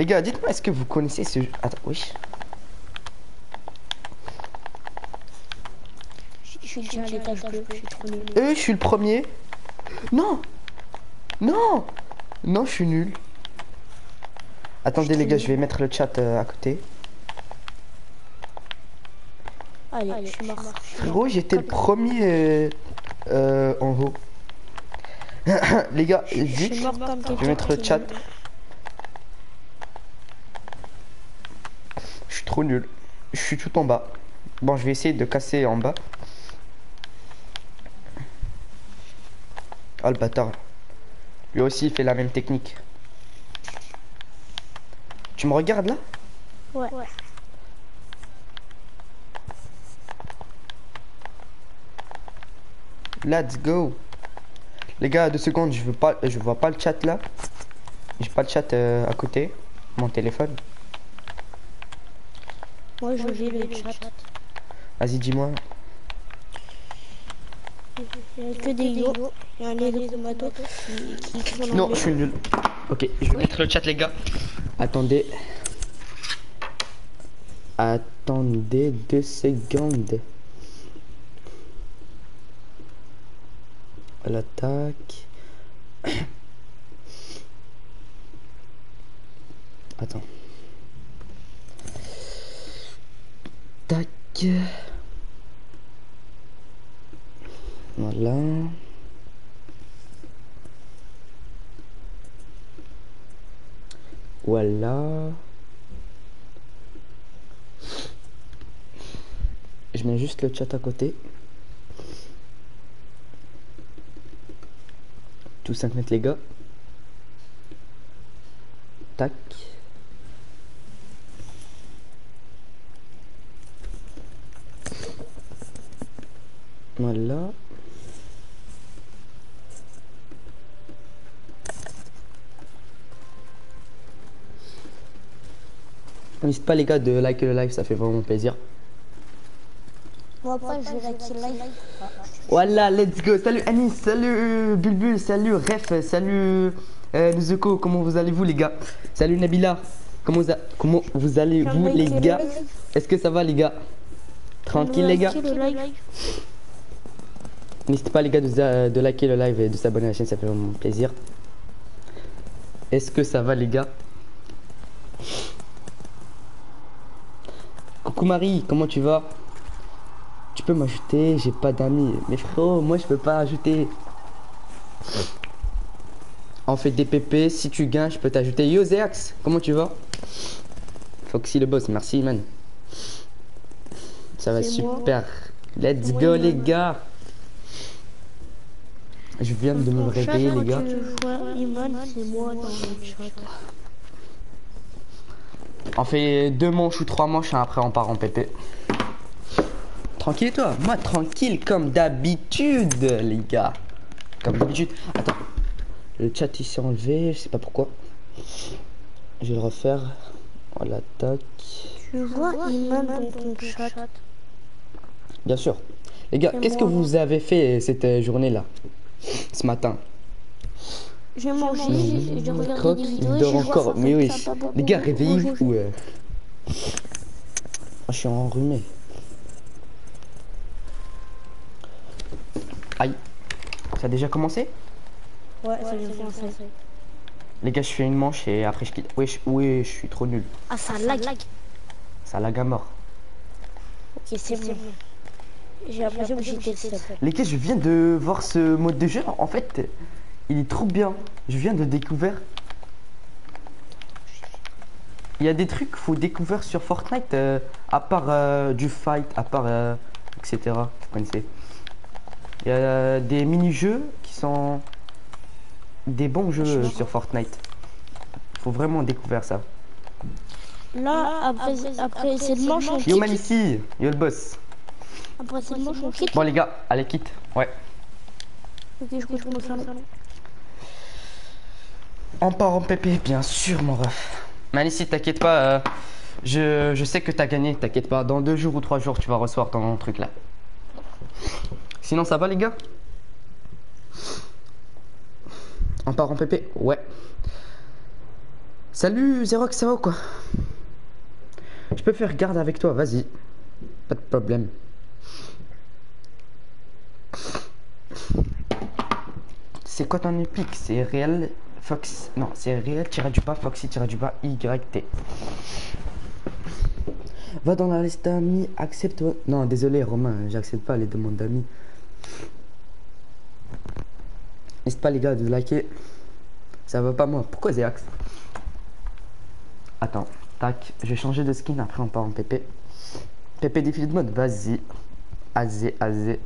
Les gars, dites-moi, est-ce que vous connaissez ce jeu? Attends, oui. Je suis déjà à l'étage bleu, je suis trop nul. Euh, je suis le premier. Non Non Non, je suis nul. Attendez les gars, je vais mettre le chat euh, à côté. Allez, je suis mort. Frérot, j'étais le premier euh, euh, en haut. les gars, je vais mettre le chat. Je suis trop nul. Je suis tout en bas. Bon, je vais essayer de casser en bas. Oh le bâtard. Lui aussi il fait la même technique. Tu me regardes là? Ouais. Let's go. Les gars, deux secondes, je veux pas, je vois pas le chat là. J'ai pas le chat euh, à côté, mon téléphone. Moi, je lis le chat. Vas-y, dis-moi. Il y a que des yo. Il y a un hélicomato qui, Non, je suis nul. Ok, je vais mettre le chat, les gars. Attendez. Attendez deux secondes. L'attaque. Attends. Voilà. Voilà. Je mets juste le chat à côté. Tout 5 mètres les gars. Tac. Voilà. N'hésitez pas les gars de liker le live, ça fait vraiment plaisir. Moi, après, je vais liker le live. Voilà, let's go. Salut Anis, salut Bulbul, salut Ref, salut euh, Nuzuko, comment vous allez-vous les gars? Salut Nabila, comment vous, a- comment vous allez-vous les gars? Est-ce que ça va les gars? Tranquille les gars? N'hésitez pas les gars de, liker le live et de s'abonner à la chaîne, ça fait vraiment plaisir. Est-ce que ça va les gars? Coucou Marie, comment tu vas? Tu peux m'ajouter, j'ai pas d'amis. Mais frérot, moi je peux pas ajouter. On fait des PP, si tu gagnes, je peux t'ajouter. Yo Zeax, comment tu vas? Foxy le boss, merci man. Ça va moi. super. Let's moi, go les gars. Je viens de me réveiller les gars. On fait deux manches ou trois manches, hein, après on part en PP. Tranquille toi, moi tranquille comme d'habitude les gars. Comme d'habitude. Attends, le chat il s'est enlevé, je sais pas pourquoi. Je vais le refaire. Voilà, tac. Tu vois Iman dans ton chat. Bien sûr. Les gars, qu'est-ce que vous avez fait cette euh, journée-là? Ce matin J'ai mangé, j'ai regardé des vidéos. dort encore. Mais oui. a Les gars, réveillez-vous. Ah, je suis enrhumé. Aïe. Ça a déjà commencé? Ouais, ça vient de commencer. Les gars, je fais une manche et après je quitte. Oui, je, oui, je suis trop nul. Ah, ça lag. Ça lag à mort. Ok, c'est bon. J'ai l'impression que j'étais le seul. Les gars, je viens de voir ce mode de jeu. En fait, il est trop bien. Je viens de le découvrir. Il y a des trucs qu'il faut découvrir sur Fortnite, euh, à part euh, du fight, à part euh, etc. Vous connaissez. Il y a des mini-jeux qui sont des bons jeux sur Fortnite. Faut vraiment découvrir ça. Là, après, après cette manche, Yo man ici, yo le boss. Après cette manche, on quitte. Bon les gars, allez quitte. Ouais. Ok, je couche mon salon. On part en PP, bien sûr, mon ref. Mais ici, t'inquiète pas, euh, je, je sais que t'as gagné, t'inquiète pas. Dans deux jours ou trois jours, tu vas recevoir ton truc là. Sinon, ça va, les gars? On part en PP Ouais. Salut Xerox, ça va ou quoi? Je peux faire garde avec toi, vas-y. Pas de problème. C'est quoi ton épique? C'est réel Fox. Non, c'est réel tiré du bas Foxy tiré du bas YT. Va dans la liste d'amis, accepte. Non, désolé Romain, j'accepte pas les demandes d'amis. N'hésite pas les gars de liker. Ça va pas moi. Pourquoi Zéax Attends, tac, je vais changer de skin, après on part en PP. PP défilé de mode, vas-y. Azé, azé.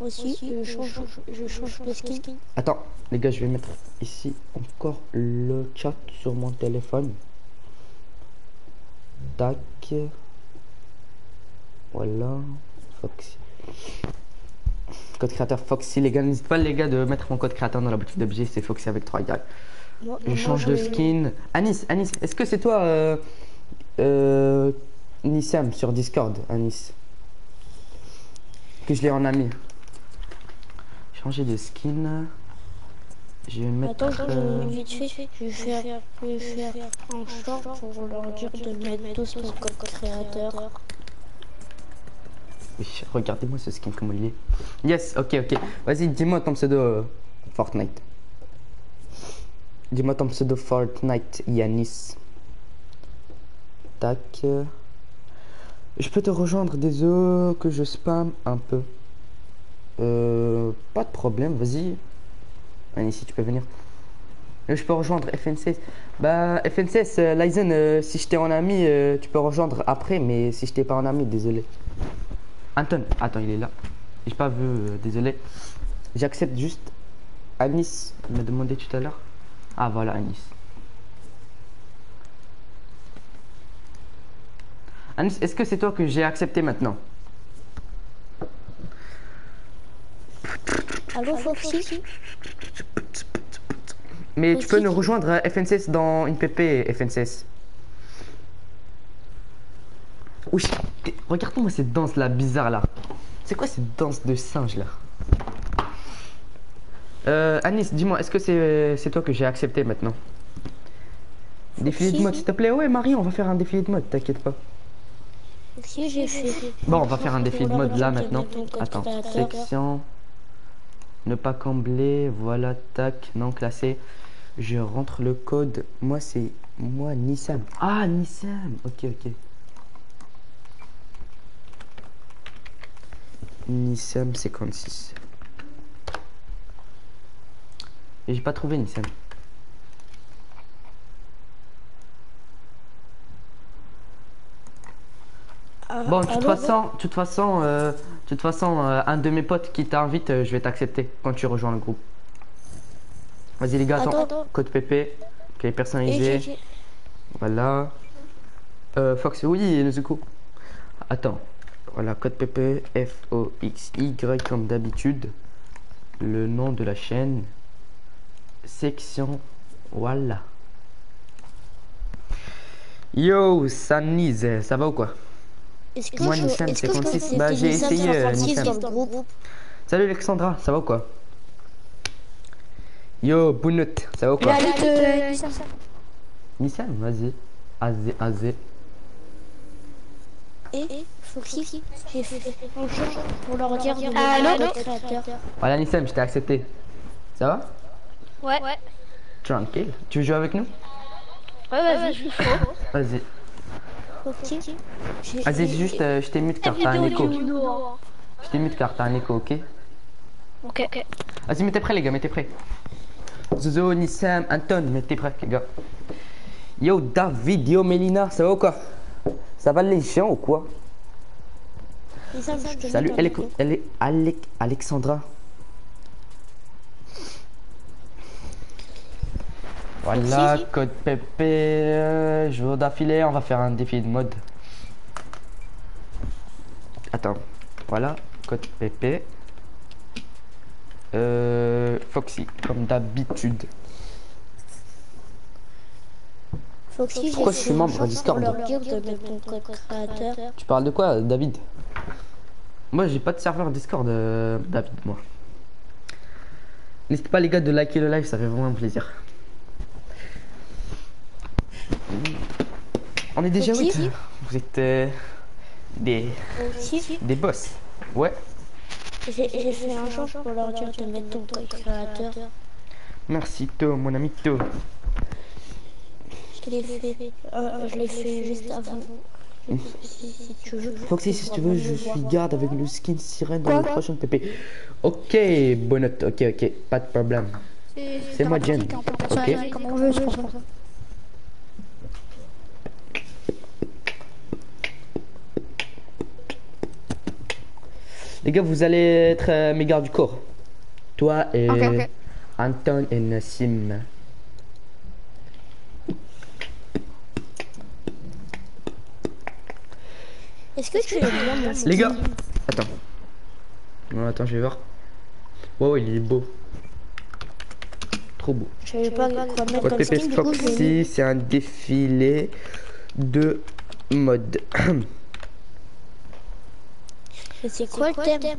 Aussi, je change, je change de skin. Attends, les gars, je vais mettre ici encore le chat sur mon téléphone. Tac. Voilà. Foxy. Code créateur Foxy, les gars. N'hésitez pas, les gars, de mettre mon code créateur dans la boutique d'objets. C'est Foxy avec 3 gars. Je change de skin. Anis, Anis, est-ce que c'est toi, euh, euh, Nissam, sur Discord, Anis? Que je l'ai en ami. Changer de skin. Je vais mettre. Attends, je, euh, vite fait, je vais faire, je vais faire un short pour leur dire de mettre tous mon code créateur. Oui, regardez-moi ce skin comment il est. Yes, ok, ok. Vas-y, dis-moi ton pseudo euh, Fortnite. Dis-moi ton pseudo Fortnite, Yanis. Tac. Je peux te rejoindre, désolé que je spam un peu. Euh, pas de problème, vas-y. Yanis, si tu peux venir. Euh, Je peux rejoindre FNCS. Bah, FNCS, euh, Lyzen, euh, si je t'ai en ami, euh, tu peux rejoindre après, mais si je t'ai pas en ami, désolé. Anton, attends, il est là. J'ai pas vu, désolé. J'accepte juste. Anis m'a demandé tout à l'heure. Ah voilà, Anis. Anis, est-ce que c'est toi que j'ai accepté maintenant? Allô, Foxy Mais tu peux nous rejoindre à FNCS dans une PP FNCS. Oui, regarde-moi cette danse là, bizarre là. C'est quoi cette danse de singe là? Euh, Anis, dis-moi, est-ce que c'est c'est toi que j'ai accepté maintenant? Défilé de mode, s'il te plaît. Ouais, Marie, on va faire un défilé de mode, t'inquiète pas. Si j'ai fait? Bon, on va faire un défilé de mode là maintenant. Attends, section. Ne pas combler, voilà, tac, non classé. Je rentre le code. Moi, c'est. Moi, Nissam. Ah, Nissam. Ok, ok. Nissam 56. Et j'ai pas trouvé Nissam. Bon, de toute façon, toute façon, euh, de toute façon, euh, un de mes potes qui t'invite, euh, je vais t'accepter quand tu rejoins le groupe. Vas-y les gars, attends. Code PP, personnalisée. j'ai- j'ai- Voilà. Euh, Fox, oui, Nezuko. Attends. Voilà, code PP, F, O, X, Y, comme d'habitude. Le nom de la chaîne. Section. Voilà. Yo, Saniz, ça va ou quoi? Est-ce que Moi, peux 56, accepter bah, j'ai essayé, euh, 56 Nissam. dans le groupe Salut Alexandra, ça va ou quoi? Yo, Bounout, ça va ou quoi? Nissam, vas-y. Azé, azé. Et Foxy, j'ai fait short pour leur dire de mettre Allô mon code créateur. Voilà Nissam, je t'ai accepté. Ça va? Ouais. Ouais, Tranquille. Tu veux jouer avec nous? Vas-y, je suis chaud. Vas-y. J'ai- Vas-y, j'ai- juste, euh, je t'ai mute car t'as un écho. Vidéo Je t'ai mute car t'as un écho, ok? Ok, ok. Vas-y, mettez prêts les gars, mettez prêts. Zozo, Nissam, Anton, mettez prêts les gars. Yo David, yo Mélina, ça va ou quoi? Ça va les gens ou quoi? Salut Alec- Alec- Alexandra. Voilà, Si, si. code PP, euh, jour d'affilée, on va faire un défi de mode. Attends, voilà, code PP. Euh, Foxy, comme d'habitude. Foxy, Pourquoi je suis membre Discord de créateur. Tu parles de quoi, David? Moi, j'ai pas de serveur Discord, euh, David, moi. N'hésitez pas, les gars, de liker le live, ça fait vraiment plaisir. On est déjà. 8. Vous êtes euh, des, des boss. Ouais. j'ai fait un genre pour leur dire de mettre ton code créateur. Merci To, mon ami To. Je l'ai fait, euh, je l'ai fait juste avant. Si, si tu veux. Foxy, si tu veux, je suis garde avec le skin sirène dans le prochain PP. Ok, bonne note. Ok, ok, pas de problème. C'est moi, Jen. Ok. Comme on veut, c'est pour ça. Les gars, vous allez être euh, mes gardes du corps. Toi et. Anton et Nassim. Est-ce que tu mon Les gars, attends. Non, attends, je vais voir. Wow, il est beau. Trop beau. Je savais pas quoi mettre comme skin. Foxy, c'est un défilé de mode. C'est quoi le thème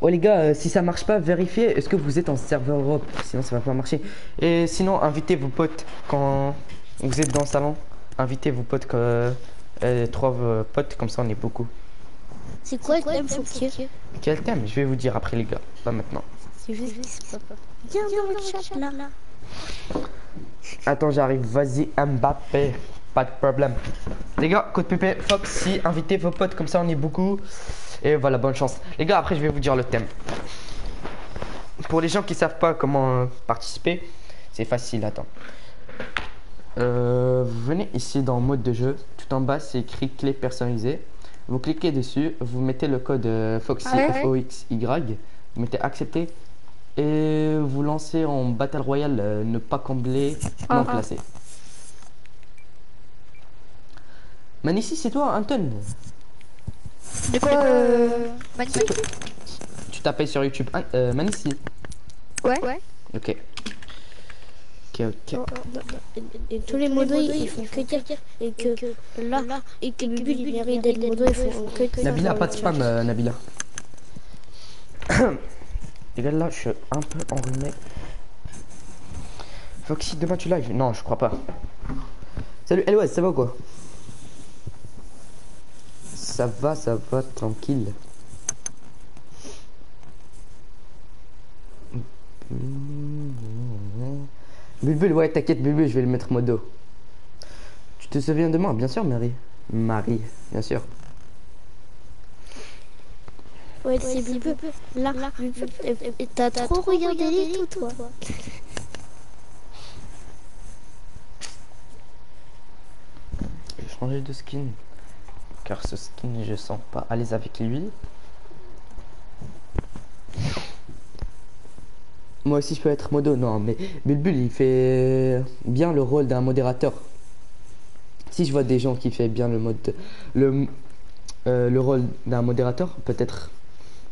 Ouais les gars, euh, si ça marche pas, vérifiez est-ce que vous êtes en serveur Europe, sinon ça va pas marcher. Et sinon, invitez vos potes quand vous êtes dans le salon. Invitez vos potes, que, euh, trois euh, potes, comme ça on est beaucoup. C'est quoi le thème, Fouquier Quel thème? Je vais vous dire après les gars, pas maintenant. C'est juste. Viens dans le chat là. Attends, j'arrive, vas-y Mbappé, pas de problème. Les gars, code PP, Foxy, invitez vos potes, comme ça on est beaucoup. Et voilà, bonne chance. Les gars, après je vais vous dire le thème. Pour les gens qui savent pas comment euh, participer, c'est facile, attends. Euh, vous venez ici dans mode de jeu, tout en bas c'est écrit clé personnalisée. Vous cliquez dessus, vous mettez le code euh, Foxy Ah ouais. FOXY, vous mettez accepter et vous lancez en Battle Royale euh, ne pas combler Ah, non ah. classé. Manissi, c'est toi, Anton. De quoi euh... Magnifique Tu t'appelles sur YouTube An- euh, Manissi. Ouais. Ouais. Ok. Ok, ok. Et tous les modos ils font que dire et que là et que Bubu il mérite d'être modo ils font que dire. Nabila, pas de spam, euh, Nabila. Les gars, là, je suis un peu enrhumé. Foxy, demain tu live Non, je crois pas. Salut, LOS, ça va ou quoi? Ça va, ça va, tranquille. Bulbul, ouais, t'inquiète, Bulbul, je vais le mettre modo. Tu te souviens de moi, bien sûr, Marie Marie, bien sûr. Ouais c'est. Là Bubu. Et- et T'as trop regardé les tout toi. Je vais changer de skin. Car ce skin, je sens pas à l'aise avec lui. Moi aussi, je peux être modo. Non, mais Bulbul, il fait bien le rôle d'un modérateur. Si je vois des gens qui fait bien le mode, le, euh, le rôle d'un modérateur, peut-être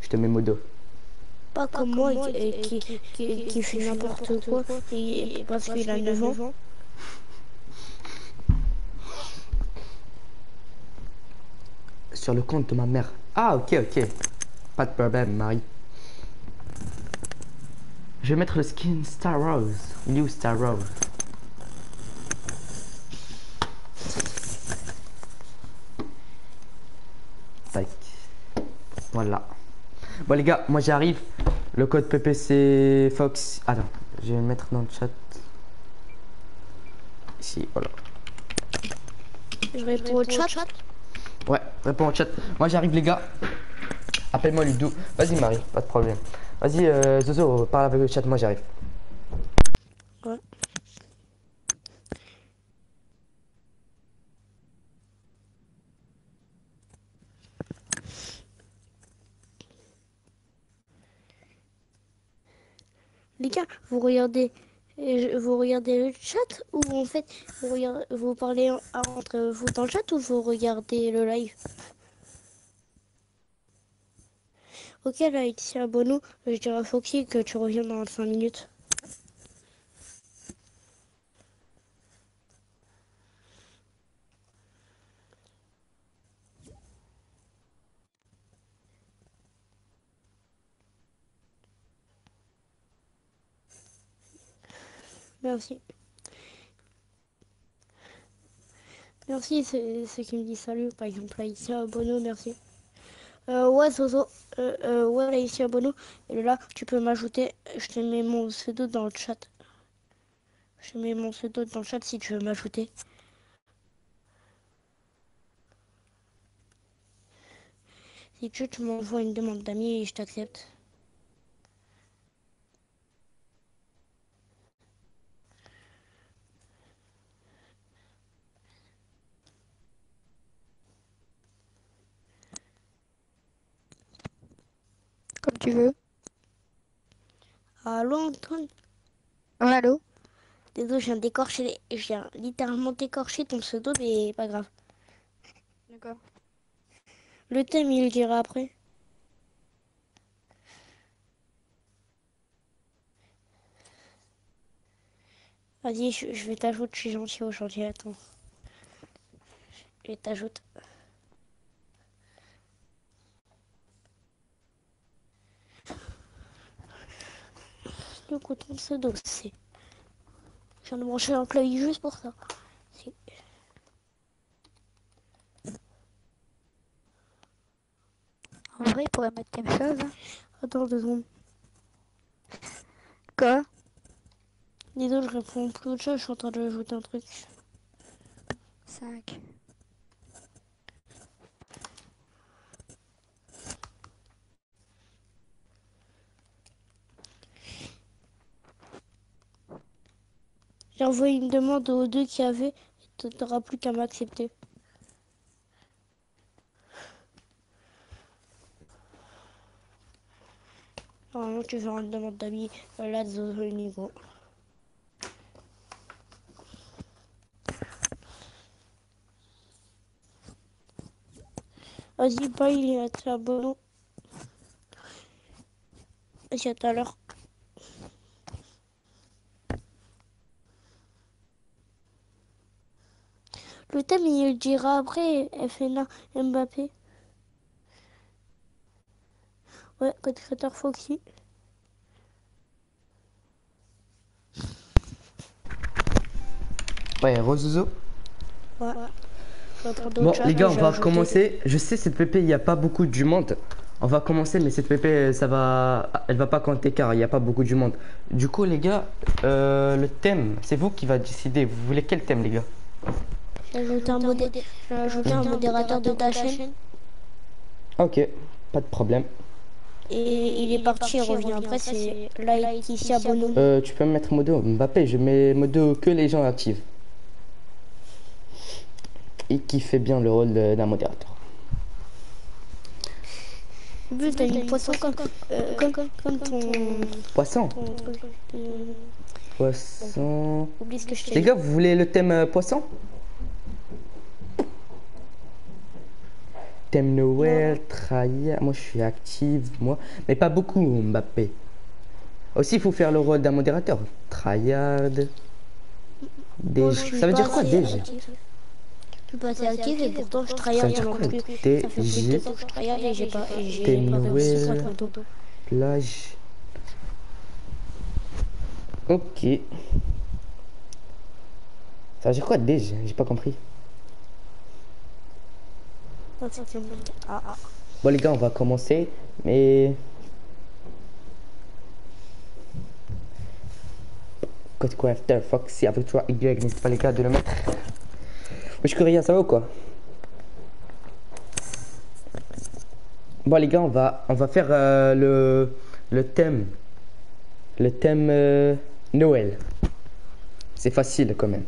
je te mets modo. Pas comme moi qui, qui fait n'importe quoi et parce qu'il a 9 ans. Sur le compte de ma mère. Ah, ok, ok. Pas de problème, Marie. Je vais mettre le skin Star Rose. Où Star Rose? Tac. Voilà. Bon les gars, moi j'arrive. Le code PPC Fox. Attends, je vais le mettre dans le chat. Ici, voilà. Je réponds au chat. Ouais, réponds au chat. Moi j'arrive les gars. Appelle-moi Ludo. Vas-y Marie, pas de problème. Vas-y euh, Zozo, parle avec le chat, moi j'arrive. Ouais. Les gars, vous regardez, vous regardez le chat ou en fait vous, vous parlez en- entre vous dans le chat ou vous regardez le live? Ok, là, ici à Bono, je dirais à Foxy que tu reviens dans 5 minutes. Merci. Merci, c'est qui me disent salut. Par exemple, Laïcia Bono, merci. Euh, ouais, Zozo. Euh, euh, ouais, Bono. Et là, tu peux m'ajouter. Je te mets mon pseudo dans le chat. Je te mets mon pseudo dans le chat si tu veux m'ajouter. Si tu veux, tu m'envoies une demande d'amis et je t'accepte. Comme tu veux. Allô, Antoine? Ouais, allô? Désolé, je viens d'écorcher, je viens littéralement d'écorcher ton pseudo, mais pas grave. D'accord. Le thème, il le dira après. Vas-y, je, je vais t'ajouter, je suis gentil aujourd'hui, attends. Je t'ajoute. Le coton pseudo, c'est... Je viens de brancher un clavier juste pour ça. C'est- En vrai, il pourrait mettre quelque chose. hein. Attends deux secondes. Quoi? Désolé, je réponds plus au chat, je suis en train de ajouter un truc. 5. J'ai envoyé une demande aux deux qui avaient, et t'auras plus qu'à m'accepter. Normalement, tu feras une demande d'amis, euh, là, et Nigo. Vas-y, bye, à très bon. Vas-y, à tout à l'heure. Le thème, il le dira après, FNA, Mbappé. Ouais, code créateur Foxy. Ouais, Rozozo. Ouais. Bon, les gars, on va ajouter- commencer. Je sais, cette PP, il n'y a pas beaucoup du monde. On va commencer, mais cette PP, ça va, elle va pas compter car il n'y a pas beaucoup du monde. Du coup, les gars, euh, le thème, c'est vous qui va décider. Vous voulez quel thème, les gars? J'ai ajouté un, modé- un modérateur de ta chaîne. Ok, pas de problème. Et il est parti, il revient après, c'est Laetitia Bono. Euh, tu peux me mettre modo Mbappé, je mets modo que les gens actifs. Et qui fait bien le rôle d'un modérateur. Plus, t'as mis poisson comme, euh, comme, comme ton, Poisson ton truc. Poisson. Oublie ce que je t'ai Les gars, vous voulez le thème euh, poisson? Thème Noël, trahir. Moi, je suis active, moi. Mais pas beaucoup, Mbappé. Aussi, il faut faire le rôle d'un modérateur. Tryhard. Suis Ça veut dire quoi, active. Je suis pas assez active et pourtant je Ça travaille veut dire quoi, le truc. Ça fait plus de DG temps que je et j'ai pas, Noël. 50 photos. Plage. Ok. Ça veut dire quoi, Dej J'ai pas compris. Bon. Les gars, on va commencer, mais... Code Crafter, Foxy avec 3 Y, n'hésitez pas les gars de le mettre. Wesh Coria, ça va ou quoi? Bon les gars, on va, on va faire euh, le, le thème. Le thème euh, Noël. C'est facile quand même.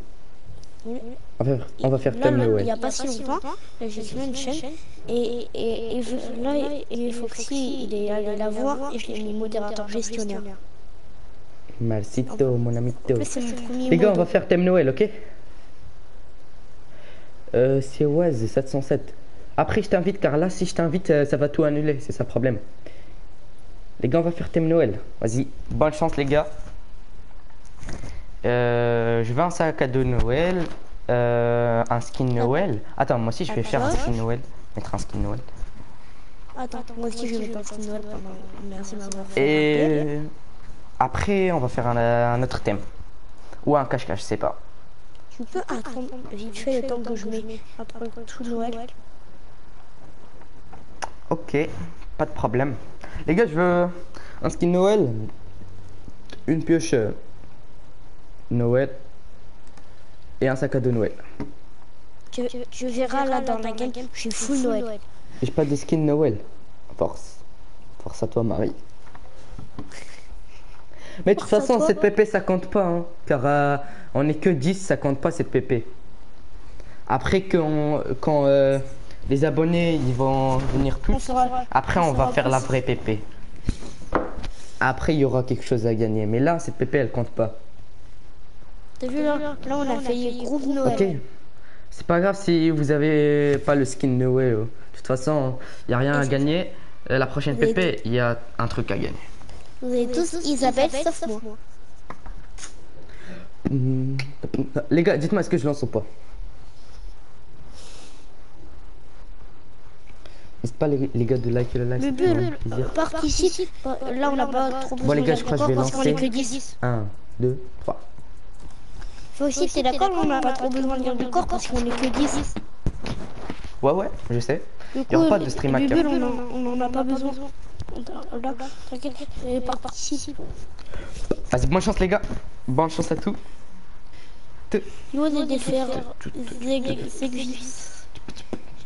Oui. On va, on va faire Là, thème là, il Noël. n'y a pas si longtemps, là, j'ai fait une chaîne et, et, et je- là, et Foxy, il est allé la voir et je l'ai mis modérateur gestionnaire. Malcito, mon amito. Les gars, on va faire thème Noël, ok? Euh, C'est Waz 707. Après, je t'invite, car là, si je t'invite, euh, ça va tout annuler, c'est ça le problème. Les gars, on va faire thème Noël. Vas-y, bonne chance, les gars. Euh, je veux un sac à dos Noël, euh, un skin Noël. Attends, moi aussi, je vais faire un skin Noël. Mettre un skin Noël. Attends, moi aussi, je vais pas faire Noël pendant. Merci fait Et après, on va faire un, un autre thème. Ou un cache-cache, je sais pas. Tu peux attendre vite fait le temps que je mets après tout Noël. Ok, pas de problème. Les gars, je veux un skin Noël, une pioche euh, Noël et un sac à dos Noël. Tu, tu verras là dans la game, je suis full Noël. J'ai pas de skin Noël. Force. Force à toi, Marie. Mais de toute façon, toi. cette PP ça compte pas. hein, car euh, on est que 10, ça compte pas cette PP. Après, quand, quand euh, les abonnés ils vont venir On sera- après on on va faire la plus. vraie PP. Après, il y aura quelque chose à gagner. Mais là, cette PP elle compte pas. T'as vu là Là on a fait groupe Noël. Ok. C'est pas grave si vous avez pas le skin Noël. De toute façon, il y a rien à gagner. Euh, La prochaine Vous PP, il y a un truc à gagner. Vous avez tous Isabelle sauf moi. Les gars, dites-moi, est-ce que je lance ou pas? N'hésite pas les, les gars de liker le live. plaisir. participe. Là on n'a pas trop besoin Bon, les gars, je de crois que je vais lancer. que 10. 1, 2, 3. Faut aussi, t'es d'accord, on n'a pas trop besoin de dire du corps parce qu'on est que 10. Ouais, ouais, je sais. Il y aura pas de stream les hacker. on en- on en a pas besoin. Vas-y, bonne chance, les gars. Bonne chance à tous.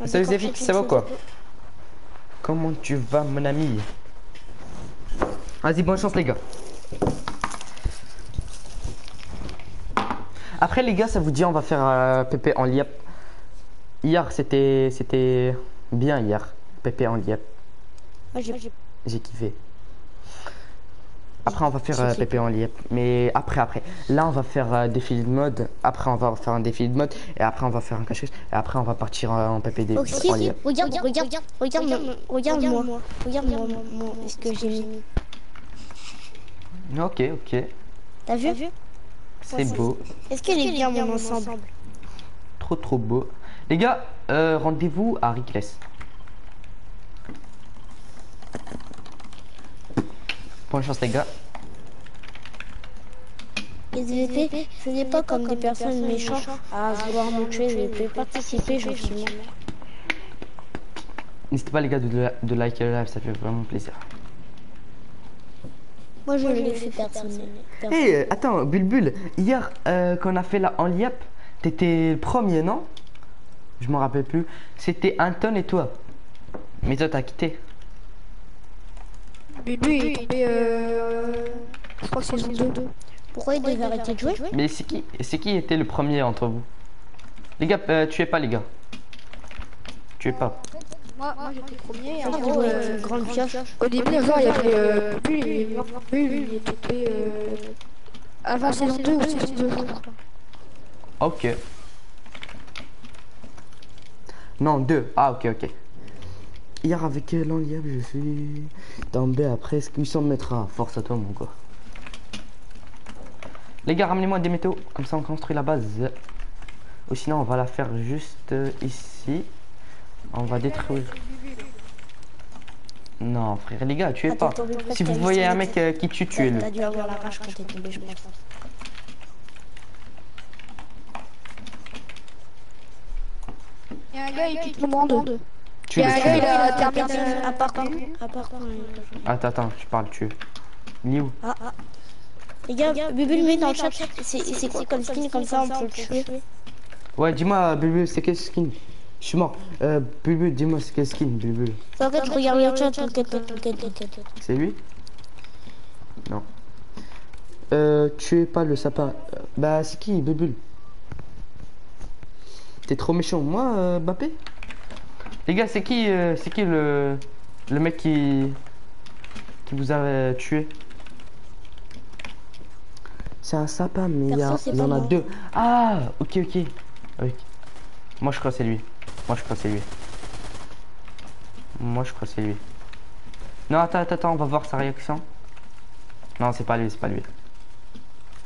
Salut Zévix, ça va ou quoi? Comment tu vas, mon ami? Vas-y, bonne chance, les gars. Après, les gars, ça vous dit, on va faire euh, PP en liep. Hier, c'était c'était bien hier. PP en. Moi, j'ai kiffé. Après, on va faire euh. PP en liep. Mais après, après. Là, on va faire euh, défilé de mode. Après, on va faire un défilé de mode. Et après, on va faire un cache Et après, on va partir euh, en PP Aussi, en liep. regarde, regarde, regarde, regarde, moi, regarde moi, moi, ce que j'ai mis. Ok, ok. T'as vu C'est beau. Est-ce qu'elle est bien mon ensemble Trop, trop beau. Les gars, euh, rendez-vous à Rickless. Bonne chance, les gars. Les VP, ce n'est pas comme des personnes méchantes à vouloir me tuer, je peux participer gentiment. N'hésitez pas, les gars, de, de liker le live. Ça fait vraiment plaisir. Moi, je l'ai fait personnellement. Hé, euh, attends, Bulbul, hier, euh, quand on a fait la en liep, t'étais le premier, non? Je m'en rappelle plus. C'était Anton et toi. Mais toi, t'as quitté. Bubu, il est tombé, euh... Je crois que c'est saison 2. Pourquoi il devait arrêter de jouer Mais c'est qui, c'est qui était le premier entre vous? Les gars, euh, tuez pas, les gars. Tuez pas. Moi, moi j'étais premier. Ah, En gros, euh, être une grande pioche. au début, genre, il y avait euh, Bubu, il est est tombé euh, avant saison 2 ou saison 2, je crois. Ok. Non, deux. Ah, ok, ok. Hier, avec euh, l'enliep, je suis tombé à presque 800 mètres. Ah, force à toi, mon gars. Les gars, ramenez-moi des métaux. Comme ça, on construit la base. Ou sinon, on va la faire juste euh, ici. On va détruire. Non, frère, les gars, tuez Ah, pas. Si vous 800 voyez un mec euh, qui tue, tuez-le. T'as dû avoir la rage quand t'es tombé, je pense. Il y a un gars, il quitte le monde. Il y Tuez-le, a un gars, tuez-le. il a terminé. à part il- Attends, attends, je parle, tuez. Il est où? Ah, ah. Les gars, Bubu le met dans le chat. C'est c'est quoi comme skin comme ça on peut le tuer? Ouais, dis-moi, Bulbul, c'est quel skin? Je suis mort. Euh, Bulbul, dis-moi, c'est quel skin, Bulbul T'inquiète, regarde le chat, t'inquiète, t'inquiète, t'inquiète. C'est lui? Non. Euh, tu es pas le sapin. Euh, Bah, c'est qui, Bulbul T'es trop méchant. Moi, euh, Bappé Les gars, c'est qui, euh, c'est qui le, le mec qui, qui vous a euh, tué? C'est un sapin, mais il y, a- en a deux. Ah, ok, ok. Ok. Moi, je crois que c'est lui. Moi, je crois que c'est lui. Moi, je crois que c'est lui. Non, attends, attends, attends, on va voir sa réaction. Non, c'est pas lui, c'est pas lui.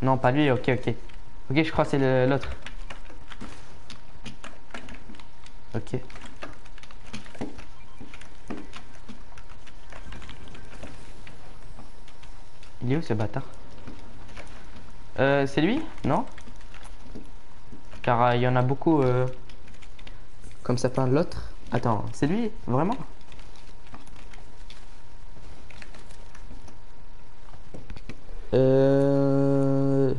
Non, pas lui, ok, ok. Ok, je crois c'est l'autre. Ok. Il est où ce bâtard? Euh, c'est lui? Non? Car euh, il y en a beaucoup euh, comme ça l'autre. Attends, c'est lui Vraiment? Euh...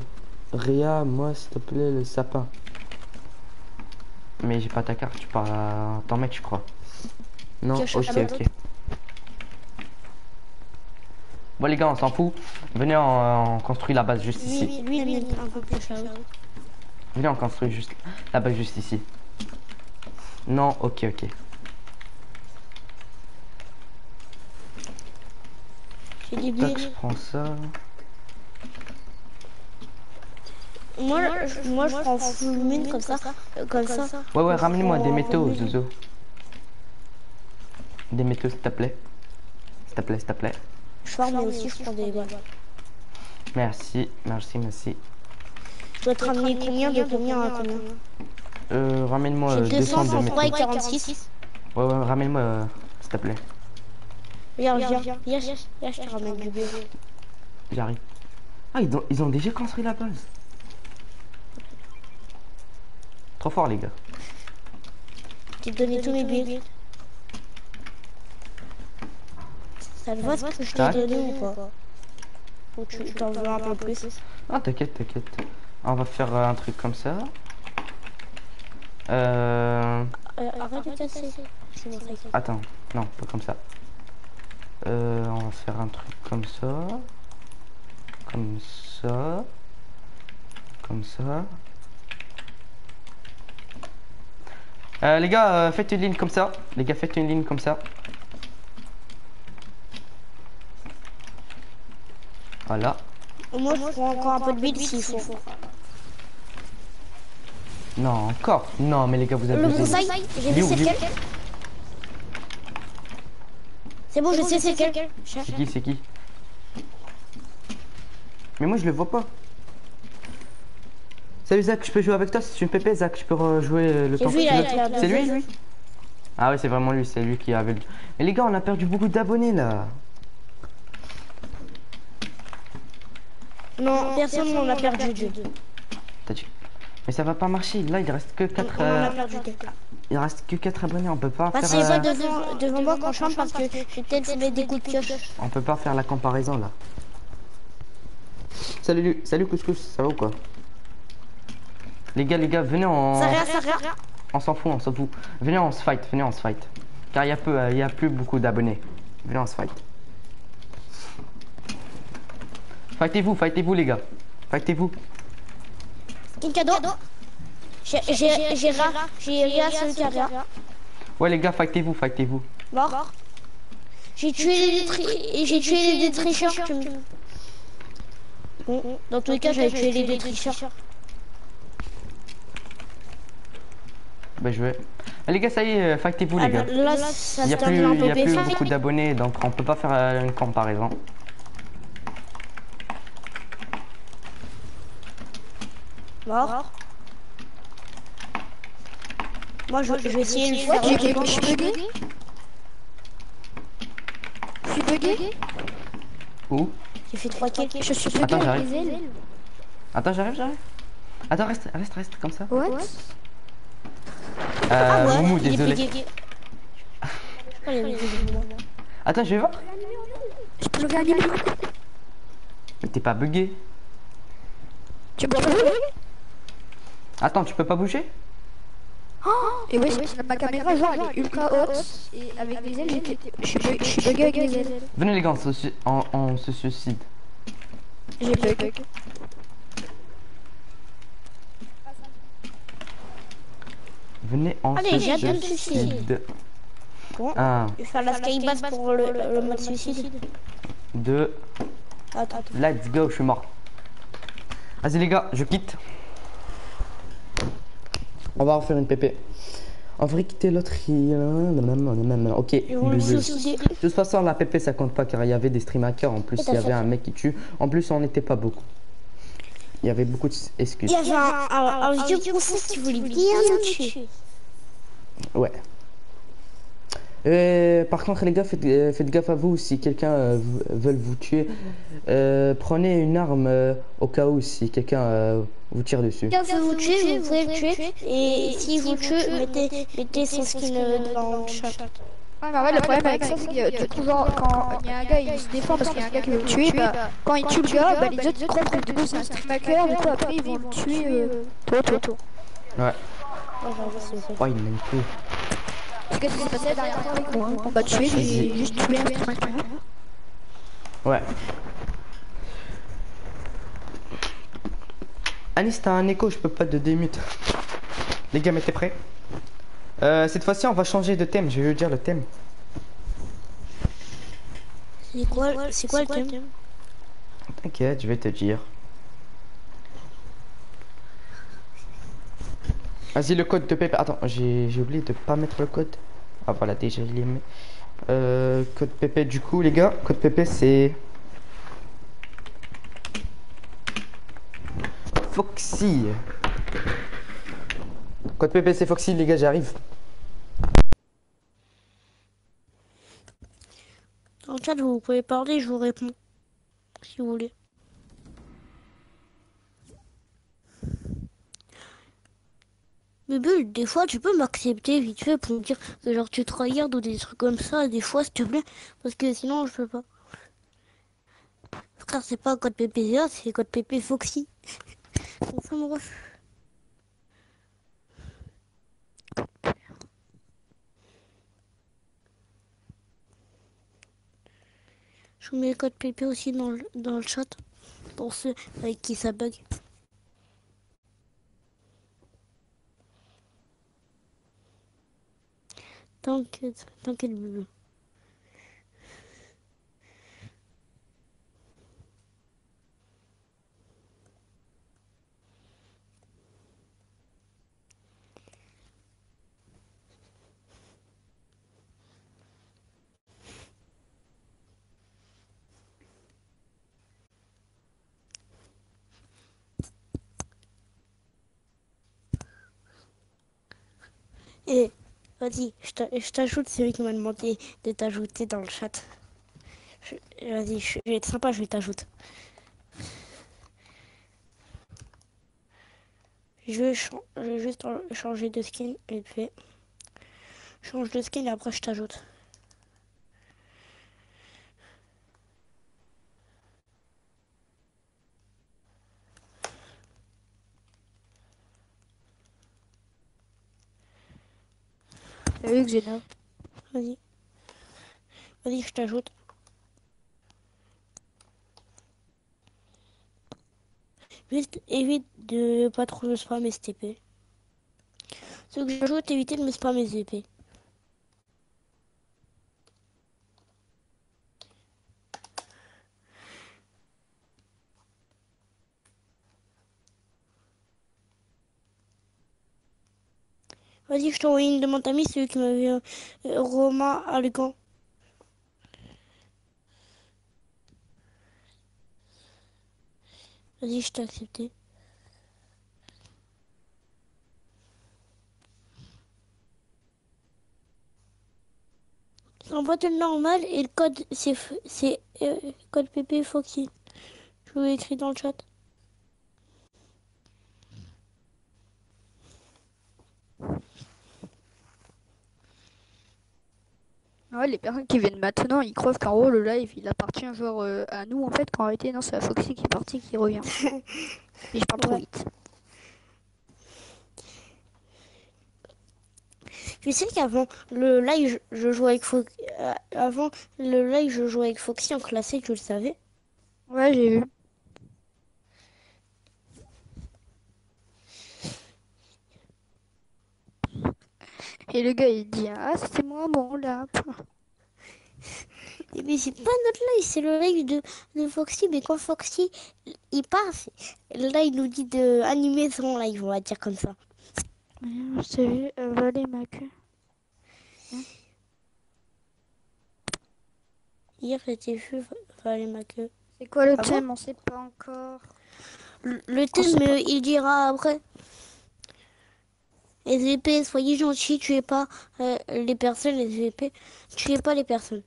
Réa, moi s'il te plaît, le sapin. Mais j'ai pas ta carte, tu parles à ton mec, je crois. Non, ok, ok. Bon les gars, on s'en fout. Venez, on, on construit la base juste ici. Lui, lui, lui, un peu plus cher. Venez, on construit juste la base juste ici. Non, ok, ok. J'ai des Tac, je prends ça. Moi, je, moi, je prends full mine comme ça. Comme ça. Ouais, ouais, ramène-moi des métaux. Zozo. Des métaux, s'il te plaît. S'il te plaît, s'il te plaît. Je forme, mais aussi, je prends des balles. Merci, merci, merci. Je dois te ramener combien de combien à combien Euh, ramène-moi euh, J'ai 200 de 233 et métaux. 46. Ouais, ouais, ramène-moi, euh, s'il te plaît. Viens, viens, viens, viens, viens, je te ramène du bébé. J'arrive. Ah, ils ont, ils ont déjà construit la base. Trop fort, les gars. J'ai donné tous mes billets. Ça te va ce que je t'ai donné ou pas Ou tu t'en veux un peu plus Ah, t'inquiète, t'inquiète. On va faire euh, un truc comme ça. Euh... Euh, Arrête de casser. Attends, non, pas comme ça. Euh, on va faire un truc comme ça. Comme ça. Comme ça. Euh, les gars, euh, faites une ligne comme ça. Les gars, faites une ligne comme ça. Voilà. Moi, je prends encore un peu de bide s'il faut. Non, encore. Non, mais les gars, vous Le abusez. bonsaï, j'ai vu c'est lequel C'est bon, je sais c'est lequel. C'est qui, c'est qui Mais moi, je le vois pas. Salut Zach, je peux jouer avec toi si tu me pépé, Zach, je peux rejouer euh, le temps que tu. C'est lui, lui Ah ouais, c'est vraiment lui, c'est lui qui avait le... Mais les gars, on a perdu beaucoup d'abonnés là. Non, personne n'en a perdu deux. T'as dit- Mais ça va pas marcher, là il reste que 4 On en a perdu deux. il reste que 4 abonnés, on peut pas Bah, faire euh, devant, devant moi quand je chante parce que j'ai peut-être mettre des coups de pioche. on peut pas faire la comparaison là. Salut Lu- salut Couscous, ça va ou quoi? Les gars, les gars, venez on Ça rien, ça rien. on s'en fout, on s'en fout. Venez on se fight, venez on se fight. Car il y a peu euh, il y a plus beaucoup d'abonnés. Venez on se fight. Fightez-vous, fightez-vous les gars. Fightez-vous. Cadeau J'ai j'ai j'ai ra, j'ai rien celui qui a rien. Ouais les gars, fightez-vous, fightez-vous. Mort. J'ai tué les j'ai tué les deux tricheurs. tu me- Bon, dans tous les cas, j'avais tué les deux tricheurs. Bah je vais. Ah, les gars, ça y est, fightez-vous les Ah, gars. là, ça Il n'y a plus, il y a peu plus beaucoup d'abonnés, donc on peut pas faire une comparaison. Mort. Moi, je, je vais essayer j'ai- autrement. je suis bugué. Je suis bugué. Où? J'ai fait 3 kills. Je suis bugué Attends, avec j'arrive. les ailes. Attends, j'arrive, j'arrive. Attends, reste, reste, reste comme ça. What? Euh, Ah ouais, Moumou, désolé. Attends, je vais voir. Je peux le gagner. Mais t'es pas bugué. Tu peux le Attends, tu peux pas bouger? Et ouais, c'est- ma caméra, genre, elle est ultra haute. Et avec les ailes, j'étais- je suis bu- je suis bugué avec les ailes. Venez les gars, on se, su- on- on se suicide. J'ai bug. Venez, on Allez, se le suicide. Bon, 1, je vais faire la skybase pour le, le mode suicide. 2, Attends, attends. let's go, je suis mort. Vas-y les gars, je quitte. On va refaire une PP. On va quitter l'autre. Ok. Le suicider. De toute façon, la PP ça compte pas car il y avait des stream hackers. En plus, il y avait un mec qui tue. En plus, on n'était pas beaucoup. Il y avait beaucoup Il d'excuses. y avait un, un, un vieux process qui voulait bien nous tuer. Ouais. Euh, par contre, les gars, faites, euh, faites gaffe à vous si quelqu'un euh, veut vous tuer. Euh, prenez une arme euh, au cas où si quelqu'un euh, vous tire dessus. Quelqu'un veut vous tuer, vous pouvez le tuer. Et si vous tue, mettez, mettez son skin dans le chat. Ouais, mais en fait, le problème avec ça, c'est que tout- toujours quand il y a un gars, il se défend parce qu'il y a un gars qui veut le tuer, bah, quand il tue le gars, bah, les autres ils croient que du coup c'est un du coup après ils vont le tuer euh, toi, toi, toi. Ouais. Ouais. Oh, il m'aime peu. C'est ce qui s'est passé la dernière fois avec moi. On m'a tué, j'ai juste tué un. Ouais. Anis, t'as un écho, je peux pas te démute. Les gars, mettez prêts euh, Cette fois-ci, on va changer de thème. Je vais vous dire le thème. C'est quoi, c'est quoi le thème? T'inquiète, je vais te dire. Vas-y, le code de PP. Attends, j'ai j'ai oublié de pas mettre le code. Ah voilà, déjà il est mis. Euh, code PP, du coup, les gars, code PP c'est. Foxy. Code PP c'est Foxy, les gars, j'arrive. Dans le chat, vous pouvez parler, je vous réponds. Si vous voulez. Mais Bull, des fois, tu peux m'accepter vite fait pour me dire que genre tu te ou des trucs comme ça, des fois, s'il te plaît. Parce que sinon, je peux pas. Frère, c'est pas code PPZA, c'est code PP Foxy. Enfin. Je mets le code PP aussi dans le, dans le chat pour ceux avec qui ça bug. T'inquiète, t'inquiète, bébé. Et vas-y, je t'a- je t'ajoute, c'est lui qui m'a demandé de t'ajouter dans le chat. Vas-y, je vais être sympa, je vais t'ajouter. Je vais, je vais juste changer de skin et puis change de skin et après je t'ajoute. J'ai neuf Vas-y. Vas-y, je t'ajoute. Juste évite de pas trop me spam STP. Ceux que j'ajoute, évitez de me spam STP. Vas-y, je t'envoie une demande d'amis, celui qui m'avait euh, euh, Romain Algan. Vas-y, je t'ai accepté. En boîte normal et le code c'est euh, code PP Foxy. Je vous l'ai écrit dans le chat. Ouais, les personnes qui viennent maintenant, ils croient qu'en gros, le live, il appartient genre euh, à nous, en fait, qu'en réalité, non, c'est la Foxy qui est partie, qui revient. Et je parle trop Ouais. vite. Tu sais qu'avant le live, je, je jouais avec Fo- euh, avant le live, je jouais avec Foxy en classé, tu le savais. Ouais, j'ai vu. Et le gars, il dit, ah, c'était moi, bon, là. Mais c'est pas notre live, c'est le live de, de Foxy. Mais quand Foxy il passe, là il nous dit de animer son live, on va dire comme ça. Je vu avaler ma queue. Hier j'étais vu valer ma queue. C'est quoi le Ah bon thème? On sait pas encore. Le, le thème, euh, il dira après. SVP, soyez gentils, tuez pas euh, les personnes, SVP, tuez pas les personnes.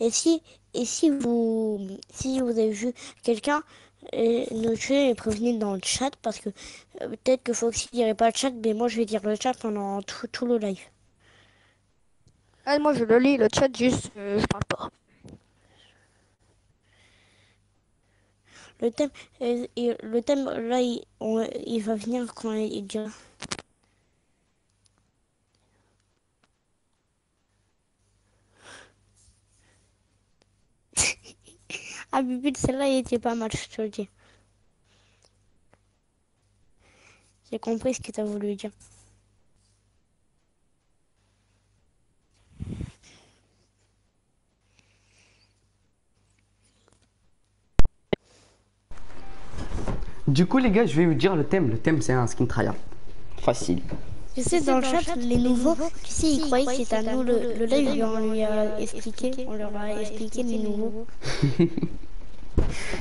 Et si, et si vous, si vous avez vu quelqu'un, euh, nous tuer et prévenir dans le chat parce que euh, peut-être que Foxy dirait pas le chat, mais moi je vais dire le chat pendant tout, tout le live. Ah, moi je le lis, le chat juste, euh, je parle pas. Le thème, et le thème là, il, on- il va venir quand il dira. Ah, Bibi, celle-là, il était pas mal, je te le dis. J'ai compris ce que t'as voulu dire. Du coup, les gars, je vais vous dire le thème. Le thème, c'est un skin tryhard. Facile. Tu sais, dans le chat, les nouveaux, tu sais, ils croyaient que c'était à nous le, le live, on lui a expliqué, on leur a expliqué les nouveaux.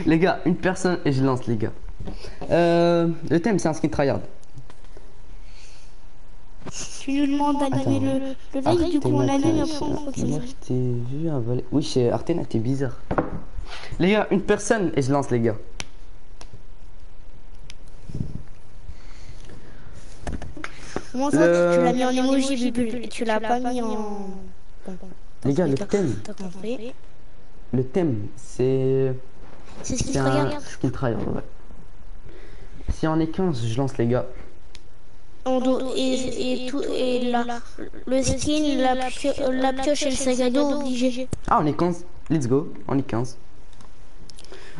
Les gars, une personne et je lance, les gars. Euh, le thème, c'est un skin tryhard. Tu nous demandes d'animer le, le live, du coup on anime après on croit que c'est je vu un volet. Oui, chez Artena, t'es bizarre. Les gars, une personne et je lance, les gars. Comment ça, Le- tu l'as mis en emoji, Bubule, tu l'as pas mis en... Les gars, le thème, le thème, c'est. C'est ce qu'il tryhard, ouais. Si on est 15, je lance, les gars. On doit- et, et tout, et la, le skin, la, pio- la pioche et le sac à dos obligé. Ah, on est 15. Let's go. On est 15.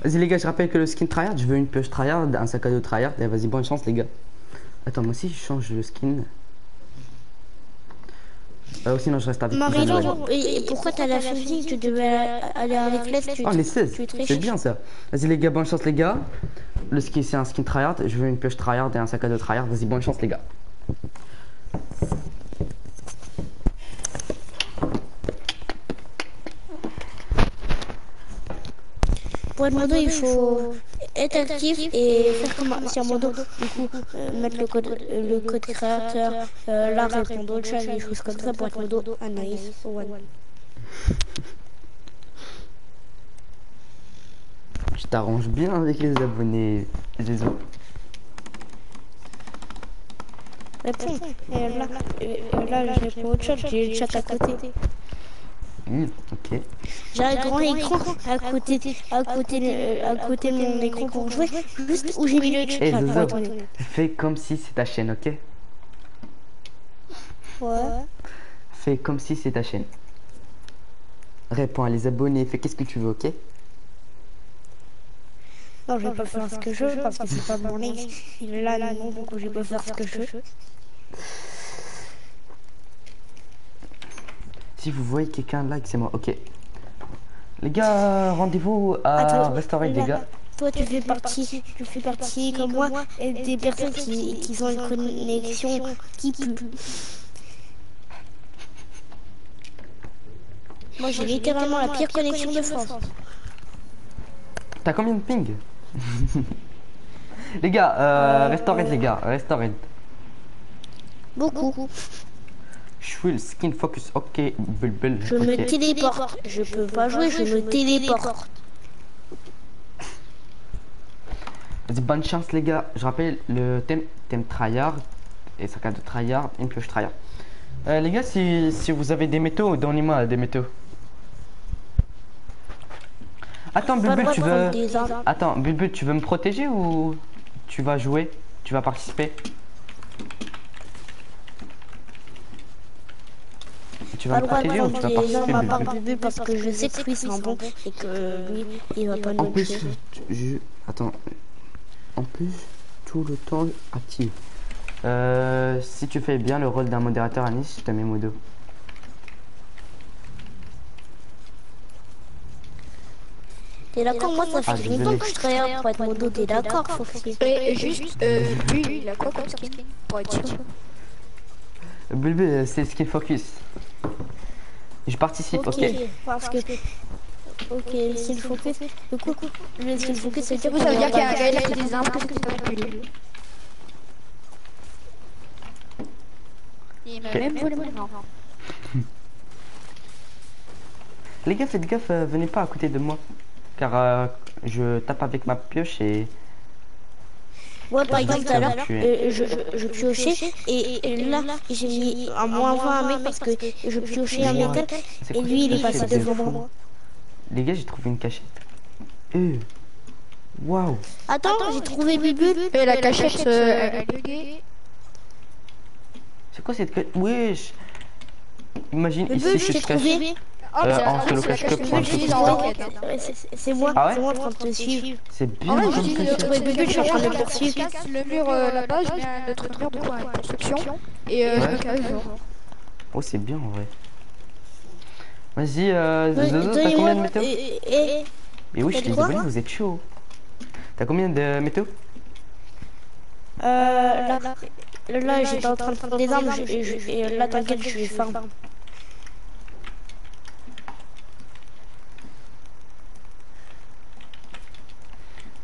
Vas-y, les gars, je rappelle que le skin tryhard, je veux une pioche tryhard, un sac à dos tryhard. Et vas-y, bonne chance, les gars. Attends, moi aussi, je change le skin. Euh, sinon, je reste avec Noël. et, et pourquoi t'as la famille Tu devais aller avec les tu, Oh, les 16. tu es très C'est bien ça. Vas-y, les gars, bonne chance, les gars. Le skin, c'est un skin tryhard. Je veux une pioche tryhard et un sac à dos tryhard. Vas-y, bonne chance, les gars. Pour être modo, il faut être actif et faire comme sur modo. Du coup, euh, mettre le code, euh, le code créateur, euh, là, répondre au chat, des choses comme ça pour être modo. Anaïs, One. Je t'arrange bien avec les abonnés, Jésus. Réponds. Et là, euh, là, je réponds au chat, j'ai le chat à côté. Hmm, ok. J'ai un grand écran à côté, à côté, de- à côté de mon écran pour jouer, juste où j'ai mis le chat. Honnête. fais comme si c'est ta chaîne, ok? Ouais. Fais comme si c'est ta chaîne. Réponds à les abonnés, fais qu'est-ce que tu veux, ok? Non, je vais pas faire ce que je veux parce que c'est pas mon ex. Il est là, non, donc je vais pas faire ce que je veux. Si vous voyez quelqu'un like, c'est moi, ok. Les gars, rendez-vous à Restaurant, les là, gars. Toi, tu fais partie, tu fais partie comme moi et des personnes qui, qui ont une connexion qui pue. Moi, j'ai littéralement la pire connexion de France. T'as combien de ping? Les gars, euh, restaurant, les gars, restaurant. Beaucoup. Je suis le skin focus, ok, bulbul. Je me téléporte. Je peux pas jouer, je me téléporte. Vas-y, bonne chance, les gars. Je rappelle le thème, thème tryhard. Et ça de tryhard, une pioche tryhard. Euh, les gars, si, si vous avez des métaux, donnez-moi des métaux. Attends, Bulbul, tu veux. Attends, Bulbul, tu veux me protéger ou tu vas jouer? Tu vas participer? Tu vas Pas me protéger ou tu vas participer, Bulbul Bubu parce que je sais que lui c'est un bon et que lui il va pas En nous plus, tuer. tu- je... Attends. En plus, tout le temps active. Euh, si tu fais bien le rôle d'un modérateur à Nice, je te mets modo. T'es d'accord Moi ça Ah, fait désolé. longtemps que je travaille pour être modo, t'es d'accord Foxy Et juste, euh, lui, il a quoi comme skin? Pour être sûr. Bulbul, c'est skin focus. Je participe, ok. Parce que. Ok, le focus. Coup, le skill focus, c'est dire Vous, qu'on ça veut dire qu'il y a un gars qui des armes parce que c'est pas lui. Il m'a même volé mon. Les gars, faites gaffe, euh, venez pas à côté de moi. Car euh, je tape avec ma pioche et. Ouais, par exemple, tout à l'heure, Tu euh, je, je, je piochais et, et là, j'ai mis un moins 20 à un mec parce que je piochais un métal et lui, il est passé devant moi. Les gars, j'ai trouvé une cachette. Euh. Waouh. Attends, j'ai trouvé Bubu. Et la cachette, euh, elle buggée. C'est quoi cette cachette Wesh. Imagine ici je trouvé. Ah, Euh, mais c'est en solo en moi, Ah c'est moi en train de te suivre. C'est bien En je suis train de le poursuivre. Je casse le mur là-bas, je mets un autre mur de construction. Et euh, je Ouais. me cache, genre. Oh, c'est bien en vrai. Vas-y, euh, Zozo, t'as combien de météo et- Et oui, je quoi abonnés, vous êtes chaud. T'as combien de météo Euh, là, là j'étais en train de prendre des armes je- et, je- et là, t'inquiète, je vais farm.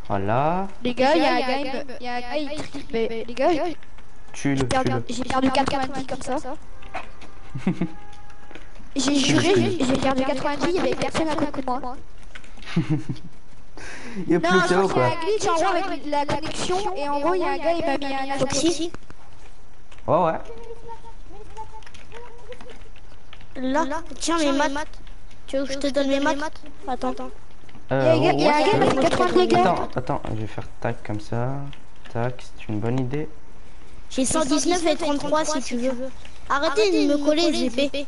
Voilà. Les gars, il y a un gars, il il y a un gars, il tripe. Mais les gars, perdu, tue-le. j'ai perdu 90 comme ça. J'ai juré, j'ai perdu 90, il y avait personne à côté de moi. Il y a Non, plus de crois qu'il y a quoi. un glitch en gros avec la connexion et en gros il y a un gars il m'a mis un Foxy, Ouais, ouais. là, tiens mes maths. Tu veux que je te donne mes maths Attends, attends. Euh, Il y a- il y a un ouais, gars c'est qui bon. a 80 dégâts. Attends, attends, je vais faire tac comme ça. Tac, c'est une bonne idée. J'ai 119 et 33 si tu veux. Arrêtez de me coller les épées.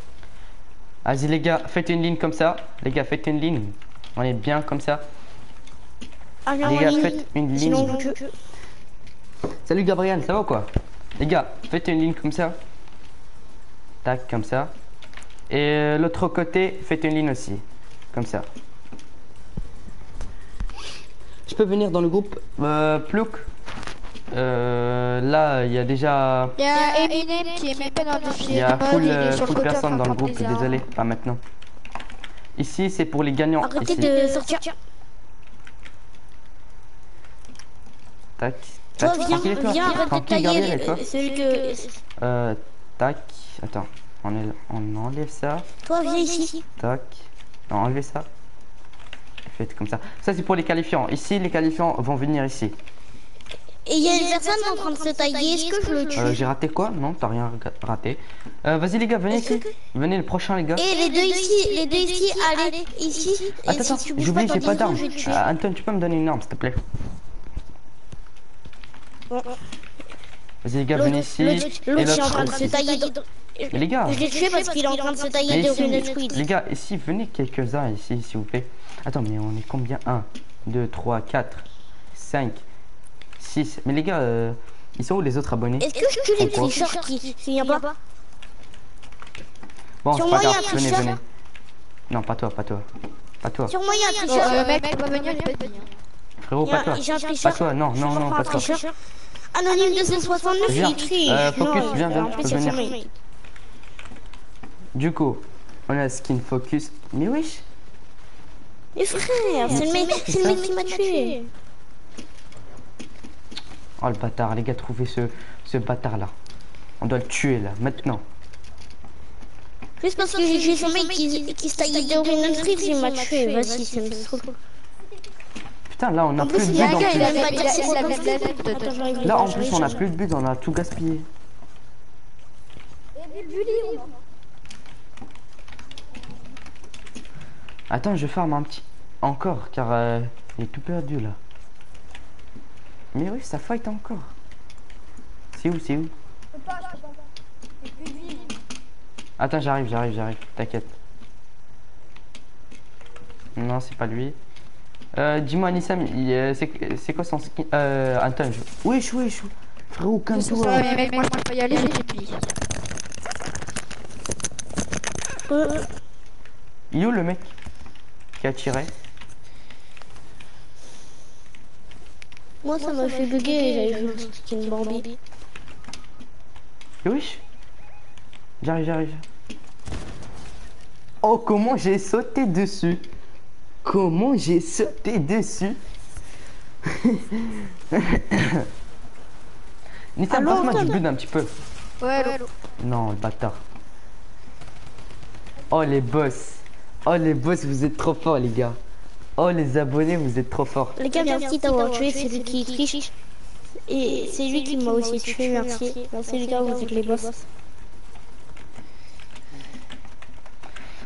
Vas-y les gars, faites une ligne comme ça. Les gars, faites une ligne. On est bien comme ça. Ah, Les gars, ligne. faites une Sinon, ligne. je- Salut Gabriel, ça va ou quoi? Les gars, faites une ligne comme ça. Tac, comme ça. Et euh, l'autre côté, faites une ligne aussi. Comme ça. Je peux venir dans le groupe euh, Plouk Euh, Là, il y a déjà... Il y a Eminem qui est même pas dans le Il y a full, euh, full personne dans le groupe, armes. désolé, pas maintenant. Ici, c'est pour les gagnants. Arrêtez ici. de sortir. Tac, Toi, tac, viens, tranquille, toi. viens, Tranquille, tailler toi celui que. Euh, tac, attends, on, est- on enlève ça, Toi, viens ici. tac, non, enlevez ça. Faites comme ça. Ça, c'est pour les qualifiants. Ici, les qualifiants vont venir ici. Et il y a une personne en train de se tailler. Est-ce que je le tue Euh, J'ai raté quoi Non, t'as rien raté. Euh, Vas-y, les gars, venez ici. Venez, le prochain, les gars. Et les deux ici, les deux ici, allez, ici. Attends, si attends, j'oublie, pas, j'ai pas 10 d'arme. secondes, je vais te tuer. Euh, Anton, tu peux me donner une arme, s'il te plaît Bon. Vas-y, les gars, venez ici. l'autre, est en train de se tailler. Mais les gars, Je l'ai tué parce qu'il est en train de se tailler les gars, ici, venez quelques-uns ici, s'il vous plaît. Attends, mais on est combien? 1, 2, 3, 4, 5, 6. Mais les gars, euh, ils sont où les autres abonnés? Est-ce que je tue les tricheurs qui viennent pas? Bon, sur c'est pas il grave, venez, venez. Non, pas toi, pas toi. Pas toi. Sur moi, il y a un tricheur. euh, mec, tu venir, il. Frérot, Il pas toi. Pas toi, non, non, non, pas toi. Anonyme 269, Viens. il triche. Euh, Focus, viens, viens, en tu peux il venir. mate. Du coup, on a skin focus. Mais wesh Mais frère, c'est le mec, c'est le mec qui m'a tué. Oh le bâtard, les gars, trouvez ce, ce bâtard là. On doit le tuer là, maintenant. Juste parce que j'ai tué son mec qui, qui se taillait de Rune Squid, il m'a tué. Vas-y, ça me. Putain, là, on a plus de en plus. j'arrive, Là, en plus, on a plus de buts, on a tout gaspillé. Attends, je farme un petit. Encore, car euh, il est tout perdu là. Mais oui, ça fight encore. C'est où, c'est où? Attends, j'arrive, j'arrive, j'arrive. T'inquiète. Non, c'est pas lui. Euh, Dis-moi, Nissam, euh, c'est quoi son skin? Euh, Anton, je... Wesh, wesh. Frérot, calme-toi. ça, mais mec, moi je peux pas y aller, j'ai Il est où le mec? Qui a tiré Moi, ça m'a fait bugger, j'avais vu le skin Bambi. Wesh. J'arrive, j'arrive. Oh, comment j'ai sauté dessus Comment j'ai sauté dessus Nissam, Allô, passe-moi du bud un petit peu. Ouais, allô. Non, le bâtard. Oh les boss. Oh les boss, vous êtes trop forts les gars. Oh les abonnés, vous êtes trop forts. Les gars, merci d'avoir tué, c'est lui qui triche. Et c'est lui qui m'a aussi tué, merci. Merci les gars, vous êtes les boss.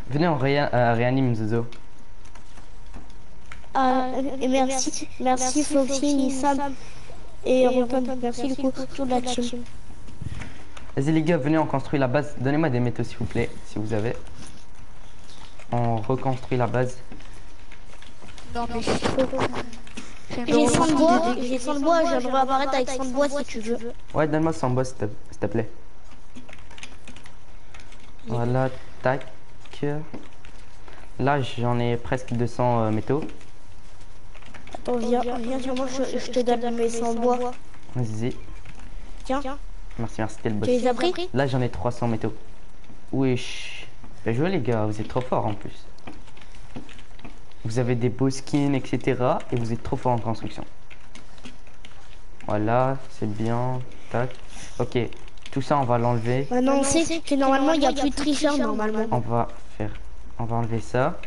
Venez, on réa- euh, réanime Zozo. Ah, et merci, merci Foxy, Nissam et Ropan. Merci du coup, toute la team. Vas-y les gars, venez, on construit la base. Donnez-moi des métaux s'il vous plaît, si vous avez. On reconstruit la base. Non, mais je suis trop con. J'aime J'ai bien 100 de bois, les- j'ai 100 de bois, j'aimerais apparaître avec 100 de bois si tu veux. Ouais, donne-moi 100 boss s'il te- s'il te plaît. Voilà, tac. Là, j'en ai presque 200 euh, métaux. Attends, viens, viens sur moi, je, je te donne mes 100 bois. Vas-y. Tiens, Merci, merci, c'était le boss. tu les as pris? Là, j'en ai 300 métaux. Wesh. Bien joué, les gars. Vous êtes trop forts en plus. Vous avez des beaux skins, etc. Et vous êtes trop forts en construction. Voilà, c'est bien. Tac. Ok. Tout ça, on va l'enlever. Maintenant, on sait que normalement, il n'y a plus de tricheurs normalement. On va faire. On va enlever ça.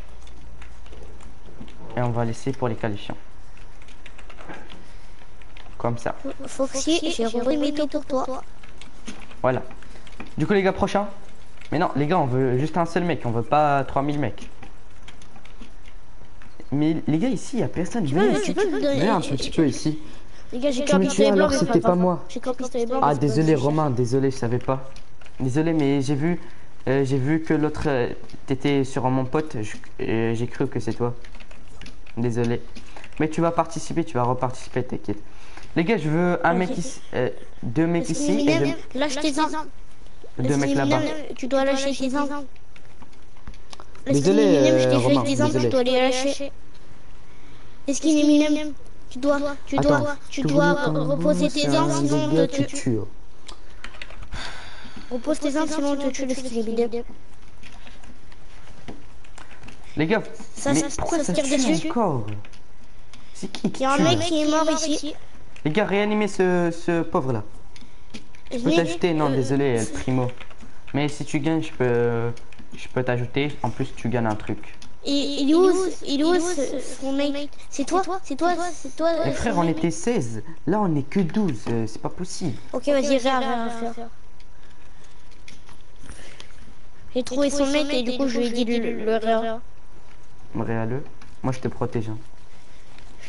Et on va laisser pour les qualifiants. Comme ça. Foxy, j'ai remis mes pour toi. Voilà. Du coup, les gars, prochain. Mais non, les gars, on veut juste un seul mec. On veut pas 3000 mecs. Mais les gars, ici, il y a personne. Venez tu peux Venez un petit peu ici. Les gars, j'ai Tu qu'un pistolet blanc. alors c'était pas moi. J'ai qu'un pistolet blanc. Ah, désolé. Romain. Désolé, je savais pas. Désolé, mais j'ai vu. euh, j'ai vu que l'autre. euh, T'étais sur mon pote. euh, J'ai cru que c'est toi. Désolé. Mais tu vas participer, tu vas reparticiper, t'inquiète. Les gars, je veux un mec ici, euh, deux mecs ici et qu'Eminem, deux, Lâche tes armes. Deux Est-ce mecs là-bas. Tu dois lâcher tes armes. Est-ce Désolé, euh, t'ai Romain, armes, tu désolé. dois les lâcher. Est-ce qu'Eminem, tu dois, tu Attends, dois, tu dois le temps, reposer tes armes, sinon on te tue. Repose tes armes, sinon on te tue le Eminem. Les gars, Ça, mais ça- pourquoi ça ça, se tire dessus encore C'est qui qui Il y a un mec qui est mort ici. Les gars, réanimez ce, ce pauvre là. Je peux Mais- t'ajouter Non, euh, désolé, El Primo. Mais si tu gagnes, je peux, je peux t'ajouter. En plus, tu gagnes un truc. Et il est où, il est son mate C'est toi C'est toi C'est toi Les euh, frères, son on était 16. Là, on est que 12. euh, c'est pas possible. Ok, vas-y, regarde. J'ai trouvé son mate et du coup je lui ai dit le, le réa. Réaleux. Moi, je te protège.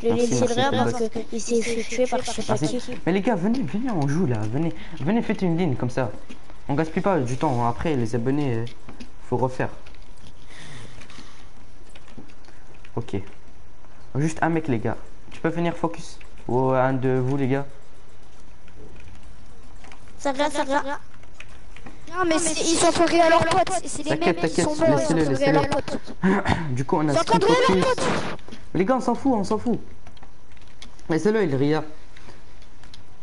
Je le c'est parce qu'il s'est fait tuer par je sais pas Merci. qui. Mais les gars, venez, venez, on joue là. Venez, venez, faites une ligne comme ça. On gaspille pas du temps. Après, les abonnés, euh, faut refaire. Ok. Juste un mec, les gars. Tu peux venir focus? Ou un de vous, les gars? Ça va, ça va. Non, mais c'est- ils sont ferrés à leurs potes. C'est les mêmes qui sont morts. Ils sont à leurs laissez-les. potes. Du coup, on a skin. Mais les gars, on s'en fout, on s'en fout. Mais c'est là, il ria.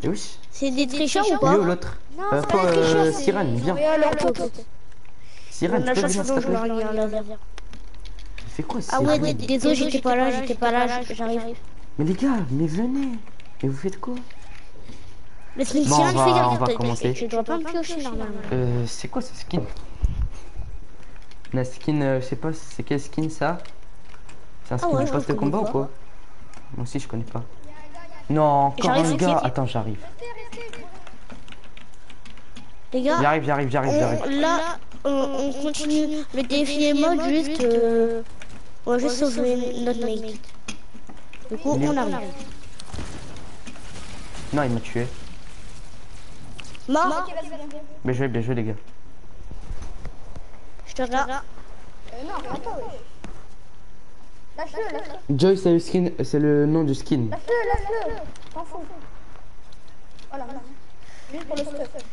Et oui. C'est des tricheurs ou pas l'autre Non, Euh, pas euh, Sirène, viens. Sirène, tu peux venir, s'il. Il fait quoi, Ah ouais, Sirène désolé, j'étais pas là, j'étais pas là, j'arrive. Mais les gars, mais venez. Mais vous faites quoi? Laisse-moi Bon, Sirène, on va- on commencer. Tu dois pas me piocher normalement. Euh, c'est quoi ce skin? La skin, euh, je sais pas, c'est quel skin ça? C'est un skin Ah ouais, de poste de combat ou quoi? Moi aussi, je connais pas. Non, encore un c'est gars. Attends, j'arrive. Les gars, J'arrive, j'arrive, j'arrive, on- j'arrive. là, on, on continue le défi est mode juste. euh, on va juste sauver notre mate. Du coup, on arrive. Non, il m'a tué. Mort, Bien joué, bien joué, les gars. je te regarde. Lâche-le, lâche-le, Joy, c'est le skin, c'est le nom du skin. lâche-le, lâche-le. T'en fous. Voilà, voilà. Juste pour le stuff.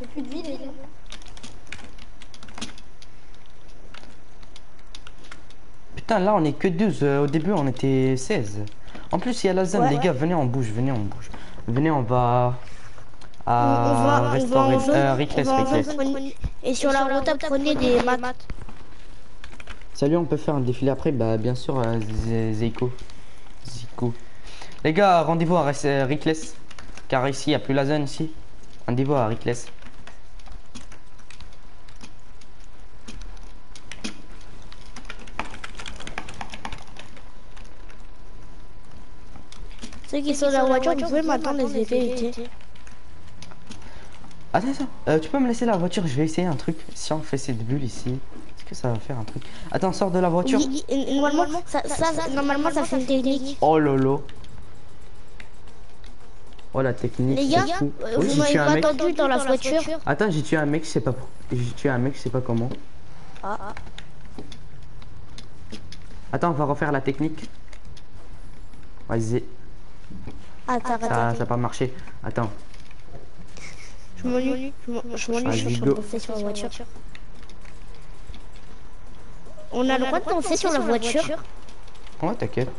J'ai plus de vie, les gars. Putain, là, on est que 12. euh, au début, on était 16. En plus, il y a la zone, Ouais. les gars. Venez, on bouge, venez, on bouge. Venez, on va. À Euh, prenez- Et sur la route, prenez des maths. Salut, on peut faire un défilé après Bah, bien sûr, euh, Ze- Zeiko. Zico. Les gars, rendez-vous à euh, Reckless. Car ici, il n'y a plus la zone ici. Dévot à Rickless. Ceux qui sont dans la voiture, vous pouvez m'attendre les éviter. Attends, attends. Euh, tu peux me laisser la voiture Je vais essayer un truc. Si on fait cette bulle ici, est-ce que ça va faire un truc? Attends, sors de la voiture. Oui, et normalement, ça, ça, normalement, ça fait une technique. Oh lolo. Oh la technique. Les gars, fou. euh, Oui, vous m'avez pas mec. attendu dans la voiture. Attends, j'ai tué un mec, je sais pas pour- J'ai tué un mec, je sais pas comment. Ah, Attends, on va refaire la technique. Vas-y, Attends, attends, ça ça attends. a pas marché. Attends. Je m'ennuie. Je m'en- je m'ennuie, go. danser sur la voiture. On a le droit de danser sur la voiture. Ouais, t'inquiète.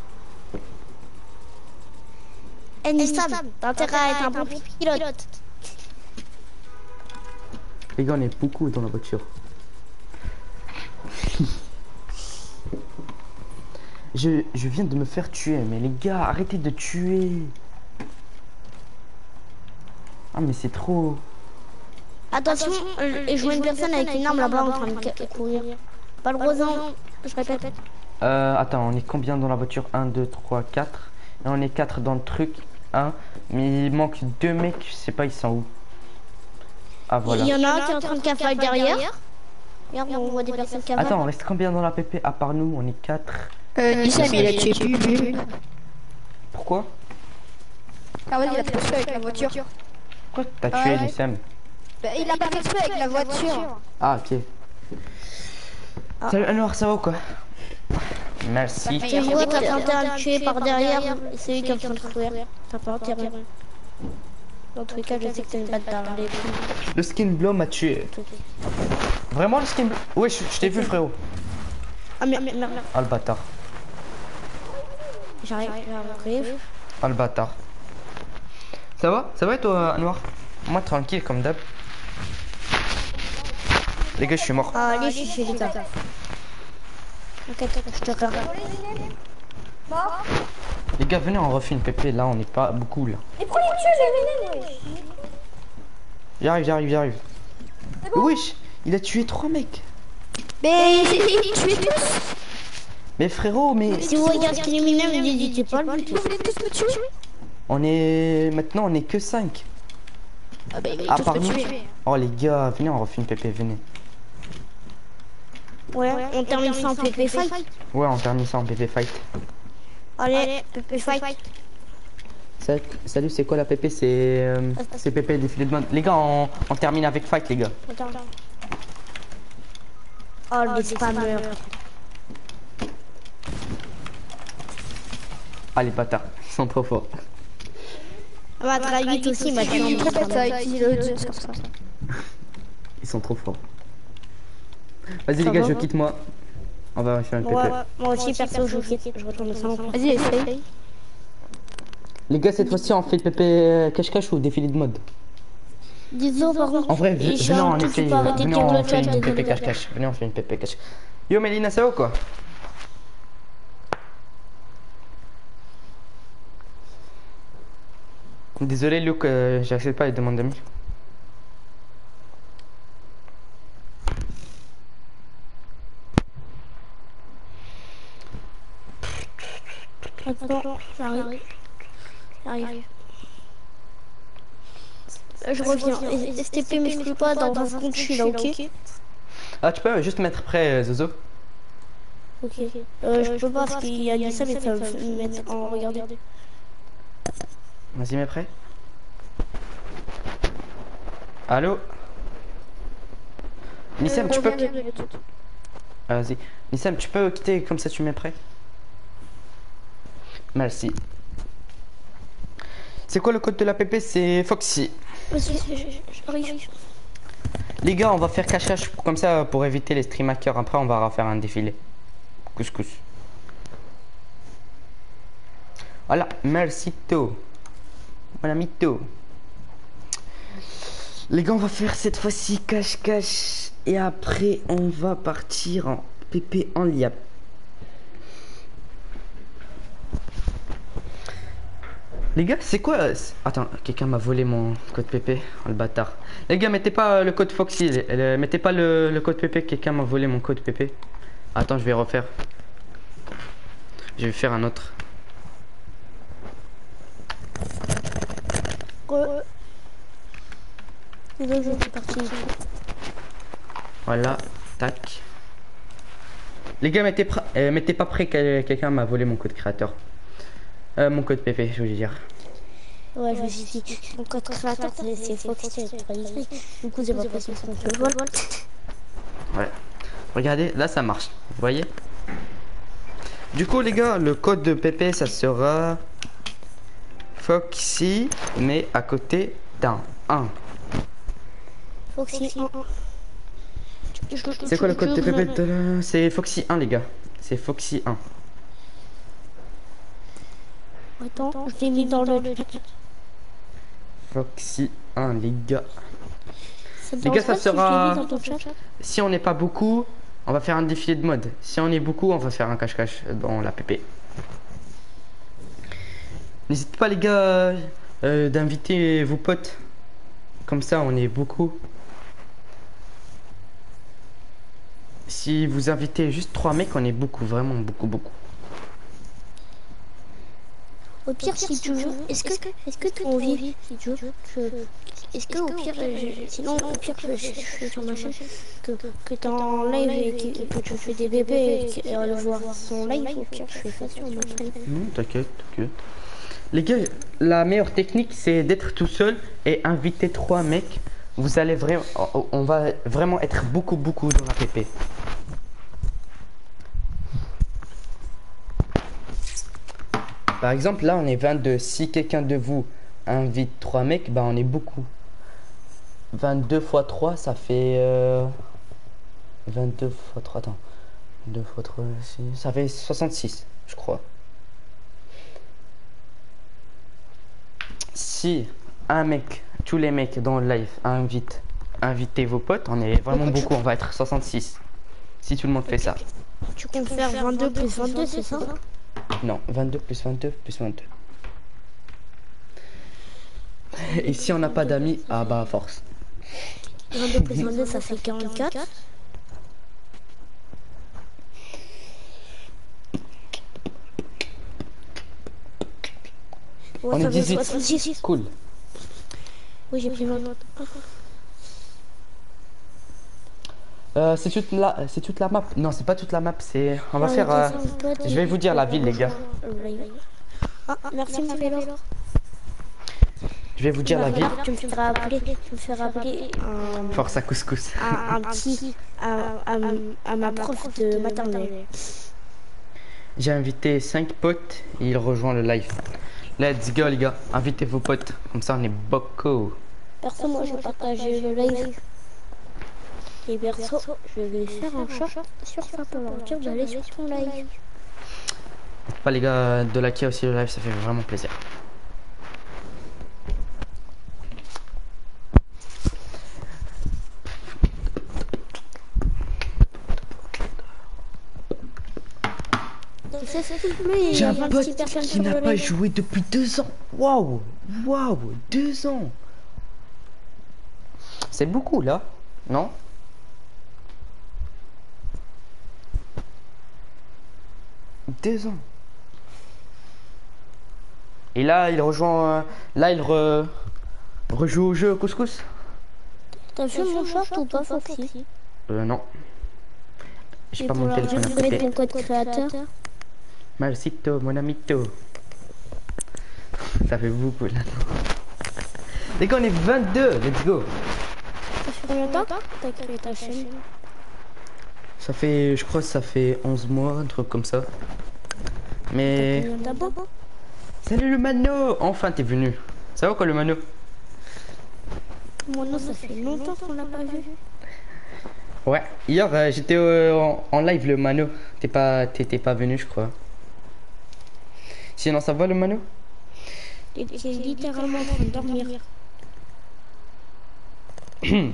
Eh Nissan, t'as intérêt à être un bon pilote. Les gars, on est beaucoup dans la voiture. je, je viens de me faire tuer, mais les gars, arrêtez de tuer. Ah, mais c'est trop. Attention, euh, et je vois une personne avec une arme là-bas en train de courir. Pas le rosan, je répète. Euh, attends, on est combien dans la voiture? 1, 2, 3, 4. Et on est 4 dans le truc. 1. Mais il manque deux mecs, je sais pas, ils sont où. Ah, voilà. Il y en a un qui est en train de cafaler derrière. Regarde, on voit des personnes qui Attends, on reste combien dans la PP À part nous, on est 4. Euh, Nissam, il a tué Bubu. Pourquoi? Ah ouais, il a trop fait avec la voiture. Pourquoi t'as tué ouais. Nissam Bah, il a pas fait exprès avec la voiture. Ah, ok. Salut, Anwar, ça va ou quoi Merci. Tu vois, t'as tenté à le tuer par derrière, c'est lui qui est en train de courir. T'as pas intérêt. Dans tous les cas, je sais que t'as une batte dans les. Le skin blow m'a tué. Vraiment le skin blow Ouais, je, je t'ai vu, frérot. Ah merde, merde, merde. Ah, le bâtard. J'arrive, j'arrive. Ah, le bâtard. Ça va? Ça va et toi, Anwar? Moi, tranquille, comme d'hab. Les gars, je suis mort. Ah, allez, je suis les gars. Ok, je te regarde. Les gars, venez, on refait une PP. Là, on n'est pas beaucoup, là. Mais pourquoi il tue les vénènes, J'arrive, j'arrive, j'arrive. Wesh, il a tué trois mecs. Mais il tuait tous. Mais frérot, mais Si vous regardez ce qu'il est minable, n'hésitez pas. Vous voulez tous me tuer on est... Maintenant, on est que 5. Ah bah, il À tous me nous. tuer. Oh, les gars, venez, on refait une PP, venez. Ouais, on termine ça en PP fight. Ouais, on termine ça en PP fight. Allez, PP fight. Salut, salut, c'est quoi la PP C'est euh, c'est PP défilé de mode. Les gars, on, on termine avec fight, les gars. Attends. Oh, les spammers. Ah, les bâtards, ils sont trop forts. Dragut aussi. Ils sont trop forts. Vas-y, les gars, je quitte moi. On va faire une PP. Ouais, moi aussi, perso, je quitte. Je retourne au. Vas-y, essaye. Les gars, cette fois-ci, on fait PP euh, cache-cache ou défilé de mode? Désolé, par contre. En vrai, venez, on essaye. Venez, on le fait une. PP cache-cache. Venez, on fait une PP cache. Yo, Mélina, ça va ou quoi? Désolé, Luke, euh, j'accepte pas les demandes d'amis. Attends, j'arrive. J'arrive. Euh, Je reviens. STP m'exclut pas, dans 20 secondes, je suis là, ok Ah, tu peux juste mettre prêt, euh, Zozo Ok. Euh, je peux pas parce qu'il y a dit ça, mais ça me mettre en regardez. Vas-y, mets prêt. Allô Nissam, tu peux... Vas-y. Nissam, tu peux quitter comme ça tu mets prêt Merci. C'est quoi le code de la PP C'est Foxy. Les gars, on va faire cache comme ça pour éviter les stream hackers. Après, on va refaire un défilé. Couscous. Voilà, merci To. Voilà, mytho. Les gars, on va faire cette fois-ci cache-cache. Et après, on va partir en PP en liap. Les gars, c'est quoi euh, Attends, quelqu'un m'a volé mon code PP, oh, le bâtard. Les gars, mettez pas euh, le code Foxy, mettez pas le, le code PP, quelqu'un m'a volé mon code PP. Attends, je vais refaire. Je vais faire un autre. Re- Désolé, je suis parti. Voilà, tac. Les gars, mettez, euh, mettez pas prêt que quelqu'un m'a volé mon code créateur. Euh, mon code PP, je voulais dire. Ouais, je me suis dit, mon code créateur, c'est écrit. Du coup, c'est pas le vole. Ouais. Regardez, là ça marche. Vous voyez? Du coup, les gars, le code de PP, ça sera Foxy, mais à côté d'un 1. Foxy 1. C'est quoi le code de PP de C'est Foxy 1, les gars. C'est Foxy 1. Attends, je l'ai mis dans le chat. Foxy 1, les gars. Les gars, ça sera- Si on n'est pas beaucoup, on va faire un défilé de mode. Si on est beaucoup, on va faire un cache-cache dans la PP. N'hésitez pas, les gars, euh, d'inviter vos potes. Comme ça, on est beaucoup. Si vous invitez juste trois mecs, on est beaucoup, vraiment beaucoup, beaucoup. Au pire, si tu veux, est-ce que est-ce que tu as envie, si tu veux, est-ce que au pire, je- sinon au pire, je, fais sur ma chaîne que que t'es en live et que, tu fais des bébés et aller voir son live, au pire, je fais ça sur ma chaîne. Non, t'inquiète, t'inquiète. Les gars, la meilleure technique, c'est d'être tout seul et inviter trois mecs. Vous allez vraiment, on va vraiment être beaucoup, beaucoup dans la PP. Par exemple, là, on est 22. Si quelqu'un de vous invite trois mecs, bah, on est beaucoup. 22 fois 3, ça fait... euh, 22 fois 3, attends. 2 fois 3, ça fait 66, je crois. Si un mec, tous les mecs dans le live invitent, invitez vos potes, on est vraiment beaucoup, on va être 66. Si tout le monde fait ça. Tu comptes faire 22 plus 22, c'est ça? Non, 22 plus 22 plus 22. Et si on n'a pas d'amis, ah bah à force. 22 plus 22, ça fait 44. Ouais, On est ça fait 18. 66. Cool. Oui, j'ai pris ma note. Euh, c'est toute la, c'est toute la map. Non, c'est pas toute la map. C'est, on va Ah, faire. euh, je vais vous dire la ville, les gars. Ah, merci, ma belle. Je vais vous dire la ville. Tu me fais rappeler, tu me fais rappeler un, Force à couscous. un, un petit, un- à ma prof de maternelle. J'ai invité 5 potes et ils rejoignent le live. Let's go les gars, invitez vos potes, comme ça on est beaucoup. Perso, moi, je vais partager le live. Et perso, je vais faire un short sur ça pour leur dire d'aller sur ton live. Pas les gars de liker aussi le live, ça fait vraiment plaisir. J'ai a un 26 pote qui n'a pas joué depuis deux ans. Waouh, waouh, deux ans. C'est beaucoup là, non? Deux ans. Et là, il rejoint. Là, il re- rejoue au jeu au couscous T'as vu mon short ou pas, Foxy Euh, non. J'ai pas mon téléphone à côté. code créateur. Malcito, mon amito. Ça fait beaucoup là. Les gars, on est 22, let's go. Ça fait combien de temps? T'as créé ta chaîne Ça fait, je crois, que ça fait 11 mois, un truc comme ça. Mais. Salut le mano Enfin, t'es venu. Ça va quoi le mano? Ça fait longtemps qu'on l'a pas vu. Ouais. Hier, euh, j'étais euh, en, en live le mano. T'es pas, t'étais pas venu, je crois. Sinon, ça va le mano? Était littéralement en train de dormir.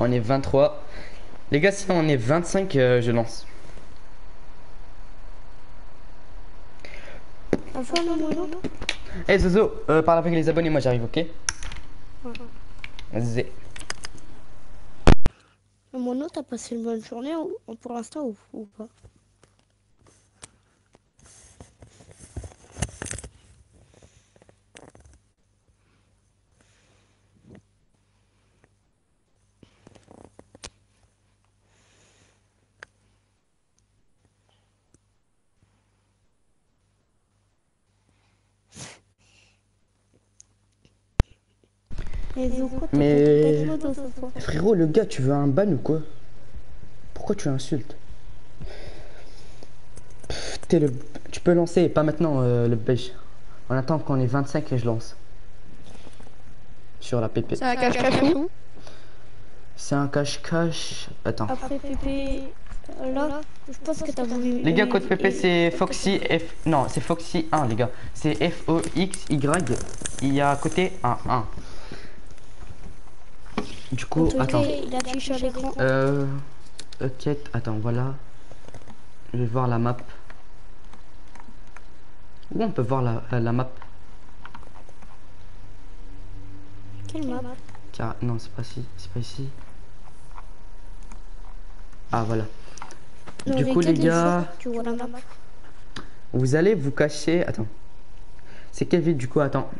On est 23. Les gars, si on est 25, euh, je lance. Enfin. Eh Zozo, euh, parle avec les abonnés, moi j'arrive, ok Vas-y. Le mono, t'as passé une bonne journée ou, pour l'instant ou, ou pas Mais Zoko, t'as Mais- pas de moto ce soir. Frérot, le gars, tu veux un ban ou quoi? Pourquoi tu insultes? Pff, t'es le... Tu peux lancer, pas maintenant euh, le beige. On attend qu'on est 25 et je lance. Sur la PP. C'est un cache-cache où C'est un cache-cache. Attends. Après Pépé, euh, là, je pense que t'as voulu. Les gars, code PP c'est Foxy F. Non, c'est Foxy 1, les gars. C'est F-O-X-Y. Il y a à côté un 1. Du coup, attends. il affiche à l'écran. Euh. Ok, attends, voilà. Je vais voir la map. Où on peut voir la, la, la map? Quelle map? Tiens, non, c'est pas ici. C'est pas ici. Ah, voilà. Du coup, les gars- fois, Tu vois la map. Vous allez vous cacher. Attends. C'est quelle ville du coup Attends.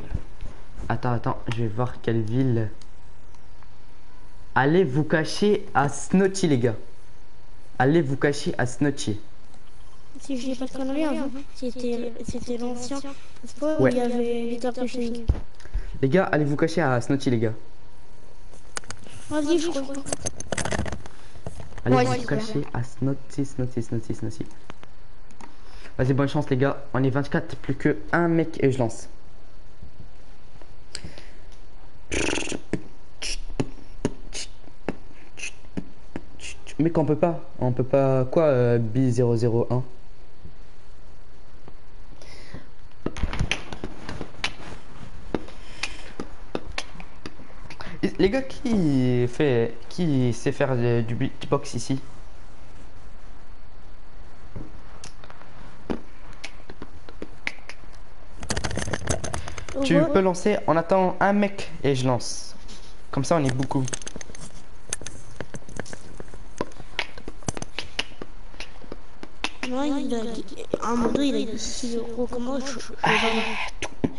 Attends, attends. Je vais voir quelle ville. Allez vous cacher à Snotty, les gars. Allez vous cacher à Snotty. Si je dis pas de conneries, avant, c'était c'était l'ancien. C'est pas où Ouais. il y avait Victor. Les gars, allez vous cacher à Snotty, les gars. Vas-y, je crois. Allez Ouais, vous cacher à Snotty, Snotty, Snotty, Snotty. Vas-y, bonne chance, les gars. On est 24, plus que un mec et je lance. Mec, on peut pas. On peut pas. Quoi, euh, B001 Et Les gars, qui fait. Qui sait faire de- du beatbox ici? Tu peux lancer, on attend un mec et je lance. Comme ça, on est beaucoup. Non, il a dit. À un moment donné, il a dit 6 euros. Comment je. je vais ban-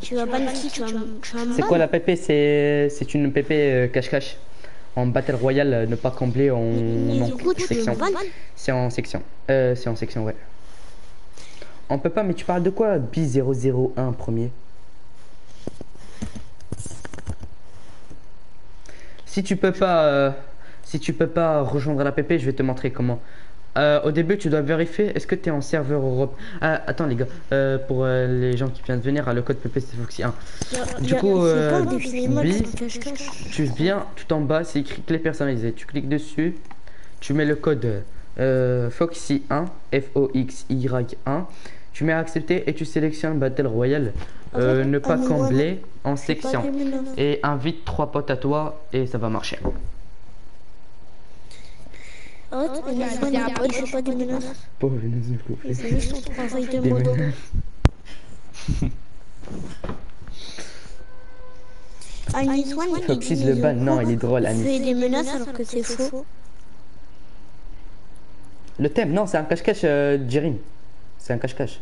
Tu vas ban qui Tu vas tu vas me C'est quoi la PP C'est une PP euh, cache-cache. En Battle Royale, euh, ne pas combler en, section. C'est en section. Euh, c'est en section, ouais. On peut pas, mais tu parles de quoi? B001 premier Si tu peux pas, euh, si tu peux pas rejoindre la PP, je vais te montrer comment. Euh, au début, tu dois vérifier est-ce que tu es en serveur Europe? Ah, attends les gars, euh, pour euh, les gens qui viennent de venir, le code PP c'est Foxy 1. Du coup, tu viens tout en bas, c'est écrit clé personnalisée. Tu cliques dessus, tu mets le code euh, Foxy1, F-O-X-Y1. Tu mets accepter et tu sélectionnes Battle Royale. Ne pas combler en section. Et invite trois potes à toi et ça va marcher. Arrête, il Il y a pas des menaces. Pauvre plaît. C'est juste ton travail de menaces. Anis One, il le ban, non, il est drôle, Anis. fait des menaces alors que c'est faux. Le thème, non, c'est un cache-cache, euh, Jerim. C'est un cache-cache.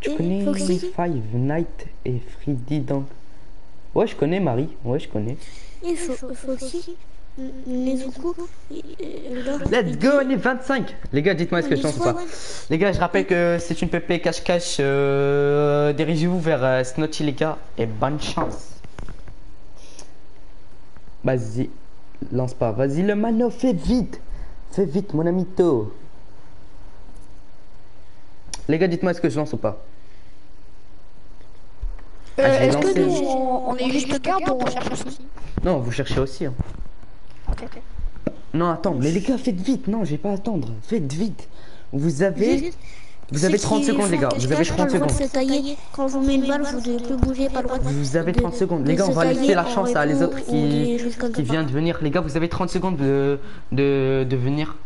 Tu connais Foxy Five Night et Freddy donc Ouais, je connais Marie. Ouais, je connais. Fo- Foxy, Nezuko, et- et là, Let's go, on est 25 Les gars, dites-moi est-ce que je lance ou pas. Les gars, je rappelle que c'est une PP cache-cache. euh, Dirigez-vous vers euh, Snotty, les gars, et bonne chance. Vas-y, lance pas. Vas-y, le mano, fais vite. Fais vite, mon amito. Les gars, dites-moi est-ce que je lance ou pas. Euh, Est-ce que nous, on, on est juste garde ou on cherche aussi Non, vous cherchez aussi. hein. Ok, ok. Non, attends, mais les gars, faites vite. Non, j'ai pas à attendre. Faites vite. Vous avez. Vous avez 30 secondes, les gars. Vous avez 30 secondes. Quand je vous mets une balle, vous devez plus bouger, pas le droit de- Vous avez de- 30 secondes. Les gars, on va laisser la chance à les autres qui, qui viennent de venir. Les gars, vous avez 30 secondes de, de, de venir.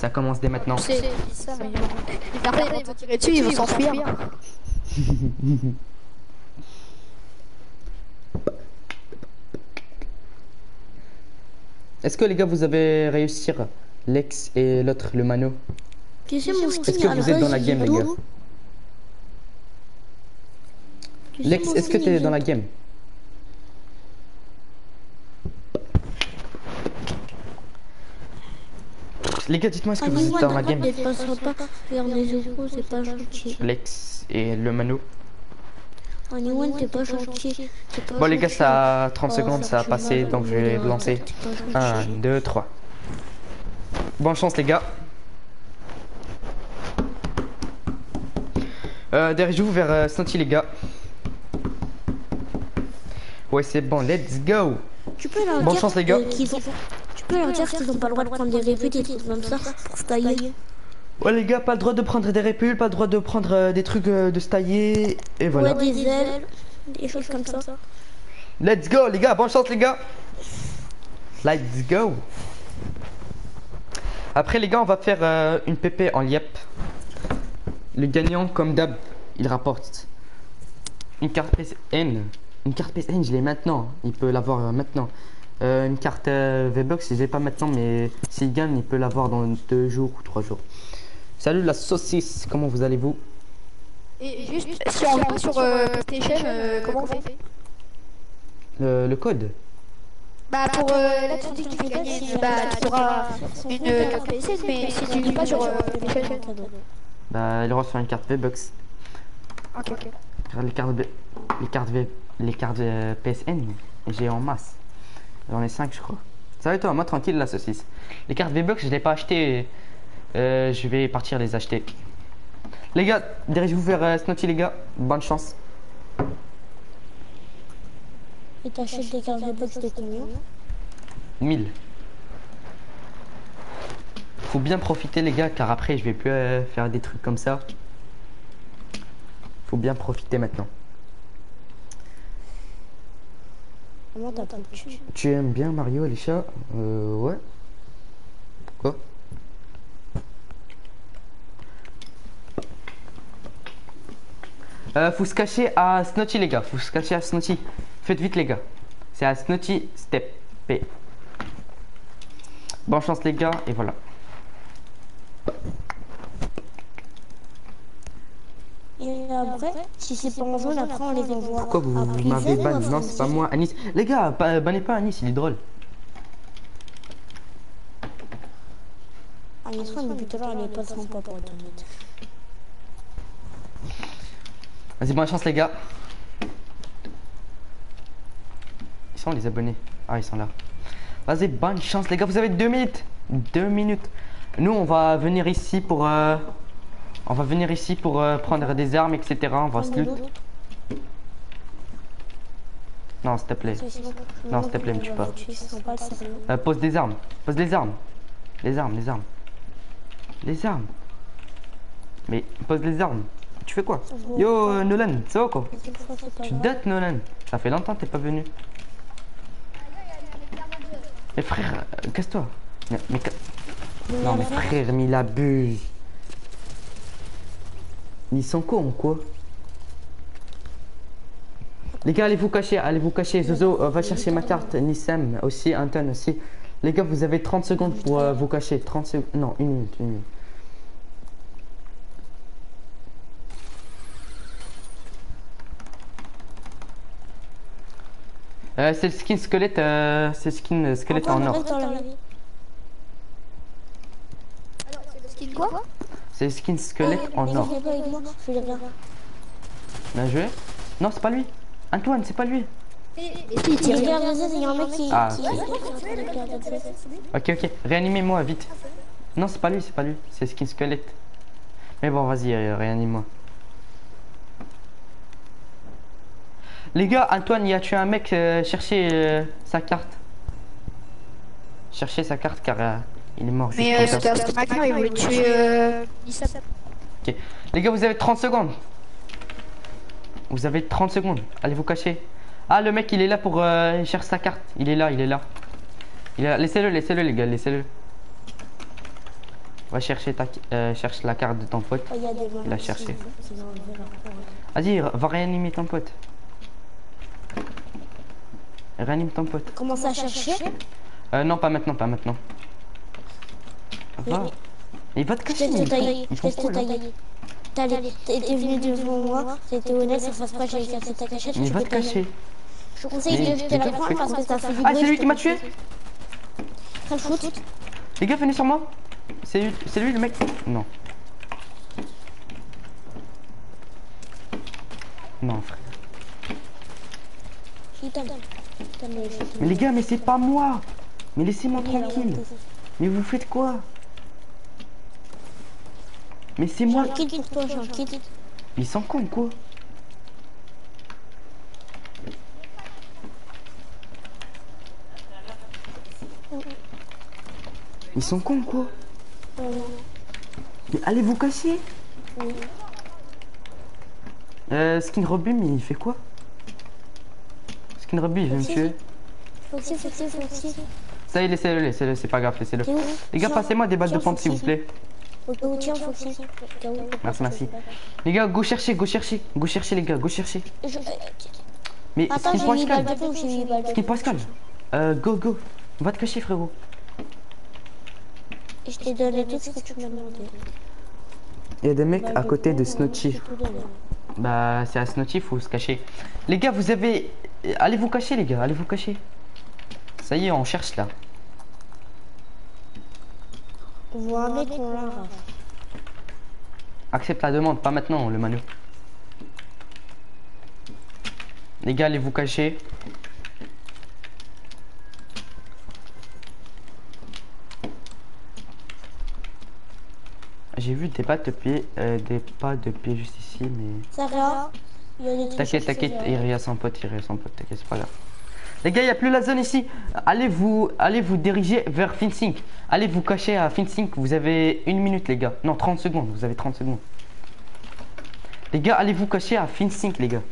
Ça commence dès maintenant. C'est ça, mais ils vont tirer dessus, ils vont s'enfuir. Est-ce que les gars, vous avez réussi Lex et l'autre, le Mano? Est-ce que vous êtes dans la game, les gars? Lex, est-ce que t'es dans la game? Les gars, dites-moi, est-ce que vous êtes dans la game? Lex et le Mano. Anyone, t'es pas gentil. pas Bon, les gars, ça a 30 Oh, secondes, ça a passé, donc je vais lancer. t'es pas 1, gentil. 2, 3. Bonne chance, les gars. Euh, derrière vous vers euh, les gars. Ouais, c'est bon, let's go. Tu peux leur Bonne dire chance, les gars. ont- Tu peux leur dire qu'ils ont pas le droit de prendre des trucs comme ça pour se tailler. Ouais, les gars, pas le droit de prendre des répules, pas le droit de prendre euh, des trucs euh, de se tailler. Et voilà. Ouais, des ailes, des choses comme ça. Let's go, les gars. Bonne chance, les gars. Let's go. Après, les gars, on va faire euh, une PP en liep. Le gagnant, comme d'hab, il rapporte une carte PSN. Une carte PSN, je l'ai maintenant. Il peut l'avoir maintenant. Une carte V-Box, je l'ai pas maintenant, mais s'il gagne, il peut l'avoir dans deux jours ou trois jours. Salut la saucisse, comment vous allez-vous? Et juste, si on va sur euh, PlayStation, euh, comment on fait? Le, le code? Bah pour euh, là tu dis que tu fais gagner une, bah tu auras une euh, carte PlayStation, mais si tu dis pas sur euh, PlayStation. Bah, il reçoit une carte V-Box. Ok ok. Les cartes, les cartes, V- les cartes euh, PSN, j'ai en masse. J'en ai 5 je crois. Ça va et toi, moi tranquille la saucisse. Les cartes V-Bucks, je les ai pas achetées. Euh, je vais partir les acheter. Les gars, dirigez-vous vers euh, Snotty les gars. Bonne chance. Et t'achètes des cartes de box de combien 1000. Faut bien profiter les gars, car après je vais plus euh, faire des trucs comme ça. Faut bien profiter maintenant. Comment Tu aimes bien Mario et les chats? Euh, ouais. Pourquoi? Euh, Faut se cacher à Snotty, les gars. Faut se cacher à Snotty. Faites vite, les gars. C'est à Snotty Step P. Bonne chance, les gars, et voilà. Et après, si c'est pas en jaune, après on les envoie. Pourquoi vous, m'avez ban Non, c'est pas moi. Anis. Les gars, ba- bannez pas Anis, il est drôle. Ah, mais ça, depuis tout à l'heure, elle est pas sympa pour être honnête. Vas-y, bonne chance, les gars. Ils sont les abonnés? Ah, ils sont là. Vas-y, bonne chance, les gars. Vous avez deux minutes. Deux minutes. Nous, on va venir ici pour. euh, On va venir ici pour euh, prendre des armes, etc. On va se loot. Non, s'il te plaît. Non, s'il te plaît, me tue pas. Euh, pose des armes. Pose des armes. Les armes, les armes. Les armes. Mais pose les armes. Tu fais quoi Yo, euh, Nolan, ça va quoi Tu dates, Nolan Ça fait longtemps que t'es pas venu. Mais frère, euh, casse-toi. Mais, mais ca- Non, mais frère, mais il abuse. Ils sont cons, quoi. Les gars, allez vous cacher, allez vous cacher. Zozo, euh, va chercher ma carte. Nissem aussi, Anton aussi. Les gars, vous avez 30 secondes pour vous cacher. 30 secondes. Non, une minute, une minute. Euh, c'est le skin squelette, euh, c'est le skin euh, squelette en or. Skin quoi C'est le skin squelette Oh, en or. bien. Joué. Non, c'est pas lui. Antoine, c'est pas lui. Ah. Ok, ok. Réanimez-moi vite. Non, c'est pas lui, c'est pas lui. C'est skin squelette. Mais bon, vas-y, euh, réanime-moi. Les gars, Antoine, il a tué un mec. euh, cherchez euh, sa carte? Cherchez sa carte car euh, il est mort. juste Mais comme euh, un il voulait tuer euh. Ok. Les gars, vous avez 30 secondes. Vous avez 30 secondes. Allez vous cacher. Ah, le mec, il est là pour euh, il cherche sa carte. Il est là, il est là. Là. Laissez-le, laissez-le, les gars, laissez-le. Va chercher ta, euh, cherche la carte de ton pote. Oh, il a cherché. Vas-y, va réanimer ton pote. Réanime ton pote. Commence à chercher. Euh, non, pas maintenant, pas maintenant. Va. Il va te Je cacher. laisse te tailler. Je te tailler. T'es venu devant moi, t'étais honnête, ça fasse pas, j'allais casser ta cachette. Il va te cacher. Je te conseille de mais la prendre parce que t'as fait du Ah, c'est lui je qui m'a te tué Les gars, venez sur moi. C'est lui, le mec. Non. Non, frère. Mis- Mais les gars, mais c'est pas moi. Mais laissez-moi tranquille. Mais vous faites quoi? Mais c'est moi. Ils sont cons quoi Ils sont cons quoi Euh, Mais allez vous casser oui. Euh, Skin mais il fait quoi? Skin Robby, il veut me Foxy. tuer. Foxy, Foxy, Foxy. Ça y est, laissez-le, laissez-le, c'est pas grave, laissez-le. Les gars, passez-moi des balles de pompe s'il vous plaît. Tiens, Foxy. Merci, merci. Les gars, go chercher, go chercher, go chercher les gars, go chercher. Je- Mais Skin Pascal, Skin. Pascal, euh, go, go. Va te cacher frérot. Et je t'ai donné tout ce que tu m'as demandé. Il y a des mecs à côté de Snotchy. Bah, c'est à Snotty, faut se cacher. Les gars, vous avez. Allez vous cacher, les gars, allez vous cacher. Ça y est, on cherche là. Accepte la demande, pas maintenant, le Manu. Les gars, allez vous cacher. J'ai vu des pas de pied, euh, des pas de pied juste ici, mais. Y a des trucs T'inquiète, t'inquiète, il reste son pote, il reste son pote, t'inquiète, c'est pas grave. Les gars, il n'y a plus la zone ici. Allez vous, allez vous diriger vers Finsink. Allez vous cacher à Finsink. Vous avez une minute, les gars. Non, 30 secondes. Vous avez 30 secondes. Les gars, allez vous cacher à Finsink, les gars.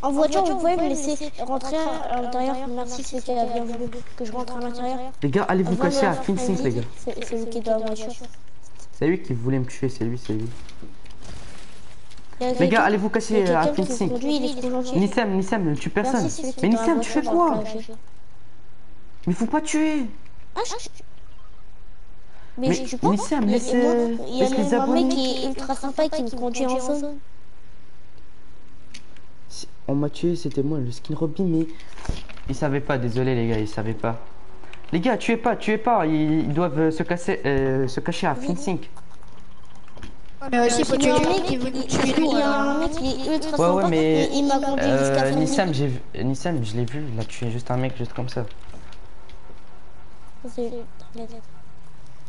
En voiture, vous pouvez me laisser rentrer à l'intérieur. Merci, c'est qui a bien voulu que je rentre à l'intérieur. Les gars, allez vous cacher à Finsink, les gars. C'est qui dans la voiture. C'est lui qui voulait me tuer, c'est lui, c'est lui. Il Les gars, allez vous il a à il gentil. Nissem, Nissem, ne tue personne. Mais Nissem, tu fais quoi. Mais faut pas tuer. Ah, Mais, Mais je suis pas. Nissem, Mais laisse, Il y a les un mec qui est ultra sympa et qui me conduit en zone. On m'a tué, c'était moi, le skin Robby, mais ils savaient pas. Désolé, les gars, ils savaient pas. Les gars, tuez pas, tuez pas. Ils, ils doivent euh, se, casser, euh, se cacher à Finsink. Mais aussi, il faut y a tuer un mec qui veut nous il- tuer il nous. y a alors. un mec qui est ultra Ouais, sympa ouais, mais. il m'a conduit jusqu'à Euh, Finsink. Nissam, j'ai vu. Nissam, je l'ai vu, il a tué juste un mec, juste comme ça. C'est-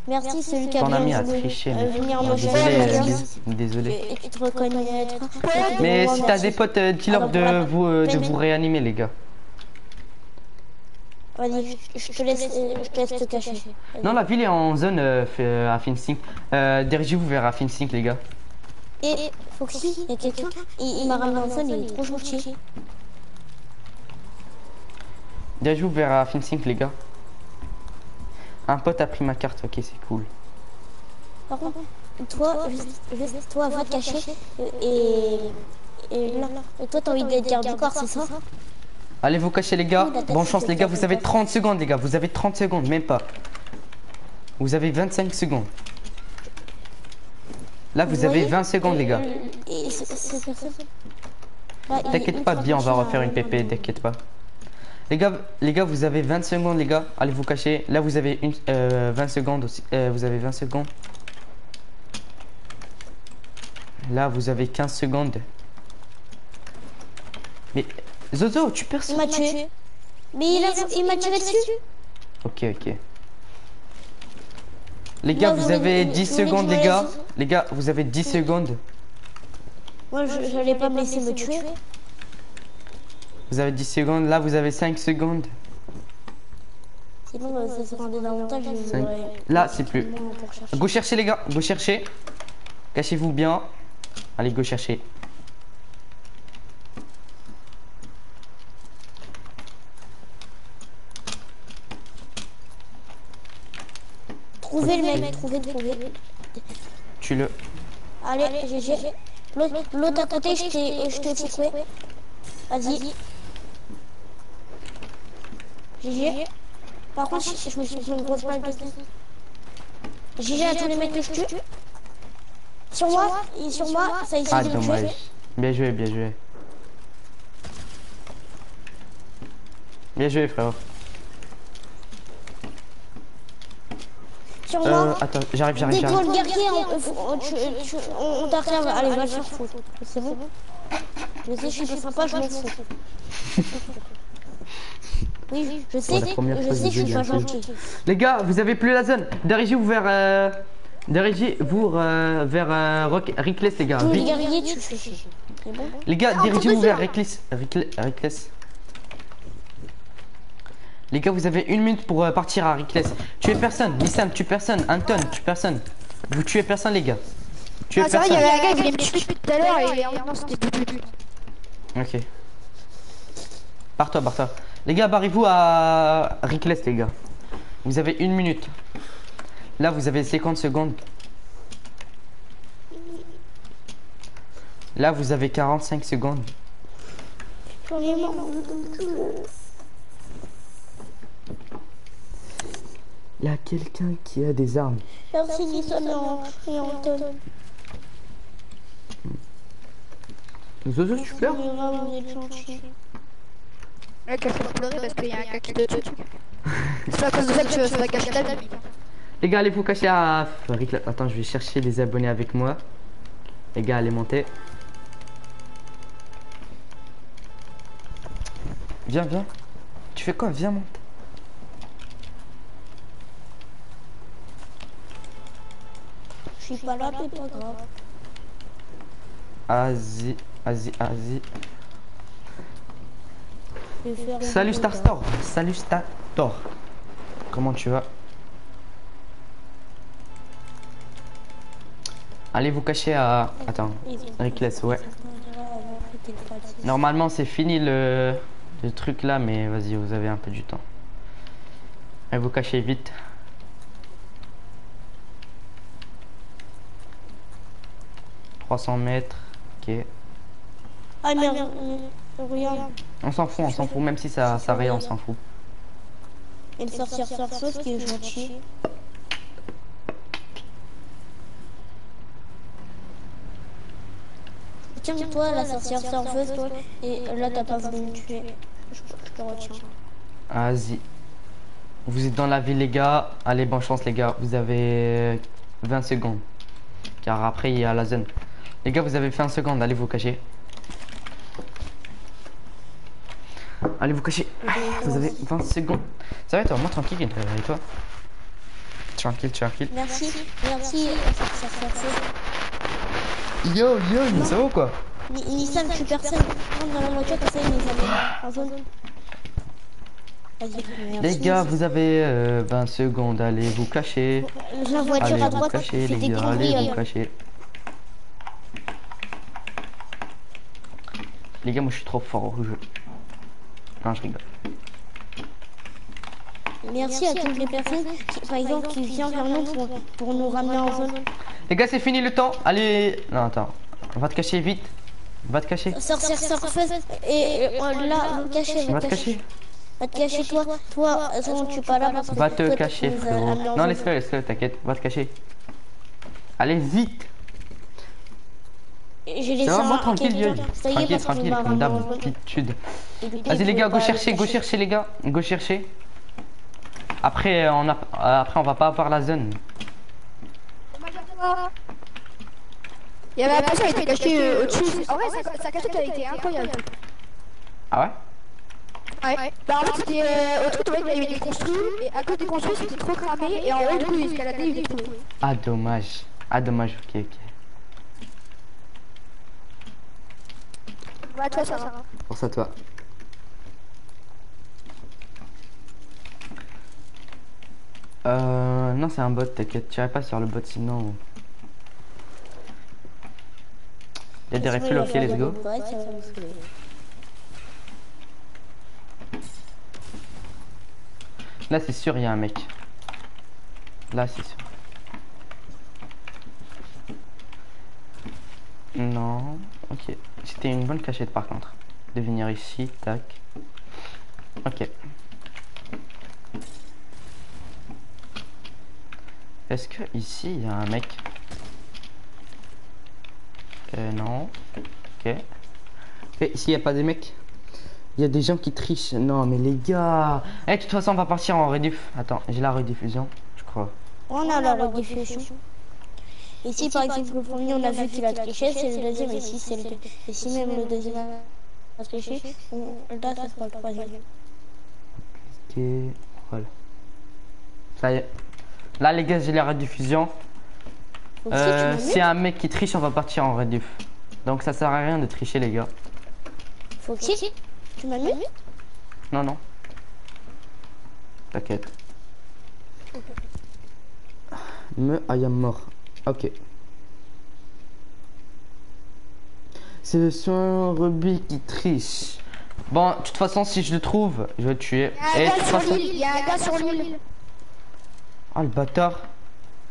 Merci, celui qui a Ton ami a triché. euh, mais- Ah, Désolé, euh, désolé. Et tu te reconnaître. Mais si t'as des potes, euh, dis-leur de vous, euh, de peine- vous réanimer, les gars. Vas-y, je te laisse, je te laisse te cacher. Non, la ville est en zone euh, euh, à Finsink. Euh, Dirigez-vous vers Finsink, les gars. Et Foxy, il y a quelqu'un, il, il m'a ramené en zone, il est trop gentil. Dirigez-vous vers à Finsink, les gars. Un pote a pris ma carte, ok, c'est cool. Par contre, toi, juste, toi, va te cacher. Et, et là, et toi, t'as envie d'être garde du corps, c'est ça? Allez vous cacher les gars. Bonne chance les gars. Vous avez c'est 30 secondes les gars. Vous avez 30 secondes, même pas. Vous avez 25 secondes. Là vous avez voyez 20 secondes les gars. T'inquiète pas, bien on va refaire une PP, t'inquiète pas. Les gars, les gars, vous avez 20 secondes les gars. Allez vous cacher. Là vous avez une, euh, 20 secondes aussi. Euh, vous avez 20 secondes. Là vous avez 15 secondes. Mais Zozo, tu perds Il m'a tué. Mais il, a, il m'a tiré dessus. Ok, ok. Les gars, vous vous avez voulez- 10 vous voulez secondes, les gars. Les gars, vous avez 10 secondes. Moi, je j'allais pas me laisser me tuer. Vous avez 10 secondes. Là, vous avez 5 secondes. Sinon, euh, ça un désavantage. l'aurais- Là, c'est plus. Go chercher, les gars. Go chercher. Cachez-vous bien. Allez, go chercher. Trouvez le mec, trouvez, trouvez. Tu le. Allez, GG. L'autre l'autre à côté, je t'ai foutu. Vas-y. GG. Par contre, je je me suis fait une grosse balle de. GG à tous les mecs que je tue. Sur moi, il est sur moi, ça essaie Ah, de me dommage. Bien joué, bien joué. Bien joué, frère. Sur Euh, moi. attends, j'arrive, j'arrive, Dès j'arrive. le guerrier, on, on, tu- tu- on, t'arrive. Allez, va le faire foutre. C'est bon Je sais, je suis pas sympa, je m'en fous. Oui, je sais, je sais, je suis pas gentil. Les gars, vous avez plus la zone. Dirigez-vous vers. Euh... Dirigez-vous euh, vers euh, Rock... Rickless, les gars. Les guerriers, tu Les gars, Ah, dirigez-vous vers peut Reckless. Rickle- Rickless. Les gars, vous avez une minute pour euh, partir à Rickless. Tuez personne. Nissan, tue personne. Anton, tue personne. Vous tuez personne, les gars. Tuez Ah, c'est vrai, il y personne. avait un gars qui me tuer tout à l'heure et en non, c'était plus. Ok. Pars-toi, pars-toi. Les gars, barrez-vous à Rickless, les gars. Vous avez une minute. Là, vous avez 50 secondes. Là, vous avez 45 secondes. J'en ai marre. Il y a quelqu'un qui a des armes. Merci Nissan et Anton. Zozo, tu pleures fait pleurer parce qu'il y a un gars qui te tue. C'est à cause de ça que tu vas cacher ta vie. Les gars, allez vous cacher à. Attends, je vais chercher des abonnés avec moi. Les gars, allez monter. Viens, viens. Tu fais quoi? Viens, monte. Je suis pas là, mais pas grave. Asie, Asie, Asie. Salut photo. Star Store. Salut Star Store. Comment tu vas? Allez vous cacher à. Attends. Rickless, ouais. Facile. Normalement c'est fini le, le truc là, mais vas-y, vous avez un peu du temps. Allez vous cacher vite. « 300 mètres, ok. Ah merde, regarde. On s'en fout, on s'en fout, même si ça, ça raye, on s'en fout. Et le sorcière surfeuse qui est gentil. Tiens, toi, la sorcière surfeuse, toi, et là, t'as pas voulu me tuer. Je, je te retiens. Vas-y. Vous êtes dans la ville, les gars. Allez, bonne chance, les gars. Vous avez 20 secondes. Car après, il y a la zone. Les gars, vous avez 20 secondes. Allez vous cacher. Allez vous cacher. Vous avez 20 secondes. Ça va, toi Moi, tranquille. Et toi Tranquille, tranquille. Merci, merci. Yo, yo, ça va ou quoi Ni- Nissan tue personne. Rentre dans la voiture, comme ça, il les en zone. Les gars, vous avez euh, 20 secondes. Allez vous cacher. La voiture Allez à vous droite, cacher, fait les des gars. Allez vous cacher. Les gars, moi je suis trop fort au jeu. Non, je rigole. Merci à toutes les personnes, qui, par exemple, qui viennent vers nous pour, pour nous ramener en zone. Les gars, c'est fini le temps. Allez. Non, attends. Va te cacher vite. Va te cacher. Sorcière surfeuse, et euh, là, va te cacher, Va te cacher. Va te cacher, toi. Toi, façon, tu es pas là parce Va te cacher, frérot. Non, laisse-le, laisse-le, t'inquiète. Va te cacher. Allez, vite. J'ai un tranquille, est, Tranquille, tranquille, comme d'habitude. Vas-y les gars, go chercher, go chercher les gars, go chercher. Après, euh, on a, euh, après on va pas avoir la zone. Il y avait personne qui était cachée euh, au-dessus. En vrai, sa, sa cachette elle était incroyable. Ah ouais? Ouais. Bah en fait, c'était euh, au truc, ouais, il y avait des construits, et à côté des construits, c'était trop cramé, et en haut, du coup, il escaladait, il était trouvé. Ah dommage. Ah dommage, ok ok. Bah, toi, ça, ça toi. Euh, non, c'est un bot, t'inquiète, tirais pas sur le bot sinon. Il y a des refus, ok, let's go. Là, c'est sûr, il y a un mec. Là, c'est sûr. Non. Ok. C'était une bonne cachette par contre. De venir ici, tac. Ok. Est-ce que ici il y a un mec? Euh non. Ok. Et ici il n'y a pas des mecs? Il y a des gens qui trichent. Non mais les gars. Eh de toute façon on va partir en rediff. Attends, j'ai la rediffusion, je crois. On a la rediffusion. Ici, par exemple, le premier, on a vu qu'il a triché, c'est le deuxième, ici, c'est le Ici, même le deuxième a triché, on... là, ça sera le troisième. Ok, voilà. Ça y est. Là les gars j'ai la rediffusion. Si Euh, a un mec qui triche, on va partir en rediff. Donc ça sert à rien de tricher les gars. Faut que si, tu m'as mis Non, non. T'inquiète. Me, I am mort. Ok. C'est son Ruby qui triche. Bon, de toute façon, si je le trouve, je vais le tuer. Il y Et a de un toute gars sur façon... Il y a un gars sur l'île. Ah, le bâtard.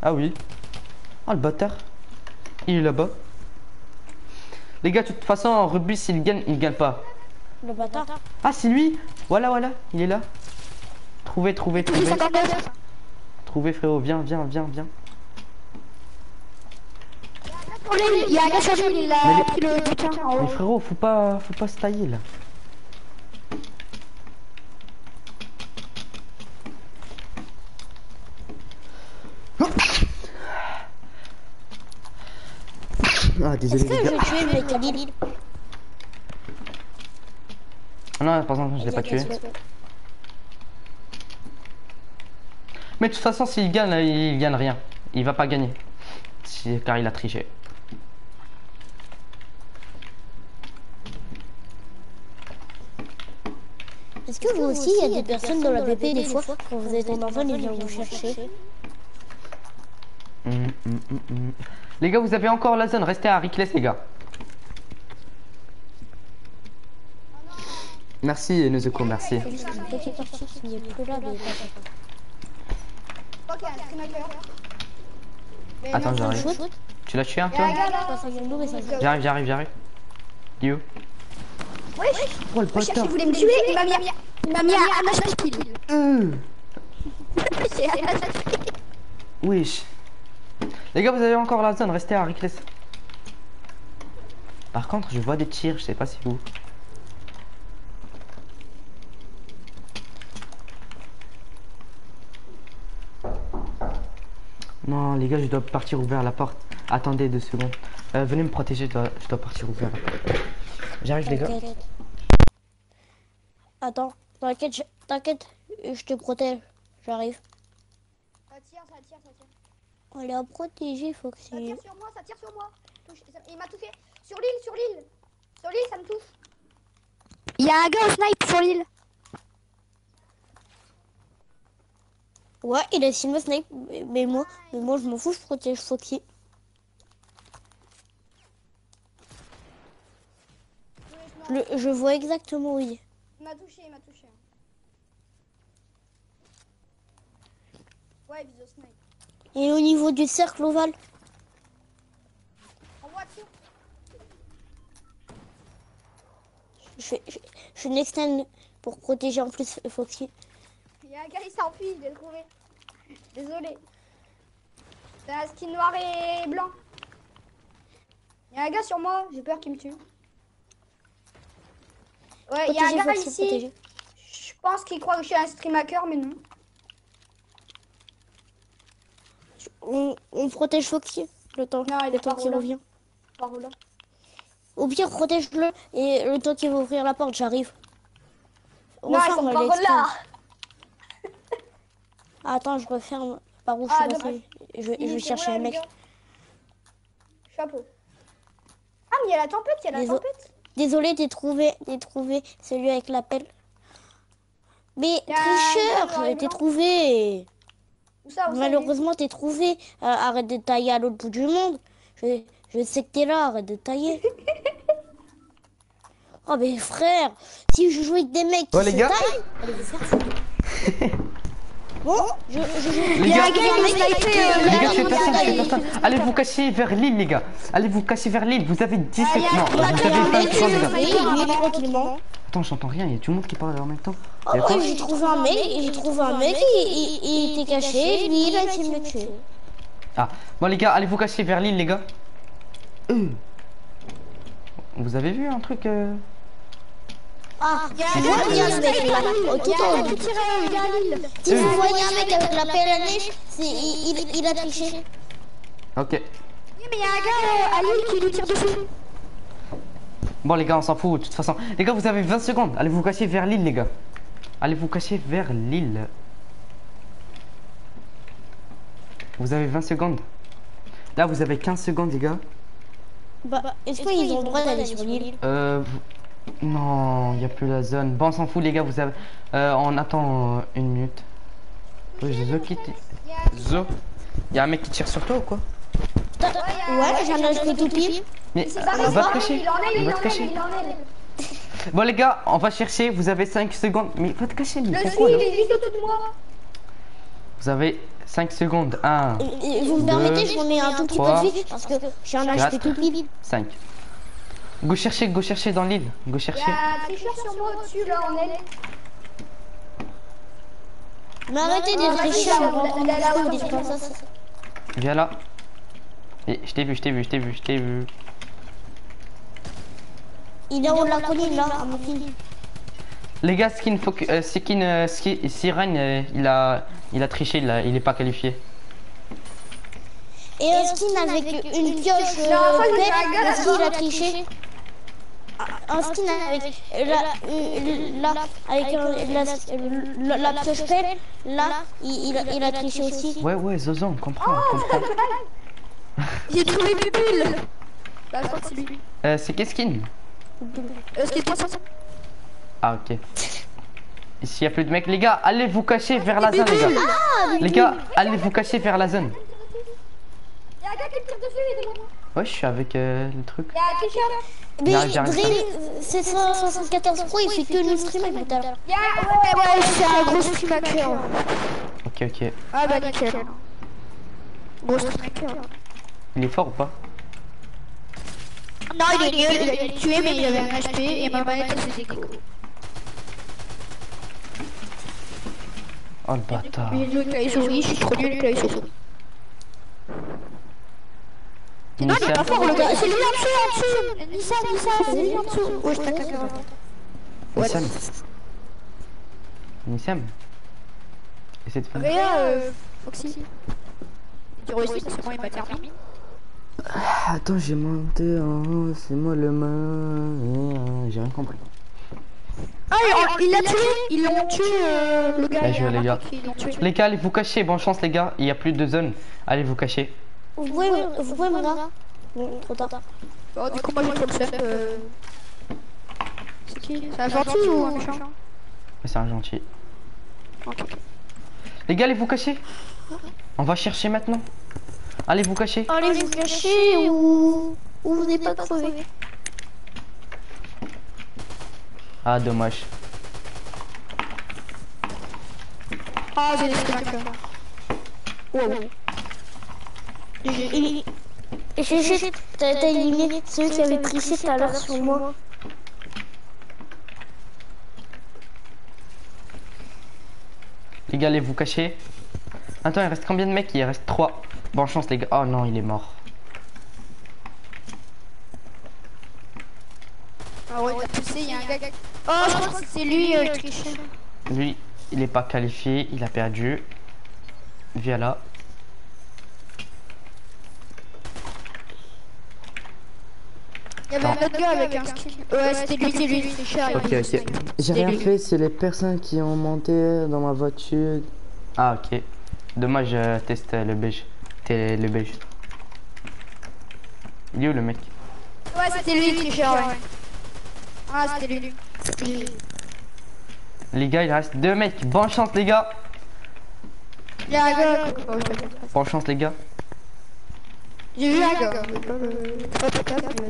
Ah oui. Ah, le bâtard. Il est là-bas. Les gars, de toute façon, en rugby, s'il gagne, il gagne pas. Le bâtard. Ah, c'est lui Voilà, voilà, il est là. Trouvez, trouvez, trouvez. 59. Trouvez, frérot, viens, viens, viens, viens. Il y a un gars sur. Il a pris le butin en Mais frérot, faut pas, faut pas se tailler là. Ah, désolé Est-ce que les je le Ah Non, par exemple, je l'ai pas tué. Mais de toute façon, s'il gagne, il gagne rien. Il va pas gagner. Car il a triché. Est-ce que vous aussi, il y a des personnes dans la BP, des fois, quand vous êtes en envol, ils viennent vous chercher Hum, hum, hum. Les gars, vous avez encore la zone. Restez à Rickless, les gars. Merci, Nezuko, merci. Attends, j'arrive. Shoot, Tu l'as tué, un vient. J'arrive, j'arrive, j'arrive. Où Wesh, Oh, le bâtard voulait me tuer. Il m'a mis, il m'a mis un HH kill. Wesh. Les gars, vous avez encore la zone. Restez à Rickless. Par contre, je vois des tirs. Je sais pas si vous. Non, les gars, je dois partir ouvrir la porte. Attendez deux secondes. Euh, venez me protéger, je dois, je dois partir ouvrir la porte. J'arrive, les gars. Attends, t'inquiète, je- t'inquiète, je te protège. J'arrive. Ça tire, ça tire, ça tire. On est à protéger, faut que Ça tire sur moi, ça tire sur moi. Il m'a touché. Sur l'île, sur l'île. Sur l'île, ça me touche. Il y a un gars au snipe sur l'île. Ouais, il a me snipe, mais- mais moi, mais moi je m'en fous, je protège Foxy. Je, le- je vois exactement où il est. Il m'a touché, il m'a touché. Ouais, visio snipe. Est au niveau du cercle ovale. En voiture. Je je, je fais une extend pour protéger en plus Foxy. Il y a un gars, il s'enfuit, je l'ai trouvé. Désolé. C'est un skin noir et blanc. Il y a un gars sur moi, j'ai peur qu'il me tue. Ouais, il y a un gars ici. Je pense qu'il croit que je suis un stream hacker, mais non. On, on protège Foxy le temps, Non, il le temps qu'il revient. Roulant. Au pire, protège-le et le temps qu'il va ouvrir la porte, j'arrive. Non, ils sont les là. Attends, je referme. Par où Ah, je suis dommage. passé. Je, Il vrai, un mec. Chapeau. Ah, mais il y a la tempête, il y a la tempête. Désolé, t'es trouvé, t'es trouvé celui avec la pelle. Mais tricheur, t'es trouvé. Ça, Malheureusement, t'es trouvé. Euh, arrête de tailler à l'autre bout du monde. Je, je sais que t'es là, arrête de tailler. oh, mais frère, si je jouais avec des mecs qui Oh, les se gars. taillent, Bon, je, je, Les gars, euh, Les gars. Allez vous cacher vers l'île, les gars. Allez vous cacher vers l'île. Vous avez 10 secondes. Vous avez un 20 mec, secondes, les gars. oui, il est tranquillement. Attends, j'entends rien. Il y a tout le monde qui parle en même temps. Oh, j'ai trouvé un mec, j'ai trouvé un mec, il, était caché, lui il a essayé de me tuer. Ah, bon les gars, allez vous cacher vers l'île, les gars. Euh. Vous avez vu un truc euh... Ah, tu vois, il y a un mec là, tout en haut. Si vous voyez un mec avec la pelle à neige, c'est, il, a triché. Ok. Oui, mais il y a un gars euh, à l'île qui nous tire dessus. Bon les gars, on s'en fout de toute façon. Les gars, vous avez 20 secondes. Allez vous cacher vers l'île, les gars. Allez vous cacher vers l'île. Vous avez 20 secondes. Là, vous avez 15 secondes, les gars. Bah, est-ce qu'ils ont le droit d'aller sur l'île Euh... Non, il n'y a plus la zone. Bon, on s'en fout, les gars. Vous avez... Euh, on attend euh, une minute. Oui, Zo qui... Zo Il y a un mec qui tire sur toi ou quoi Ouais, j'en ai acheté tout pile. Mais on va te cacher. On va te cacher. Bon les gars, on va chercher. Vous avez 5 secondes. Mais va te cacher, mais juste de moi. Vous avez 5 secondes. 1, Et- et Vous me permettez, je remets un tout petit peu trois, de vite parce que j'en ai acheté quatre. tout pile. 5. Go chercher, go chercher dans l'île. Go chercher. un tricheur sur moi au-dessus, là, on est. Mais arrêtez d'être trucs comme ça. Viens là. Et je t'ai vu, je t'ai vu, je t'ai vu, je t'ai vu. Il est en haut de la colline là, à mon fil. Les gars, skin, focu- euh, skin, euh, ski- Siren, euh, il a, il a triché, il, a- il est pas qualifié. Et un skin avec une pioche euh, est-ce qu'il a triché Un skin avec la, là, avec un- la, la, là, il, il, a, il a triché aussi. Ouais, ouais, Zozo, on comprend, on comprend. J'ai trouvé Pupule. Bah, je crois que c'est. Euh, c'est quel skin Euh, pas censé. Ah, ok. Ici, y a plus de mecs. Les gars, allez vous cacher vers la zone, les gars. Les gars, allez vous cacher vers la zone. Il y a un gars qui me tire dessus, il est devant moi. Ouais, je suis avec euh, le truc. Il y a. Mais Drill 774 Pro, il fait que nous streamer tout à l'heure. Il y a Ouais, ouais, c'est un gros stream hacker. Ok, ok. Ah, bah, nickel. Gros stream. Il est fort ou pas Non, il est nul, il a été tué, mais il avait un HP et ma manette elle s'est déco. Oh le bâtard. Il est nul clavier souris, je suis trop nul clavier souris. Non, il est pas fort le gars, c'est lui en dessous, en dessous. Nissa, Nissa, c'est lui en dessous. Ouais, je t'ai caca. Nissam. Nissam. Essaie de faire. Réa, euh, Foxy. Tu réussis, c'est moi, il m'a terminé. Attends, j'ai monté en haut, c'est moi le main. J'ai rien compris. Ah, il- il l'a tué, ils l'ont tué, euh, le gars. Bien joué, les gars. Les gars, allez vous cacher. Bonne chance, les gars. Il y a plus de zone. Allez vous cacher. Vous pouvez, vous pouvez me dire Bon, trop tard. Bon, du coup, moi, j'ai le seum. euh. C'est qui C'est un gentil ou un méchant c'est un gentil. Les gars, allez vous cacher. On va chercher maintenant. Allez vous cacher. Allez vous cacher ou, ou vous n'êtes pas crevé. Ah, dommage. Ah, j'ai des Et et Chéché, t'as éliminé celui qui avait triché tout à l'heure sur moi. Les gars, allez vous cacher. Attends, il reste combien de mecs? Il reste 3. Bonne chance, les gars. Oh non, il est mort. Ah ouais, t'as poussé, il y a un gars. Oh, je crois que c'est lui, euh, le tricheur. Lui, il est pas qualifié. Il a perdu. Viens là. Il y avait un autre gars avec un skin. Ouais, c'était lui, c'est lui, tricheur. il Ok, ok. J'ai C'est rien fait, c'est les personnes qui ont monté dans ma voiture. Ah, ok. Dommage, je teste le beige. T'es le beige. Il est où le mec? Ouais, c'était lui, le tricheur, ouais. Ah, c'était lui. Les gars, il reste deux mecs. Bonne chance, les gars. Il y a un gars. Oh. Bonne chance, les gars. J'ai vu un gars. mais pas le- pas le cap, mais-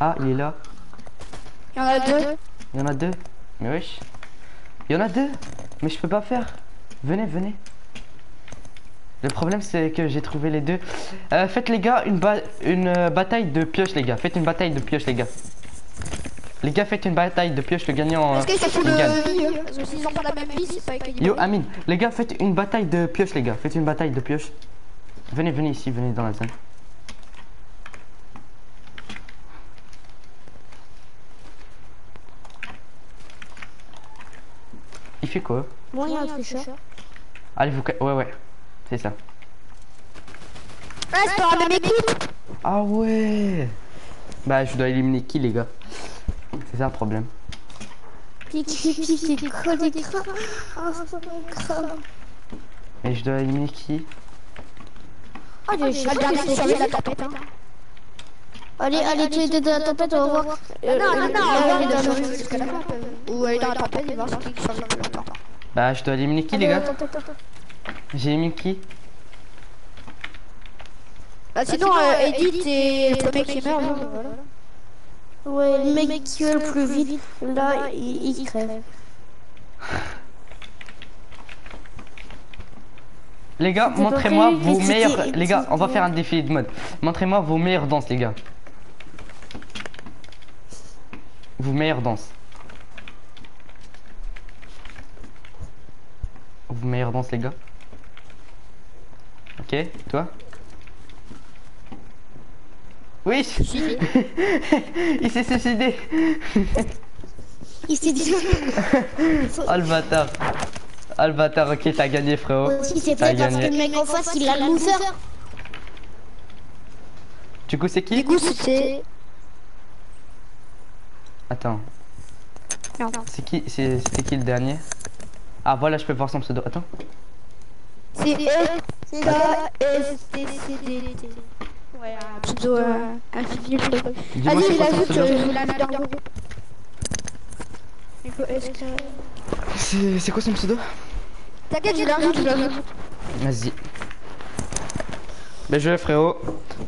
Ah, il est là. Il y en a deux. Il y en a deux. Mais wesh. Il y en a deux. Mais je peux pas faire. Venez, venez. Le problème c'est que j'ai trouvé les deux. Euh, faites les gars une, ba- une euh, bataille de pioche les gars. Faites une bataille de pioche les gars. Les gars faites une bataille de pioche. Le gagnant. euh, Est-ce qu'ils ont pas la même vie, pas. Yo Amine, les gars faites une bataille de pioche les gars. Faites une bataille de pioche. Venez, venez ici, venez dans la zone. Il fait quoi Bon, il y a un tricheur. Allez vous... Ouais ouais. C'est ça. Ah, c'est pas la même équipe Ah ouais Bah je dois éliminer qui les gars? C'est ça le problème. Et je dois éliminer qui? Ah, j'ai La hein. Allez, allez, les deux de la tempête, on va voir. Euh, Non, non, euh, non, dans. Ou aller dans la tempête et voir ce qui survit plus longtemps. Bah je dois éliminer qui les gars. J'ai éliminé qui Bah sinon, euh, Edith et le premier qui meurt. Ouais, le mec qui va le plus vite, là, il, il crève. Les gars, montrez-moi vos meilleurs... Les gars, on va faire un défi de mode. Montrez-moi vos meilleures danses les gars. Vos meilleures danses. Vos meilleures danses les gars. Ok, toi? Oui Il s'est suicidé Il s'est dit. Oh le bâtard Oh le bâtard, ok t'as gagné frérot c'est parce que le mec en face, il a le loser. Du coup c'est qui? Du coup, c'était. Attends, c'est qui c'est- C'était qui le dernier? Ah voilà, je peux voir son pseudo. Attends. C'est S, K, S, T, C, D, T. Ouais, un pseudo euh, Vas-y, c'est je quoi son l'ajoute, pseudo euh, je vous dans le groupe. C'est quoi son pseudo? T'inquiète, je l'ajoute, je l'ajoute. Vas-y. Ben je vais frérot.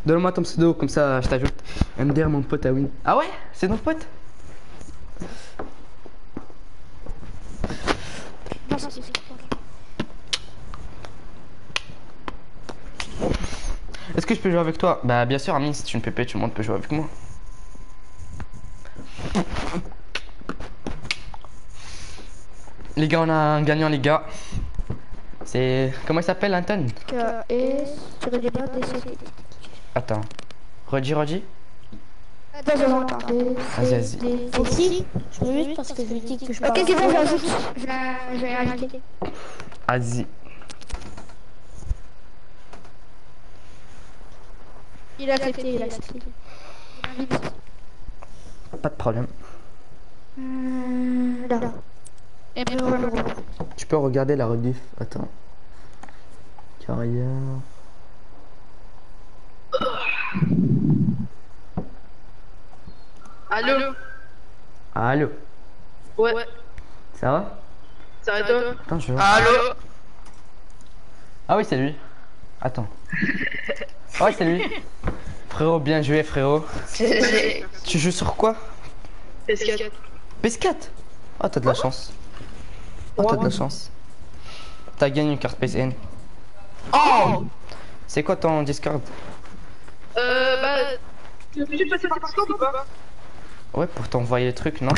Donne-moi ton pseudo comme ça je t'ajoute. MDR mon pote à win. Ah ouais? C'est notre pote? Est-ce que je peux jouer avec toi Bah bien sûr Amine si tu pas tout le monde peut jouer avec moi. Les gars on a un gagnant les gars. C'est... Comment il s'appelle Anton. Attends. Redis redis Attends, je l'entends. Vas-y, vas-y. Je me mute parce que je lui dis que je parle. Ok, c'est bon, j'ajoute. Je vais rajouter. Vas-y. Il a accepté, il a accepté. Pas de problème. Euh, là. Et groupe. Tu peux regarder la rediff. Attends. Carrière. Allô Allô Ouais, Ça va ça va toi Attends, je vais voir. Allô Ah oui, c'est lui. Attends. Ah ouais, c'est lui. Frérot, bien joué, frérot. Tu joues sur quoi PS4. PS4 Oh, t'as de la chance. Oh, t'as de la chance. T'as gagné une carte PSN. Oh C'est quoi ton Discord Euh, bah... Tu veux juste passer par Discord ou pas Ouais, pour t'envoyer le truc, non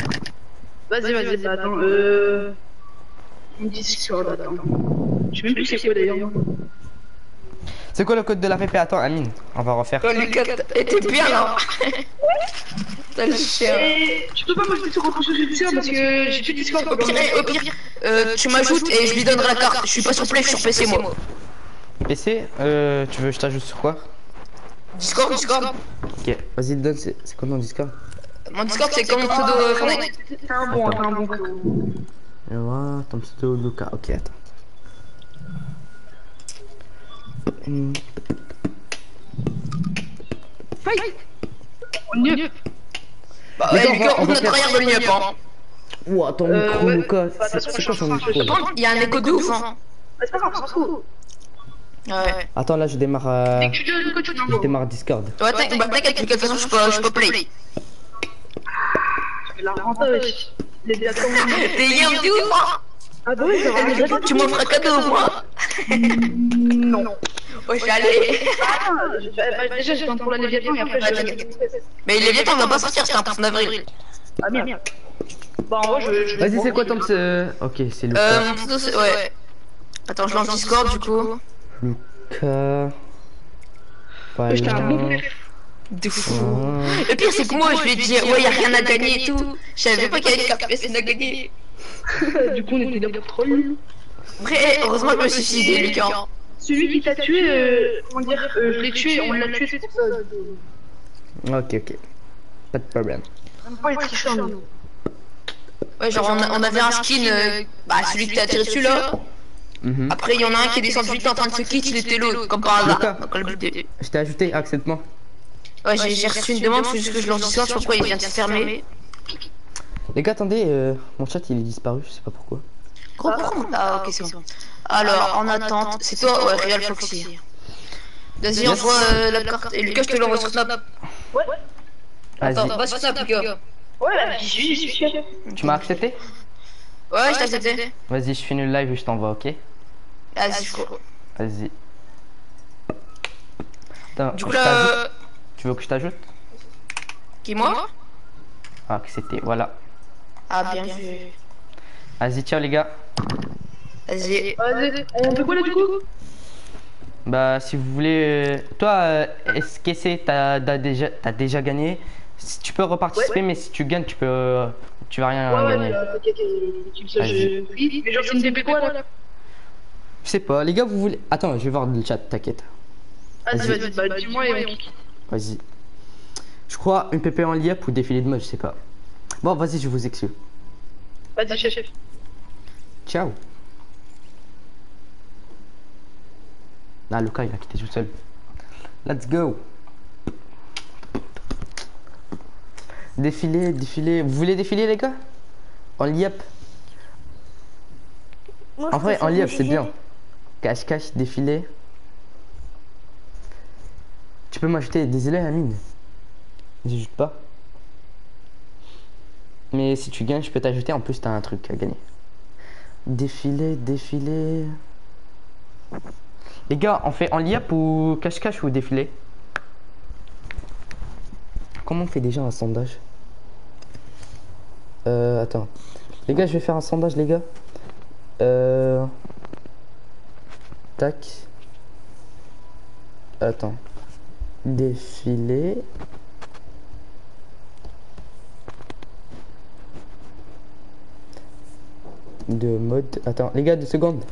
Vas-y, vas-y, bah, attends, euh... Mon Discord, attends. Je sais même plus c'est quoi d'ailleurs. C'est quoi le code de la VP Attends, Amine, on va refaire. Lucas était bien là. T'as le chien. Je peux pas m'ajouter sur autre chose parce que j'ai plus Discord. Au pire, au pire, euh, tu m'ajoutes et je lui donnerai la carte. Je suis pas sur Play, je suis sur PC moi. PC, euh, tu veux que je t'ajoute sur quoi? Discord, Discord. Ok, vas-y, donne, c'est c'est quoi ton Discord? Mon Discord c'est comme pseudo euh, Fortnite. C'est un bon, c'est un bon. Vais voir ton pseudo Luca. Ok, attends. Hmm, Mieux. Bah, ouais, Lucas, on on va a faire- derrière de hein. Ouah, Euh, micro, c'est quoi micro contre, il y a un écho de ouf hein. C'est pas grave, on s'en fout. Ouais. Attends, là, je démarre, euh, je démarre Discord. Ouais, t'inquiète, bah, t'inquiète, de toute façon, je peux je peux Play. La diatomes. T'es hier du ouf, hein Ah bah oui, ça va. Tu m'offres un cadeau, moi Non. Ouais, je allé. Ah, je- bah, déjà, je tente pour la Léviathan et après, je. Mais les Léviathans, on va pas sortir, c'est un 1 avril. Ah merde. Bon, en vrai, je. je vais Vas-y, c'est quoi ton pseudo Ok, c'est Lucas. Euh, mon pseudo, c'est. Ouais. Attends, je lance Discord, du coup. Lucas. Voilà. De fou. Le pire, c'est que moi, je lui ai dit, ouais, y'a rien à gagner et tout. Je savais pas qu'il y avait une carte PSN à gagner. Du coup, on était là pour troll. Après, heureusement, je me suis suicidé, Lucas. Celui qui t'a tué, euh, comment dire, euh, je l'ai tué, on l'a tué, c'est pour ça. Ok, ok. Pas de problème. On peut pas être trichant, nous. Ouais, genre, on, a- on avait un skin, euh, bah, celui que t'as tiré dessus là. Mhm. Après, il y en a un qui est descendu vite en train de se quitter, il était l'autre, comme par hasard. Je t'ai ajouté, accepte-moi. Ouais, j'ai j'ai reçu une demande, faut juste que je lance Discord, je sais pas pourquoi il vient de se fermer. Les gars, attendez, euh, mon chat il est disparu, je sais pas pourquoi. Gros, pourquoi Ah, ok, c'est bon. Alors, en attente, c'est toi Ouais, Real Foxy. Vas-y, envoie euh, la carte. Et Lucas, je te l'envoie sur Snap. Attends, Vas-y. va sur Snap, Lucas. Ouais, j'y suis. Tu m'as accepté? Ouais, je t'ai accepté. Vas-y, je finis le live et je t'envoie, ok? Vas-y. Vas-y. Attends, Du coup, là. Tu veux que je t'ajoute? Qui, moi? Ah, accepté, voilà. Ah, bien vu. Vas-y, ciao les gars. Vas-y. Vas-y, on fait quoi là du coup? Bah, si vous voulez. euh, Toi, euh, est-ce que c'est. T'as déjà, t'as déjà gagné? Si Tu peux reparticiper, mais si tu gagnes, tu peux. euh, Tu vas rien Ouais, ouais, gagner. ouais, je. Oui, mais genre, c'est une DP quoi là? Je sais pas, les gars, vous voulez. Attends, je vais voir le chat, t'inquiète. Vas-y, Vas-y. vas-y, bah dis-moi et on. Vas-y. Je crois une PP en liep ou défilé de mode, je sais pas. Bon, vas-y, je vous exclue. Vas-y, chef. Ciao. Ah, Lucas, il a quitté tout seul. Let's go. Défilé, défilé. Vous voulez défiler, les gars? En liep Moi, En vrai, en liep, c'est défiler. bien. Cache-cache, défilé. Tu peux m'ajouter des élèves, Amine? J'ajoute pas. Mais si tu gagnes, je peux t'ajouter. En plus, t'as un truc à gagner. Défilé, défilé. Les gars, on fait en liap ou cache-cache ou défilé? Comment on fait déjà un sondage? Euh, attends. Les gars, je vais faire un sondage, les gars. Euh... Tac. Attends. Défilé. De mode. Attends, les gars, deux secondes.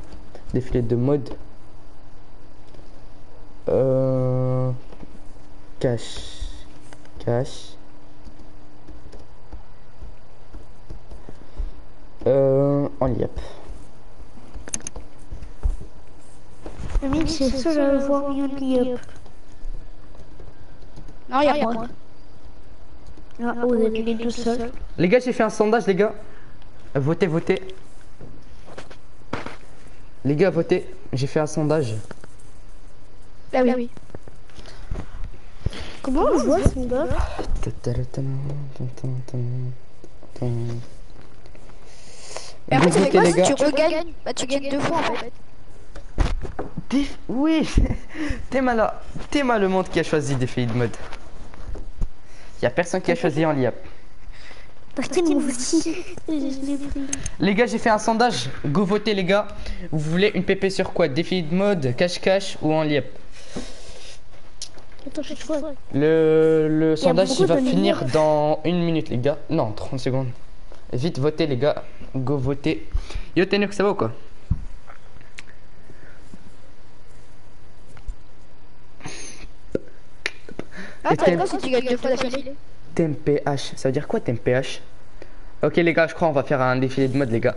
Défilé de mode. Euh... Cache. Cache. Euh... En liep. Amine, c'est. Non, y'a moi. Ah, vous êtes les deux seuls. Les gars, j'ai fait un sondage, les gars. Votez, votez. Les gars, votez. J'ai fait un sondage. Ah oui, oui. Comment on voit son gars Et après, tu fais Votez, quoi les si tu regagnes Bah, tu gagnes deux fois en fait. Oui, t'es mal, t'es mal le monde qui a choisi des filles de mode. Y a personne qui a choisi en liap. Les gars, j'ai fait un sondage. Go voter, les gars. Vous voulez une PP sur quoi? Défi de mode, cache-cache ou en vois. Le, le sondage il va finir dans une minute, les gars. Non, 30 secondes. Vite, votez, les gars. Go voter. Yo, Tenuk, ça va ou quoi? Ah, t'as t'aimes- quoi si tu gagnes deux fois d'affilée TMPH, ça veut dire quoi TMPH Ok les gars, je crois on va faire un défilé de mode les gars.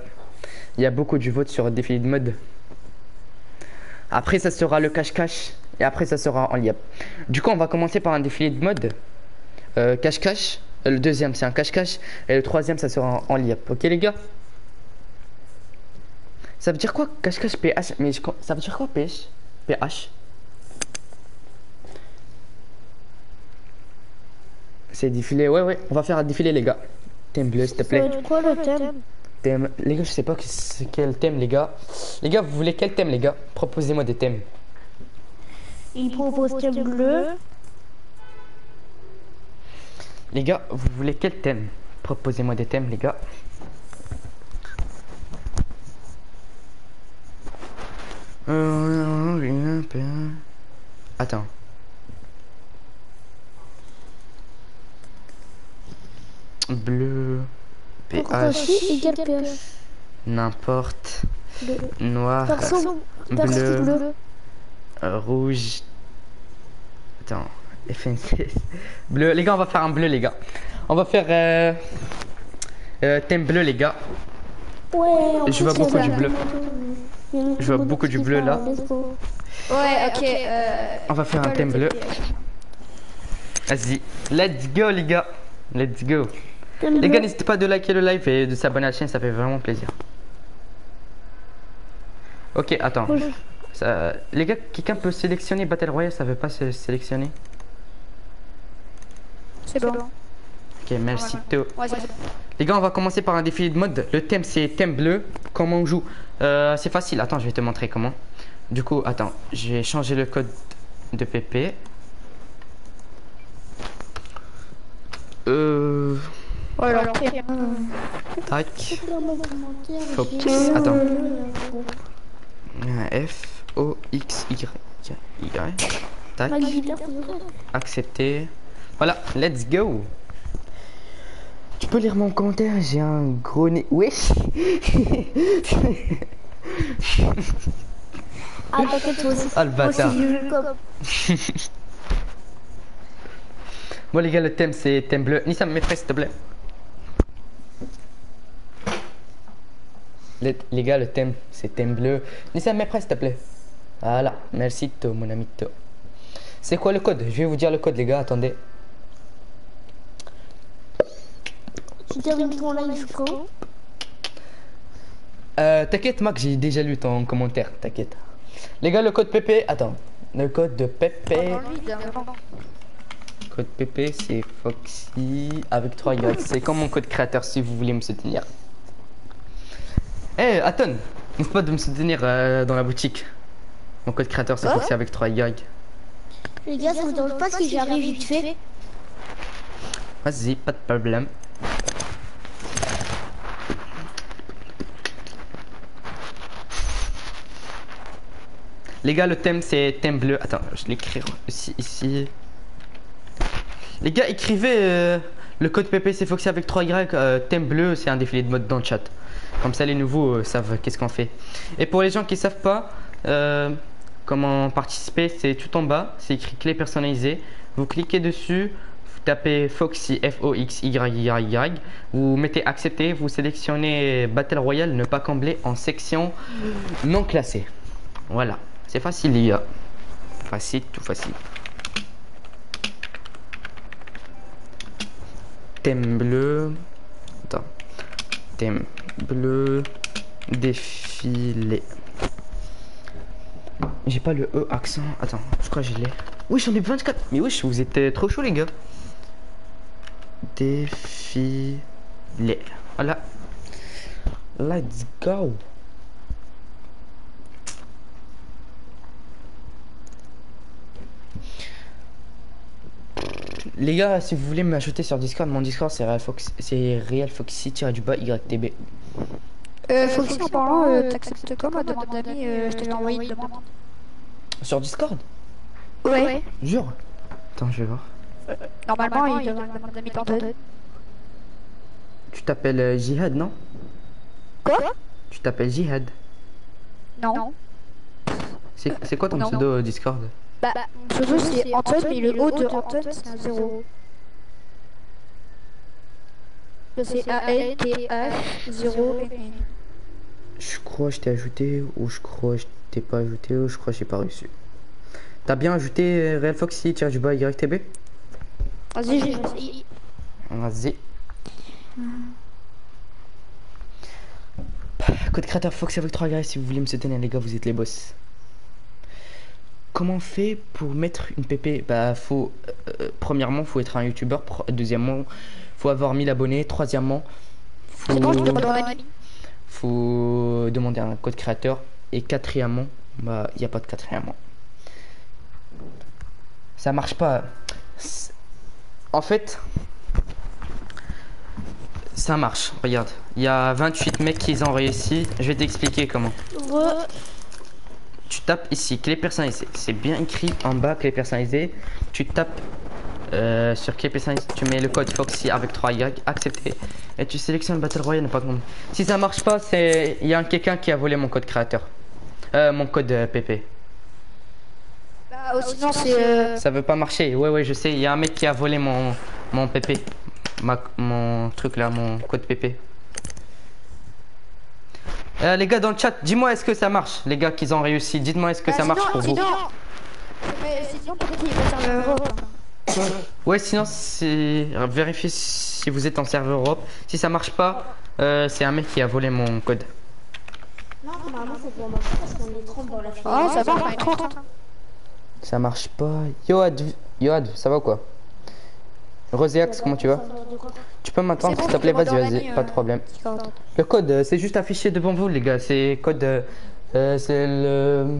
Il y a beaucoup du vote sur le défilé de mode. Après ça sera le cache-cache et après ça sera en liap. Du coup on va commencer par un défilé de mode. Euh, cache-cache. Euh, Le deuxième c'est un cache-cache et le troisième ça sera en, en liap. Ok les gars? Ça veut dire quoi cache-cache PH Mais je ça veut dire quoi PH PH C'est défilé, ouais ouais, on va faire un défilé les gars. Thème bleu, s'il te plaît. quoi le thème Thème. Les gars, je sais pas que c'est quel thème, les gars. Les gars, vous voulez quel thème, les gars? Proposez-moi des thèmes. Il propose thème bleu. Les gars, vous voulez quel thème? Proposez-moi des thèmes, les gars. Attends. Bleu. PH. égale PH N'importe. Bleu. Noir. Bleu. bleu. euh, rouge. Attends. FNCS. Bleu. Les gars, on va faire un bleu, les gars. On va faire. Euh, euh, thème bleu, les gars. Ouais, Je vois beaucoup du bleu. Je vois beaucoup du bleu, là. Ouais, ok. Euh, On va faire un thème bleu. Vas-y. Let's go, les gars. Let's go. Les gars, n'hésitez pas de liker le live et de s'abonner à la chaîne, ça fait vraiment plaisir. Ok, attends. Ça- les gars, quelqu'un peut sélectionner Battle Royale, ça veut pas se sélectionner C'est bon. Ok, merci Théo. Ouais. Les gars, on va commencer par un défi de mode. Le thème, c'est thème bleu. Comment on joue? Euh, C'est facile. Attends, je vais te montrer comment. Du coup, attends, je vais changer le code de PP. Euh. Ouais, alors, ok. Tac. J'ai- Attends. F O X Y Y. Tac. Accepter. Voilà, let's go. Tu peux lire mon commentaire J'ai un gros nez. Wesh Ah, toi aussi. Ah le bâtard. Bon les gars, le thème c'est thème bleu. Nissam, mets prêt s'il te plaît. Les, les gars, le thème c'est thème bleu. Nissam, mets prêt s'il te plaît. Voilà, merci To, mon ami To. C'est quoi le code? Je vais vous dire le code les gars, attendez. Tu termines ton live quand Euh, t'inquiète Mac, j'ai déjà lu ton commentaire, t'inquiète. Les gars, le code PP, attends. Le code de PP, code PP c'est Foxy avec 3 Y. C'est comme mon code créateur si vous voulez me soutenir. Eh, attends, n'oublie pas de me soutenir euh, dans la boutique. Mon code créateur c'est Foxy avec 3 Y. Les gars, ça vous dérange pas si j'arrive vite fait Vas-y, pas de problème. Les gars, le thème c'est thème bleu. Attends, je l'écris aussi ici. Les gars, écrivez euh, le code PPC Foxy avec 3Y. euh, thème bleu, c'est un défilé de mode dans le chat. Comme ça, les nouveaux euh, savent qu'est-ce qu'on fait. Et pour les gens qui savent pas euh, comment participer, c'est tout en bas. C'est écrit clé personnalisée. Vous cliquez dessus. Vous tapez Foxy F-O-X-Y-Y-Y. Vous mettez accepter. Vous sélectionnez Battle Royale, ne pas combler en section non classée. Voilà. C'est facile, gars. Facile, tout facile. Thème bleu. Attends. Thème bleu. Défilé. J'ai pas le E accent. Attends, je crois que je l'ai. Oui, j'en ai 24. Mais wesh, vous êtes euh, trop chaud, les gars. Défilé. Voilà. Let's go. Les gars, si vous voulez m'ajouter sur Discord, mon Discord c'est Real Fox, c'est Real Foxy du bas YTB. Euh, euh, faut aussi en parlant, t'acceptes quoi ma demande d'amis euh, euh, Je t'ai envoyé une demande. Sur Discord Ouais. Jure Attends, je vais voir. Normalement, il demande une demande d'amis dans Tu t'appelles Jihad, non Quoi Tu t'appelles Jihad Non. C'est quoi ton pseudo Discord bah, bah, mon pseudo c'est Antoine, mais le haut de Antoine c'est un 0. C'est A-L-T-H 0 Je crois que je t'ai ajouté, ou je crois que je t'ai pas ajouté, ou je crois que j'ai pas reçu. T'as bien ajouté euh, Real Foxy du bas YTB Vas-y, j'ai. Vas-y. Code créateur Fox avec 3 gars si vous voulez me soutenir les gars vous êtes les boss. comment on fait pour mettre une PP Bah, faut. euh, premièrement, faut être un youtubeur. Deuxièmement, faut avoir 1000 abonnés. Troisièmement, faut, faut demander un code créateur. Et quatrièmement, bah, il n'y a pas de quatrièmement. Ça marche pas. En fait, ça marche. Regarde, il y a 28 mecs qui ont réussi. Je vais t'expliquer comment. Tu tapes ici, clé personnalisée. C'est bien écrit en bas, clé personnalisée. Tu tapes euh, sur clé personnalisée, tu mets le code Foxy avec 3Y, accepté. Et tu sélectionnes Battle Royale, pas compte. Si ça marche pas, c'est il y a quelqu'un qui a volé mon code créateur. Euh, mon code euh, PP. Bah, oh, sinon, c'est. euh, Ça veut pas marcher. Ouais, ouais, je sais. Il y a un mec qui a volé mon, mon PP. Ma- mon truc là, mon code PP. Euh, les gars dans le chat, dis-moi est-ce que ça marche? Les gars qui ont réussi, dites-moi est-ce que bah, ça marche pour vous? Mais Ouais, sinon, c'est vérifiez si vous êtes en serveur Europe. Si ça marche pas, euh, c'est un mec qui a volé mon code. Non, normalement, c'est pour marcher parce qu'on est 30 dans la file. Oh, ça va, on est 30. hein. Ça marche pas. Yoad, Yoad, ça va ou quoi? Roséax, comment tu vas? Tu peux m'attendre s'il te plaît, vas-y, vas-y, pas de problème. euh, Le code, euh, c'est juste affiché devant vous, les gars. C'est code. Euh, c'est le.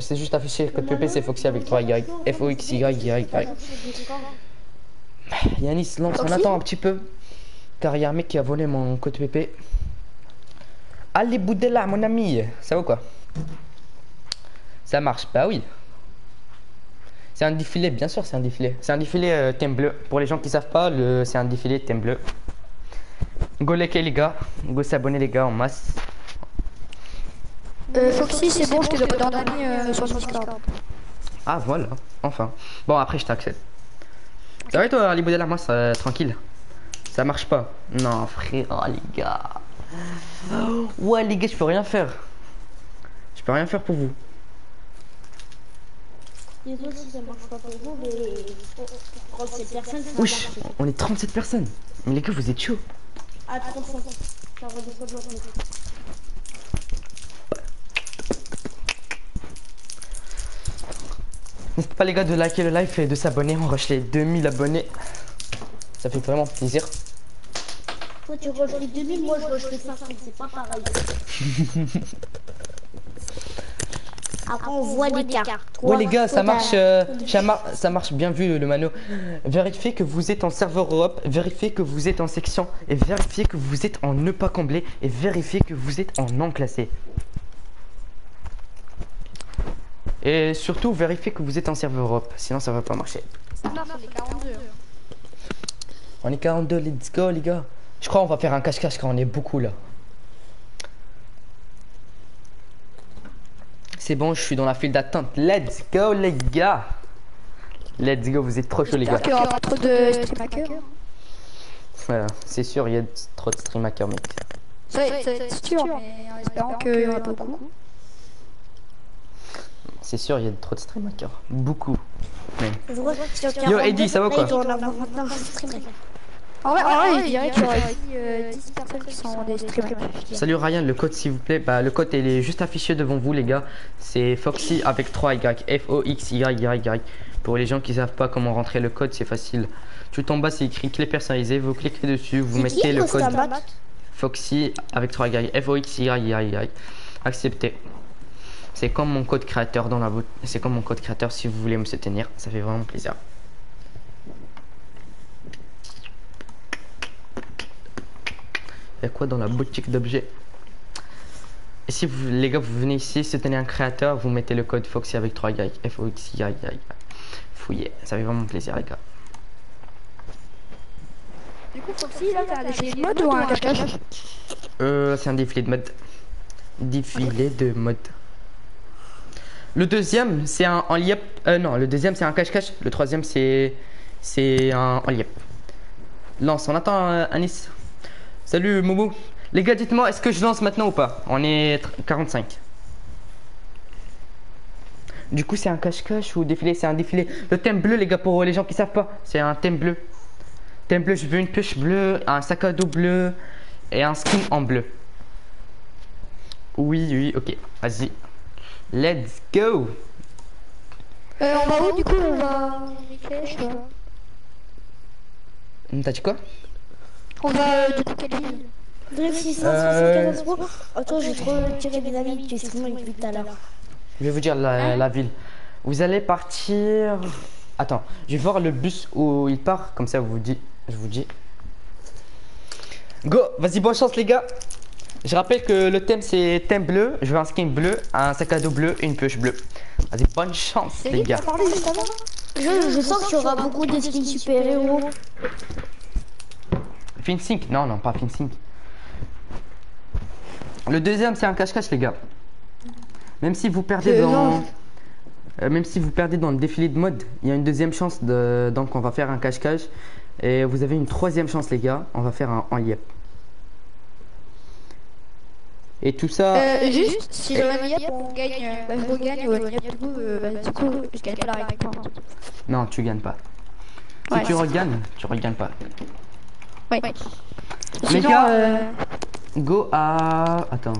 C'est juste affiché. Code PP, c'est Foxy avec 3Y. F O X Y Y Y. Yanis, lance, on attend un petit peu. Car il y a un mec qui a volé mon code PP. Allez, Boudella, mon ami. Ça va ou quoi? Ça marche, bah oui. C'est un défilé, bien sûr, c'est un défilé. C'est un défilé euh, thème bleu. Pour les gens qui savent pas, le... c'est un défilé thème bleu. Go liker les gars, go s'abonner les gars en masse. Euh, Foxy, c'est bon, je te donne dans l'ami euh, sur Discord. Ah voilà, enfin. Bon après je t'accepte. Ça va et toi Ali Boudella, moi ça, tranquille. Ça marche pas. Non frère, oh, les gars. Ouais les gars, je peux rien faire. Je peux rien faire pour vous. Désolé si ça marche pas pour vous, mais pour 37 personnes, ça on est 37 personnes. Mais les gars, vous êtes chaud. 35. Ça redescend de l'autre côté. N'hésitez pas les gars de liker le live et de s'abonner. On rush les 2000 abonnés. Ça fait vraiment plaisir. Toi, tu rushes les 2000, moi, je rush les 500. C'est pas pareil. Après, on voit l'écart. Ouais les gars, ça marche, euh, ça, mar- ça marche bien vu le mano. Vérifiez que vous êtes en serveur Europe, vérifiez que vous êtes en section et vérifiez que vous êtes en ne pas comblé et vérifiez que vous êtes en non classé. Et surtout vérifiez que vous êtes en serveur Europe, sinon ça va pas marcher. On est 42, let's go les gars. Je crois qu'on va faire un cache-cache quand on est beaucoup là. C'est bon, je suis dans la file d'attente. Let's go les gars. Let's go, vous êtes trop chaud les gars. Qu'il y aura trop de stream hackers. Voilà, c'est sûr, il y a trop de stream hackers mec. C'est sûr, mais en espérant qu'il y en a pas beaucoup. C'est sûr, il y a trop de stream hackers. Beaucoup. Yo, Eddie, ça va quoi En vrai, en vrai, je dirais qu'il y aurait 10 personnes qui sont des stream hackers. Salut Ryan, le code s'il vous plaît. Bah, le code il est juste affiché devant vous les gars. C'est Foxy avec 3 Y. F O X Y Y Y. Pour les gens qui savent pas comment rentrer le code, c'est facile. Tout en bas, c'est écrit clé personnalisée. Vous cliquez dessus, vous mettez le code Foxy avec 3 Y. F O X Y Y Y. Acceptez. C'est comme mon code créateur dans la boutique. C'est comme mon code créateur si vous voulez me soutenir. Ça fait vraiment plaisir. Il y a quoi dans la boutique d'objets? Et si vous, les gars, vous venez ici, soutenez un créateur, vous mettez le code Foxy avec 3 Y. F O X Y Y. Fouillez. Ça fait vraiment plaisir, les gars. Du coup, Foxy, là, t'as un défilé de mode ou un cache-cache Euh, c'est un défilé de mode. Défilé de mode. Le deuxième, c'est un en liep. Euh, non, le deuxième, c'est un cache-cache. Le troisième, c'est. C'est un en liep. Lance, on attend euh, Anis. Salut Momo. Les gars, dites-moi, est-ce que je lance maintenant ou pas? On est tr- 45. Du coup, c'est un cache-cache ou défilé? C'est un défilé. Le thème bleu, les gars, pour les gens qui savent pas, c'est un thème bleu. Thème bleu, je veux une pioche bleue, un sac à dos bleu et un skin en bleu. Oui, oui, ok. Vas-y. Let's go. Euh, on va où du coup On va. pas. T'as dit quoi? On va euh, du coup quelle ville? Drift 600, Euh. 615 euros. Attends, j'ai trop tiré mes amis, tu es streamé depuis tout à l'heure. Je vais vous dire la, la ville. Vous allez partir. Attends, je vais voir le bus où il part, comme ça vous dit, je vous dis. Go, vas-y, bonne chance les gars. Je rappelle que le thème c'est thème bleu. Je veux un skin bleu, un sac à dos bleu et une pioche bleue. Vas-y, bonne chance les gars. Je, je sens qu'il y aura beaucoup de skins super-héros. Finsync Non, non, pas Finsync. Le deuxième, c'est un cache-cache, les gars. Même si vous perdez Euh, dans... Euh, même si vous perdez dans le défilé de mode, il y a une deuxième chance de... Donc, on va faire un cache-cache. Et vous avez une troisième chance, les gars. On va faire un en yep. Et tout ça... Euh, juste, si le one on gagne, euh, bah, au one du coup, euh, bah, du coup, je gagne pas la récompense. Non, tu gagnes pas. Si Ouais. tu regagnes, tu regagnes pas. Ouais. Les Sinon, gars, euh, Go à... Attends.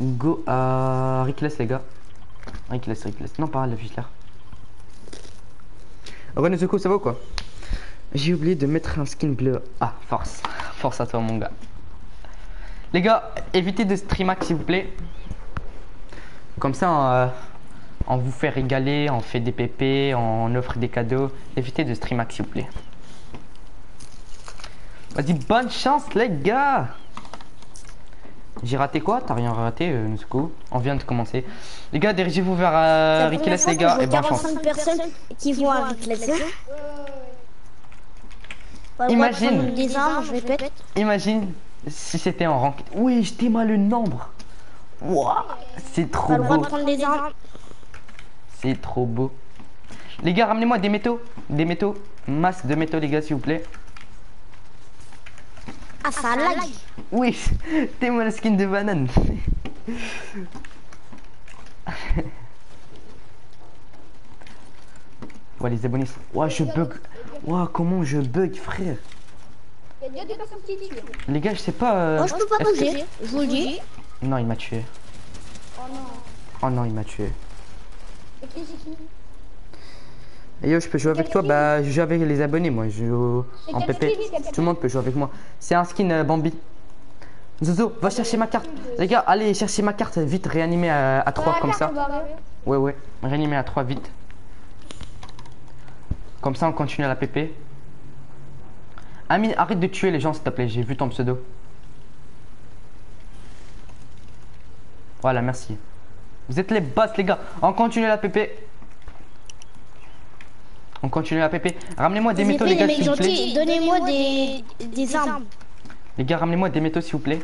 Go à... Rickless, les gars. Rickless, Rickless. Non, pas le Hitler. René Zuko, ça va ou quoi? J'ai oublié de mettre un skin bleu. Ah, force. Force à toi, mon gars. Les gars, évitez de streamac, s'il vous plaît. Comme ça, euh, on vous fait régaler, on fait des PP, on offre des cadeaux. Évitez de streamac, s'il vous plaît. Vas-y, bonne chance, les gars J'ai raté quoi? T'as rien raté, euh, Nusuko On vient de commencer. Les gars, dirigez-vous vers euh, Rickless, les gars, et bonne chance. 45 personnes qui vont avec la Imagine. Imagine si c'était en rank. Oui, je t'ai mal le nombre. Wouah, c'est trop Pas beau. C'est trop beau. Les gars, ramenez-moi des métaux. Des métaux. Masse de métaux, les gars, s'il vous plaît. Ah, ça lag. Oui, t'es moi le skin de banane. Ouais, les abonnés. Ouais, je bug. Ouais, comment je bug, frère? Les gars, je sais pas. euh, Moi, je peux pas bouger. Je vous le dis. Non, il m'a tué. Oh non, il m'a tué. Et yo, je peux jouer avec toi? Bah, je joue avec les abonnés, moi. Je joue en PP. Tout le monde peut jouer avec moi. C'est un skin euh, Bambi. Zozo, va chercher ma carte. Les gars, allez chercher ma carte vite, réanimer à, à 3 comme ça. Ouais, ouais, réanimer à 3 vite. Comme ça, on continue à la PP. Amine, arrête de tuer les gens, s'il te plaît. J'ai vu ton pseudo. Voilà, merci. Vous êtes les boss, les gars. On continue la PP. On continue la PP. Ramenez-moi des métaux, les gars, les s'il vous plaît. gentils. Donnez-moi des, des armes. Les gars, ramenez-moi des métaux, s'il vous plaît.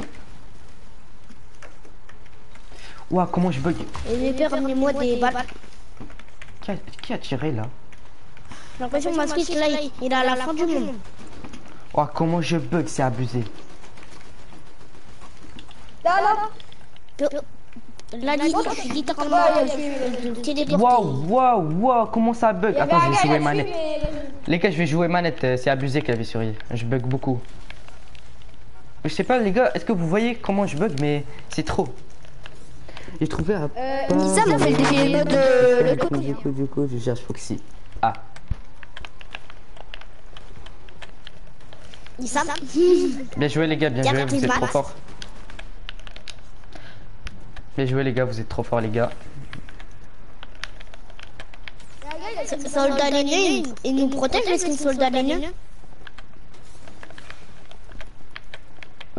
Ouah, comment je bug. Ramenez-moi des balles. Qui a, qui a tiré là? J'ai l'impression que ma là, il est à la fin du monde. Ouah, comment je bug, c'est abusé. La ligne, je suis littéralement téléporté. Waouh, waouh, waouh, comment ça bug? Attends, je vais jouer manette. Les gars, je vais jouer manette, euh, c'est abusé clavier souris. Je bug beaucoup. Je sais pas, les gars, est-ce que vous voyez comment je bug Mais c'est trop. J'ai trouvé un. Euh, Nisa m'a fait le défilé de euh, le Du coup, du coup, du coup, je cherche Foxy. Ah, Bien joué, les gars, bien joué, vous tes êtes trop forts. Bien joué, les gars, vous êtes trop forts, les gars. Soldat Lénien, il nous protège les skins soldats Lénien.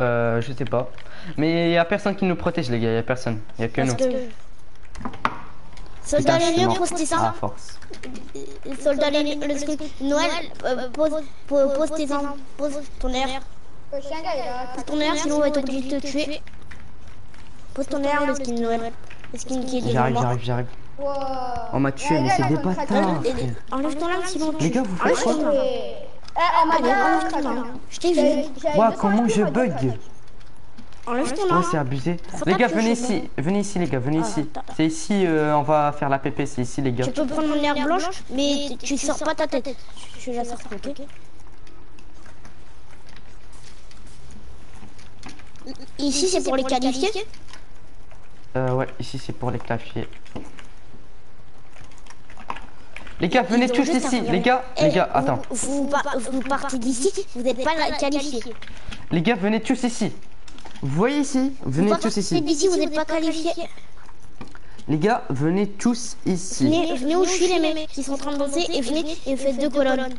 Euh, je sais pas. Mais il y a personne qui nous protège, les gars, il y a personne. Il y a que Parce nous. Que. Soldat Putain, je suis Lénien, mort. pose tes Ah, armes. force. Soldat Lénien, le skin Noël, euh, pose, pose, pose tes armes. Pose ton air. Pose ton air, sinon on va être obligé de te tuer. Pose ton air, le skin Noël. Le skin qui est J'arrive, moi. j'arrive, j'arrive. On m'a tué, mais c'est des bâtards. Enlève ton arme, sinon on Les gars, vous faites quoi. Je t'ai vu. Ouah, comment je bug Enlève ton c'est abusé. Les gars, je venez ici. Venez ici, les gars, venez Ah, ici. C'est ici, euh, on va faire la PP, c'est ici, les gars. Tu peux prendre mon air blanche, mais tu sors pas ta tête. Tu la sors pas, ok Ici, c'est pour les qualifier. Euh, ouais, ici, c'est pour les claviers. Les gars, venez tous ici. Les gars, Eh, les gars, attends. Vous, par- vous partez d'ici, vous n'êtes pas la- qualifié. Les gars, venez tous ici. Vous voyez ici Venez tous ici. vous n'êtes pas qualifié. Les gars, venez tous ici. Venez, venez où je suis les mecs qui sont en train de danser et venez et faites deux colonnes.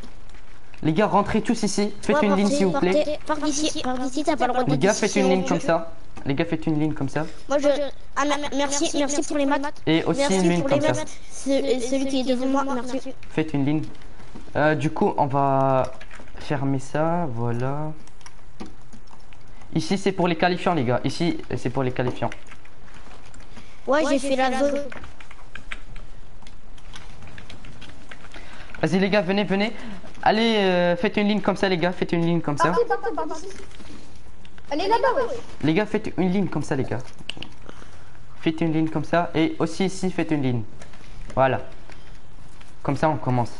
Les gars, rentrez tous ici. Faites Ouais, une ligne s'il vous plaît. Par d'ici, par d'ici, t'as pas le droit de Les gars, faites une ligne comme ça. Les gars, faites une ligne comme ça. Moi je. Ah, mer- merci, merci pour les maths. Et aussi Merci une ligne comme ça. Celui qui est devant moi, merci. Faites une ligne. Euh, du coup, on va fermer ça. Voilà. Ici, c'est pour les qualifiants, les gars. Ici, c'est pour les qualifiants. Ouais, j'ai fait la zone. Vas-y, les gars, venez, venez. Allez, euh, faites une ligne comme ça, les gars. Faites une ligne comme ça. Allez là-bas, ouais. Les gars, faites une ligne comme ça, les gars. Faites une ligne comme ça. Et aussi ici, faites une ligne. Voilà. Comme ça, on commence.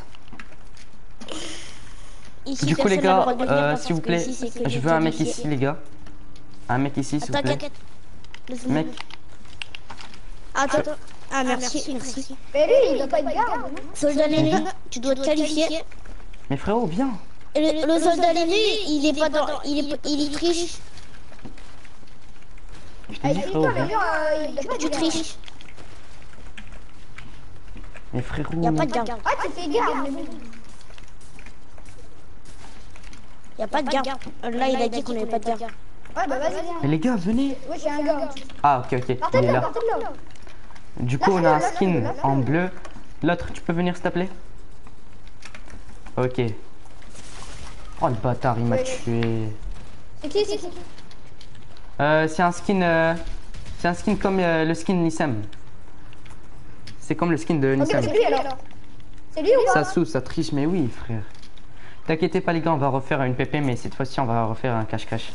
Ici, Du coup, les gars, euh, s'il vous plaît, ici, je veux un mec ici, les gars. Un mec ici, s'il vous Attends, plaît. Mec, Attends, attends. Ah, merci, merci. Mais lui, il doit pas être garde. non Soldat l'aîné, tu dois te qualifier. mais frérot, viens. Et le, le soldat l'aîné, il est pas dans. Il est, il y triche. Je Ah, t'ai dit, il est frérot, mais euh, Tu triches. Mais frérot. Y a pas de garde. Ah, tu fais garde, mais bon. Y a pas de garde. Euh, Là, il a dit qu'on avait pas de garde. Ouais, bah vas-y, viens. Mais les gars, venez. Ouais, j'ai un gars. Ah, ok, ok. Partez Il de est là. Du coup, on a un skin en bleu. L'autre, tu peux venir, s'il te plaît? Ok. Oh, le bâtard, il m'a tué. C'est qui, c'est qui? Euh, c'est un skin... euh, C'est un skin comme euh, le skin Nissam. C'est comme le skin de Nissam. c'est lui alors. C'est lui ou pas? Ça sous, ça triche, mais oui, frère. T'inquiétez pas, les gars, on va refaire une PP, mais cette fois-ci, on va refaire un cache-cache.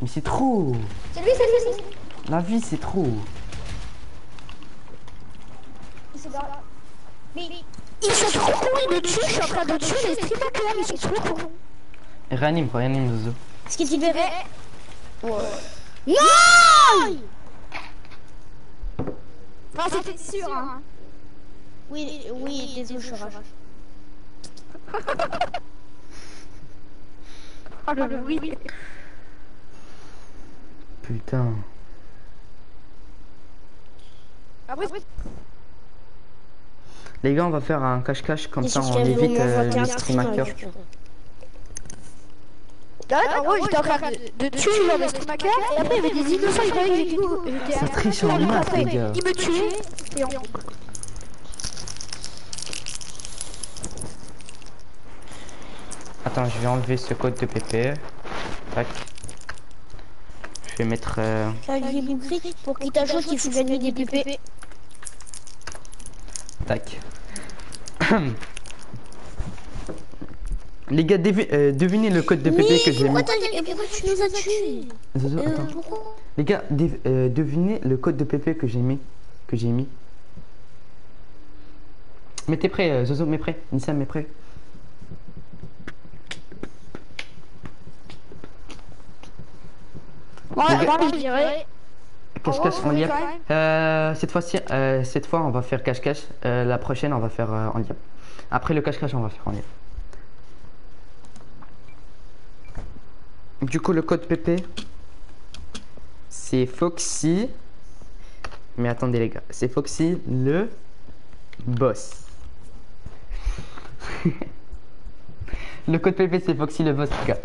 Mais c'est trop C'est lui, c'est lui, c'est lui. La vie, c'est trop Il s'est barré. Mais il- Ils sont trop cons, ils me tuent. Je suis en train de tuer les streamers quand même. Ils sont trop cons. Réanime, réanime, Zozo. Ce qui est verrait? Non Ah, c'était sûr, hein. Oui, oui, désolé, je. Oh le oui. Putain. Après, Les gars, on va faire un cache-cache, comme ça, on évite euh, 21 les stream. Là, en gros, j'étais en train de, de tuer des stream et après il y avait des innocents, ils croyaient que j'étais Ça triche hacker, en après, les gars. Ils me tuaient, et on... Attends, je vais enlever ce code de PP. Tac. Je vais mettre... euh, pour qu'il t'ajoute, il faut gagner des PP. Tac. Les gars, euh, devinez le code de PP Oui, que j'ai mis. pourquoi, t'as- pourquoi tu nous as tués Zozo, Euh, pourquoi Les gars, euh, devinez le code de PP que j'ai mis. Que j'ai mis. Mais t'es prêt, Zozo, mais prêt. Nissam, mais prêt. Moi, moi, je dirais... Cache-cache Oh, en même. Euh, cette fois-ci, euh, cette fois, on va faire cache-cache. Euh, la prochaine, on va faire euh, en live. Après le cache-cache, on va faire en live. Du coup, le code PP, c'est Foxy. Mais attendez, les gars, c'est Foxy le boss. le code PP, c'est Foxy le boss, les gars.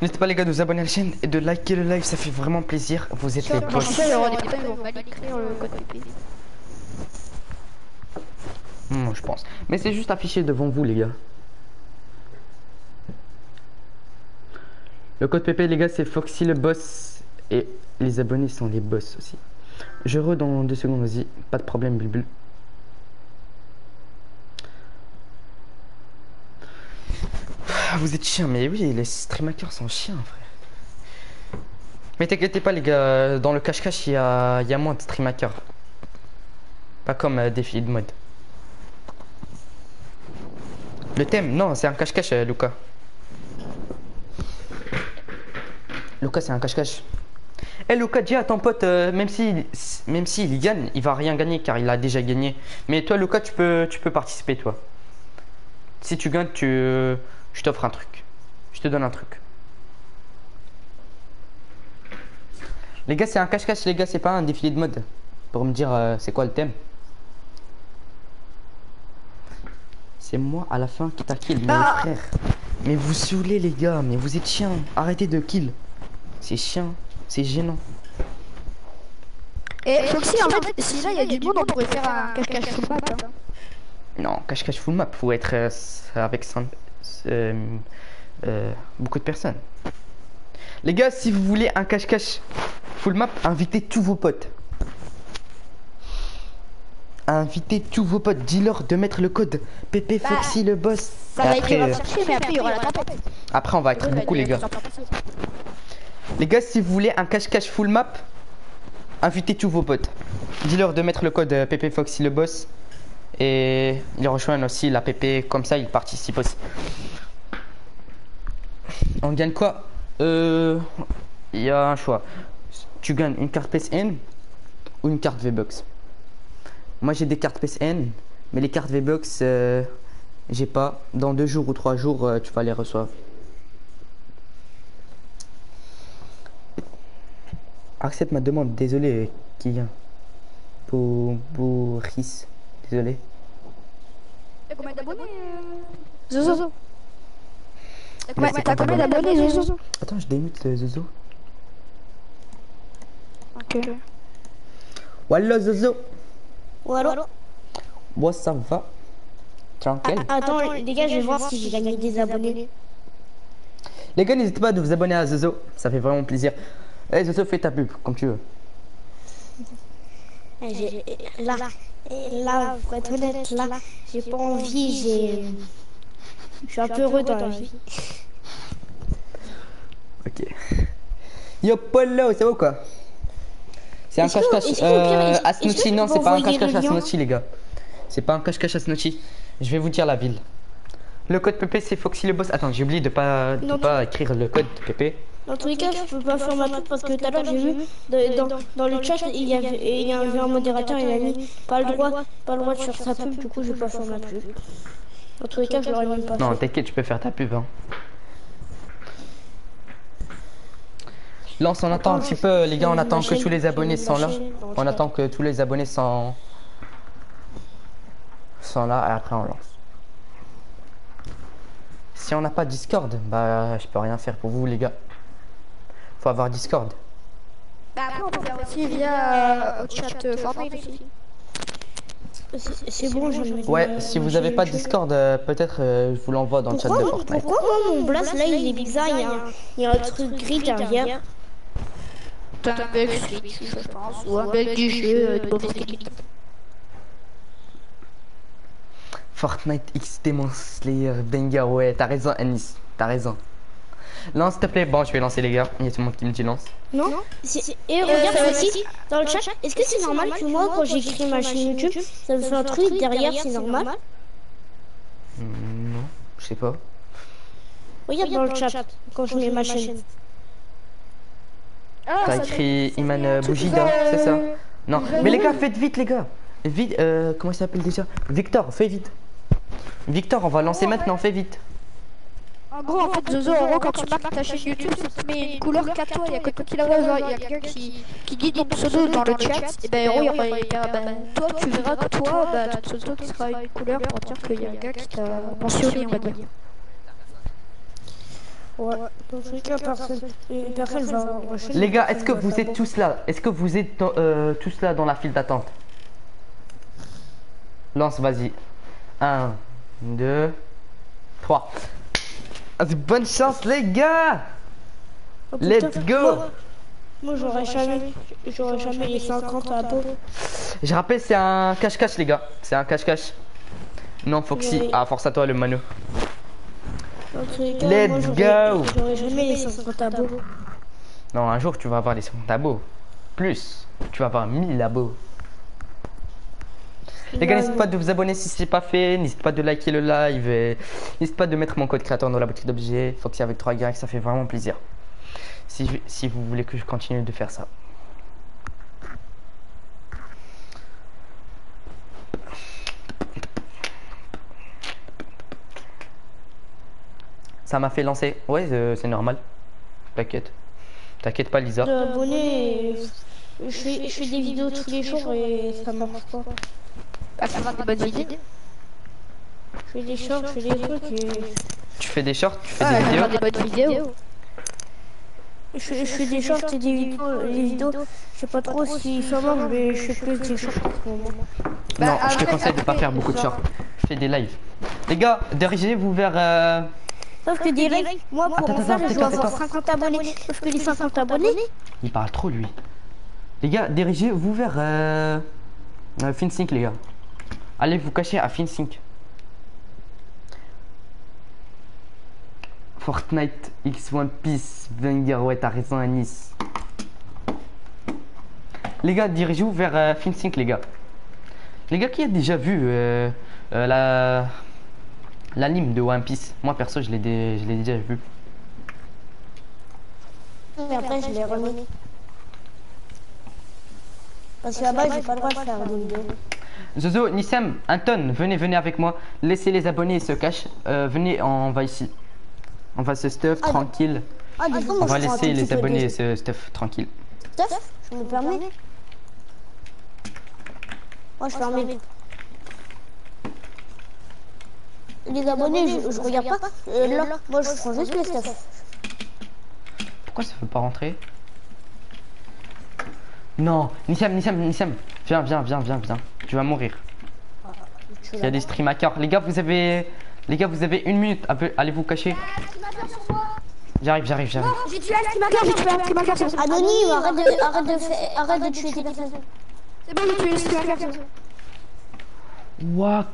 N'hésitez pas les gars de vous abonner à la chaîne et de liker le live, ça fait vraiment plaisir. Vous êtes les boss. Moi je pense. Mais c'est juste affiché devant vous les gars. Le code PP les gars c'est Foxy le boss. Et les abonnés sont les boss aussi. Je re dans deux secondes, vas-y. Pas de problème Bulbul. Vous êtes chiens, mais oui, les stream hackers sont chiens, frère. Mais t'inquiétez pas, les gars, dans le cache-cache, il y a, y a moins de stream hackers. Pas comme euh, défi de mode. Le thème, non, c'est un cache-cache, euh, Lucas. Lucas, c'est un cache-cache. Eh, Lucas, dis à ton pote, euh, même s'il même s'il gagne, il va rien gagner car il a déjà gagné. Mais toi, Lucas, tu peux, tu peux participer, toi. Si tu gagnes, tu, je t'offre un truc. Je te donne un truc. Les gars, c'est un cache-cache, les gars, c'est pas un défilé de mode. Pour me dire, euh, c'est quoi le thème C'est moi à la fin qui t'a kill, mon Ah. frère. Mais vous saoulez, les gars, mais vous êtes chiants. Arrêtez de kill. C'est chiant, c'est gênant. Et Foxy, en fait, si là il y a du monde, on pourrait faire un cache-cache full map. hein. Non, cache-cache full map, faut être euh, avec cent- euh, euh, beaucoup de personnes. Les gars, si vous voulez un cache-cache full map, invitez tous vos potes. Invitez tous vos potes, dis-leur de mettre le code PP Bah, Foxy le boss. Ça va après, dur à euh, chercher, mais après il y aura la tempête. après, on va être beaucoup, bah, les gars. Les gars, si vous voulez un cache-cache full map, invitez tous vos potes. Dis-leur de mettre le code euh, PP Foxy le boss. Et ils rejoignent aussi la PP, comme ça ils participent aussi. On gagne quoi? Euh. Il y a un choix. Tu gagnes une carte PSN ou une carte V-Bucks. Moi j'ai des cartes PSN, mais les cartes V-Bucks, euh, j'ai pas. Dans deux jours ou trois jours, euh, tu vas les recevoir. Accepte ma demande, désolé, Kylian. Pour Boris, désolé. T'as combien d'abonnés euh, Zozo T'as Mais combien- T'as d'abonnés, Zozo Attends, je démute euh, Zozo. Ok. Wallah Zozo. Ou alors Moi ça va. Tranquille. Ah, Attends, les gars, je vais voir si j'ai gagné des abonnés. Les gars, n'hésitez pas à vous abonner à Zozo, ça fait vraiment plaisir. Eh Zozo, fais ta pub, comme tu veux. Eh, Là, eh, là, pour être honnête, là, j'ai pas envie, j'ai. Je suis un peu heureux dans la vie. Ok. Yo Polo, ça va ou quoi? C'est un cache-cache. Euh, à non, c'est pas un cache-cache à les gars. C'est pas un cache-cache à. Je vais vous dire la ville. Le code PP, c'est Foxy le boss. Attends, j'ai oublié de pas, de Non, pas écrire le code PP. Dans tous les cas, je peux pas faire ma pub parce que tout à l'heure, j'ai vu dans, dans le chat, il y avait, il y avait un modérateur, il a mis pas le droit, pas le droit de faire sa pub, du coup, je vais pas faire ma pub. Dans tous les cas, je l'aurais même pas Non, t'inquiète, tu peux faire ta pub. Hein. Lance, on attend un petit peu, les gars, on attend que tous les abonnés sont là. On attend que tous les abonnés sont, sont là et après on lance. Si on n'a pas Discord, bah je peux rien faire pour vous les gars. Faut avoir Discord. Bah après, on peut faire aussi via euh, chat euh, Fortnite aussi. C'est- bon, je Ouais, si vous avez pas. Discord, euh, peut-être euh, je vous l'envoie dans le chat de Pourquoi, Fortnite. pourquoi moi, mon blast là il est bizarre, il y a un, il y a un truc gris derrière. T'as un bug Switch, je pense, ou un bug du jeu euh, de. Fortnite X Demon Slayer Banger, ouais, t'as raison Anis, t'as raison. Lance s'il te plaît, bon je vais lancer les gars, il y a tout le monde qui me dit lance. Non? C'est- Et regarde aussi dans le chat, est-ce que c'est normal que moi quand j'écris ma chaîne YouTube, ça me fait un truc derrière, c'est normal? Hmm, Non, je sais pas. Regarde dans le chat quand je mets ma chaîne. Ah, T'as écrit Iman euh, Bougida, c'est ça? Non, mais les gars, faites vite les gars. Vite, euh, comment il s'appelle déjà? Victor, fais vite. Victor, on va lancer maintenant, fais vite En gros, en fait, Zozo, en gros, quand tu marques ta chaîne YouTube, ça te met une couleur qu'à toi. Il y a que toi qui la vois. Genre, il y a quelqu'un qui, qui dit ton pseudo dans le chat. Et ben, en gros, il y a- bah, toi, tu verras que toi, bah, ton pseudo qui sera une couleur pour dire qu'il y a un gars qui t'a mentionné, on va dire. Ouais, dans tous les cas, personne, personne va. Les gars, est-ce que vous êtes tous là? Est-ce que vous êtes dans- euh, tous là dans la file d'attente? Lance, vas-y. 1, 2, 3. Bonne chance les gars Oh, putain, Let's go Moi, moi, j'aurais jamais, j'aurais jamais les 50 abos. Je rappelle, c'est un cache-cache, les gars. C'est un cache-cache. Non, Foxy. Ah, force à toi, le cas, Let's moi, go. J'aurais jamais les 50 abos. Non, un jour, tu vas avoir les 50 abos. Plus. Tu vas avoir 1000 abos. Les gars, n'hésitez pas de vous abonner si ce n'est pas fait. N'hésitez pas de liker le live. et N'hésitez pas de mettre mon code créateur dans la boutique d'objets. Foxy avec 3 Y, ça fait vraiment plaisir. si, si vous voulez que je continue de faire ça. Ça m'a fait lancer. Ouais, euh, c'est normal. T'inquiète. T'inquiète pas, Lisa. abonnés. et Je fais, je fais des vidéos tous les jours et ça marche pas. Bah, faire des bonnes vidéos. Je fais des shorts, je fais des trucs et Tu fais des shorts, tu fais Ouais, des vidéos. des bonnes vidéos. je fais, je fais des shorts et des vidéos. Les vidéos, je sais pas trop si ça marche, mais je fais plus des shorts en ce moment. Non, je te conseille de pas faire beaucoup de shorts. Fais des lives. Les gars, dirigez-vous vers. euh, Sauf que des lives, moi pour en faire, je dois avoir 50 abonnés. Sauf que les 50 abonnés, Il parle trop lui. Les gars, dirigez-vous vers euh... euh, FinSync les gars. Allez vous cacher à FinSync. Fortnite, X One Piece, ouais t'as raison Anis. Les gars, dirigez-vous vers euh, FinSync les gars. Les gars qui a déjà vu euh, euh, la l'anime de One Piece? Moi perso je l'ai dé- l'ai déjà vu. mais après je les remis. Parce que là-bas, j'ai pas le droit de faire des vidéos. Zozo, Nissem, Anton, venez, venez avec moi. Laissez les abonnés, ils se cachent. Euh, venez, on va ici. On va se stuff Ah, tranquille. Ah, On va laisser les abonnés de se stuff tranquille. stuff, je me permets. Moi, je ferme les... Les abonnés, je, je regarde pas. Euh, là, moi, je prends juste les stuff. Pourquoi ça veut pas rentrer? Non, Nissem, Nissem, Nissem. Viens, viens, viens, viens, viens. Tu vas mourir. Il y a des stream hackers. Les gars, vous avez. Les gars, vous avez une minute. Peu- Allez vous cacher. J'arrive, j'arrive, j'arrive. J'ai tué un streamer, j'ai tué un c'est bon. Anonyme, arrête de, arrête de, arrête de tuer des personnes. C'est bon, j'ai tué le c'est bon. Ouah.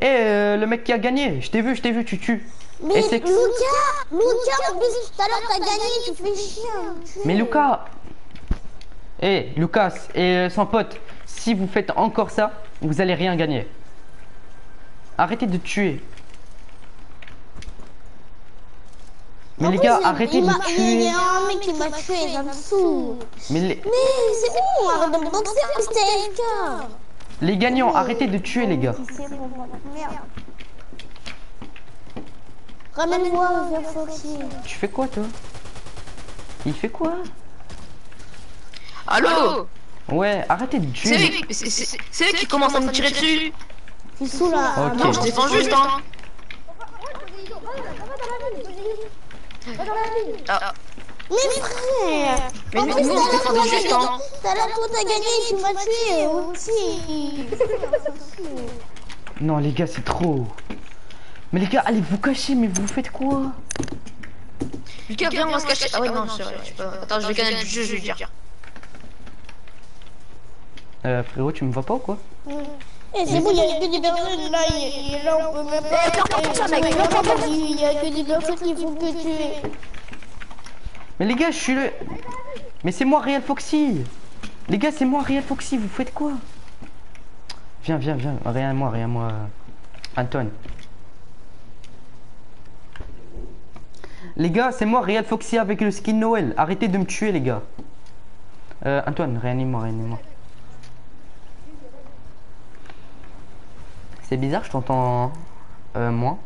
Eh, euh, le mec qui a gagné. Je t'ai vu, je t'ai vu, tu tues. Mais Et c'est- Lucas, Lucas, tout à l'heure, t'as gagné, tu fais chier. Mais Lucas Eh, Lucas et euh, son pote, si vous faites encore ça, vous allez rien gagner. Arrêtez de tuer. Mais En les gars, il- arrêtez il de tuer. Il y a un mec qui m'a tué, saoule. Mais les, Mais c'est bon, arrête de me les gagnants, arrêtez de tuer les gars. Ramène-moi. Tu fais quoi toi? Il fait quoi? Allô Ouais, arrêtez de tuer. c'est- lui qui commence à me tirer dessus. Tu saoules à Ok. Non, je défends juste, hein. Ah, Mais frère mais nous, on défendait juste, hein. T'as la tu m'as tué aussi. Non les gars, c'est trop. Mais les gars, allez vous cacher, mais vous faites quoi? Lucas, viens, on va se cacher. Ah ouais, non, c'est vrai. je peux pas. Attends, je vais canal du jeu, je vais dire. Euh, frérot, tu me vois pas ou quoi Eh c'est bon, il y a que des personnes là, il y a- là on peut même pas. Il y a que des personnes qui font que tuer. Mais les gars, je suis le. Mais c'est moi, Real Foxy. Les gars, c'est moi, Real Foxy. Vous faites quoi Viens, viens, viens. Rien à moi, rien à moi. Anton. Les gars, c'est moi, Real Foxy avec le skin Noël. Arrêtez de me tuer, les gars. Euh, Antoine, réanime-moi, réanime-moi. C'est bizarre, je t'entends euh, moins.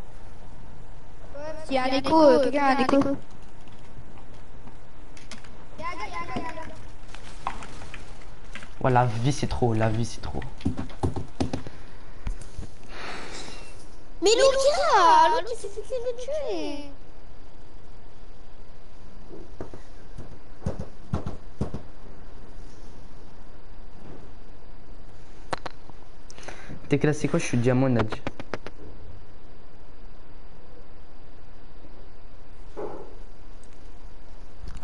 S'il y a un écho, euh, quelqu'un a un écho. Ouais, la vie, c'est trop. La vie, c'est trop. Mais Lucas, il s'est fixé de tuer? T'es classé quoi Je suis diamant, Nadj.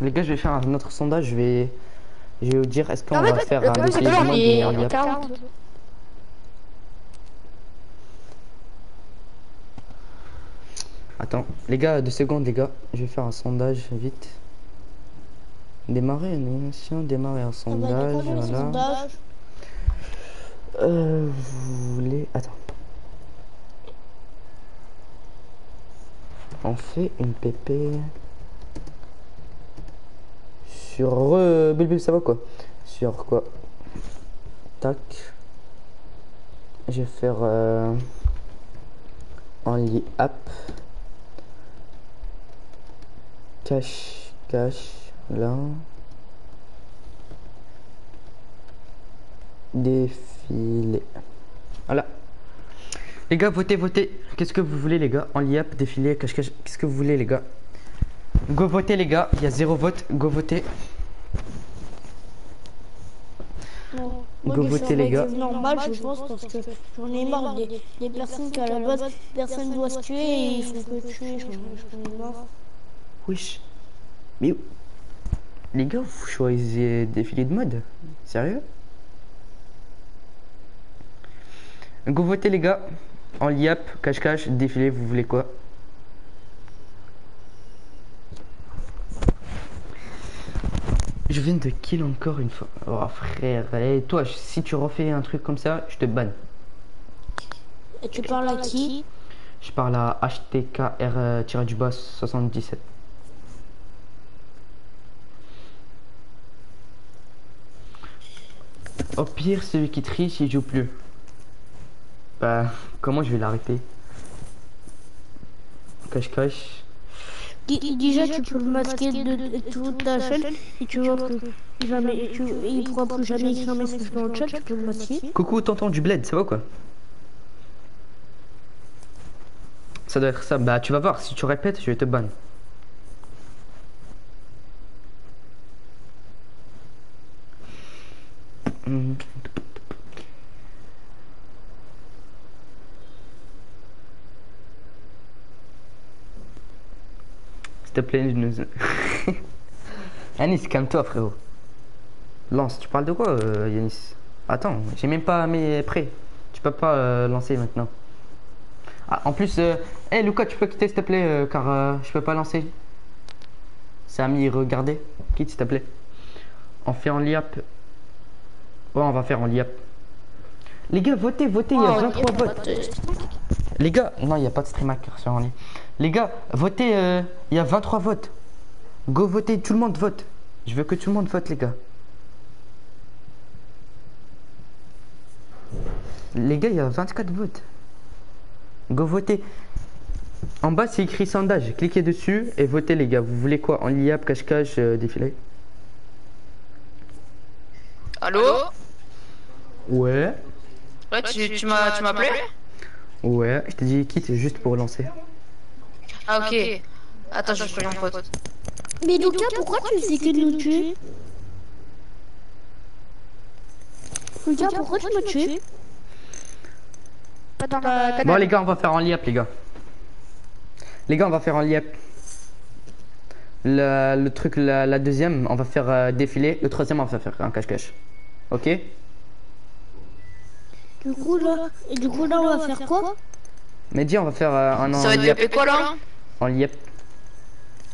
Les gars, je vais faire un autre sondage. Je vais, je vais vous dire est-ce qu'on va faire un 40. Attends, les gars, deux secondes, les gars. Je vais faire un sondage vite. Démarrer une émission, démarrer un sondage, voilà. Euh, vous voulez. Attends. On fait une PP. sur re Bulbul, ça va quoi? Sur quoi? Tac. Je vais faire euh, only app. Cache, cache, là. Défilé. Voilà. Les gars, votez, votez. Qu'est-ce que vous voulez, les gars? En liap, défilé, cache, cache. Qu'est-ce que vous voulez, les gars? Go voter, les gars. Il y a zéro vote. Go voter. Go Moi, je voter, les gars. règle normale, je pense, parce que j'en ai marre des, des personnes qui, à la base, personne doit se tuer et il faut que tuer. J'en j'en ai marre. Wesh. Mais les gars, vous choisissez défilé de mode Sérieux? Go voter les gars. En liap, cache-cache, défilé, vous voulez quoi? Je viens de kill encore une fois. Oh frère, et toi, si tu refais un truc comme ça, je te banne. Et tu parles à qui? Je parle à HTKR-du-bas 77. Au pire, celui qui triche, il joue plus. Bah, comment je vais l'arrêter? Cache-cache. Déjà, tu peux le masquer de, toute ta chaîne et tu vois que jamais, tu, il pourra plus jamais écrire un message dans le chat, tu peux le masquer. Coucou, tonton du bled, ça va quoi? Ça doit être ça. Bah, tu vas voir, si tu répètes, je vais te ban. Te plaît, nous... Yanis, calme-toi, frérot. Lance, tu parles de quoi, euh, Yanis? Attends, j'ai même pas mis prêt. Tu peux pas euh, lancer maintenant. Ah, en plus, euh... hey, Lucas, tu peux quitter s'il te plaît, euh, car euh, je peux pas lancer. Samy, regardez. Quitte s'il te plaît. On fait en liap. Ouais, on va faire en liap. Les gars, votez, votez, il y a 23 votes. Les gars, non, il n'y a pas de stream hacker sur en ligne. Les gars, votez, euh, il y a 23 votes. Go voter, tout le monde vote. Je veux que tout le monde vote, les gars. Les gars, il y a 24 votes. Go voter. En bas, c'est écrit sondage. Cliquez dessus et votez, les gars. Vous voulez quoi? En liap, cache-cache, euh, défilé Allô? Ouais. Ouais, tu, tu m'as tu m'as appelé? Ouais, je t'ai dit quitte juste pour lancer. Ah, ok. Attends, je suis un pote. Mais Lucas, pourquoi tu sais que de nous tuer Lucas, pourquoi tu Pas dans la Bon, les gars, on va faire en liap, les gars. Les gars, on va faire en liap. Le, le truc, la, la deuxième, on va faire euh, défiler. Le troisième, on va faire un cache-cache. Ok? Du coup, là, et du coup, là, on va faire quoi Mehdi, on va faire euh, un en Ça va être quoi là En liap.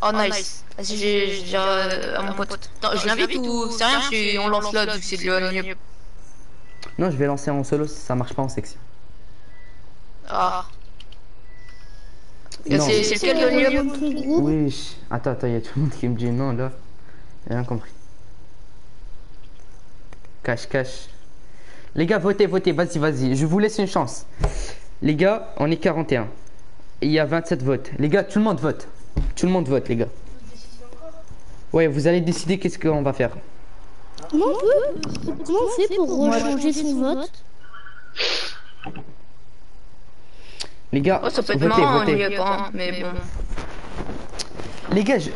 Oh nice. Vas-y, j'ai euh, à mon pote. Attends, je l'invite ou c'est rien, je suis- on lance là, vu que c'est de l'ONU. Non, je vais lancer en solo si ça marche pas en section. Ah. C'est lequel Oui, attends, attends, il y a tout le monde qui me dit non là. J'ai rien compris. Cache, cache. Les gars, votez, votez, vas-y, vas-y. Je vous laisse une chance. Les gars, on est 41. Il y a 27 votes. Les gars, tout le monde vote. Tout le monde vote, les gars. Ouais, vous allez décider qu'est-ce qu'on va faire. Comment on peut Comment on fait pour changer son vote Les gars, Oh, ça peut être votez, marrant, votez. l'ONU, mais bon. Les gars, je-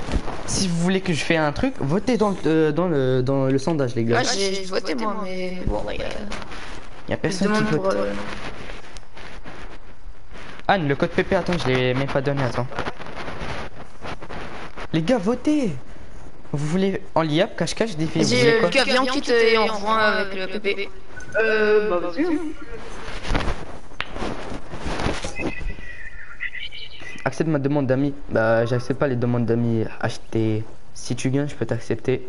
si vous voulez que je fasse un truc, votez dans le, euh, dans le, dans le sondage, les gars. Ouais, j'ai j'ai voté moi, mais bon, il y a y personne qui pour. vote. euh, Anne, le code PP, attends, je l'ai même pas donné, attends. Les gars, votez Vous voulez en liap, cache-cache, défi, euh, quoi Lucas, viens, on quitte et on rejoint avec le PP. Euh, bah vas-y. Accepte ma demande d'amis. Bah, j'accepte pas les demandes d'amis acheter. Si tu gagnes, je peux t'accepter.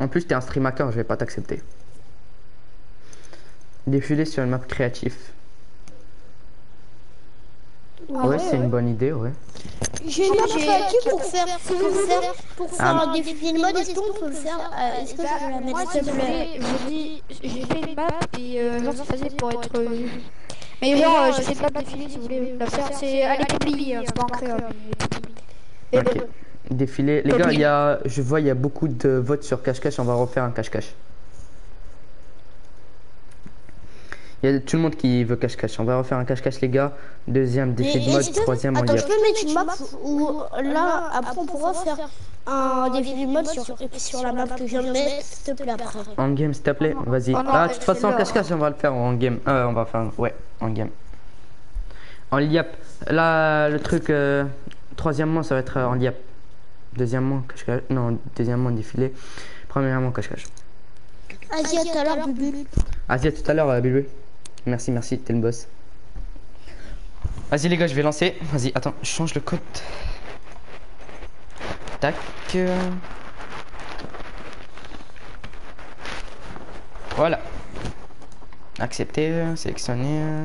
En plus, t'es un stream hacker, je vais pas t'accepter. Défiler sur une map créative. Ouais, c'est une bonne idée, ouais. J'ai une qui pour faire, pour faire, pour faire Ah. un défi de mode. Est-ce qu'on peut le faire euh, Est-ce que je peux la Moi, mettre je dis, j'ai fait une map et euh, genre c'est facile pour être. Mais genre, fait une map défilée si vous voulez la faire. C'est publiée, hein, c'est pas en Ok. Défilé. Les gars, il y a, je vois, il y a beaucoup de votes sur cache-cache. On va refaire un cache-cache. Il y a tout le monde qui veut cache-cache. On va refaire un cache-cache, les gars. Deuxième défi de mode, troisième en Attends, je peux mettre une map où là, après, on pourra faire un défi de mode sur, sur la map que je viens de mettre, s'il te plaît, après. En game, s'il te plaît, vas-y. Oh ah, de toute façon, cache-cache, on va le faire en game. Euh, on va faire, ouais, en game. En liap. Là, le truc, euh, troisièmement, ça va être euh, en liap. Deuxièmement, cache-cache. Non, deuxièmement, défilé. Premièrement, cache-cache. À tout à l'heure, Bubu. À tout à l'heure, Billy. Merci, merci, t'es le boss. Vas-y, les gars, je vais lancer. Vas-y, attends, je change le code. Tac. Voilà. Accepter, sélectionner.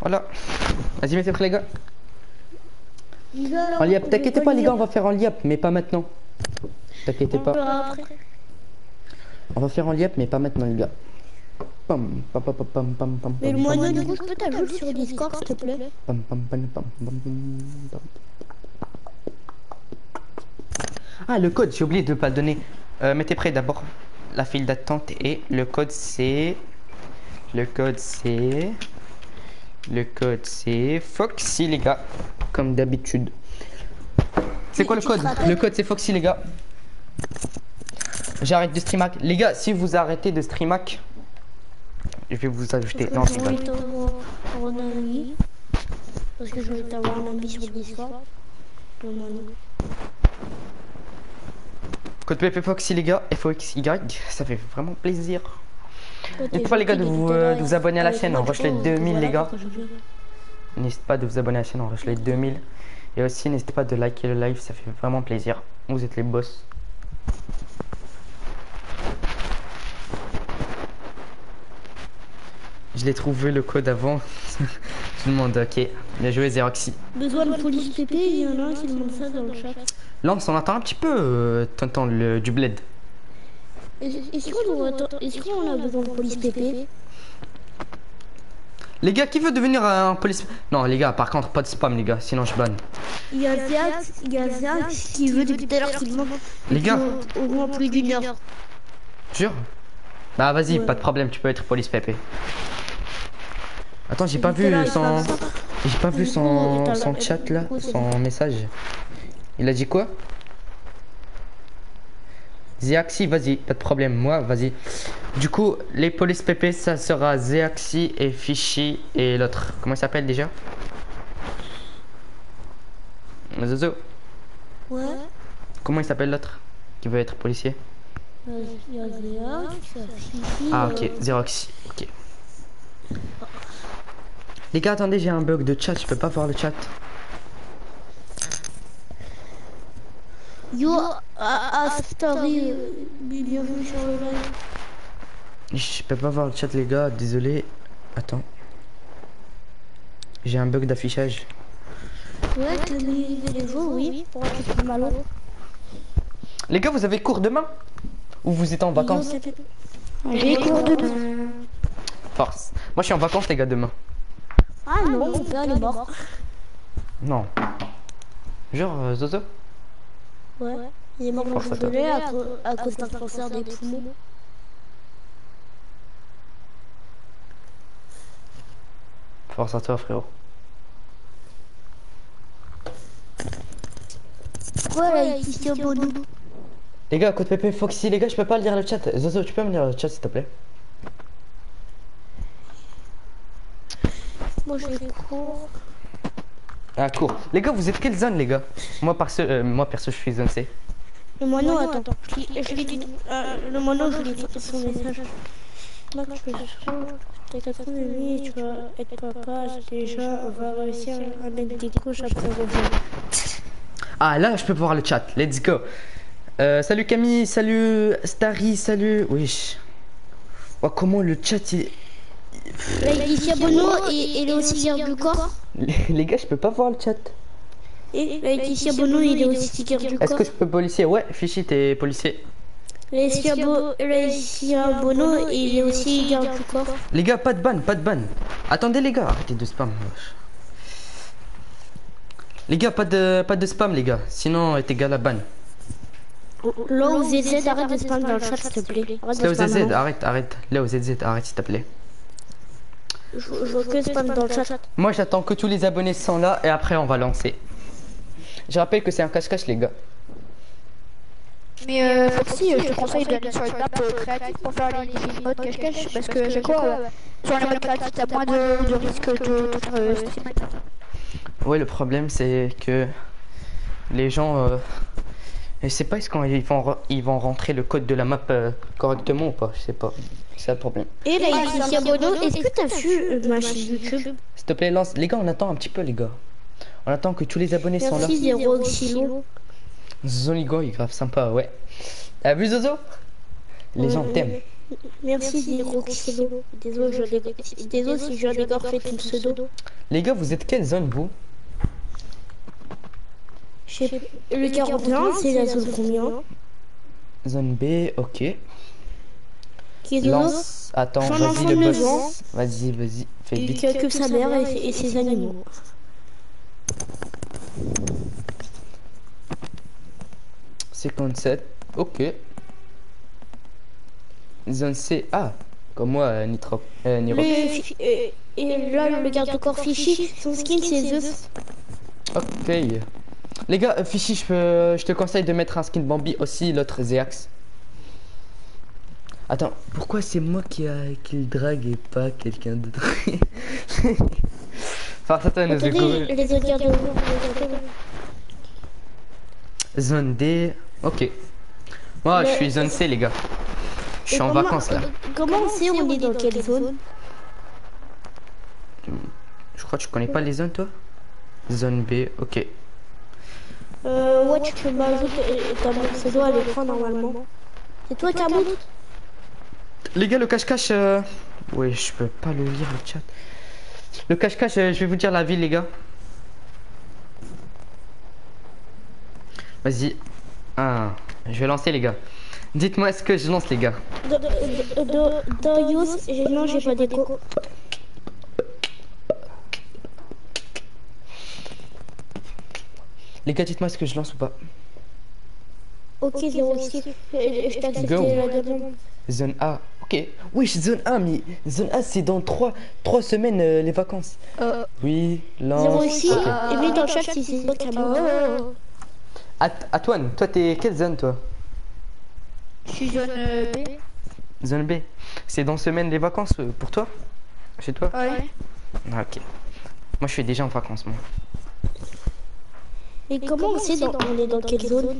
Voilà. Vas-y, mettez prêts, les gars. En liap, t'inquiète pas, les gars, on va faire en liap, mais pas maintenant. T'inquiète On pas. On va faire en liap, mais pas maintenant, les gars. Pam, pam, pam, pam, pam, pam, pam, Mais le pam, du coup, je peux t'ajouter sur Discord, s'il te plaît pam, pam, pam, pam, pam, pam. Ah, le code, j'ai oublié de pas le donner. Euh, mettez prêt d'abord la file d'attente et le code c'est. Le code c'est. Le code c'est Foxy, les gars. Comme d'habitude. C'est quoi le code? Le code c'est Foxy, les gars. J'arrête de streamac. Les gars, si vous arrêtez de streamac, je vais vous ajouter. Non, c'est pas. Parce que je voulais t'avoir un ami sur Discord. Le moineau. Code PP Foxy, les gars. FOXY, ça fait vraiment plaisir. N'hésitez pas, les gars, de vous, euh, de vous abonner à la chaîne. On rush les coup, 2000, voilà les gars. N'hésitez pas de vous abonner à la chaîne, on rush les 2000. Et aussi, n'hésitez pas de liker le live, ça fait vraiment plaisir. Vous êtes les boss. Je l'ai trouvé le code avant. Tout le monde, ok. Bien joué, Xeroxy. Besoin de police PP, il y en a un qui demande ça dans le chat. Lance, on attend un petit peu, euh, t'entends le du bled. Est-ce qu'on a besoin de police PP Les gars, qui veut devenir un police Non, les gars, par contre, pas de spam, les gars, sinon je banne. Il y a Zach, il y a Zach qui veut depuis tout à l'heure qui demande Les gars. au, au moins plus d'une heure. Jure Bah vas-y, Ouais. pas de problème, tu peux être police PP. Attends, j'ai pas vu son... J'ai pas vu son, son chat là, son message. Il a dit quoi? Zéaxi, vas-y, pas de problème, moi, vas-y. Du coup, les polices PP, ça sera Zéaxi et Fishy et l'autre. Comment il s'appelle déjà? Zozo. Ouais. Comment il s'appelle l'autre Qui veut être policier? Euh. Ah euh, ok, Xeroxy, ok. Les gars, attendez, j'ai un bug de chat, je peux pas voir le chat. Yo, à, à Story, bienvenue sur le live. Je peux pas voir le chat les gars, désolé. Attends. J'ai un bug d'affichage. Ouais, t'as mis les jours, oui, pour être mal au Les gars, vous avez cours demain? Ou vous êtes en vacances? J'ai cours de Force. Moi je suis en vacances les gars demain. Ah non, mon père il est mort. Non. Genre euh, Zozo Ouais, il est mort Force quand à cause- à cause d'un cancer des poumons. Force à toi frérot. Voilà, il tient Bono. Les gars, code PP Foxy, les gars, je peux pas lire le chat. Zozo, tu peux me lire le chat s'il te plaît? Moi je les cours. Ah cours. Les gars, vous êtes quelle zone les gars? Moi perso, euh, moi perso je suis zone C. Le moineau, attends, je lis- je lis euh, le moineau, je lis son message. Moi, je suis t'as 4 ans et demi, tu vas être papa, déjà, on va réussir à mettre des couches après revenir. Ah là, je peux voir le chat. Let's go. Euh, salut Camille, salut Starry, salut. Wesh. Oh, comment le chat il... Dit ici Bono et, et il est aussi du corps. Les, gars, je peux pas voir le chat. Et ici Bono il est aussi garde du Est-ce corps. que je peux policier? Ouais, Fichi, t'es policier. Ici Bono et il est aussi garde du corps. Les gars, pas de ban, pas de ban. Attendez les gars, arrêtez de spam. Les gars, pas de, pas de spam les gars, sinon t'es égal à ban. Là où ZZ, arrête de spam dans le chat, s'il te plaît. Spam. ZZ, hein. arrête, arrête. Là aux ZZ, arrête s'il te plaît. Je je veux que spam dans le chat. Moi j'attends que tous les abonnés sont là et après on va lancer. Je rappelle que c'est un cache-cache les gars. Mais euh, euh, je te conseille d'aller sur une map euh, créative pour faire les modes cache-cache parce que c'est quoi euh, Sur les modes créatifs, t'as moins de, de risques de faire euh. Ouais, le problème c'est que les gens. Je sais pas est-ce qu'ils vont, re- ils vont rentrer le code de la map euh, correctement ou pas, je sais pas. C'est ça le problème. Et là, il dit ici est-ce que t'as vu euh, ma chaîne YouTube S'il te plaît, lance. Les gars, on attend un petit peu les gars. On attend que tous les abonnés sont là. Merci Zéro Oxylo. Zoligo, il est grave sympa, ouais. T'as vu Zozo? Les gens t'aiment. Merci Oxylo. Désolé, je l'ai- désolé si je viens d'écorcher ton pseudo. Les gars, vous êtes quelle zone vous? Le 41, c'est la zone combien Zone B, ok. Qui Lance. Attends, vas-y le boss. Vas-y, vas-y, fais Il vite. que, que sa mère et, et ses animaux. « 57, ok. Zone C, ah, comme moi, euh, Nitro, euh, Niro. Euh, et là, le garde-corps Fichi, son skin c'est Zeus. Ok. Les gars, euh, Fichi, je, peux- je te conseille de mettre un skin Bambi aussi, l'autre Zeax. Attends, pourquoi c'est moi qui, a, qui le drague et pas quelqu'un d'autre? Enfin, ça, nous Zone D, ok. Moi, je suis zone C, les gars. Je suis en vacances là. Comment on sait on est dans quelle zone? Je crois que tu connais pas les zones, toi? Zone B, ok. Euh, ouais, tu peux m'ajouter, euh, pseudo à l'écran normalement. C'est toi, Camout Les gars, le cache-cache. euh, Oui, je peux pas le lire le chat. Le cache-cache, euh, je vais vous dire la ville, les gars. Vas-y. Ah, je vais lancer, les gars. Dites-moi ce que je lance, les gars. Dans- dans- Dans Yous, j'ai- non, j'ai pas d'écho. Les gars, dites-moi ce que je lance ou pas. Ok, 06. Je la demande. Zone A. Ok. Oui, je suis zone A, mais zone A, c'est dans 3, trois semaines euh, les vacances. Euh, Oui, lance. 06, ok. et mets dans le chat si c'est toi, Antoine, t'es quelle zone, toi je suis zone euh, B. Zone B. C'est dans semaine les vacances euh, pour toi? Chez toi? Ouais. Ah, Ok. Moi, je suis déjà en vacances, moi. Et comment on sait dans- on est dans quelle zone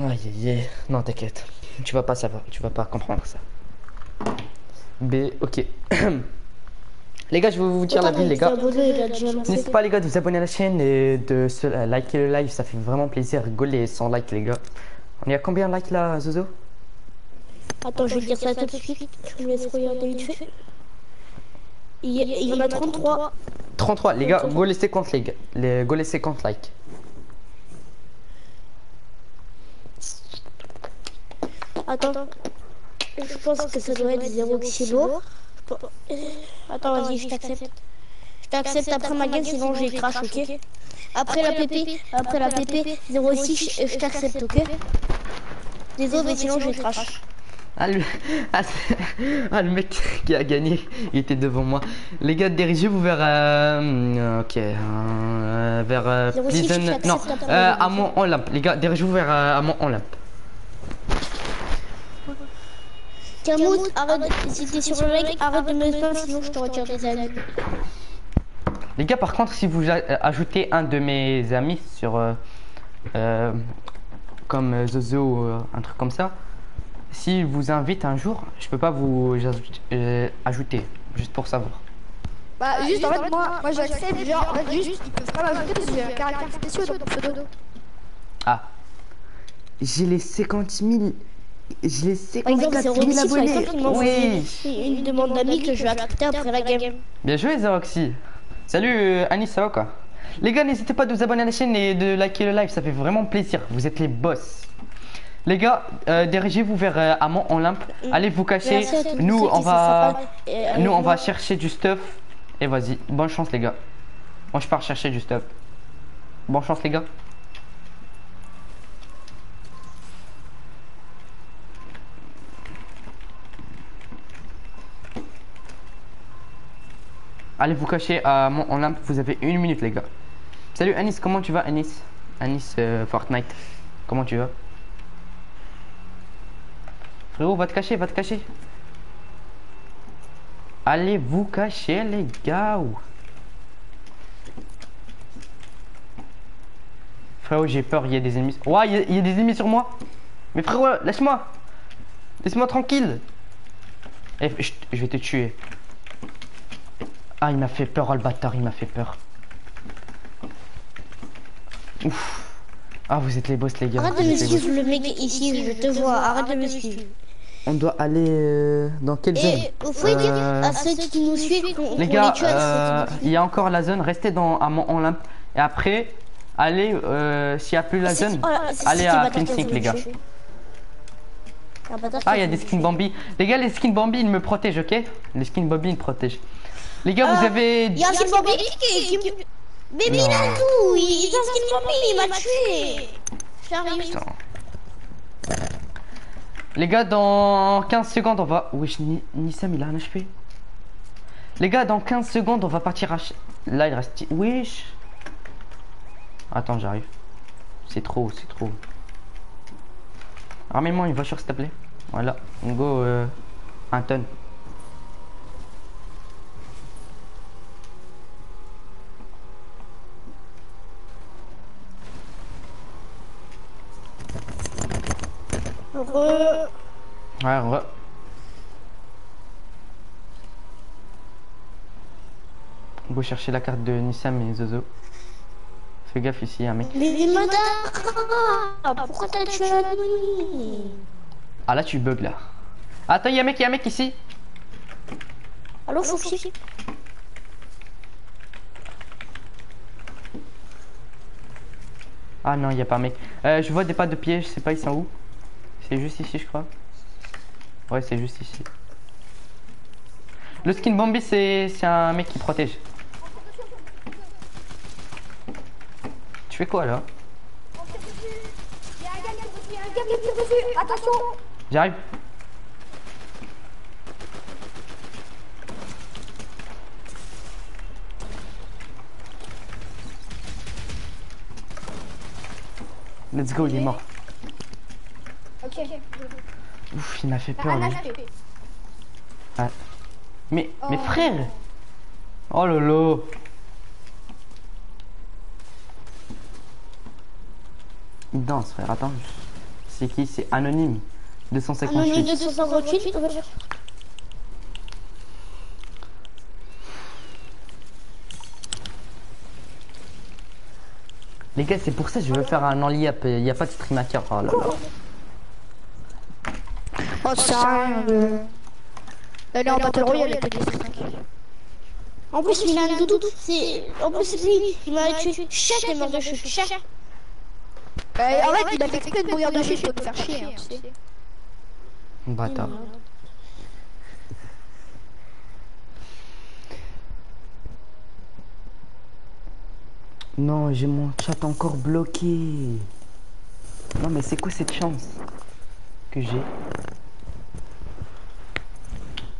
Aïe aïe aïe. Non, t'inquiète. Tu vas pas savoir. Tu vas pas comprendre ça. B, ok. les gars, je vais vous dire la ville, les gars. N'hésitez pas, les gars, de vous abonner à la chaîne et de se liker le live. Ça fait vraiment plaisir. Rigoler sans like, les gars. On est à combien de likes là, Zozo? Attends, je vais dire ça tout de suite. Je laisse regarder vite fait. Il y, il y en a 33. 33. Les gars, go laisser compte, les gars. Les, go laisser compte like. Attends. Je pense que ça doit être 0 kilo. Attends, vas-y, je t'accepte. Je t'accepte après ma game, sinon les crache, ok? Après la PP, après la PP 06, je je t'accepte, ok? Désolé, sinon les crache. Ah le... Ah, ah, le mec qui a gagné, il était devant moi. Les gars, dirigez-vous vers... euh, Ok. euh, vers... Euh, 06, Pleasant- je t'accepte Non, euh, à Mont en Lampe. Les gars, dirigez-vous vers euh, à Mont en Lampe. Camout, arrête, si t'es sur le like, arrête de me spam, sinon je te retire des amis. Les gars, par contre, si vous euh, ajoutez un de mes amis sur... euh, euh, comme Zozo ou euh, un truc comme ça, s'il vous invite un jour, je peux pas vous ajout- euh, ajouter, juste pour savoir. Bah, juste en fait, moi, moi j'accepte, genre, en fait, juste, ils peuvent pas m'ajouter parce que j'ai un caractère spécial dans mon pseudo. Ah. J'ai les 50 000 Je les Par exemple, c'est 54 000 Roxy, par abonnés. exemple, il m'a envoyé Oui. une demande d'amis que je vais accepter après la game. Bien joué, Zeroxy. Salut, euh, Anis, ça va quoi? Les gars, n'hésitez pas de vous abonner à la chaîne et de liker le live, ça fait vraiment plaisir. Vous êtes les boss. Les gars, euh, dirigez-vous vers euh, Amont Olympe. Allez vous cacher. Tous Nous, on va, nous, on va chercher du stuff. Et vas-y, bonne chance, les gars. Moi, je pars chercher du stuff. Bonne chance, les gars. Allez vous cacher à mon Olympe, vous avez une minute les gars. Salut Anis, comment tu vas Anis? Anis euh, Fortnite, comment tu vas? Frérot, va te cacher, va te cacher. Allez vous cacher les gars. Frérot, j'ai peur, il y a des ennemis. Ouais, il y a- il y, a des ennemis sur moi. Mais frérot, lâche-moi. Laisse-moi tranquille. Eh, je, je vais te tuer. Ah, il m'a fait peur, oh, le bâtard, il m'a fait peur. Ouf. Ah, vous êtes les boss, les gars. Arrête de me suivre, le mec ici, je te vois. Arrête de me suivre. On doit aller euh, dans quelle zone Et dire Euh, à ceux qui nous suivent qu'on Les gars, euh, il y a encore la zone. Restez dans à Mont Olympe. Et après, allez, euh, s'il n'y a plus la zone, Oh allez à a les gars. Ah, il y a des skins. Bambi. Les gars, les skins Bambi, ils me protègent, ok? Les skins Bambi, ils me protègent. Les gars, vous avez. Il y a un skin Bambi qui. Bébé, il a tout Il y a un skin Bambi, il m'a tué J'arrive. Les gars, dans 15 secondes, on va. Wesh, Ni- Nissam, il a un HP. Les gars, dans 15 secondes, on va partir à. Là, il reste. Wesh. Attends, j'arrive. C'est trop, c'est trop. Ramène-moi une voiture, s'il te plaît. Voilà. On go. Euh, un tonne. Re- Ouais, on va. On va chercher la carte de Nissam et Zozo. Fais gaffe ici, y a un mec. Mais Madara Pourquoi t'as tué la nuit Ah là, tu bugs là. Attends, il y a un mec, il y a un mec ici. Allô, Foxy Ah non, il a pas un mec. Euh, je vois des pas de pied, je sais pas, ils sont où? C'est juste ici, je crois. Ouais, c'est juste ici. Le skin c'est c'est un mec qui protège. Tu fais quoi là? Attention J'arrive. Let's go, il est mort. Ok. Ouf, il m'a fait peur. Un lui. HP. Mais, mais Oh. frère Oh lolo Il danse, frère, attends. C'est qui? C'est Anonyme. Anonyme 258. 258 ouais. Les gars, c'est pour ça que je veux faire un enliap. Il n'y a pas de stream hacker. Oh là là. Oh, ça sert à rien de... D'aller en Battle Royale strings. En plus, il a un doudou. C'est... En plus, c'est lui. Il m'a tué. Chat est mort de chute. Bah, en fait, il a fait exprès de mourir de chute pour te faire chier. hein, tu sais. Bâtard. Non, j'ai mon chat encore bloqué. Non, mais c'est quoi cette chance? Que j'ai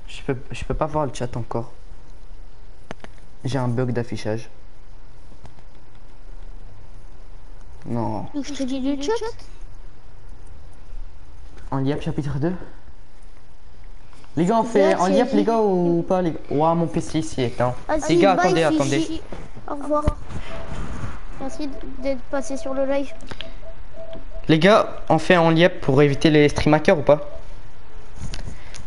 je peux, je peux pas voir le chat encore. J'ai un bug d'affichage. Non. Je te dis le chat. En liap chapitre 2 Les gars, on fait en liap les gars ou pas les gars? Ouah, mon PC ici est éteint. Les gars, attendez, attendez. Au revoir. Merci d'être passé sur le live. Les gars, on fait en liap pour éviter les stream hackers ou pas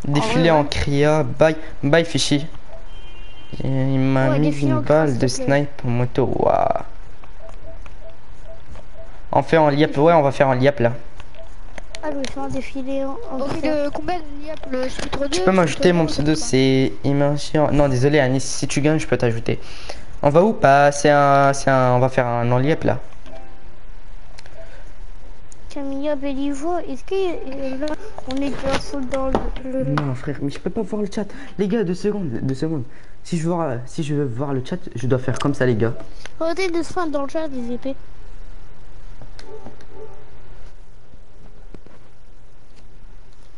Défilé ouais, en cria, bye, bye Fishy. Il m'a Ouais, mis une en balle de snipe en moto, waouh. On fait en liap, ouais, on va faire en liap là. Ah, je vais faire un défilé en, en Ok, clair. le combien il y a le chapitre 2 Tu peux m'ajouter mon pseudo, c'est Immersion. Non, désolé, Anis, si tu gagnes, je peux t'ajouter. On va où? Bah, c'est un, c'est un. On va faire un enliep là. Camilla Bellivo, est-ce que euh, là, on est déjà full dans le... Non, frère, mais je peux pas voir le chat. Les gars, deux secondes, deux secondes. Si je veux voir, si je veux voir le chat, je dois faire comme ça, les gars. Arrêtez de faire dans le chat, les épées.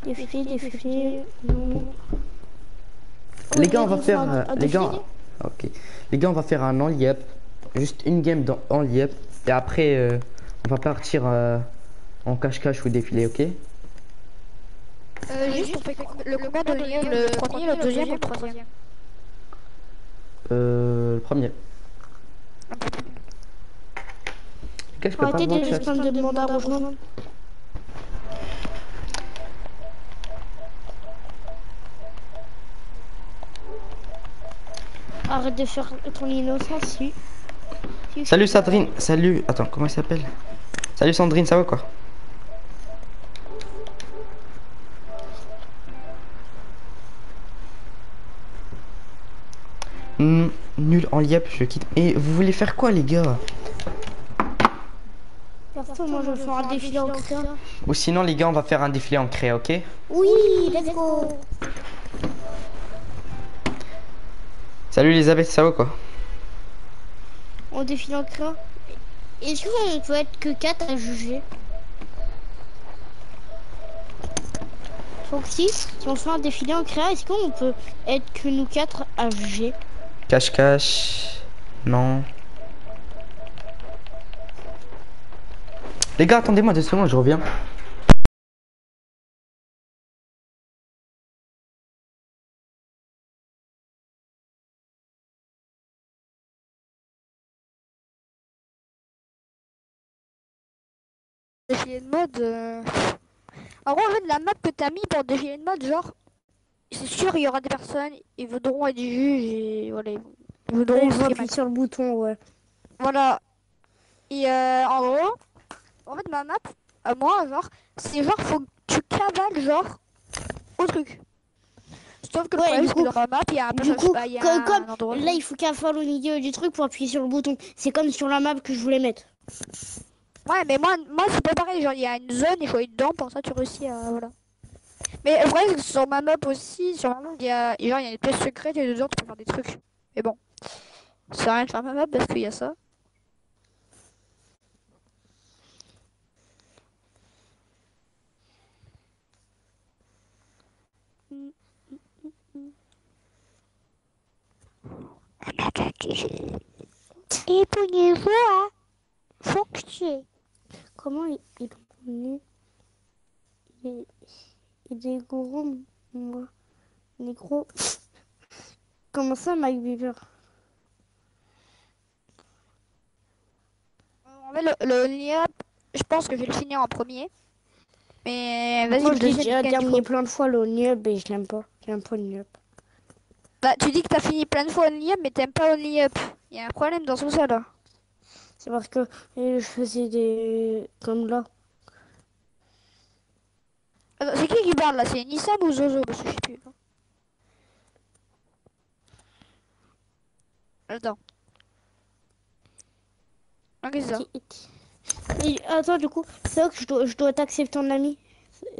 Défilé, défilé, non. Les gars, on va faire. un- euh, les gars, ok. Les gars, on va faire un enliep. Juste une game dans enliep. Et après, euh, on va partir euh, en cache-cache ou défilé, ok? Euh, juste, on fait le combien de Le premier, le deuxième ou le troisième? Euh, le premier. Les gars, je peux pas Arrêtez de demander à rejoindre. Arrête de faire ton innocence, si. Si, Salut Sandrine, salut. Attends, comment elle s'appelle? Salut Sandrine, ça va quoi? Nul en liep, je quitte. Et vous voulez faire quoi les gars? Perso, moi je faire un défilé en créa. Ou sinon les gars, on va faire un défilé en créa, ok? Oui, let's go. Salut Elisabeth, ça va quoi? On défile en créa. Est-ce qu'on peut être que 4 à juger? Foxy, si on fait un défilé en créa, est-ce qu'on peut être que nous 4 à juger? Cache-cache. Non. Les gars, attendez-moi deux secondes, je reviens. De mode. euh, En gros, en fait, la map que t'as mis pour de mode, genre, c'est sûr, il y aura des personnes, ils voudront être juges et voilà, ils voudront appuyer sur le bouton, ouais. Voilà. Et euh, en gros, en fait, ma map, à moi, genre, c'est genre, faut que tu cavales, genre, au truc. Sauf que le Ouais, problème, du que coup- dans ma map, il y a un Du coup, bah, il y a co- un comme endroit. là, il faut faire au milieu du truc pour appuyer sur le bouton. C'est comme sur la map que je voulais mettre. Ouais, mais moi, moi c'est pas pareil. Genre, il y a une zone, il faut être dedans, pour ça, tu réussis à. Voilà. Mais le problème, sur ma map aussi, sur ma map, il y a, genre, il y a une pièce secrète et dedans, tu faire des trucs. Mais bon, ça sert à rien de faire ma map parce qu'il y a ça. À Foxy. Comment il, est gros, moi. Est gros. Comment ça, Mike Bieber En fait, le, le lien, je pense que je vais le finir en premier. Mais vas-y, je l'ai déjà terminé plein de fois, le Niub, et je l'aime pas. J'aime pas le Niub. Bah, tu dis que t'as fini plein de fois Only mais t'aimes pas Only Up. Il y a un problème dans tout ça là. C'est parce que euh, je faisais des... comme là. Attends, c'est qui qui parle là? C'est Nissam ou Zozo? Parce que je sais plus. Attends. Ah, c'est ça Et attends, du coup, c'est que je dois, je dois t'accepter en ami.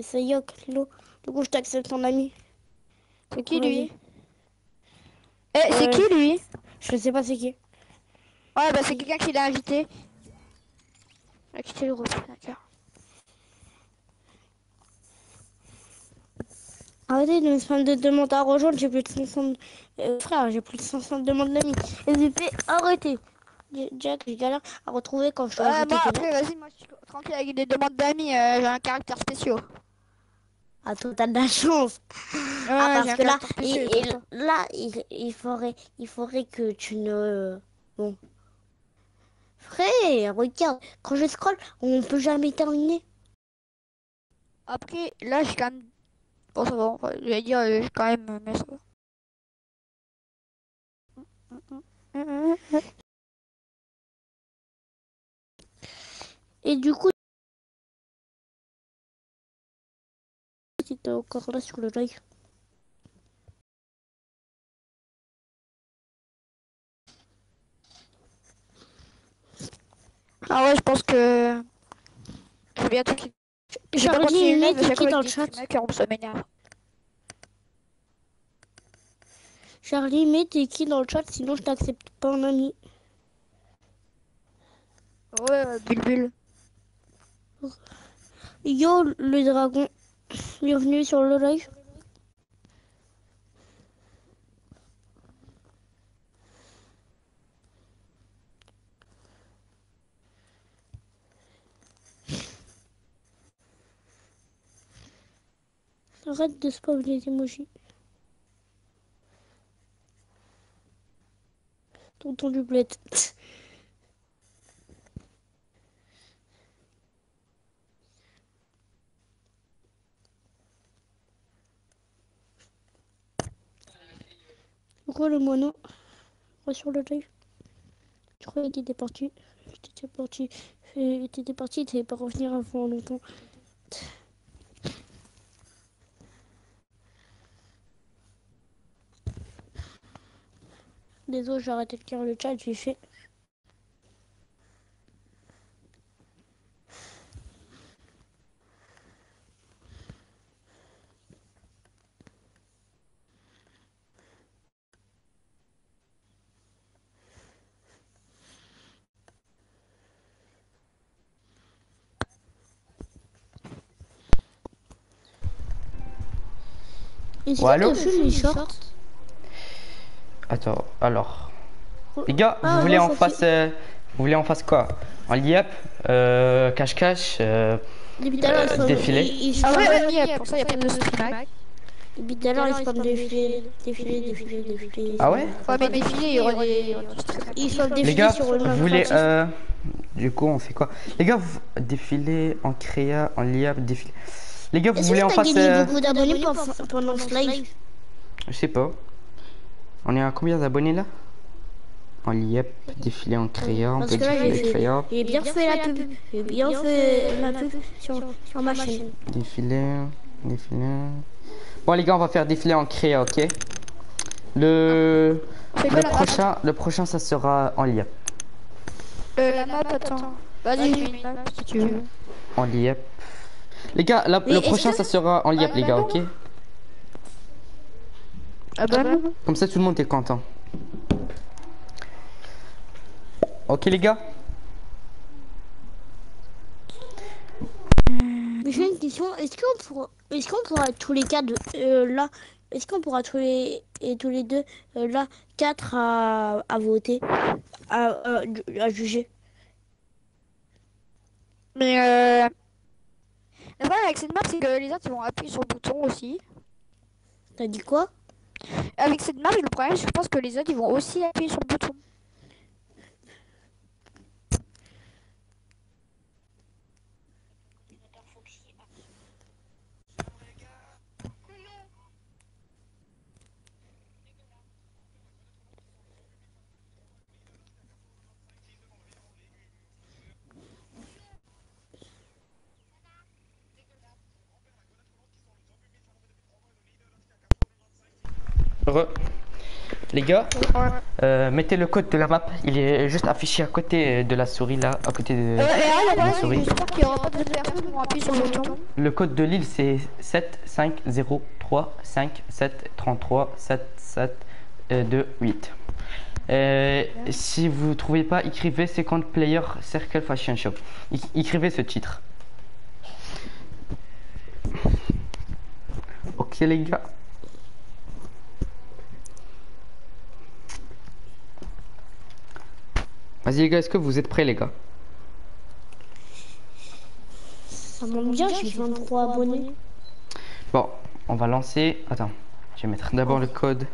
C'est- Yok, Lilo. Du coup, je t'accepte en ami. C'est qui lui? Eh, c'est Euh, qui lui? Je sais pas c'est qui. Ouais, bah c'est quelqu'un qui l'a invité. A quitté le groupe, d'accord. Arrêtez de me spam de demandes à rejoindre, j'ai plus de 500... euh, frère, j'ai plus de 500 demandes d'amis. N'hésitez, arrêtez. Jack, j'ai galère à retrouver quand je ajouter moi quelqu'un. après, vas-y, moi je suis tranquille avec des demandes d'amis, euh, j'ai un caractère spécial. Ah, toi, t'as de la chance. Ouais, ah, parce que là, là il, il faudrait, il faudrait que tu ne... Bon. Frère, regarde, quand je scroll, on peut jamais terminer. Après, là, j'ai quand même. Bon, ça va, je vais dire, euh, j'ai quand même. Mais ça. Et du coup, si t'es encore là sur le live. Ah ouais, je pense que. Je vais bientôt quitter. Charlie, t'es chaque qui dans le chat. Charlie, mets t'es qui dans le chat, sinon je t'accepte pas en ami. Ouais, euh, Bulbul. Yo, le dragon. Bienvenue sur le live. Arrête de spam les emojis. Tonton du bled? Pourquoi le moineau Re sur le live Je croyais qu'il était parti? T'étais parti. Euh, T'étais parti, t'allais pas revenir avant longtemps. Désolé, j'ai arrêté de lire le chat, j'ai fait. Est-ce Ouais, que allô mes shorts? Attends, alors. Les gars, Ah, vous voulez ouais, en face. euh, vous voulez en face quoi? En liep, euh, cache-cache, euh, Euh, défilé. Ah ouais, yeah, pour ça, y a pas de stream. Depuis tout à l'heure, ils spamment défilé, défilé, défilé, défilé. Ah ouais? Ouais, mais défilé, il y aura des. il spamment Les défilé gars, sur le vous voulez. Euh, du coup, on fait quoi? Les gars, vous défilez en créa, en liep, défilé. Les gars, vous voulez en face. gagné euh, beaucoup d'abonnés pendant- pendant ce live Je sais pas. On est à combien d'abonnés là? En liep, défilé en créa, on Parce peut là, j'ai défiler fait- créa, J'ai bien fait la pub. J'ai bien fait la pub sur, sur ma chaîne. défilé, défilé. Bon les gars, on va faire défiler en créa, ok? Le, le prochain, le prochain, ça sera en liep. Euh, La map, attends. Vas-y, si tu veux. En liep. Les gars, la- le prochain, que- ça sera en liep, Ah, les gars, ok? Ah bah non. Comme ça, tout le monde est content. Ok, les gars Mais j'ai une question. Est-ce qu'on pourra, est-ce qu'on pourra tous les quatre euh, là, est-ce qu'on pourra tous les et tous les deux euh, là quatre à, à voter, à, à, à juger? Mais euh... Le problème avec cette map, c'est que les autres ils vont appuyer sur le bouton aussi. T'as dit quoi? Avec cette map, le problème, je pense que les autres ils vont aussi appuyer sur le bouton. Re. Les gars, euh, mettez le code de la map. Il est juste affiché à côté de la souris là, à côté de Euh, c'est que souris. le code de l'île c'est 7 5 0 3 5 7 33 7 7 euh, 2 8. Euh, si vous trouvez pas, écrivez Second Player Circle Fashion Show. É- écrivez ce titre. Ok les gars. Vas-y les gars, est-ce que vous êtes prêts les gars? Ça monte bien, j'ai 23 abonnés. Bon, on va lancer. Attends, je vais mettre d'abord le code.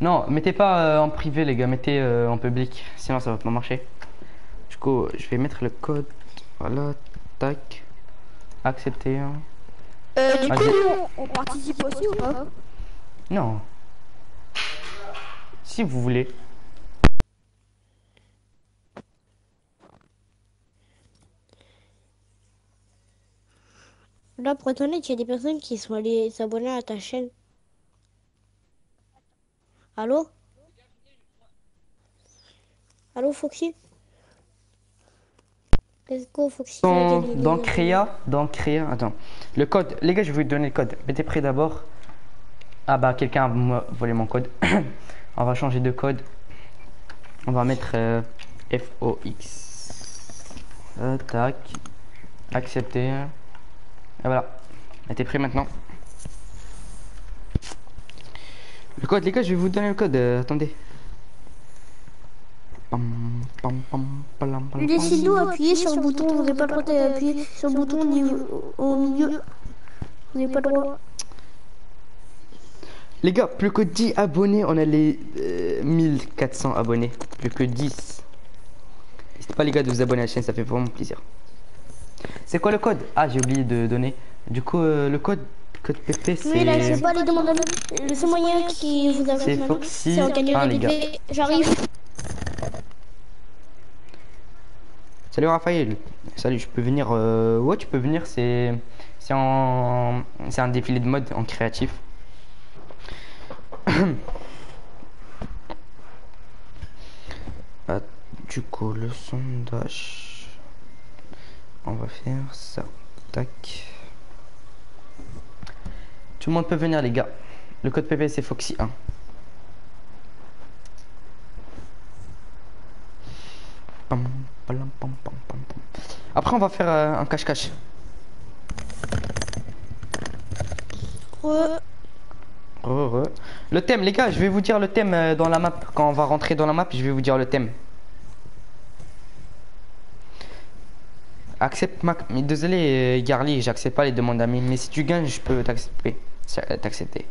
Non, mettez pas euh, en privé, les gars, mettez euh, en public, sinon ça va pas marcher. Du coup, je vais mettre le code. Voilà, tac. Accepter. hein. Euh, du coup, on participe aussi ou pas? Non. Si vous voulez. Là, pour être honnête, il y a des personnes qui sont allées s'abonner à ta chaîne. Allô? Allô, Foxy? Let's go, Foxy. Dans, dans Créa, dans Créa, attends. Le code, les gars, je vais vous donner le code. Mettez prêt d'abord. Ah bah, quelqu'un a volé mon code. On va changer de code. On va mettre euh, FOX. Euh, tac. Accepter. Et voilà. Mettez prêt maintenant. Le code, les gars, je vais vous donner le code. euh, attendez. Laissez-nous appuyer sur le bouton. Vous n'avez pas le droit d'appuyer sur le bouton au milieu. Vous n'avez pas le droit. Les gars, plus que 10 abonnés, on a les euh, 1400 abonnés. Plus que 10. N'hésitez pas les gars de vous abonner à la chaîne, ça fait vraiment plaisir. C'est quoi le code? Ah, j'ai oublié de donner. Du coup, euh, le code, code PP, Oui, là, je c'est... pas les demander. Le seul moyen qui vous a C'est Foxy. c'est Ah, les gars. J'arrive. Salut Raphaël. Salut, je peux venir... euh, Ouais, tu peux venir, c'est... C'est en... C'est un défilé de mode en créatif. Ah, du coup, le sondage. On va faire ça. Tac. Tout le monde peut venir, les gars. Le code PP, c'est Foxy1. Pam, palam, pam, pam, pam, pam. Après, on va faire euh, un cache-cache. Le thème, les gars, je vais vous dire le thème euh, dans la map. Quand on va rentrer dans la map, je vais vous dire le thème. Accepte. Mais désolé, euh, Garly, j'accepte pas les demandes d'amis. Mais si tu gagnes, je peux t'accepter.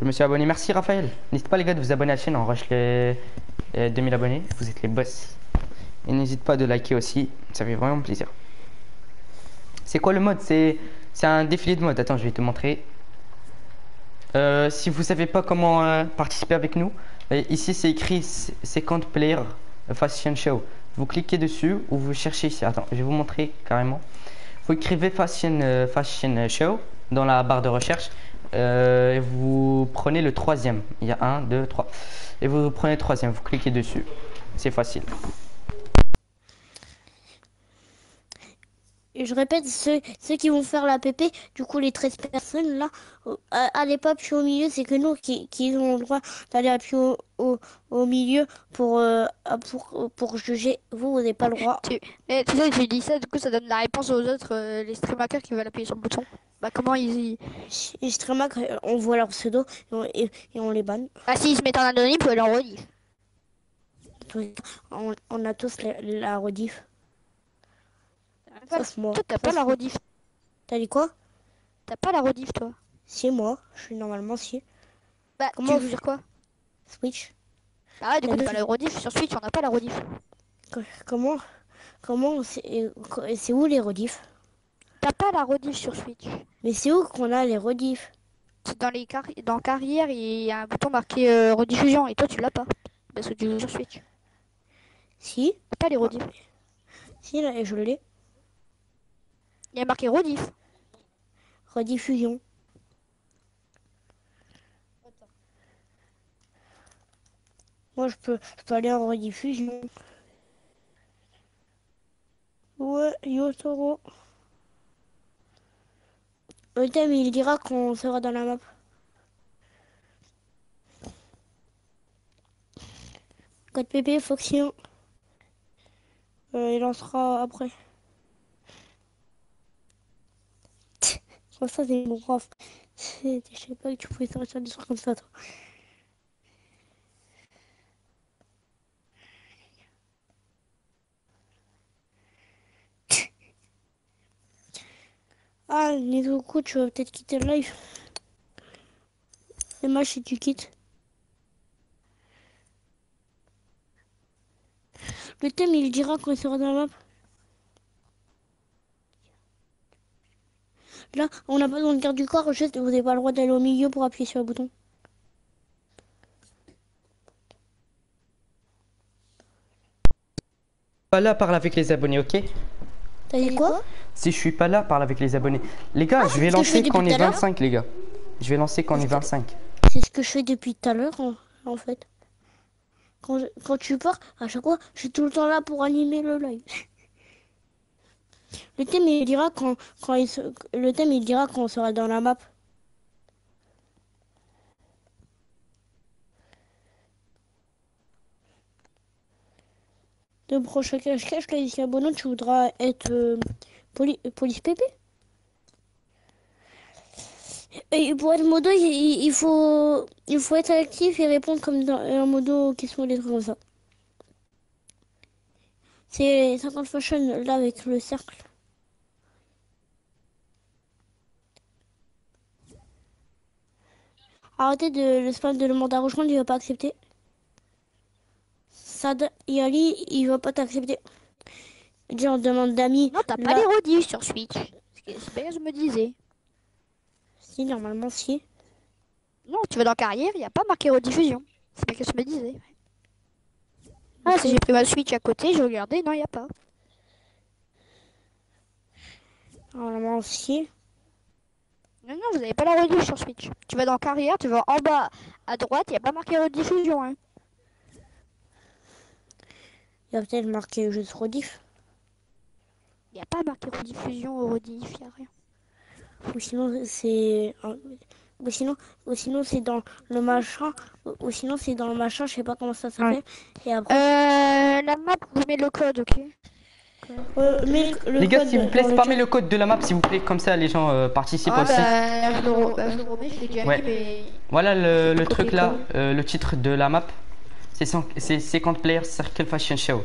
Je me suis abonné. Merci Raphaël. N'hésitez pas les gars de vous abonner à la chaîne. On rush les, les 2000 abonnés. Vous êtes les boss. Et n'hésite pas de liker aussi. Ça fait vraiment plaisir. C'est quoi le mode? C'est un défilé de mode. Attends, je vais te montrer. Euh, si vous savez pas comment euh, participer avec nous, ici c'est écrit s- Second Player Fashion Show. Vous cliquez dessus ou vous cherchez ici. Attends, je vais vous montrer carrément. Vous écrivez Fashion, euh, Show dans la barre de recherche. euh, et vous prenez le troisième. Il y a un, deux, trois. Et vous prenez le troisième. Vous cliquez dessus. C'est facile. Je répète, ceux, ceux qui vont faire la PP, du coup les 13 personnes là, euh, à- allez pas appuyer au milieu, c'est que nous qui, qui ont le droit d'aller appuyer au, au, au milieu pour, euh, pour, pour juger. Vous, vous n'avez pas le droit. Tu, mais tu sais, tu dis ça, du coup, ça donne la réponse aux autres, euh, les stream hackers qui veulent appuyer sur le bouton. Bah, comment ils. Streamac, euh, on voit leur pseudo et on, et, et on les banne. Ah, s'ils se mettent en anonyme, peux leur redire. On, on a tous la, la rediff. Sauf moi. Toi, t'as pas la rediff. T'as dit quoi? T'as pas la rediff, toi. C'est moi. Je suis normalement si. Bah, Comment tu veux dire quoi? Switch. Ah, ouais, du coup, La t'as pas la rediff. Sur Switch, on n'a pas la rediff. Co- Comment Comment c'est où les rediffs? T'as pas la rediff sur Switch. Mais c'est où qu'on a les rediffs? C'est Dans les car... dans carrière, il y a un bouton marqué euh, rediffusion et toi, tu l'as pas. Parce que tu joues sur Switch. Si T'as pas les rediffs. Si, là, je l'ai. Il y a marqué rediff. Rediffusion. Moi, je peux, je peux aller en rediffusion. Ouais, yo Toro. Le thème, il dira qu'on sera dans la map. Code PP, Foxien. Euh, il lancera après. Comme ça, c'est mon prof. Je sais pas que tu pouvais sortir des trucs comme ça, toi. Ah, Nizuko, tu vas peut-être quitter le live. C'est mal si tu quittes. Le thème, il dira il sera dans la map. Là, on n'a pas besoin de garde du corps, juste vous n'avez pas le droit d'aller au milieu pour appuyer sur le bouton. Pas là, parle avec les abonnés, ok? T'as dit quoi? Si je suis pas là, parle avec les abonnés. Les gars, je vais que je fais lancer quand on est tout à l'heure 25, les gars. Je vais lancer quand on est 25. C'est ce que je fais depuis tout à l'heure, en, en fait. Quand, je- quand tu pars, à chaque fois, je suis tout le temps là pour animer le live. Le thème, il dira quand, quand il le thème, il dira quand on sera dans la map. De prochain cache-cache, là, ici Bono, tu voudras être euh, poli- police PP Et pour être modo, il, il- faut, il faut être actif et répondre comme dans un modo aux questions des trucs comme ça. C'est 50 fashion là avec le cercle. Arrêtez de le spam de à rejoindre, il va pas accepter. Sad Yali, il va pas t'accepter. Dis on demande d'amis. Non, t'as pas les sur Switch. C'est bien ce que je me disais. Si, normalement, si. Non, tu vas dans carrière, il n'y a pas marqué rediffusion. C'est bien ce que je me disais. Ah, si j'ai pris ma Switch à côté, j'ai regardé, non, il n'y a pas. Normalement, si. Non, non, vous n'avez pas la rediff sur Switch. Tu vas dans carrière, tu vas en bas à droite, il n'y a pas marqué rediffusion. Hein. Il y a peut-être marqué juste rediff. Il n'y a pas marqué rediffusion ou rediff, il n'y a rien. Ou sinon, c'est. Ou sinon, ou sinon c'est dans le machin. Ou, ou sinon, c'est dans le machin, je sais pas comment ça s'appelle. Et après. Euh, la map, vous mettez le code, ok euh, le Les gars, s'il vous plaît, spammez le code de la map, s'il vous plaît. Comme ça, les gens euh, participent Ah, aussi. bah, bah, Ouais. mais. Voilà le, truc là, euh, le titre de la map. C'est 50 players Circle Fashion Show.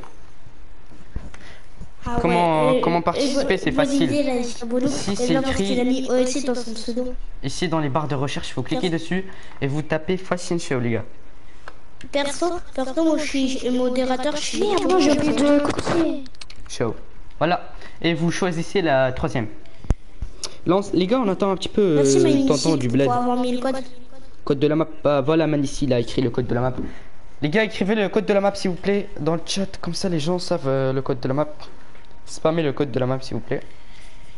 Ah Comment- participer, c'est facile. idée, là, ici. Ici, c'est écrit- dans son pseudo. Ici, dans les barres de recherche, il faut cliquer dessus et vous tapez Fashion Show, les gars. Perso, perso, moi je suis modérateur, je suis. Merde, moi j'ai oublié de copier. Show. Voilà. Et vous choisissez la troisième. Lance, les gars, on attend un petit peu euh, tonton du bled. code. Code de la map. Ah, voilà, Manici, il a écrit le code de la map. Les gars, écrivez le code de la map, s'il vous plaît, dans le chat. Comme ça, les gens savent euh, le code de la map. Spammez le code de la map, s'il vous plaît.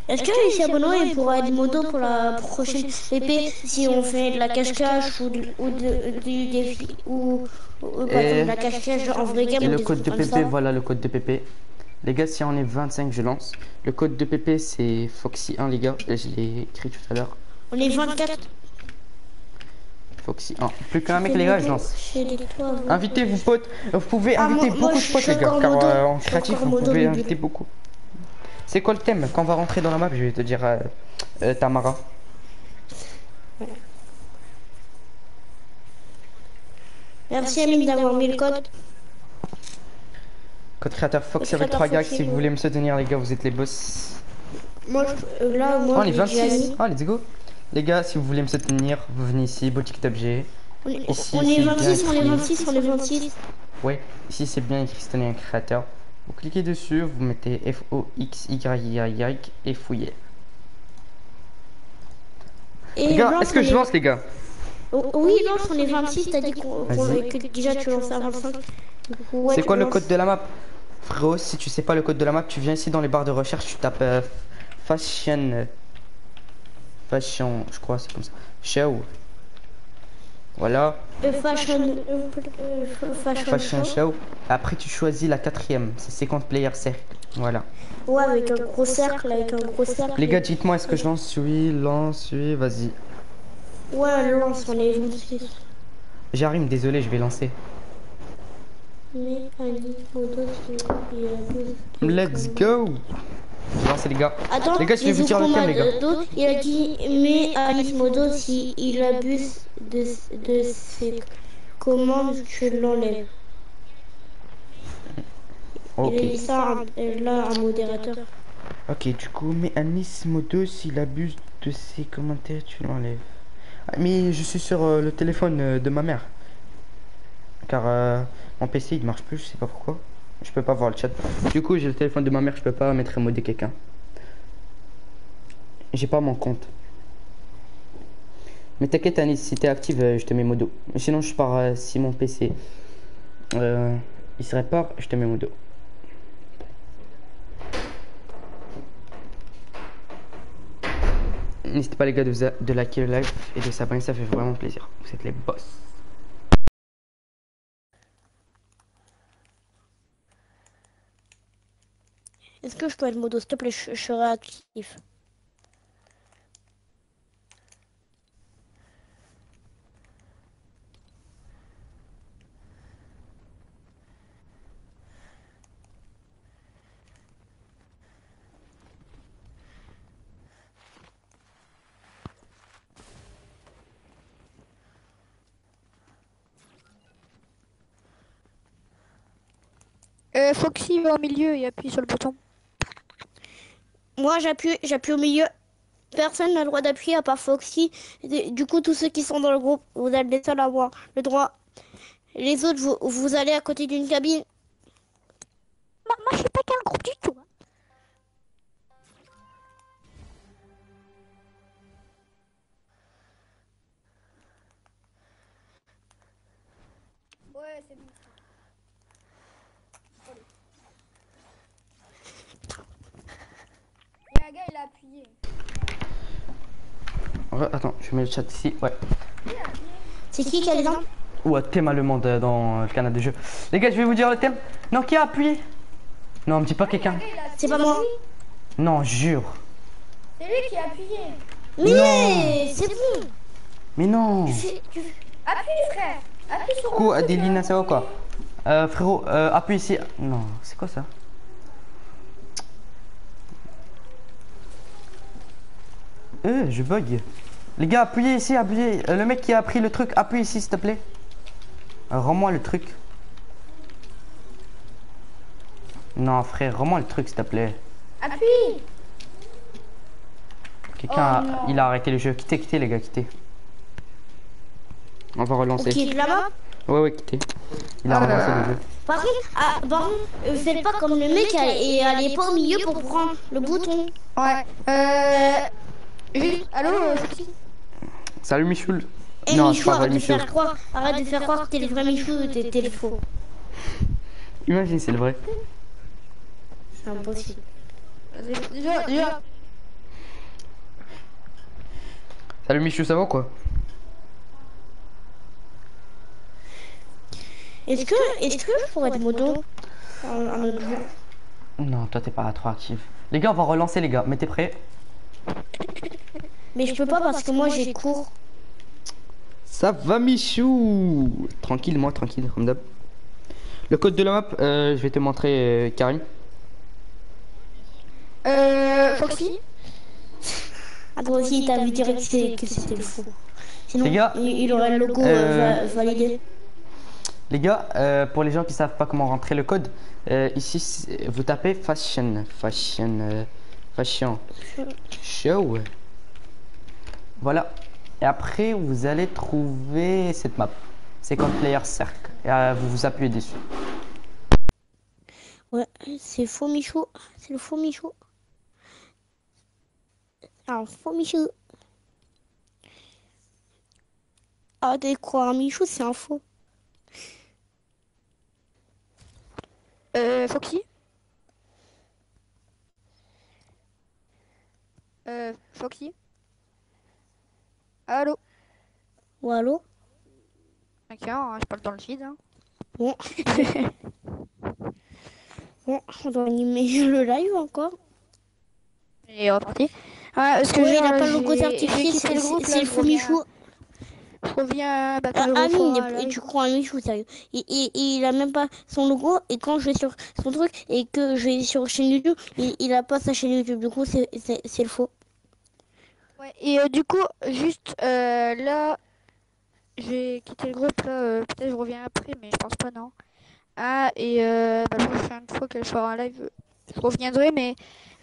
Est-ce que à Bono, il pourra être modo pour la prochaine épée si on fait de la cache-cache ou, de- ou de- du défi ou, ou par Et- exemple de la cache-cache en vrai game Et le code de PP, voilà le code de PP. Les gars, si on est 25, je lance. Le code de PP, c'est Foxy1, les gars. Je l'ai écrit tout à l'heure. On est 24. Foxy1. Plus qu'un mec, les gars, je lance. Les Invitez vos potes. Vous pouvez inviter beaucoup de potes, les gars. Car euh, en créatif, vous pouvez inviter beaucoup. C'est quoi le thème Quand on va rentrer dans la map, je vais te dire euh, euh, Tamara. Merci Amine d'avoir mis le code. Code créateur Fox Code avec créateur 3 gags. Foxy, Si vous voulez me soutenir, les gars, vous êtes les boss. Moi, je- euh, là, Oh, moi, on est je l'ai déjà 26. mis. Oh, let's go. Les gars, si vous voulez me soutenir, vous venez ici, boutique d'objets. On est, Ici, on c'est est bien 26, on est écrit. 26, on est 26. Ouais, ici c'est bien écrit un créateur. Vous cliquez dessus, vous mettez F O X Y Y Y et fouillez. Et Les gars, Blanche, est-ce que je lance les gars? Oui, Blanche, on est 26, t'as dit que déjà tu lances à 25. Ouais, C'est quoi le code de la map? Frérot, si tu sais pas le code de la map, tu viens ici dans les barres de recherche, tu tapes euh, fashion. fashion, je crois, c'est comme ça. Show. Voilà, fashion, fashion, fashion show. show. Après, tu choisis la quatrième, c'est 50 players cercle. Voilà. Ouais, avec un gros cercle, avec un gros cercle. Les gars, dites-moi, est-ce que je lance Oui, lance, oui, vas-y. Ouais, lance, on est 26. J'arrive, désolé, je vais lancer. Let's go Je lancer les gars. Attends, Les gars, je vais vous dire le thème, les gars. Il a dit, mais Alice Modo, si il abuse de, de ses commandes, tu l'enlèves. Ok. Il a ça là, un modérateur. Ok, du coup, mais Anis Modo, s'il abuse de ses commentaires, tu l'enlèves. Ah, Mais je suis sur euh, le téléphone euh, de ma mère. Car euh, mon PC il marche plus, je sais pas pourquoi. Je peux pas voir le chat. Du coup, j'ai le téléphone de ma mère, je peux pas mettre émodé quelqu'un. J'ai pas mon compte. Mais t'inquiète Anis, si t'es active, euh, je te mets modo. Sinon, je pars euh, si mon PC euh, il se répare, je te mets modo. N'hésitez pas les gars de, de liker le live et de s'abonner, ça fait vraiment plaisir. Vous êtes les boss. Est-ce que je peux être modo S'il te plaît, je, serai actif. Euh, Foxy va au milieu et appuie sur le bouton. Moi, j'appuie, j'appuie au milieu. Personne n'a le droit d'appuyer à part Foxy. Du coup, tous ceux qui sont dans le groupe, vous êtes les seuls à avoir le droit. Les autres, vous, vous allez à côté d'une cabine. Moi, moi, je suis pas qu'un groupe du tout. hein. Attends, je mets le chat ici. Ouais. C'est qui qui a les dents Ou un thème allemande dans le canal de jeu. Les gars, je vais vous dire le thème. Non, qui a appuyé Non, me dis pas quelqu'un. C'est pas moi. Non, jure. C'est lui qui a appuyé. Mais c'est bon. Mais non. C'est- Appuie, frère. Appuie sur Coucou Adelina, ça va quoi euh, Frérot, euh, appuie ici. Non, c'est quoi ça Euh, je bug. Les gars, appuyez ici, appuyez. Euh, le mec qui a pris le truc, appuie ici, s'il te plaît. Euh, Rends-moi le truc. Non, frère, rends-moi le truc, s'il te plaît. Appuie. Quelqu'un, Oh il a arrêté le jeu. Quittez, quittez, les gars, quittez. On va relancer. Ok, là-bas. Ouais, ouais, quittez. Il a relancé le jeu. Par contre, ah, euh, faites pas comme le mec et allez pas au milieu pour prendre le bouton. Ouais. Euh. Juste. Allô, euh, Salut Michoul. Non, c'est Michou, pas vrai arrête de Michoul. faire croire, arrête de faire croire que t'es le vrai Michou, t'es t'es le faux. Imagine, c'est le vrai. C'est impossible. Vas-y, Déjà, déjà. Salut Michou, ça va quoi? Est-ce que, est-ce que je pourrais être moto un, un autre jour Non, toi t'es pas trop actif. Les gars, on va relancer les gars. Mettez prêts. Mais je peux pas parce que moi j'ai cours. Ça va Michou Tranquille, moi, tranquille, comme d'hab. Le code de la map, euh, je vais te montrer euh, Karim. Euh. Foxy Ah, toi aussi, t'as vu direct que c'est- que c'était le faux. Sinon, Les gars, il, il aurait le logo euh, euh, va- validé. Les gars, euh, pour les gens qui savent pas comment rentrer le code, euh, ici vous tapez fashion, fashion, euh, fashion, show. Voilà. Et après vous allez trouver cette map. C'est quand player cercle. Et euh, vous vous appuyez dessus. Ouais, c'est faux Michou. C'est le faux Michou. Un faux Michou. Ah, de croire un Michou, c'est un faux. Euh. Foxy Euh. Foxy Allô Ou allô hein, je parle dans le vide. Hein. Bon. bon, on doit animer le live encore. Il est reparti. Ouais, parce que Oui, j'ai il pas le logo j'ai- certifié, j'ai quitté c'est le faux reviens- Michou. Je reviens bah, Ah, ah, oui, et live. tu crois un Michou, sérieux. Et, et- et il a même pas son logo. Et quand je vais sur son truc et que je vais sur chaîne YouTube, il, il a pas sa chaîne YouTube. Du coup, c'est le faux. Ouais, et euh, du coup, juste euh, là, j'ai quitté le groupe là, euh, peut-être je reviens après, mais je pense pas, non. Ah, et euh, bah, la prochaine fois qu'elle fera un live, je reviendrai, mais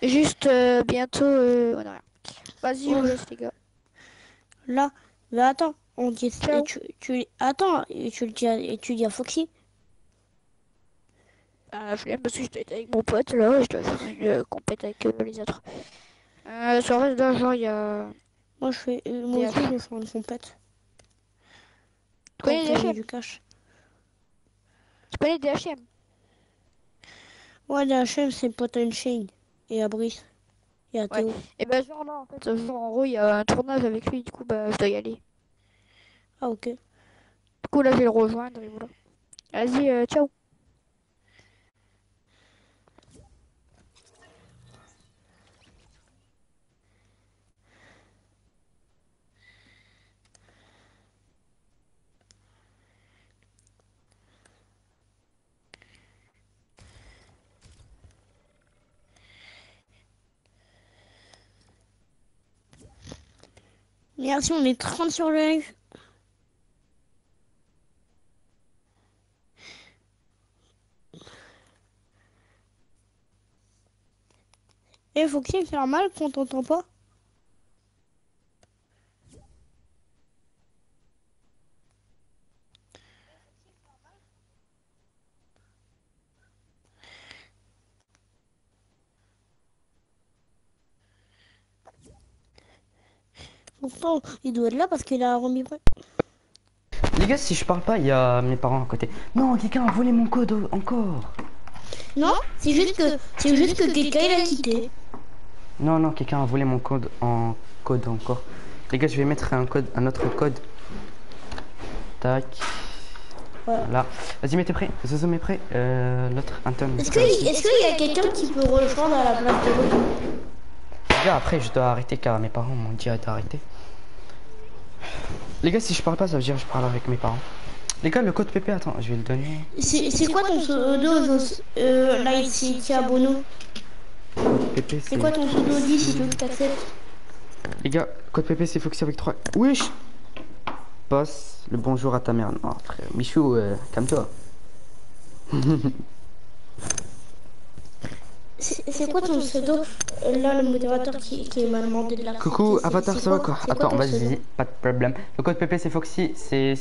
juste bientôt, euh, on a rien. Vas-y, je vous laisse, les gars. Là, mais attends, on dit et tu, tu attends et tu le dis à, et tu dis à Foxy? Euh, flemme parce que j'étais avec mon pote là, je dois faire une compète avec les autres. Euh, sur reste d'argent, il y a. Moi, je fais, euh, moi Et aussi, je faire une compète. Tu connais DHM du cash. Tu connais DHM Ouais, chaîne, c'est pote une chaîne. Et à Ouais. Théo. Et bah genre là en fait, genre, en gros il y a un tournage avec lui, du coup bah je dois y aller. Ah, ok. Du coup là je vais le rejoindre et voilà. Vas-y, euh, ciao. Merci, on est 30 sur le live. Eh, faut qu'il faire mal qu'on t'entend pas. Pourtant, il doit être là parce qu'il a remis. Les gars, si je parle pas, il y a mes parents à côté. Non, quelqu'un a volé mon code encore. Non, c'est juste que c'est juste que quelqu'un il a quitté. Non, non, quelqu'un a volé mon code en code encore. Les gars, je vais mettre un code, un autre code. Tac. Voilà. Là. Vas-y, mettez prêt. Zozo, mets prêt. Euh, L'autre, Anton. Est-ce que est-ce qu'il y a quelqu'un qui peut rejoindre à la place de l'autre Après, je dois arrêter car mes parents m'ont dit d'arrêter. Les gars, si je parle pas, ça veut dire que je parle avec mes parents. Les gars, le code PP, attends, je vais le donner. C'est c'est quoi ton pseudo Jos- euh, Là ici, Bono. C'est quoi ton pseudo Dis si tu veux que t'acceptes. Les gars, code PP, c'est Foxy avec 3. Wesh Passe le bonjour à ta mère. Non, frère. Michou, euh, calme-toi. C'est quoi ton pseudo? Euh, Là, le modérateur qui, qui m'a demandé de la Coucou, Avatar, ça va quoi Attends, vas-y, pas de problème. Le code PP, c'est Foxy. C'est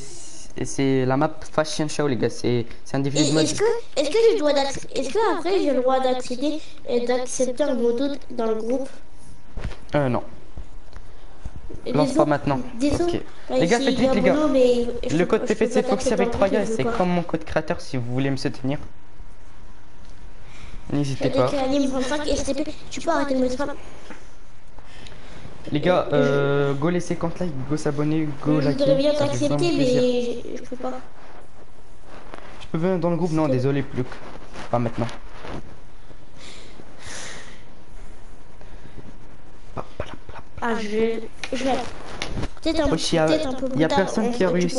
c'est la map Fashion Show, les gars. C'est c'est un défilé de mode. Est-ce que, est-ce que je dois d'acc- est-ce que après j'ai le droit d'accéder et d'accepter un moto dans le groupe? Euh, non. Et Lance pas maintenant. Ok. Les gars, faites vite, les gars. Le code je PP, peux c'est pas Foxy avec en 3 groupe, gars. C'est comme mon code créateur si vous voulez me soutenir. N'hésitez pas. Avec Alim 25 STP, tu peux arrêter de. Les gars, euh, go laisser compte like, go s'abonner, go Je liker. voudrais bien t'accepter, mais je, je peux pas. Je peux venir dans le groupe? Non, désolé, plus Pas maintenant. Ah, je. Je. Peut-être un, peu plus y a personne on- qui a réussi.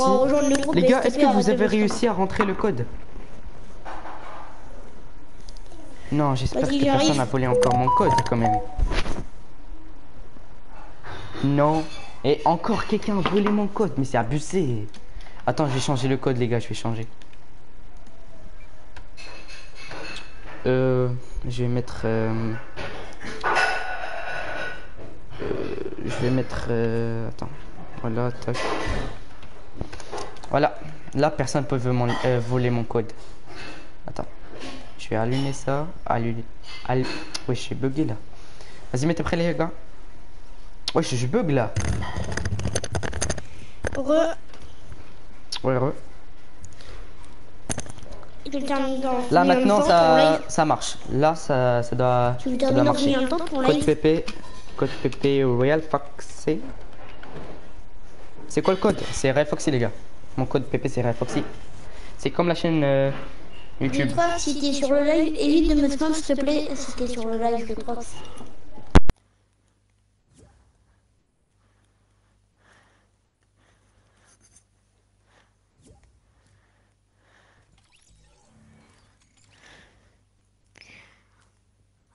Les gars, est-ce que vous avez réussi à rentrer le code? Non, j'espère que personne n'a volé encore mon code quand même. Non. Et encore quelqu'un a volé mon code, mais c'est abusé. Attends, je vais changer le code, les gars, je vais changer. Euh, je vais mettre. euh, euh, je vais mettre. euh, attends. Voilà, tac. Voilà. Là, personne peut mon- euh, voler mon code. Attends. Je vais allumer ça. Allumer. Al... Ouais, je suis bugué là. Vas-y, mettez prêt les gars. Ouais, je, je bug là. Re. Ouais, re. Là maintenant ça, ça marche. Là ça, ça doit, Tu ça doit marcher. Code PP, code PP Royal Foxy. C'est quoi le code? C'est Royal Foxy les gars. Mon code PP c'est Royal Foxy. C'est comme la chaîne euh, YouTube. Je crois que si t'es sur le live, évite de me spam s'il te plaît. Si t'es sur le live, je crois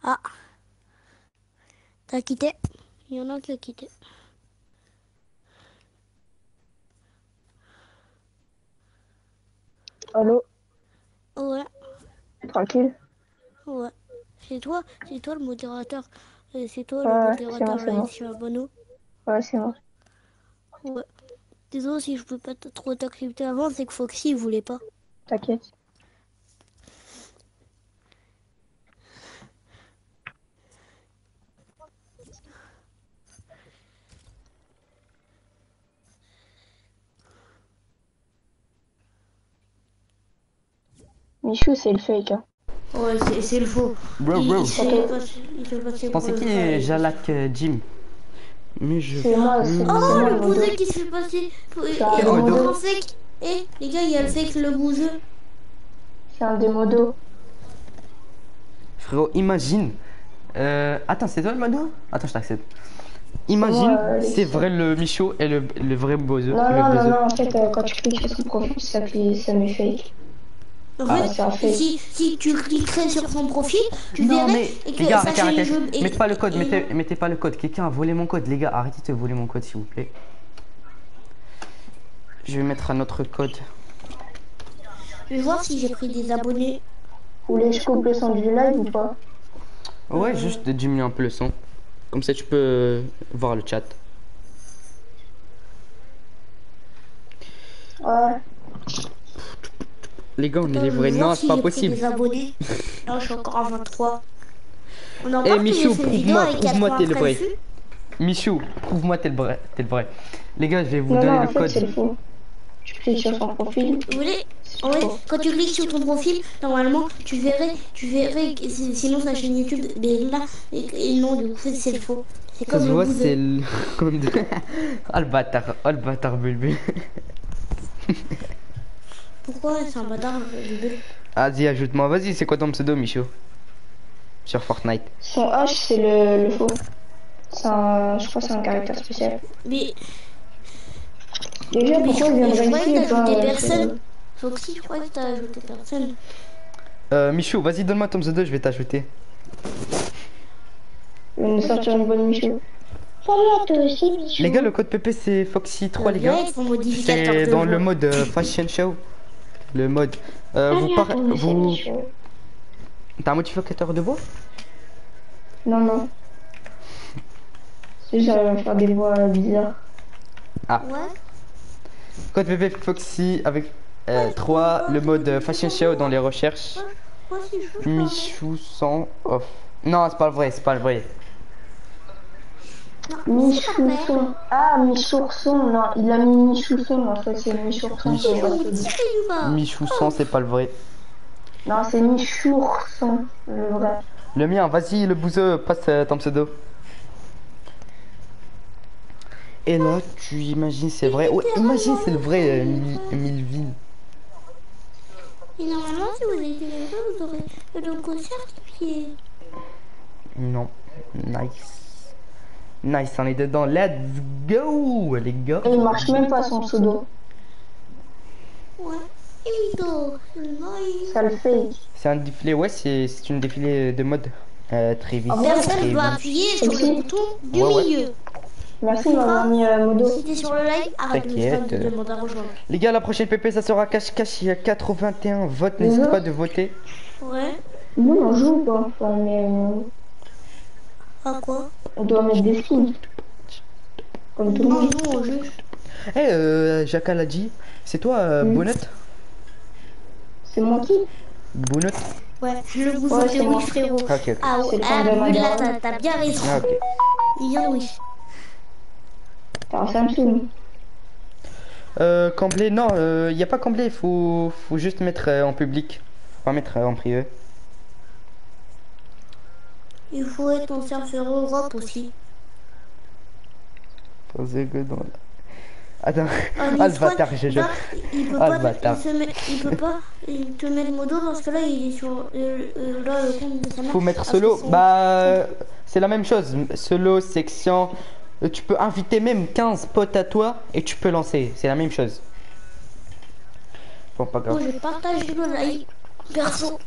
Ah. T'as quitté Il y en a qui a quitté. Allô, Ouais, tranquille ouais. C'est toi, c'est toi le modérateur. Euh, C'est toi le modérateur là ici à Bono. Ouais, c'est moi. Ouais. Désolé si je peux pas trop t'accepter avant, c'est que Foxy il voulait pas. T'inquiète. Michou, c'est le fake. Hein. Ouais, c'est- c'est le faux. Bro, Il, bro. il fait passer- il fait passer pour qui est vrai. Jalak euh, Jim. Mais je. C'est moi, Oh, le bouseux qui se fait passer. pour- Et on prend fake. Eh, les gars, il y a le fake, le bouseux. C'est un des modos. Frérot, imagine. Euh... Attends, c'est toi le modo? Attends, je t'accepte. Imagine, Ouais, euh, c'est vrai le Michaud et le, le vrai Bozo. Non, non, non, non, en fait, euh, quand tu cliques sur son profil, ça, fait- ça met fake. Ah, fait, si, si tu cliquerais sur son profil, tu Non verrais mais et que les gars, ça jeu- Mettez pas le code, et- mettez, mettez pas le code. Quelqu'un a volé mon code, les gars, arrêtez de voler mon code s'il vous plaît. Je vais mettre un autre code. Je vais voir si j'ai pris des abonnés. Vous voulez que je coupe le son du live ou pas? Ouais, juste diminuer un peu le son. Comme ça, tu peux voir le chat. Ouais. Les gars, on est les je vrais. Non, c'est pas possible. Abonnés. Non, je suis encore à 23. On en Eh, Michou, prouve-moi, prouve-moi t'es le 93 vrai. Michou, prouve-moi t'es le vrai. T'es le vrai. Les gars, je vais vous Non, donner non, en le fait, c'est code. faux. Tu cliques sur son profil. Vous voulez En fait, quand tu cliques sur ton profil, normalement, tu verrais, tu verrais, que c'est- sinon sa chaîne YouTube, mais là, et, et non, du coup, c'est le faux. C'est comme le c'est le. oh le bâtard, oh le bâtard bulbul. Pourquoi c'est un bâtard Vas-y, ajoute-moi. Vas-y, c'est quoi ton pseudo, Michou Sur Fortnite? Son H, c'est le, le faux. C'est un, je crois que c'est un caractère spécial. Mais, Déjà, pourquoi il vient de je croyais vérifier que t'as pas ajouté euh, personne. Foxy, je croyais que t'as ajouté personne. Euh, Michou, vas-y, donne-moi ton pseudo, je vais t'ajouter. Vient de sortir une bonne Michou. Salut à toi aussi, Michou. Les gars, le code PP c'est Foxy3, les gars. C'est dans le mode euh, Fashion Show. Le mode. Euh, vous Salut à par... toi aussi, vous. T'as un modificateur de voix? Non, non. Juste, j'arrive à faire des voix euh, bizarres. Ouais. Code PP Foxy avec 3, le mode euh, Fashion Show dans les recherches. Michou sans off. Non, c'est pas le vrai, c'est pas le vrai. Michourson. Ah, Michourson. Non, il a mis Michourson. En fait, c'est Michourson. Michou. c'est pas le vrai. Non, c'est Michourson, le vrai. Le mien, vas-y, le bouseux, passe euh, ton pseudo. Et là, tu imagines, c'est vrai. Ouais, imagine, c'est le vrai euh, Mil- Milleville. Et normalement, si vous les aurez le logo certifié. Non. Nice. Nice, on est dedans. Let's go, les gars. Il marche même pas son pseudo. Ouais. Ça le fait. C'est un défilé, ouais, c'est c'est une défilé de mode. Euh, très vite. Ah Personne doit appuyer sur le bouton du Ouais, ouais. milieu. Merci de m'avoir mis euh, modo. Si t'es sur le live, arrête le T'inquiète. stand de demander à rejoindre. Les gars, la prochaine PP, ça sera cache-cache. Il y a 81 votes. N'hésite pas de voter. Ouais. Nous, on joue ou pas Enfin, mais, euh, À quoi? On doit mettre des skins. Comme tout le monde. Eh, euh, Jacques l'a dit. C'est toi, euh, Mhm. Bonnette C'est moi qui Bonnette Ouais, le bouton Ouais, oui, frérot. Ah, ok, ok. Ah, ouais, ah, là, t'as bien raison. Ah. Il oui. T'as un Samsung. Euh, Comblé, non, il n'y a pas Comblé. Faut, faut juste mettre euh, en public. Pas mettre euh, en privé. Il faut être en serveur Europe aussi. Attends. Mais Ah, j'ai là, Il peut Ah, pas, il, met- il peut pas il te mettre modo parce que là il est sur euh, euh, là, le compte de sa mère. Faut mettre solo. son- Bah, euh, c'est la même chose. Solo, section. Euh, Tu peux inviter même 15 potes à toi et tu peux lancer. C'est la même chose. Bon, pas Moi grave. je partage le live perso.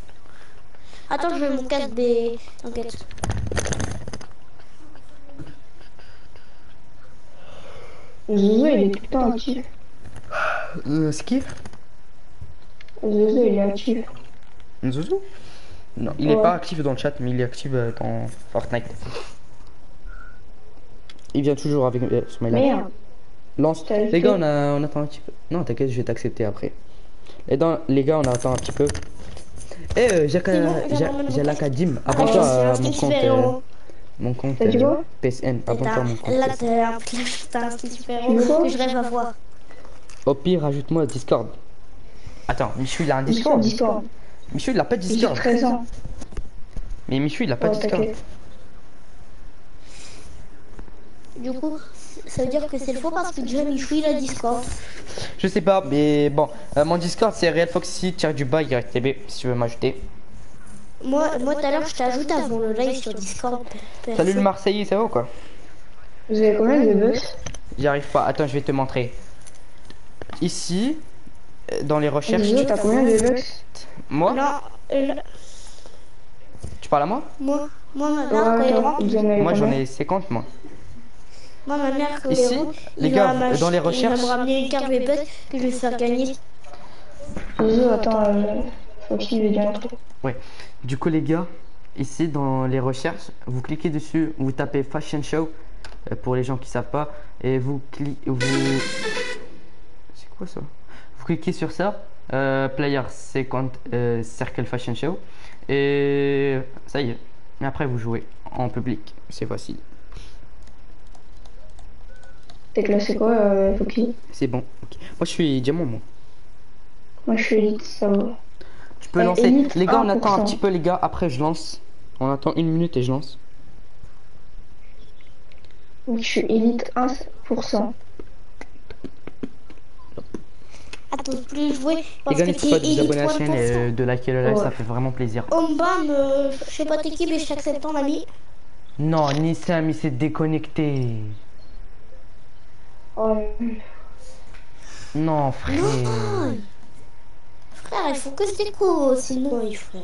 Attends, je vais mon casque des. T'inquiète. Zozo, il est tout le temps actif. Euh, Zozo, il est actif. Zouzou? Non, il est Ouais. pas actif dans le chat, mais il est actif euh, dans Fortnite. Il vient toujours avec euh, son mail. Merde. Lance. Les gars, on, a, on attend un petit peu. Non, t'inquiète, je vais t'accepter après. Les, gars- les gars, on attend un petit peu. Eh, euh, j'ai la. Kadim. Abonne-toi c'est un à mon compte. euh, mon compte euh, PSN. Abonne-toi à mon compte. Là, t'as un petit que je rêve à voir. Au pire, ajoute-moi Discord. Attends, Michou, il a un Discord, Discord. Michou, il a pas J'ai Discord. 13 ans. Mais Michou, il a pas Ouais, Discord. Du coup, ça veut dire que c'est le faux parce que Michou il a Discord. Je sais pas, mais bon. euh, mon Discord, c'est Real Foxy, tiens du bas, YTB, si tu veux m'ajouter. Moi, moi tout à l'heure, je t'ai ajouté avant le live sur Discord. perso. Salut le Marseillais, ça va ou quoi Vous avez combien de bucks J'y arrive pas. Attends, je vais te montrer. Ici, euh, dans les recherches. T'as combien de bucks Moi Non, euh, Tu parles à moi moi, moi, Ouais, Moi, j'en ai 50, moi. Moi, ma mère, quand Ici, les il gars, dans les Il recherches- va me ramener une carte Webex que je vais faire gagner. Zizo, attends, euh, faut qu'il ait bien un truc. Du coup, les gars, ici dans les recherches, vous cliquez dessus, vous tapez Fashion Show euh, pour les gens qui savent pas, et vous cliquez. Vous... C'est quoi ça? Vous cliquez sur ça, euh, Player 50 euh, Circle Fashion Show, et ça y est. Et après, vous jouez en public. C'est facile. T'es classé quoi, euh, C'est bon. ok. Moi, je suis diamant, moi. Moi, je suis élite, ça va. Tu peux Euh, lancer. Elite, Les gars, on attend un 1%. petit peu, les gars. Après, je lance. On attend une minute et je lance. Je suis élite 1%. Attends, plus jouer Les gars, que n'hésitez pas de vous abonner à la chaîne 1%. et de liker le live, Ouais. ça fait vraiment plaisir. Ombam, euh, je sais pas t'es qui, mais je t'accepte en ami. Non, Nissam, il s'est déconnecté. Oh, Non, frère. Frère, il faut que c'est cool, sinon, il frère.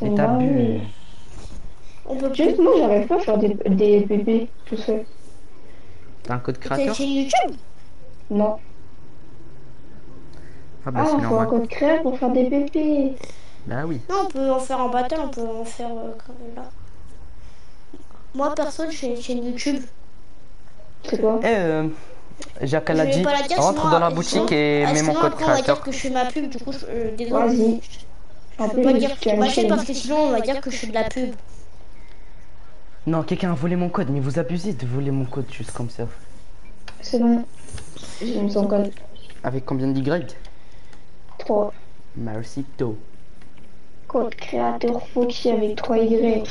Mais c'est t'as bu. On peut plus. Juste, moi, j'arrive pas à faire des, des pépés tout seul. T'as un code T'es créateur chez YouTube Non. Ah bah Ah, c'est faut un code créa pour faire des pépés. Bah oui. Non, on peut en faire en battle, on peut en faire euh, comme là. Moi, perso, je suis chez YouTube. C'est quoi? Eh, euh, Jacques Je l'a vais dit, rentre dans la boutique et Ah, mets mon code après, on va dire créateur. que je fais ma pub, du coup, je, euh, désolé. Vas-y. Je peux pas dire suis à ma une chaîne chaîne. parce que sinon, on va dire que je fais de la pub. Non, quelqu'un a volé mon code, mais vous abusez de voler mon code juste comme ça. C'est bon. J'ai mis son code. Avec combien d'Y 3. Merci, To. Code créateur Foxy avec 3 Y.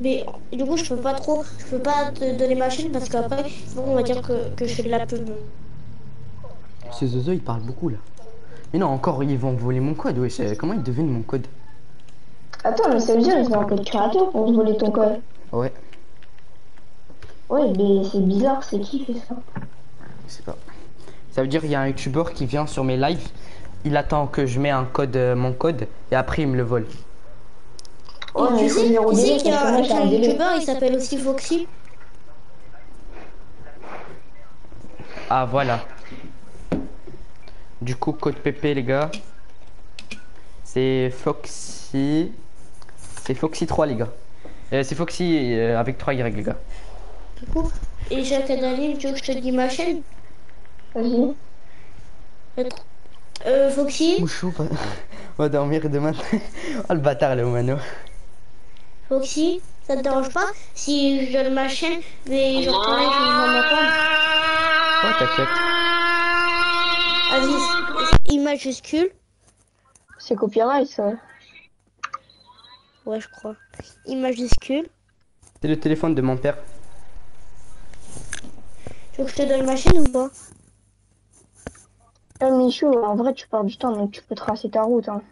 Mais du coup, je peux pas trop, je peux pas te donner ma chaîne parce qu'après, on va dire que, que je fais de la pub. Ce Zozo, il parle beaucoup là. Mais non, encore, ils vont voler mon code, wesh. euh, Comment ils deviennent mon code? Attends, mais ça veut dire qu'ils ont un code créateur pour voler ton code. Ouais, Ouais, mais c'est bizarre, c'est qui fait ça? Je sais pas. Ça veut dire il y a un youtubeur qui vient sur mes lives, il attend que je mets un code, euh, mon code, et après il me le vole. Mais tu sais, tu sais qu'il y a un, youtubeur, il s'appelle aussi Foxy. Ah voilà. Du coup, code PP les gars. C'est Foxy. C'est Foxy 3 les gars. Euh, c'est Foxy euh, avec 3 Y les gars. Du coup, et Adaline, tu veux que je te dise ma chaîne Vas-y. Euh, Foxy, Mouchou va, va dormir demain. oh le bâtard le mano. Foxy, ça te dérange pas si je donne ma chaîne, mais ton live, ils vont m'entendre Ouais t'inquiète. I majuscule. C'est copyright ça. Ouais, je crois. I majuscule. C'est le téléphone de mon père. Tu veux que je te donne ma chaîne ou pas? Eh Michou, en vrai tu pars du temps donc tu peux tracer ta route. Hein.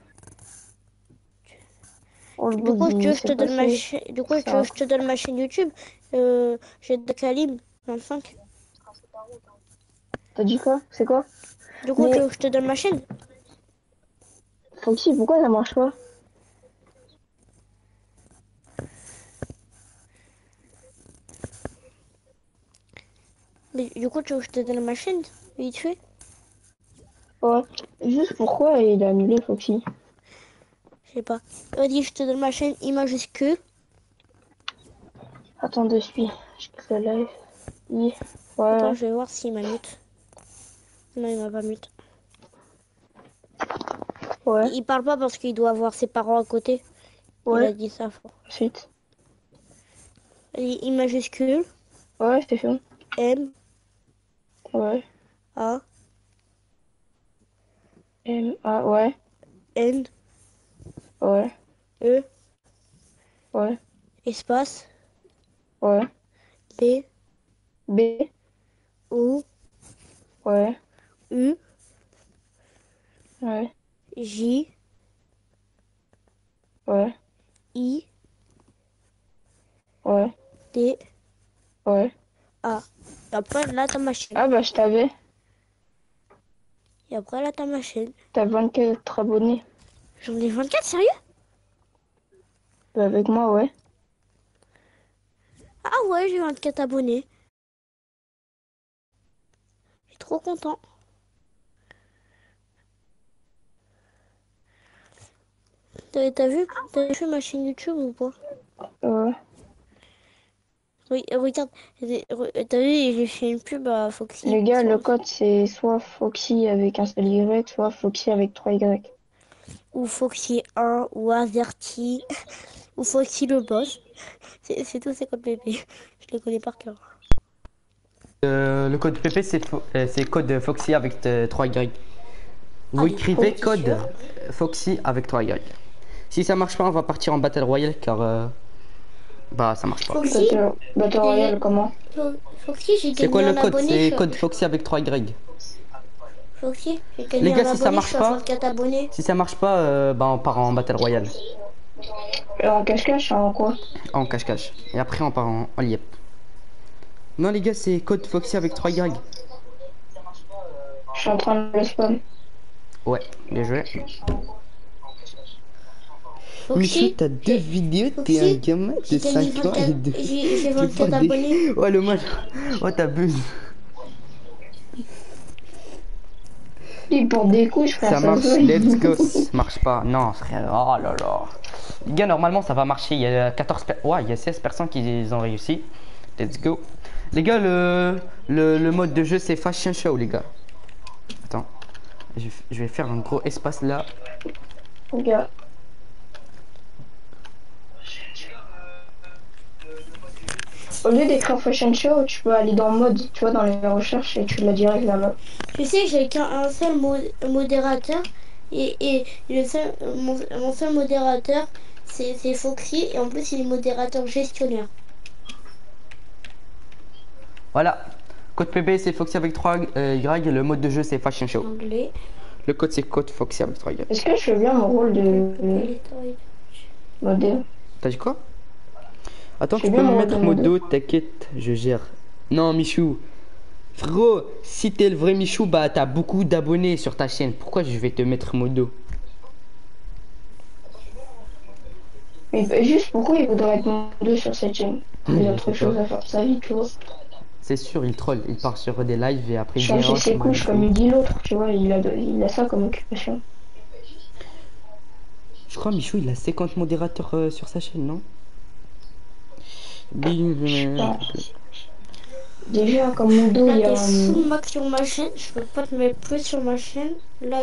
Du coup, tu veux je te donne ma. Du coup, tu veux je te donne ma chaîne YouTube. Euh, j'ai Kalim 25. T'as dit quoi? C'est quoi? Du coup, Mais- tu veux que je te donne ma chaîne? Foxy, pourquoi ça marche pas? Mais du coup, tu veux que je te donne ma chaîne? Vite fait? Ouais. Juste pourquoi il a annulé Foxy? Je sais pas. Vas-y, je te donne ma chaîne I majuscule. Attends de suite. Je crée le live. I. Ouais. Attends, je vais voir s'il m'a mute. Non, il m'a pas mute. Ouais. Il parle pas parce qu'il doit avoir ses parents à côté. Il a Ouais. dit ça fort. Ensuite. Vas-y, I majuscule. Ouais, c'était fait. M. Ouais. A. M. A. Ouais. N. Ouais, E, ouais, espace, ouais. B, B, O, ouais, U, ouais, J, ouais, I, ouais, D, ouais. A. Et après, là, t'as ma chaîne. Ah bah je t'avais. Et après, là, t'as ma chaîne. T'as 24 abonnés. J'en ai 24, sérieux? Bah, avec moi, ouais. Ah ouais, j'ai 24 abonnés. Je suis trop content. T'as vu, t'as vu ma chaîne YouTube ou pas? Ouais. Oui, euh, regarde, re- t'as vu, j'ai fait une pub à Foxy. Les gars, le code c'est soit Foxy avec un seul Y, soit Foxy avec 3 Y. Ou Foxy 1, ou Azerty, ou Foxy le boss. C'est c'est tous ces codes PP. Je les connais par cœur. Euh, le code PP, c'est fo- euh, c'est code Foxy avec 3Y. Vous Allez, écrivez oh, code Foxy avec 3Y. Si ça marche pas, on va partir en Battle Royale car. euh, bah, ça marche pas. Foxy, Battle, Royale, comment Fo- Foxy, j'ai C'est quoi gagné le code. C'est code Foxy avec 3Y. Les gars, si ça marche pas- 24 abonnés. Si ça marche pas, euh, bah, on part en Battle Royale. Euh, En cache-cache, en quoi? En cache-cache. Et après, on part en, en liep. Non, les gars, c'est code Foxy avec 3Y. Je suis en train de le spam. Ouais, bien joué. Foxy, Michel, t'as deux vidéos, t'es un gamin de j'ai gagné 5 ans et 24 de. j'ai- j'ai tu 24 prends des- abonnés. Ouais, le match. Oh, t'abuses. Pour des je ferais Ça marche, let's go. Ça marche pas. Non, frère. Oh là là. Les gars, normalement, ça va marcher. Il y a 14 per- Ouais, il y a 16 personnes qui ont réussi. Let's go. Les gars, le, le, le mode de jeu, c'est Fashion Show, les gars. Attends. Je, je vais faire un gros espace là. Gars. Au lieu d'écrire Fashion Show, tu peux aller dans mode, tu vois, dans les recherches et tu l'as direct là-bas. Je sais que j'ai qu'un un seul mo- modérateur et, et le seul, mon, mon seul modérateur c'est Foxy et en plus il est modérateur gestionnaire. Voilà. Code PB, c'est Foxy avec 3 euh, Y. Le mode de jeu, c'est Fashion Show. Anglais. Le code, c'est code Foxy avec 3 Y. Est-ce que je fais bien mon rôle de modèle T'as dit quoi? Attends, tu peux me mettre modo. modo, t'inquiète, je gère. Non, Michou. Frérot, si t'es le vrai Michou, bah t'as beaucoup d'abonnés sur ta chaîne. Pourquoi je vais te mettre modo Mais bah, juste pourquoi il voudrait être modèle sur cette chaîne? Il a autre sais chose à faire de sa vie, tu vois. C'est sûr, il troll. Il part sur des lives et après il dit, Changer ses couches comme il dit l'autre, tu vois, il a, il a ça comme occupation. Je crois Michou, il a 50 modérateurs euh, sur sa chaîne, non? Bing, pense. Déjà, comme mon dos, Là il y a max sur ma chaîne, je peux pas te mettre plus sur ma chaîne. Là,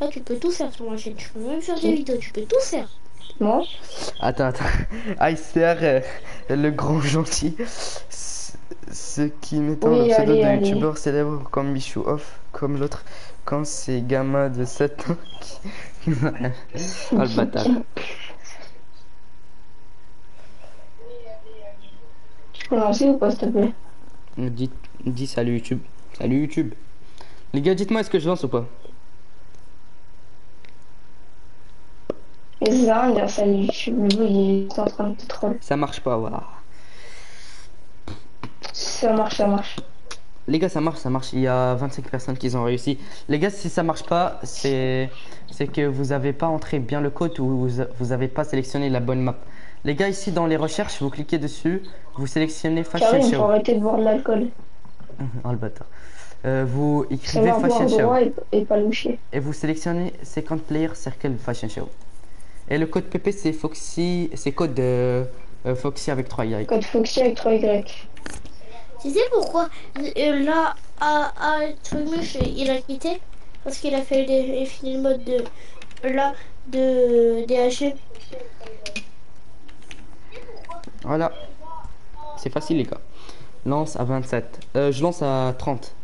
là tu peux tout faire sur ma chaîne, tu peux même faire des vidéos, tu peux tout faire. Moi Attends, attends. Icer, euh, le grand gentil. Ce ce qui mettant Oui, le pseudo allez, de allez. youtubeur célèbre comme Michou Off, comme l'autre, quand c'est gamin de 7 ans qui. oh le bâtard. peux lancer ou pas, s'il te plaît Dis, dis salut YouTube. Salut YouTube. Les gars, dites-moi, est-ce que je lance ou pas ça, le jeu, il est en train de te troll. Ça marche pas, waouh. Ça marche, ça marche. Les gars, ça marche, ça marche. Il y a 25 personnes qui ont réussi. Les gars, si ça marche pas, c'est c'est que vous avez pas entré bien le code ou vous, vous avez pas sélectionné la bonne map. Les gars, ici dans les recherches, vous cliquez dessus, vous sélectionnez Fashion Karim, il faut Show. arrêter de boire de l'alcool. Oh le bâtard. Euh, vous écrivez Fashion Show et, et pas loucher. et vous sélectionnez Second Player Circle Fashion Show. Et le code PP c'est Foxy, c'est code euh, euh, Foxy avec 3 Y. Code Foxy avec 3 Y. Tu sais pourquoi là, à, à il a quitté? Parce qu'il a fait des, il fini le mode de là de DHM. Voilà. C'est facile les gars. Lance à 27. Euh, je lance à 30.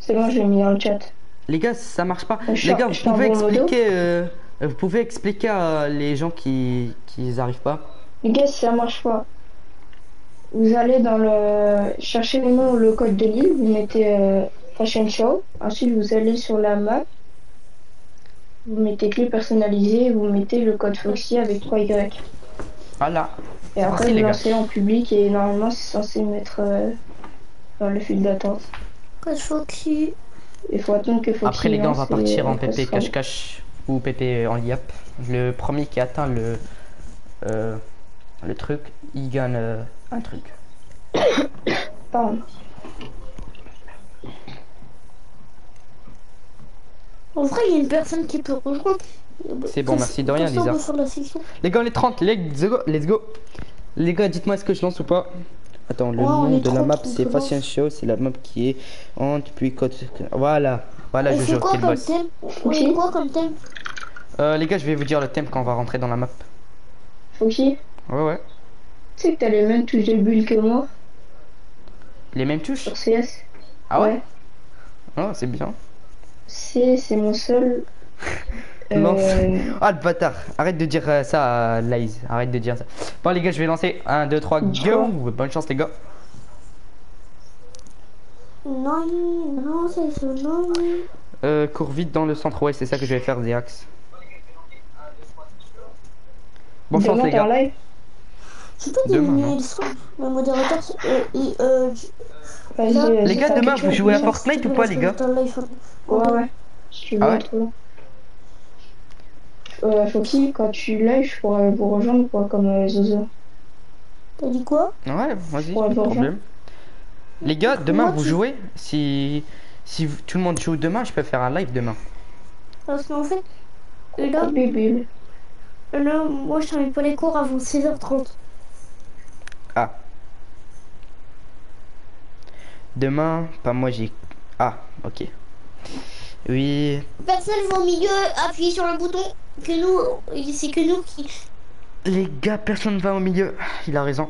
C'est bon, je l'ai mis dans le chat. Les gars, ça marche pas. Je Les gars, vous pouvez expliquer, euh, vous pouvez expliquer à les gens qui qui arrivent pas. Les gars, ça marche pas, vous allez dans le chercher le nom ou le code de l'île, vous mettez euh, Fashion Show. Ensuite, vous allez sur la map, vous mettez clé personnalisée, vous mettez le code Foxy avec 3Y. Voilà. Et après, vous lancez en public et normalement, c'est censé mettre euh, dans le fil d'attente. Code Foxy. Il faut attendre que Foxy Après les gars, on va partir en PP cache-cache ou PP en liap. Le premier qui atteint le euh, le truc, il gagne euh, un truc. Pardon. En vrai, il y a une personne qui peut rejoindre. C'est bon, merci de rien, Lisa. Les gars, on est 30, let's go, let's go. Les gars, dites-moi est-ce que je lance ou pas? Attends, le Ouais, on nom de la 30, map c'est Fashion Show, c'est la map qui est entre puis code. Voilà, voilà, Et je c'est joue quoi qui est le comme boss. thème? Ok. C'est quoi comme thème? Euh, les gars, je vais vous dire le thème quand on va rentrer dans la map. Foxy, Ouais, ouais. tu sais que t'as les mêmes touches de bulle que moi? Les mêmes touches? Sur CS Ah ouais, Oh, c'est bien. C'est mon seul. Non. Euh, Ah le bâtard, arrête de dire euh, ça à Lize, arrête de dire ça. Bon les gars, je vais lancer 1, 2, 3, go Bonne chance les gars. Non, non, c'est ce non. Euh, cours vite dans le centre, ouais, c'est ça que je vais faire, Zéax. Bonne chance les gars. live Tu peux diminuer le son Le modérateur, euh, il- euh, Là, Les gars, demain, vous jouez à. Fortnite ou pas les gars Ouais, ouais. Ah. Euh, Foxy, quand tu live, je pourrais vous rejoindre quoi, comme euh, Zozo. T'as dit quoi? Ouais, vas-y, pas de problème. Les gars, demain vous tu- jouez? Si si vous- tout le monde joue demain, je peux faire un live demain. Parce qu'en fait, là, Bébé. là, moi je termine pas les cours avant 16h30. Ah. Demain, pas moi j'ai. Ah, ok. Oui. Personne va au milieu, appuyer sur le bouton. Que nous, c'est que nous qui. Les gars, personne va au milieu. Il a raison.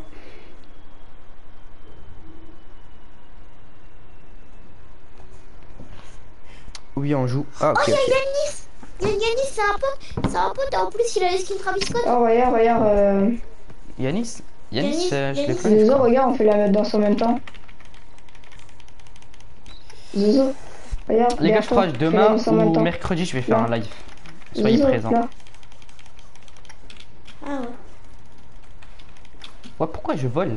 Oui, on joue. Ah, ok. Oh, il y a. Yanis Yanis, c'est un pote, c'est un pote, en plus il a les skins Travis Scott. Oh, regarde, regarde. Euh... Yanis? Yanis, Yanis, euh, je le Yanis. connais. Zozo, regarde, on fait la danse en même temps. Zozo, regarde. Les gars, je crois que demain ou mercredi, je vais faire un live. Soyez présents. là. Ah ouais. Ouais, pourquoi je vole?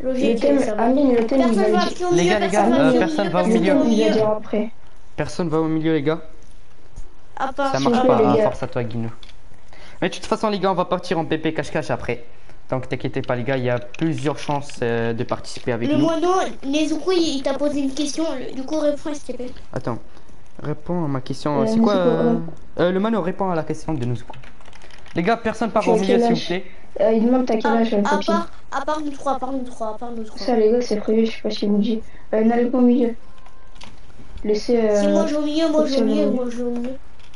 Le Logique, thème, ça va. Amine, le thème, il Personne va au Les milieu, gars, les gars, personne va euh, appuyer au personne milieu, va au personne milieu. Personne va au milieu, les gars. À part Ça marche pas, les hein, gars. force à toi, Guinou. Mais de toute façon, les gars, on va partir en PP cache-cache après. Donc, t'inquiétez pas, les gars, il y a plusieurs chances euh, de participer avec Le nous. moineau, Nezuko, il il t'a posé une question. le- Du coup, réponds, s'il te plaît. Attends, réponds à ma question. Euh, c'est quoi euh, euh, Le Mano répond à la question de Nezuko. Les gars, personne part au milieu, s'il vous plaît. Euh, il demande t'as quel À, âge, à Foxy. part, à part nous trois, à part nous trois, à part nous trois. Ça, les gars, c'est privé, je sais pas si vous le dites. Euh, n'allez pas au milieu. Laissez. Euh... Si moi je vais au milieu, moi je vais au milieu, moi je vais au milieu.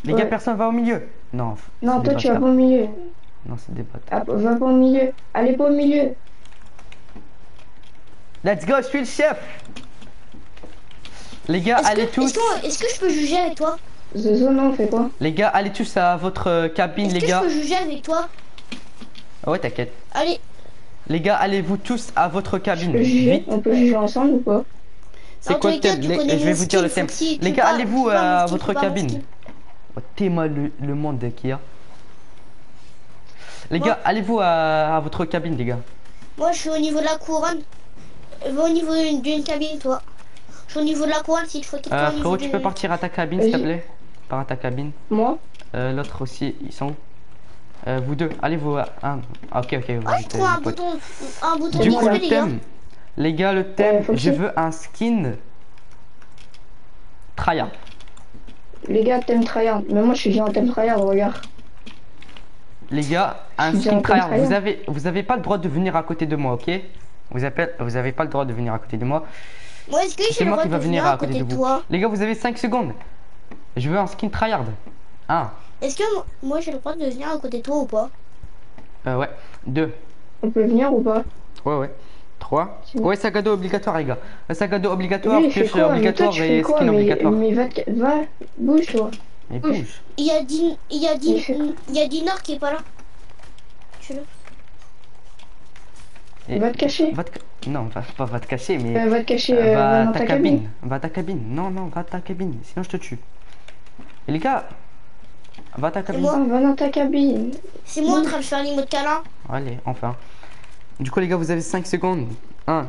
Les Ouais. gars, personne va au milieu. Non, Non, toi, tu vas pas au milieu. Non, c'est des bâtards. Ah, va pas au milieu. Allez pas au milieu. Let's go, je suis le chef. Les gars, Est-ce allez que, tous. est-ce que, est-ce que je peux juger avec toi? Zozo, non, on fait quoi Les gars, allez tous à votre euh, cabine, Est-ce les que gars. je peux juger avec toi? Ah ouais, t'inquiète. Allez, Les gars, allez-vous tous à votre cabine. On peut juger? Vite. On peut juger ensemble ou pas? C'est quoi le thème? Les- Je vais vous dire le thème. Les gars, allez-vous à votre cabine? Oh, T'es-moi le, le monde qu'il y a. Les Moi- gars, allez-vous à, à votre cabine, les gars. Moi je suis au niveau de la couronne. Va au niveau d'une cabine, toi. Je suis au niveau de la couronne si tu faut quelqu'un Euh, frérot, tu de- peux partir à ta cabine, s'il te plaît Par à ta cabine. Moi Euh, L'autre aussi, ils sont où Euh, Vous deux, allez-vous à... Ah, ok, ok. vous Ah, je êtes, trouve un bouton, un bouton Du coup, le les gars. thème... Les gars, le thème, je veux un skin... Traya. Les gars, thème tryhard. Mais moi, je suis déjà en thème tryhard, regarde. Les gars, un tryhard. Vous avez, vous avez pas le droit de venir à côté de moi, ok? Vous avez, vous avez pas le droit de venir à côté de moi. Moi, est-ce que C'est j'ai le moi droit qui de va venir à côté de de vous. toi? Les gars, vous avez 5 secondes. Je veux un skin tryhard. Un. Est-ce que mo- moi j'ai le droit de venir à côté de toi ou pas? Euh, ouais. Deux. On peut venir ou pas? Ouais, ouais. 3. C'est bon. Ouais, sac à dos obligatoire, les gars. Un sac à dos obligatoire, fait pioche quoi? Mais toi, obligatoire et quoi? skin mais, obligatoire. mais va, va, bouge toi. Il y a Din, il y a Din, Il fait- il y a Dinor qui est pas là. Tu le Et- Va te cacher. Va te... ca- Non, va, pas va te cacher, mais... Euh, va te cacher euh, euh, va dans à ta ta cabine. cabine. Va à ta cabine. Non, non, va à ta cabine. Sinon, je te tue. Et les gars, va à ta cabine. Va, va dans ta cabine. C'est moi en train de faire l'imote câlin. Allez, enfin. Du coup, les gars, vous avez 5 secondes. 1.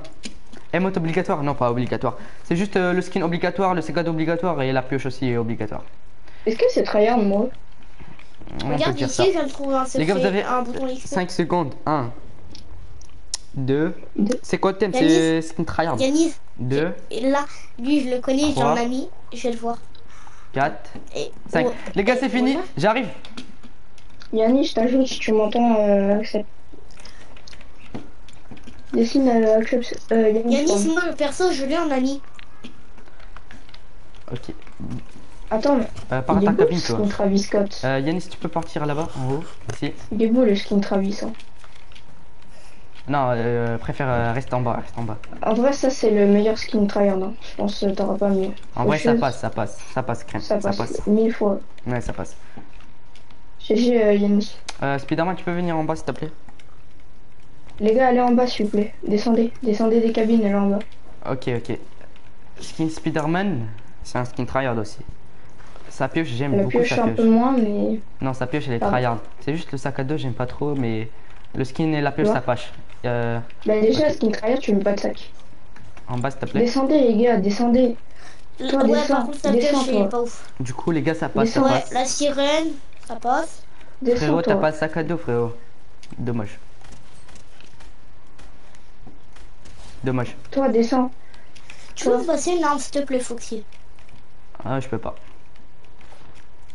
Emote obligatoire Non, pas obligatoire. C'est juste euh, le skin obligatoire, le secad obligatoire et la pioche aussi est obligatoire. Est-ce que c'est tryhard moi On Regarde ici, ça. je viens de trouver un secret, Les gars, vous avez un bouton X. 5 secondes. 1. 2. Deux. C'est quoi le thème? C'est skin tryhard. Yanis, 2. et là, lui, je le connais, j'ai un ami, je vais le voir. 4. Et 5. oh, Les gars, c'est fini. voilà. J'arrive. Yannis, je t'ajoute si tu m'entends. Euh, accepte. Dessine euh, accepte. Euh, Yannis, pardon. moi, le perso, je l'ai en ami. Ok. Attends, mais Euh, est ta le cabine, toi. skin Travis Scott. Euh, Yanis, tu peux partir là-bas, en haut. Ici. Il est beau le skin Travis. hein. Non, euh, préfère euh, rester en bas, reste en bas. En vrai, ça c'est le meilleur skin tryhard. hein. Je pense que t'auras pas mieux. En vrai, ça passe, ça passe, ça passe, crème. Ça Ça passe, passe. mille fois. Ouais, ça passe. GG euh, Yannis. Euh, Spiderman, tu peux venir en bas, s'il te plaît? Les gars, allez en bas s'il vous plaît. Descendez, descendez des cabines, allez en bas. Ok, ok. Skin Spiderman, c'est un skin tryhard aussi. Sa pioche, j'aime beaucoup pioche sa un pioche. peu moins, mais Non, sa pioche, elle est tryhard. C'est juste le sac à dos, j'aime pas trop, mais le skin et la pioche, Ouais. ça passe. Euh, bah, déjà, skin tryhard, tu mets pas de sac. en bas, s'il te plaît. Descendez les gars, descendez. Toi, ouais, descends, par contre, ta descends, pioche, toi. est pas ouf. Du coup, les gars, ça passe, ça Descends. Passe. la sirène, ça passe. Descends Frérot, t'as pas de sac à dos, frérot. Dommage. Dommage. Toi, descends. Tu peux passer une arme, s'il te plaît, Foxy Ah, je peux pas.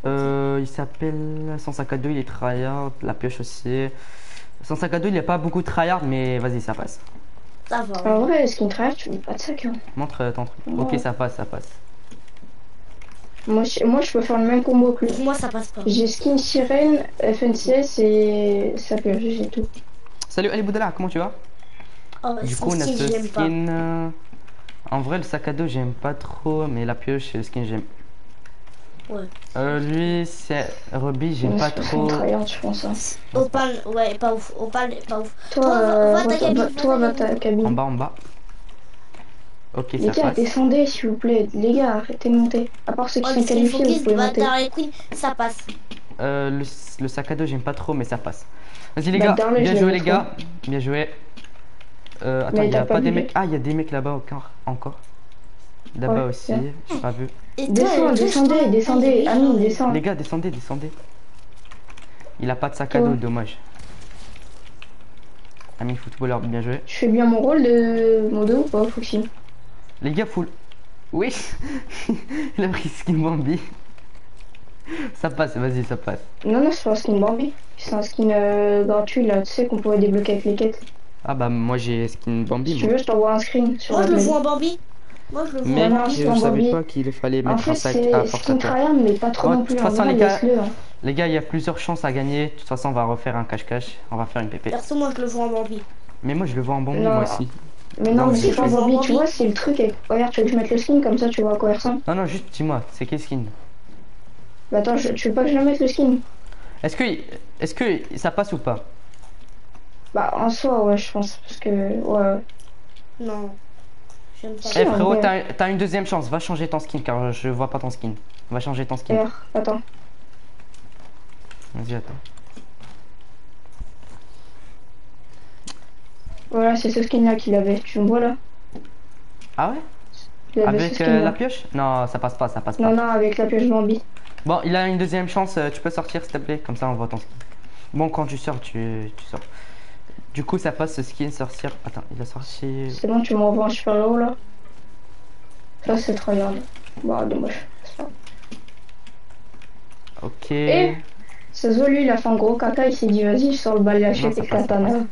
Euh, il s'appelle son sac à dos, il est tryhard, la pioche aussi. Son sac à dos, il n'y a pas beaucoup de tryhard, mais vas-y, ça passe. Ça va. En vrai, skin tryhard, tu mets pas de sac. Hein. Montre euh, ton truc. Ouais. Ok, ça passe, ça passe. Moi, je, moi, je peux faire le même combo que lui. Moi, ça passe pas. J'ai skin sirène, FNCS et ça pioche, j'ai tout. Salut Ali Boudala, comment tu vas? Oh, Du coup, on a skin, ce pas. skin. euh, En vrai, le sac à dos, j'aime pas trop, mais la pioche, c'est le skin, j'aime. Ouais. Euh, lui, c'est Ruby, j'aime Ouais, pas trop. tryhard, je pense. hein. Opal, ouais, pas ouf. Opal, pas ouf. Toi, Toi, va- euh, va ta va- cabine, toi, va ta. En bas, en bas. Ok, Les ça gars, passe. descendez s'il vous plaît. Les gars, arrêtez de monter. À part ceux qui Oh, sont qualifiés, vous pouvez monter. Queen, ça passe. Euh, le, le sac à dos, j'aime pas trop, mais ça passe. Vas-y, les Bah, gars, bien joué, les gars. Bien joué. Euh, attends, il y a t'as pas, pas des mecs. Ah, il y a des mecs là-bas encore. encore. Là-bas Ouais, aussi, j'ai pas vu. Et Descends, descendez, descendez. toi, descends. Les gars, descendez, descendez. Il a pas de sac à dos, dommage. Ami footballeur, bien joué. Je fais bien mon rôle de modo ou pas, Foxy? Les gars, full. Oui Il a pris skin Bambi. Ça passe, vas-y, ça passe. Non, non, c'est pas un skin Bambi. C'est un skin euh, gratuit là, tu sais qu'on pouvait débloquer avec les quêtes. Ah bah, moi j'ai skin Si Bambi. tu veux, je t'envoie un screen sur Moi, la je le mail. vois en Bambi. Moi, je le vois Mais en Bambi. je en savais Bambi. pas qu'il fallait En mettre fait, un sac à mais pas trop non de plus. toute en façon, les gars- hein. Les gars, il y a plusieurs chances à gagner. De toute façon, on va refaire un cache-cache. On va faire une pépé. Perso, moi, je le vois en Bambi. Mais moi, je le vois en Bambi, Non. moi aussi. Mais Non, non, mais c'est je pas le vois en Bambi, tu Bambi. vois, c'est le truc avec. Regarde, tu veux que je mette le skin comme ça, tu vois à quoi il ressemble Non, non, juste dis-moi, c'est quel skin? Bah attends, je- tu veux pas que je le mette le skin? Est-ce que, est-ce que ça passe ou pas? Bah en soi, ouais, je pense. Parce que, ouais. Non. Eh frérot, t'as, t'as une deuxième chance. Va changer ton skin car je vois pas ton skin. Va changer ton skin. Attends. Vas-y, attends. Voilà, c'est ce skin là qu'il avait. Tu me vois là? Ah ouais? Avec euh, la pioche? Non, ça passe pas, ça passe pas. Non, non, avec la pioche Bambi. Bon, il a une deuxième chance. euh, Tu peux sortir s'il te plaît? Comme ça, on voit ton skin. Bon, quand tu sors, tu, tu sors. Du coup, ça passe ce skin sortir. Attends, il a sorti. C'est bon, tu m'envoies un super héros là. Ça, c'est très bien. Bah, dommage. Ok. Et Ça se voit, lui, il a fait un gros caca. Il s'est dit, vas-y, je sors le balai ça et katana. passe.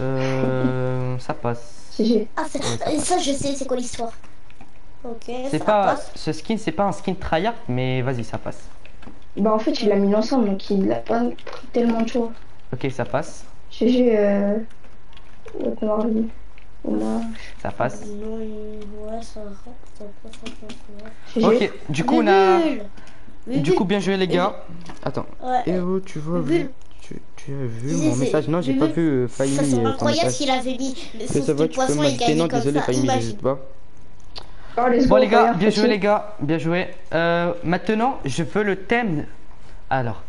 Euh, ça passe. Si j'ai. Ah, c'est- Ouais, ça et ça, je sais, c'est quoi l'histoire? Ok, C'est ça pas passe. ce skin, c'est pas un skin tryhard, mais vas-y, ça passe. Bah, en fait, il l'a mis ensemble, donc il a pas pris tellement de choix. Ok, ça passe. GG, euh. Ça passe. Ça ça ça. Ok, du coup, on a. Du coup, bien joué, les gars. Attends. Ouais. Eh oh, tu vois, tu, tu as vu mon message? Non, j'ai pas vu euh, Ça Failli serait incroyable s'il avait mis le Que sauce ça va, de tu peux poisson et gagné Non, comme désolé, ça. Failli, Imagine. j'hésite pas. Oh, Bon les gars, bien joué les gars, bien joué. Euh, maintenant, je veux le thème. Alors,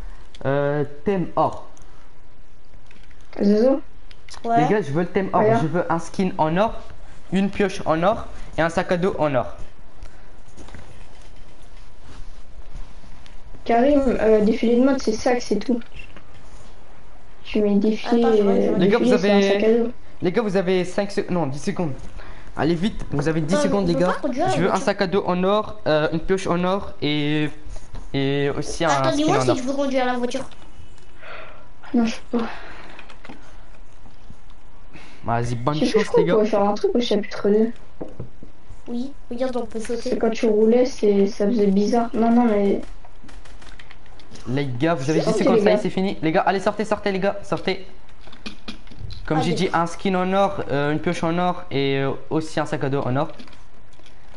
euh, thème or. Zozo Ouais. Les gars, je veux le thème or. Je veux un skin en or, une pioche en or et un sac à dos en or. Karim, euh, défilé de mode, c'est ça que c'est tout. Tu mets défilé. Attends, euh. Les gars, vous avez- à. Les gars, vous avez 5 secondes. Non, 10 secondes. Allez vite, vous avez 10 Non, secondes on les gars. Je veux un sac à dos en or, euh, une pioche en or et et aussi un Attends, skin dis-moi en si or. je veux conduire la voiture. Non, je peux pas. Vas-y, bonne Je sais plus, je chance crois les qu'on gars. pourrait faire un truc au chapitre 2. Oui, regarde, on peut C'est sauter. quand tu roulais, c'est ça faisait bizarre. Non, non, mais. Les gars, vous avez 10 Sortez, secondes, ça y est, gars. c'est fini. Les gars, allez, sortez, sortez, les gars, sortez. Comme j'ai dit, un skin en or, euh, une pioche en or et euh, aussi un sac à dos en or.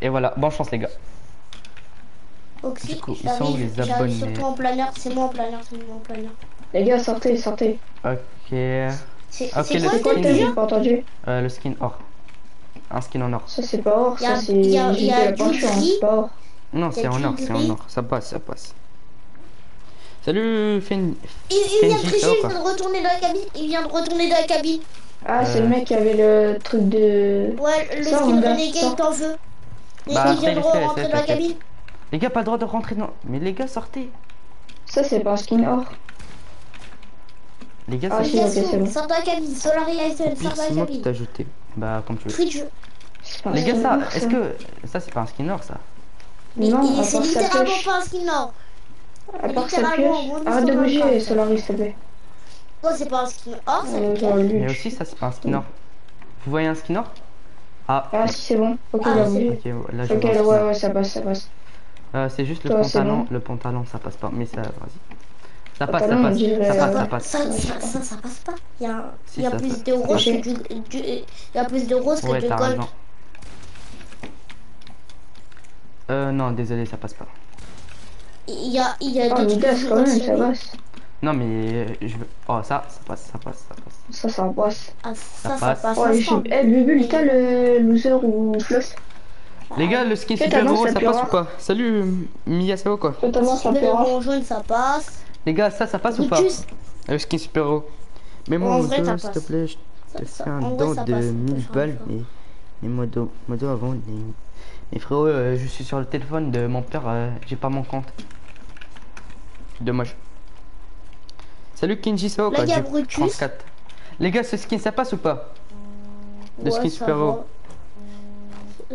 Et voilà, bonne chance, les gars. Oxy, Du coup, ils sont où, les abonnés? surtout en planeur, c'est moi en planeur, c'est moi en planeur. Les gars, sortez, sortez. Ok. C'est Ok, c'est le quoi skin. que thème j'ai déjà pas entendu Euh, le skin or. Un skin en or. Ça, c'est pas or, ça, c'est. y a- j'ai y a hein, gris. c'est pas or. Non, c'est en or, c'est en or. Ça passe, ça passe. Salut, Fen... Il, il vient de tricher, il vient de retourner dans la cabine, il vient de retourner dans la cabine. Ah, c'est Euh. le mec qui avait le truc de. Ouais, le Ça, skin Renegade veut. Et Bah, il vient de rentrer dans la cabine. Les gars, pas le droit de rentrer dans... Mais les gars, sortez. Ça, c'est pas un skin or. Les gars, Ah, c'est ok, c'est bon. sors de la cabine, Solari Aizen, sors de la c'est moi qui t'ai ajouté. Bah, comme tu veux. Twitch, C'est pas un Les gars, ça, est-ce que... Ça, c'est pas un skin or, ça mais Non, il- à c'est part sa littéralement pas un skin or. À part sa pioche. Arrête de bouger, le Solaris, s'il te plaît. Toi, c'est pas un skin or, le lui. Mais aussi, ça, c'est pas un skin or. Vous voyez un skin or? Ah, Ah, si, c'est bon. Ok, Ah, là, c'est oui. ok, là, je Ok, vois un ouais, ouais, ça passe, ça passe. Euh, c'est juste le Toi, c'est pantalon. bon Le pantalon, ça passe pas. Mais ça, vas-y. Ça passe, ça passe. Ça passe, euh, ça passe. Ça, ça, ça, ça passe pas. Il y a, Si, il y a ça plus passe. de rose que du, du- il y a plus de rose que Ouais, de gold. Euh, non, désolé, ça passe pas. Il y a, il y a Oh, des quand même, ça passe. Non, mais euh, je veux. Oh, ça, ça passe, ça passe, ça passe. Ça, ça passe. Ah, ça, Ça ça passe. passe. Oh, ça je... Eh, Bubule, t'as le loser ou fluff Les gars, le skin Faites super héros, ça passe ou pas? Salut, Mia, ça va quoi Totalement, ça Le peut rare. rond jaune, ça passe. Les gars, ça, ça passe ou pas Le skin super héros. Mais moi, modo, s'il te passe. plaît, je te ça- fais un don de passe. 1000 Enfin, balles. Mais, mais modo, modo avant, les, les frérots, euh, je suis sur le téléphone de mon père, euh, j'ai pas mon compte. Dommage. Salut Kenji, ça va Là, quoi il y a J'ai Brutus. 34. Les gars, ce skin, ça passe ou pas? Le Ouais, skin super va.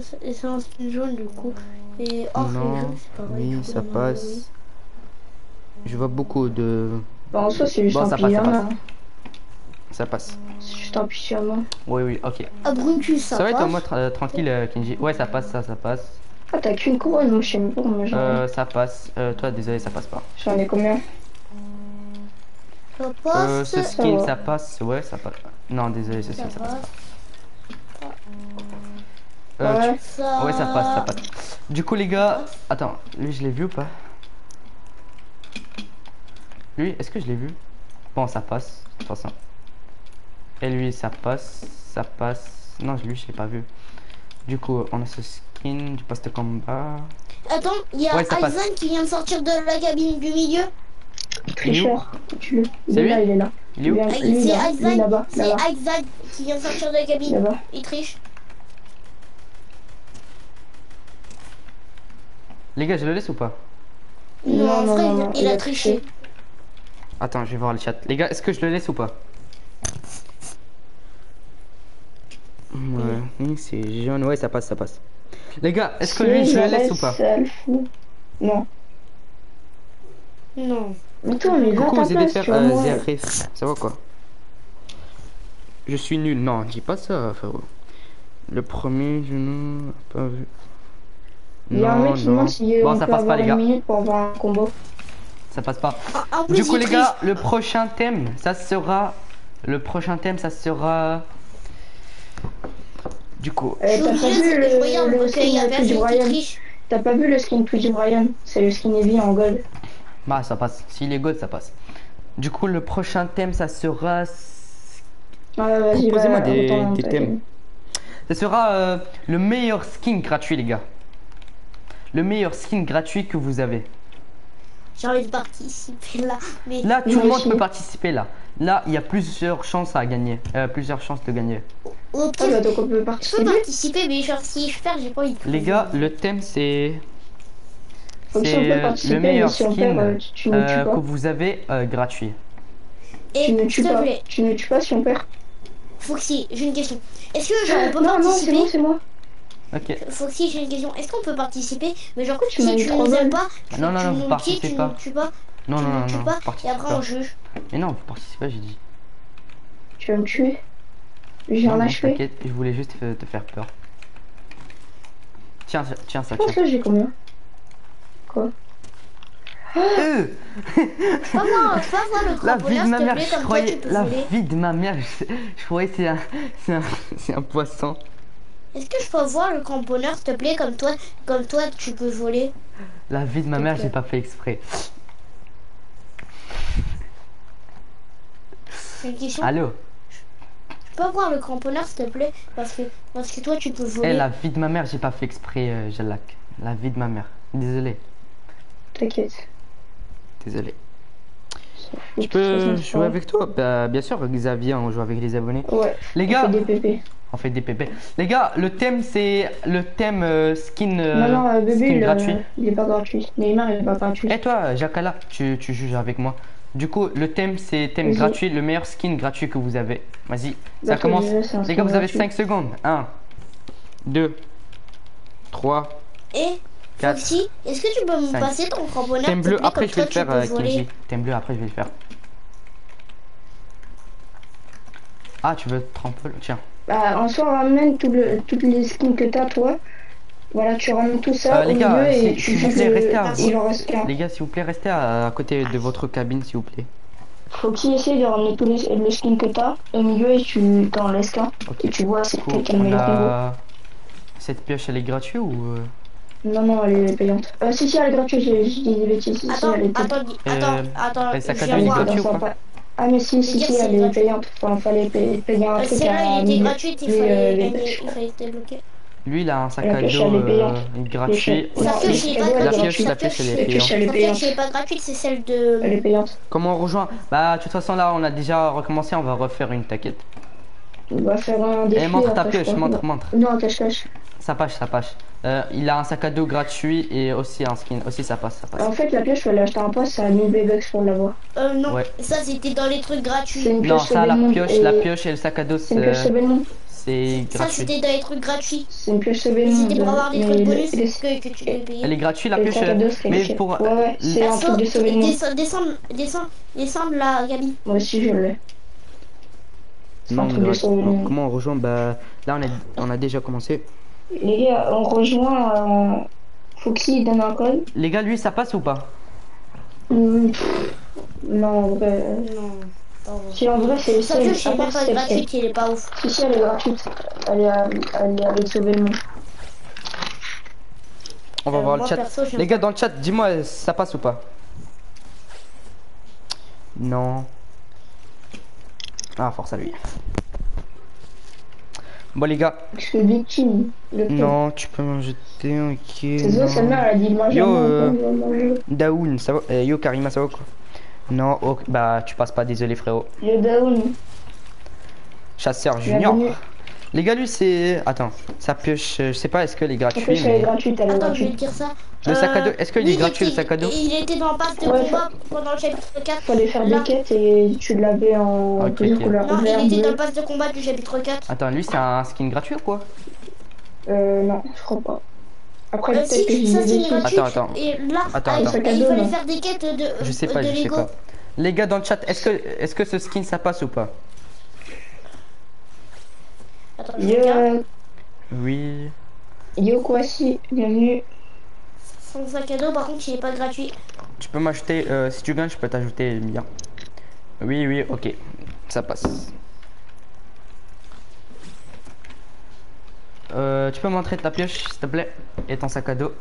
C'est- Et c'est un skin jaune du coup. Et or Non, jaune, c'est pareil. oui, ça passe. Je vois beaucoup de... Bah, en soi, c'est juste Bon, un ça passe, ça pyjama. passe. hein. Ça passe. C'est juste un pyjama. Oui, oui, ok. Ah, Brutus, ça, Ça, va être en mode tra- tranquille, euh, Kenji? Ouais, ça passe, ça, ça passe. Ah, t'as qu'une couronne, moi, je sais pas. Euh, ça passe. Euh, toi, désolé, ça passe pas. J'en ai combien? Ça Euh, passe. ce skin, ça passe. Ouais, ça passe. Non, désolé, ce Ça skin, ça passe passe. pas. Euh, Ouais. Ça... Ouais, ça passe, ça passe. Du coup, les gars, attends, lui, je l'ai vu ou pas? Lui, est-ce que je l'ai vu? Bon, ça passe, de toute façon. Et lui, ça passe, ça passe. Non, lui, je l'ai pas vu. Du coup, on a ce skin du poste combat. Attends, il y a Ouais. Aizen qui vient de sortir de la cabine du milieu. Tricheur. Tu le. Il C'est est lui? là, il est là. Il est où? Lui, C'est là, lui, Aizen, là-bas, c'est Aizen qui vient de sortir de la cabine. Il triche. Les gars, je le laisse ou pas? Non, Non, en non, vrai, non, il- non, il a triché. Attends, je vais voir le chat. Les gars, est-ce que je le laisse ou pas Ouais, oui, c'est jaune. Ouais, ça passe, ça passe. Les gars, est-ce que lui, je le laisse ou pas. Non. Non. Mais toi, mais Coucou éditeurs tu vois, euh. Zéafrif. Ça va quoi Je suis nul. Non, dis pas ça, frérot. Le premier, je n'ai pas vu. Il y a un mec qui demande si Bon, on ça passe pas, les gars. pour avoir un combo. Ça passe pas. En plus, Du coup, les triche. gars, le prochain thème, ça sera. Le prochain thème, ça sera. Du coup, Euh, T'as pas vu le, skin. T'as pas vu le skin Twitch Brian? C'est le skin Eevee en gold. bah ça passe. S'il est gold, ça passe. Du coup, le prochain thème, ça sera. Ah, Proposez-moi va, des- thèmes. Ça sera euh, le meilleur skin gratuit, les gars. Le meilleur skin gratuit que vous avez. J'ai envie de participer là. Mais Là, tout le monde peut participer là. Là, il y a plusieurs chances à gagner. Euh, plusieurs chances de gagner. au Ah, bah donc on peut je peux participer. participer, mais genre si je perds, j'ai pas envie de Les gars, le thème c'est. Si euh, participer, le meilleur mais si on skin perd, euh, tu, tu ne euh, que vous avez euh, gratuit. Tu Et ne s'il tues pas. Tu ne tues pas si on perd. Foxy, j'ai une question. Est-ce que genre on peut Non, non, c'est participer moi, c'est moi. Ok. Foxy, j'ai une question. Est-ce qu'on peut participer? Mais genre, tu si tu nous aimes pas, tu, Non, non, tu non, nous vous tues, participez tu pas. nous tues pas, Non, tu non, non, non. pas, et après pas. on juge. Mais non, vous participez pas, j'ai dit. Tu vas me tuer? J'ai Non, un t'inquiète, je voulais juste te faire peur. Tiens, tiens ça, tiens. j'ai combien Euh, Peux pas voir, peux pas voir le la vie de ma mère, je croyais. tu La vie de ma mère, je, je croyais que c'est un, c'est un, c'est un poisson. Est-ce que je peux voir le cramponneur, s'il te plaît, comme toi, comme toi tu peux voler? La vie de ma mère, j'ai pas fait exprès. Allô? Je peux voir le cramponneur, s'il te plaît, parce que parce que toi tu peux Eh, voler. la vie de ma mère, j'ai pas fait exprès, euh, Jalak. La vie de ma mère. Désolé, T'inquiète. désolé. Je peux jouer avec toi? Bah, bien sûr, Xavier, on joue avec les abonnés. Ouais, Les gars. On fait des pépés. Les gars, le thème, c'est le thème euh, skin, euh, non, non, euh, bébé, skin euh, gratuit. il est pas gratuit. Neymar, il est pas gratuit. Et toi, Jacala, tu, tu juges avec moi. Du coup, le thème, c'est thème gratuit, le meilleur skin gratuit que vous avez. Vas-y, ça commence. déjà, c'est un Les gars, skin vous avez gratuit. 5 secondes. 1, 2, 3, Et 4. Foxy, est-ce que tu peux me Cinq. passer ton cramponneur Thème bleu, après je vais le faire, euh, Kenji. Thème bleu, après je vais le faire. Ah, tu veux tremper Tiens. Bah, en soi, ramène tout le, toutes les skins que t'as, toi. Voilà, tu ramènes tout ça Euh, les au gars, milieu s'il- et tu vous plaît, le- restez à- Il en reste qu'un. Les gars, s'il vous plaît, restez à, à côté de votre cabine, s'il vous plaît. Faut qu'il essaye de ramener tous les, les skins que t'as au milieu et tu t'en laisses qu'un. Et tu vois c'est Cool. quel a... Cette pioche, elle est gratuite ou... euh, Non, non, elle est payante. Euh, si, si, elle est gratuite, j'ai dit des bêtises. Si, si, Attends, elle est payante. attends, attends, attends, il Ah, mais si, si, si, elle est payante. Enfin, fallait payer, un Euh, truc à était 1000. gratuite, il fallait euh, il débloquer. Lui, il a un sac à dos euh, gratuit. Sa pioche, elle est pas La gratuite. pioche, gratuite. la pioche, elle est payante. La pioche, elle est pas gratuite, c'est celle de... Elle est payante. Comment on rejoint? Bah, de toute façon, là, on a déjà recommencé, on va refaire une, t'inquiète. On va faire un défi. Eh, montre ta pioche, montre, montre. Non, cache-cache. Ça passe, ça passe. Euh, il a un sac à dos gratuit et aussi un skin. Aussi, ça passe, ça passe. En fait, la pioche, faut l'acheter un poste, a 1000 V-Bucks pour l'avoir. Euh, non, Ouais. ça c'était dans les trucs C'est gratuits. une Non, pioche ça, la pioche, et- la pioche et le sac à dos, C'est une pioche c'est c'est Ça gratuit. c'était dans les trucs gratuits. C'est une pioche c'était pour avoir des trucs bonus les- que, que tu devais payer. Elle est gratuite, la pioche. sacs à dos, c'est Mais gratuit. pour. Ouais, ouais, c'est un truc de monde. descends, descends, descends, là, Gabi. Moi aussi, je l'ai. C'est un Non, gratuit. Non, comment on rejoint? Bah, là, on, est, on a déjà commencé. Les gars, on rejoint. euh, Foxy, il donne un code. Les gars, lui, ça passe ou pas? Pff, Non, en vrai. Non, pas vrai. Si, en vrai, c'est le seul. part même pas seul. gratuite, elle est pas ouf. Si, si, elle est gratuite. Elle est, à- elle est avec sauver le monde. On va Euh, voir moi, le chat. perso, Les gars, dans le chat, dis-moi, ça passe ou pas? Non. Ah, force à lui. Bon, les gars. Parce que victime. Non, tu peux m'en jeter, ok. C'est ça, non. sa mère, elle a dit moi Yo, euh, manger. Daoun, ça va Euh, Yo, Karima, ça va quoi? Non, ok, bah, tu passes pas, désolé, frérot. Yo, Daoun. Chasseur junior. Les gars, lui, c'est. Attends, sa pioche, euh, je sais pas, est-ce qu'elle est La gratuite pioche, elle est mais... gratuite, Attends, je vais te gratuite. dire ça. Le sac à dos, Euh, est-ce qu'il est il gratuit le sac à dos Il était dans le pass de Ouais, combat pendant le chapitre 4. Fallait faire Là. des quêtes et tu l'avais en Ok, plusieurs ok. couleurs. Non, il était dans le pass de combat du chapitre 4. Attends, lui, c'est un skin gratuit ou quoi? Euh, non, je crois pas. Après, Euh, peut-être que si, j'ai ça des c'est gratuit. Attends, attends. Et là, Attends, ah, attends. il- il Cadeau, fallait non. faire des quêtes de, Je sais de pas, je sais pas. Les gars, dans le chat, est-ce que, est que ce skin, ça passe ou pas Attends, je regarde. Yo, Oui. yo, Kwasi, bienvenue. Son sac à dos, par contre, il est pas gratuit. Tu peux m'ajouter, euh, si tu gagnes, je peux t'ajouter le mien. Oui, oui, ok. Ça passe. Euh, tu peux me montrer ta pioche, s'il te plaît, et ton sac à dos.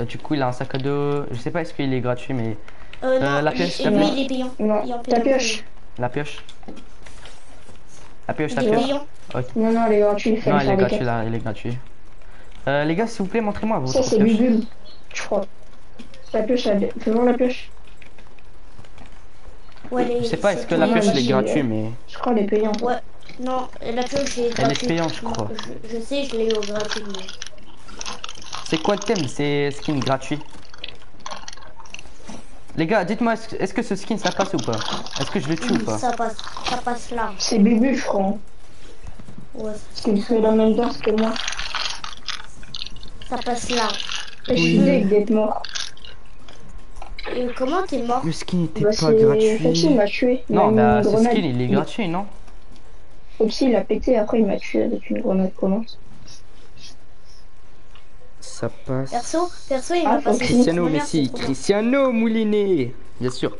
Euh, du coup, il a un sac à dos. Je sais pas est-ce qu'il est gratuit, mais Euh, Euh, non, la pioche, ta lui, pioche. il est payant. Non, Il est en ta payant. pioche. la pioche. La pioche, la pioche. payant. Non, non, elle est gratuite. Il faut Non, le il est gratuit là, il est gratuit. Euh, les gars, s'il vous plaît, montrez-moi votre Ça, c'est. Bubule, je crois. La pioche, elle... fais voir la pioche. Ouais, elle est- Je sais pas, est-ce que la pioche Ouais, elle est gratuite, euh, mais. Je crois qu'elle est payante. Ouais, non, la pioche est Elle est gratuite. payante, je crois. Je, je sais, je l'ai eu au gratuit. mais- C'est quoi le thème? C'est skin gratuit. Les gars, dites-moi, est-ce que- est-ce que ce skin ça passe ou pas? Est-ce que je le tue ou pas? Ça passe, ça passe là. C'est je crois. Ouais, Parce qu'il fait la même danse que moi. ça passe là. Je suis d'être mort. Et comment t'es mort? Le skin était Bah, pas c'est gratuit. Foxy, il m'a tué. Il Non, bah ce grenade. skin il est gratuit, non? Foxy, il a pété, après il m'a tué avec une grenade collante. Ça passe. Perso, perso, il Ah, m'a passé Cristiano Messi, Cristiano Mouliné. Bien sûr.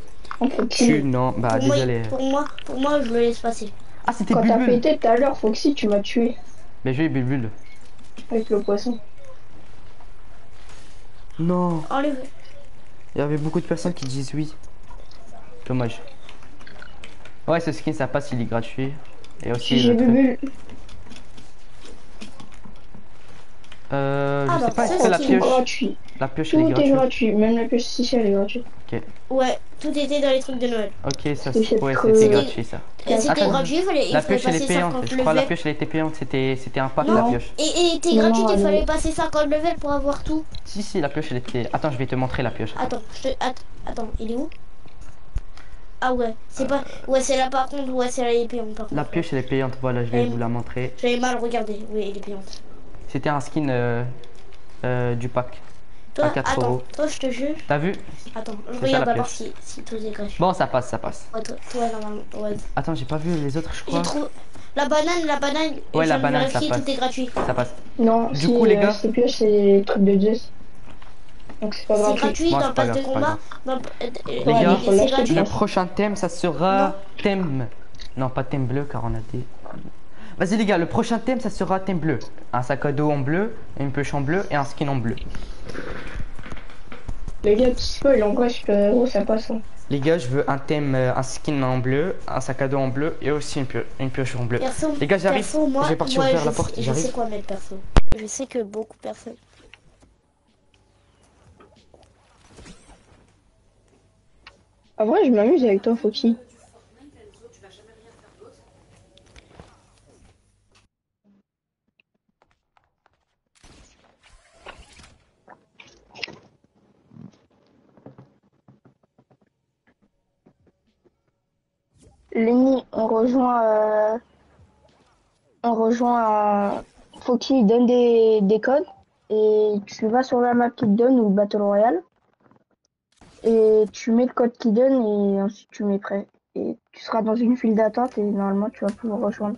Tu non, bah. Pour moi, désolé. pour moi, pour moi, je le laisse passer. Ah, c'était quand t'as pété tout à l'heure, Foxy, tu m'as tué Mais j'ai eu Bulbul. avec le poisson. Non. Enlève. Il y avait beaucoup de personnes qui disent oui. Dommage. Ouais, ce skin ça passe, il est gratuit. Et aussi J'ai le truc. Bubule. Euh, je Alors, sais pas, ça, est-ce que la pioche, gratuit. la pioche Tout elle est est gratuite gratuit. Même la pioche si elle est gratuite. Ouais, tout était dans les trucs de Noël. Ok, ça C'est c'est ouais, que- c'était gratuit ça. C'était gratuit, il fallait, il La fallait pioche elle est payante. 50 Je crois la pioche elle était payante, c'était c'était un pack Non. la pioche. Et, et était gratuite, il elle fallait passer 50 levels pour avoir tout. Si si, la pioche elle était. Attends, je vais te montrer la pioche. Attends, je te... Attends, attends, il est où? Ah ouais, c'est pas... Ouais, c'est là par contre, ouais, c'est là, il est payant par La pioche elle est payante, voilà, je vais vous la montrer. J'avais mal regardé, oui, il est payant. C'était un skin euh, euh, du pack. Toi, À 4 attends, euros. toi, je te juge. T'as vu? Attends, je regarde d'abord si, si tout est gratuit. Bon, ça passe, ça passe. Ouais, toi, toi, normalement, ouais. Attends, j'ai pas vu les autres, je crois. trouvé... La banane, la banane, Ouais, la banane, ça passe. tout est gratuit. Ça passe. Non, Du si, coup, les euh, gars- ces pioches, c'est les trucs de Zeus. Donc c'est pas C'est gratuit. dans c'est le pas pass de c'est combat. euh, Les euh, gars, c'est. Le prochain thème, ça sera thème. Non, pas thème bleu, car on a des. Vas-y, les gars, le prochain thème, ça sera thème bleu. Un sac à dos en bleu, une pioche en bleu et un skin en bleu. Les gars, petit spoil, en vrai, super héros, ça passe. hein. Les gars, je veux un thème, euh, un skin en bleu, un sac à dos en bleu et aussi une, pio- une pioche en bleu. Perso, Les gars, j'arrive. Je vais partir moi, ouvrir je la sais- porte, Je j'arrive. sais quoi mettre perso. Je sais que beaucoup de personnes. En vrai, je m'amuse avec toi, Foxy. Lenny, on rejoint. euh, On rejoint. euh, Foxy il donne des, des codes. Et tu vas sur la map qu'il donne ou le Battle Royale. Et tu mets le code qu'il donne et ensuite tu mets prêt. Et tu seras dans une file d'attente et normalement tu vas pouvoir rejoindre.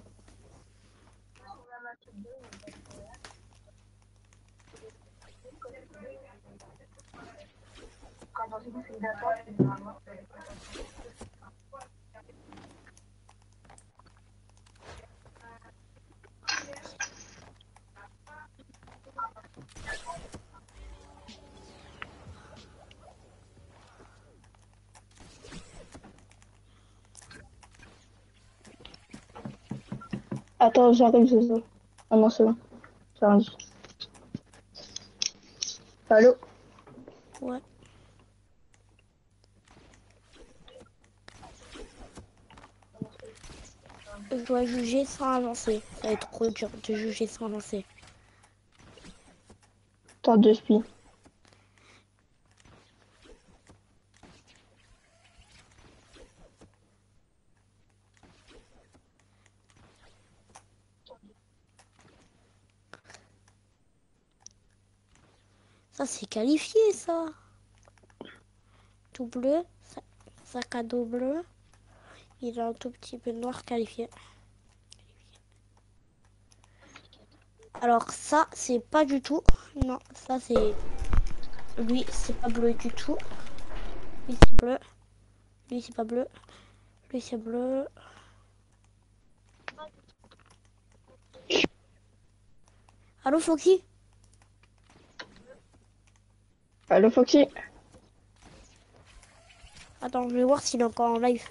Attends, j'arrive, Zozo. Ah non, c'est bon. J'arrive. Allô? Ouais. Je dois juger sans avancer. Ça va être trop dur de juger sans avancer. Tente de spi. Ça, c'est qualifié, ça. Tout bleu. sa- Sac à dos bleu. Il est un tout petit peu noir qualifié. Alors ça, c'est pas du tout. Non, ça c'est... Lui, c'est pas bleu du tout. Lui, c'est bleu. Lui, c'est pas bleu. Lui, c'est bleu. Allô, Foxy? Allô, Foxy? Attends, je vais voir s'il est encore en live.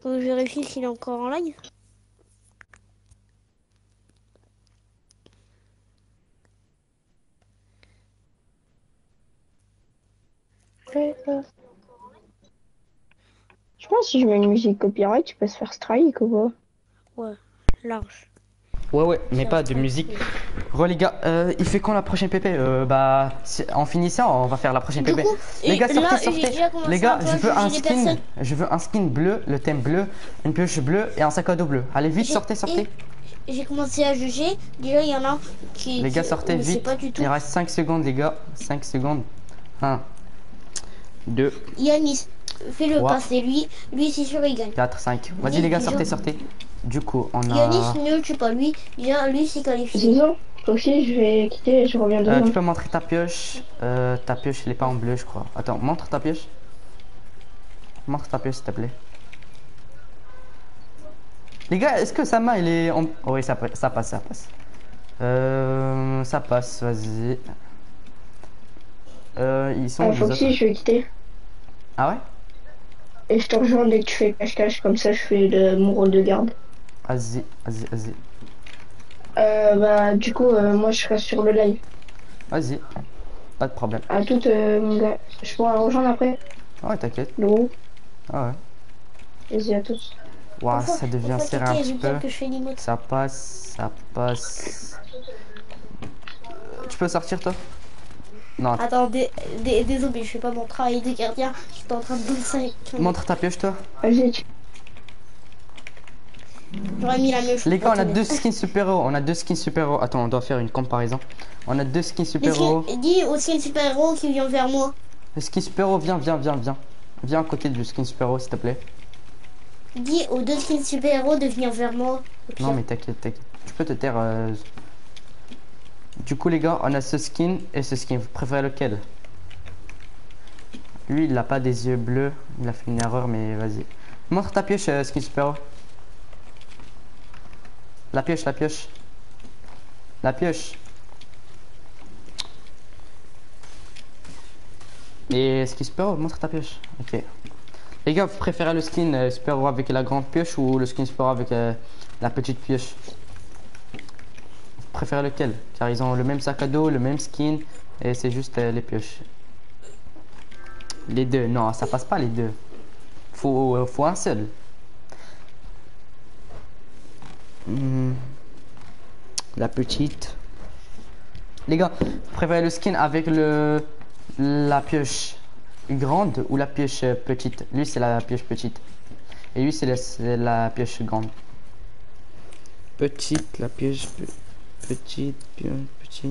Faut que je vérifie s'il est encore en live. Pense que si je mets une musique copyright, tu peux se faire strike ou pas Large. Ouais, ouais, mais pas de musique. Re les gars, euh, il fait quand la prochaine PP euh, Bah, en finissant, on va faire la prochaine PP. coup, Les gars, sortez, là, sortez. Les gars, je veux un skin. personnes. Je veux un skin bleu, le thème bleu, une pioche bleue et un sac à dos bleu. Allez vite, sortez, sortez. J'ai commencé à juger. Déjà, il y en a qui. Les gars, sortez vite. pas du tout. Il reste 5 secondes, les gars. 5 secondes. 1, 2, Yanis, fais-le passer. Lui, lui c'est sûr, il gagne. 4, 5. Vas-y, les gars, sortez, sortez. Du coup, on a. Yanis, ne tue pas. Lui, déjà, lui, c'est qualifié. Zizo Foxy, je vais quitter je reviens Euh, demain. tu peux montrer ta pioche. Euh, ta pioche, elle est pas en bleu, je crois. Attends, montre ta pioche. Montre ta pioche, s'il te plaît. Les gars, est-ce que sa main, il est en... Oh, oui, ça, ça passe, ça passe. Euh, ça passe, vas-y. Euh, ils sont Ah, autres je vais quitter. Ah ouais? Et je te rejoins dès que tu fais cache-cache, comme ça je fais le- mon rôle de garde. Vas-y, vas-y, vas-y. Euh, bah, du coup, euh, moi je reste sur le live. Vas-y. Pas de problème. À toute, euh, mon gars. Je pourrais rejoindre après Ouais, t'inquiète. Groupe. Ah ouais. Vas-y, à tous. Waouh, ça devient serré un petit peu. Ça passe, ça passe. Tu peux sortir, toi? Non, dé- désolé, je fais pas mon travail de gardien. J'étais en train de bosser. montre ta pioche, toi. Vas-y, J'aurais mis la même chose. Les gars, on a Attendez. deux skins super-héros. On a deux skins super-héros. Attends, on doit faire une comparaison. On a deux skins super-héros. Dis au skin super-héros qui vient vers moi. Le skin super-héros, viens, viens, viens, viens. Viens à côté du skin super-héros, s'il te plaît. Dis aux deux skins super-héros de venir vers moi. Non, mais t'inquiète, t'inquiète. Tu peux te taire. euh. Du coup, les gars, on a ce skin et ce skin. Vous préférez lequel? Lui, il a pas des yeux bleus. Il a fait une erreur, mais vas-y. Montre ta pioche, euh, skin super-héros. La pioche, la pioche. La pioche. Et skin super-héros, montre ta pioche. Ok. Les gars, vous préférez le skin euh, super-héros avec la grande pioche ou le skin super-héros avec euh, la petite pioche? Préférez lequel? Car ils ont le même sac à dos, le même skin et c'est juste euh, les pioches. Les deux, non, ça passe pas les deux. Faut, euh, faut un seul. Hmm. La petite. Les gars, vous préférez le skin avec le la pioche grande ou la pioche euh, petite? Lui, c'est la pioche petite. Et lui, c'est la, la pioche grande. Petite, la pioche petite, petite.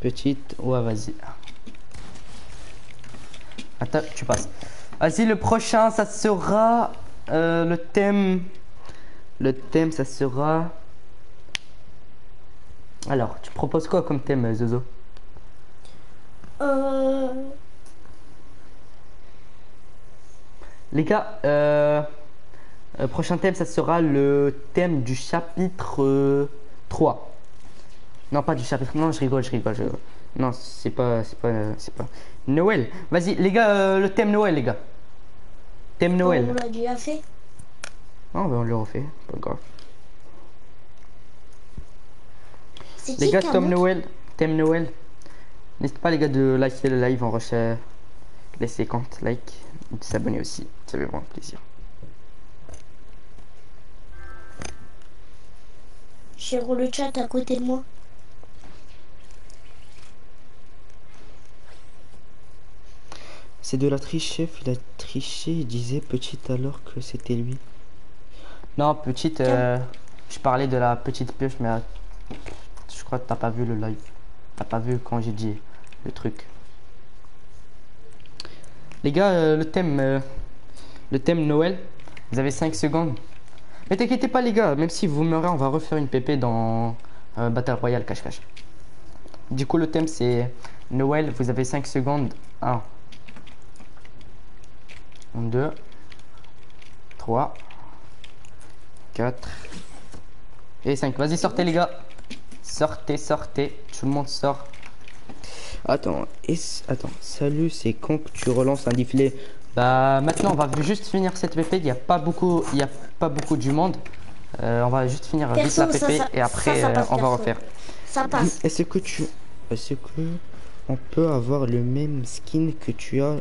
Petite, ouais, vas-y. Attends, tu passes. Vas-y, le prochain, ça sera euh, le thème. Le thème, ça sera. Alors, tu proposes quoi comme thème, Zozo? Euh. Les gars, euh, euh, prochain thème, ça sera le thème du chapitre 3. Non, pas du chapitre. Non, je rigole, je rigole. je. Non, c'est pas, c'est pas, c'est pas. Noël. Vas-y, les gars, euh, le thème Noël, les gars. Thème On Noël. l'a déjà fait. Oh, ben on le refait, pas grave. Les gars, thème Noël. Thème Noël. N'hésitez pas, les gars, de liker le live en recherche. Laissez compte, like, s'abonner aussi. Ça fait vraiment plaisir. J'ai le chat à côté de moi. C'est de la triche, chef. Il a triché. Il disait petite alors que c'était lui. Non, petite. euh, je parlais de la petite pioche, mais euh, je crois que t'as pas vu le live. T'as pas vu quand j'ai dit le truc. Les gars, euh, le thème, euh, le thème Noël. Vous avez 5 secondes. Mais t'inquiétez pas, les gars. Même si vous meurez, on va refaire une PP dans euh, Battle Royale cache-cache. Du coup, le thème c'est Noël. Vous avez 5 secondes. 1, 2, 3, 4 et 5. Vas-y, sortez les gars. Sortez, sortez. Tout le monde sort. Attends, attends. Salut, c'est quand que tu relances un défilé Bah maintenant, on va juste finir cette PP. Il n'y a pas beaucoup, il y a pas beaucoup du monde. Euh, on va juste finir vite la ça, PP ça- et après ça, ça euh, passe, on va perso. refaire. Ça passe. Est-ce que tu, est-ce que on peut avoir le même skin que tu as?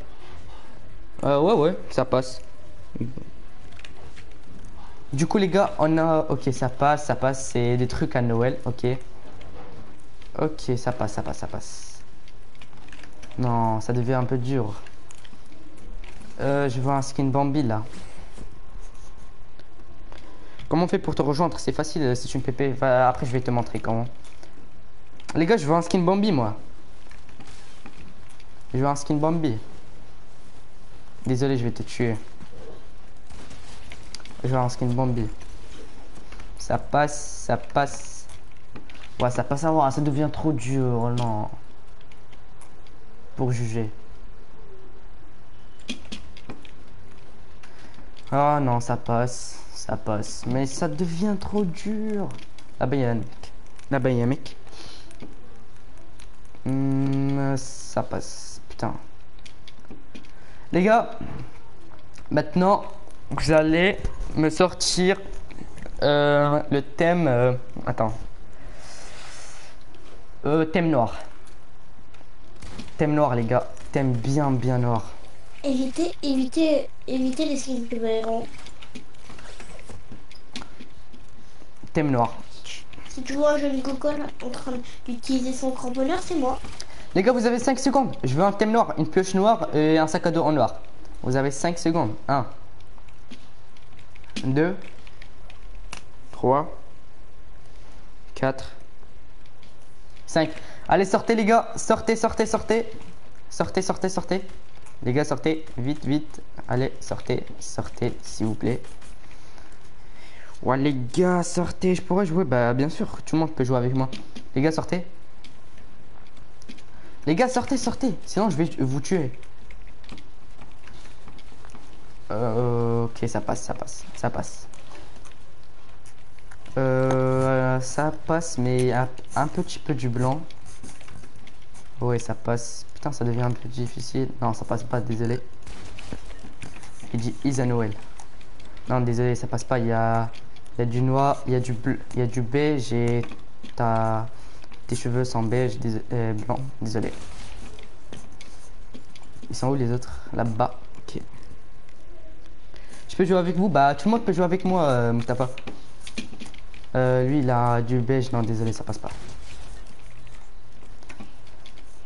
Euh, ouais, ouais, ça passe. Du coup, les gars, on a. Ok, ça passe, ça passe. C'est des trucs à Noël, ok. Ok, ça passe, ça passe, ça passe. Non, ça devient un peu dur. Euh, je vois un skin Bambi là. Comment on fait pour te rejoindre? C'est facile, euh, c'est une PP. Après, je vais te montrer comment. Les gars, je veux un skin Bambi moi. Je veux un skin Bambi. Désolé, je vais te tuer. Je veux un skin Bambi. Ça passe, ça passe. Ouais, ça passe à voir, ça devient trop dur, non. Pour juger. Ah non, ça passe, ça passe. Mais ça devient trop dur. Là-bas, il y a un mec. Là-bas, il y a un mec. Ça passe. Putain. Les gars, maintenant, vous allez me sortir euh, le thème. euh, attends. Euh, thème noir. Thème noir, les gars. Thème bien, bien noir. Évitez, évitez, évitez les skins cohérents. Thème noir. Si tu vois un jeune gogol en train d'utiliser son cramponneur, c'est moi. Les gars, vous avez 5 secondes. Je veux un thème noir, une pioche noire et un sac à dos en noir. Vous avez 5 secondes. 1, 2, 3, 4, 5. Allez, sortez les gars. Sortez, sortez, sortez. Sortez, sortez, sortez. Les gars, sortez. Vite, vite. Allez, sortez, sortez, s'il vous plaît. Ouais, les gars, sortez. Je pourrais jouer Bah, bien sûr, tout le monde peut jouer avec moi. Les gars, sortez. Les gars, sortez, sortez. Sinon, je vais vous tuer. Euh, ok, ça passe, ça passe, ça passe. Euh, ça passe, mais un, un petit peu du blanc. Ouais, ça passe. Putain, ça devient un peu difficile. Non, ça passe pas, désolé. Il dit is à Noël. Non, désolé, ça passe pas. Il y a, il y a du noir, il y a du bleu, il y a du beige et t'as tes cheveux sont beige, euh, blanc. Désolé. Ils sont où les autres? Là-bas. Ok. Je peux jouer avec vous? Bah, tout le monde peut jouer avec moi, euh, Moustapha. Euh, lui, il a du beige. Non, désolé, ça passe pas.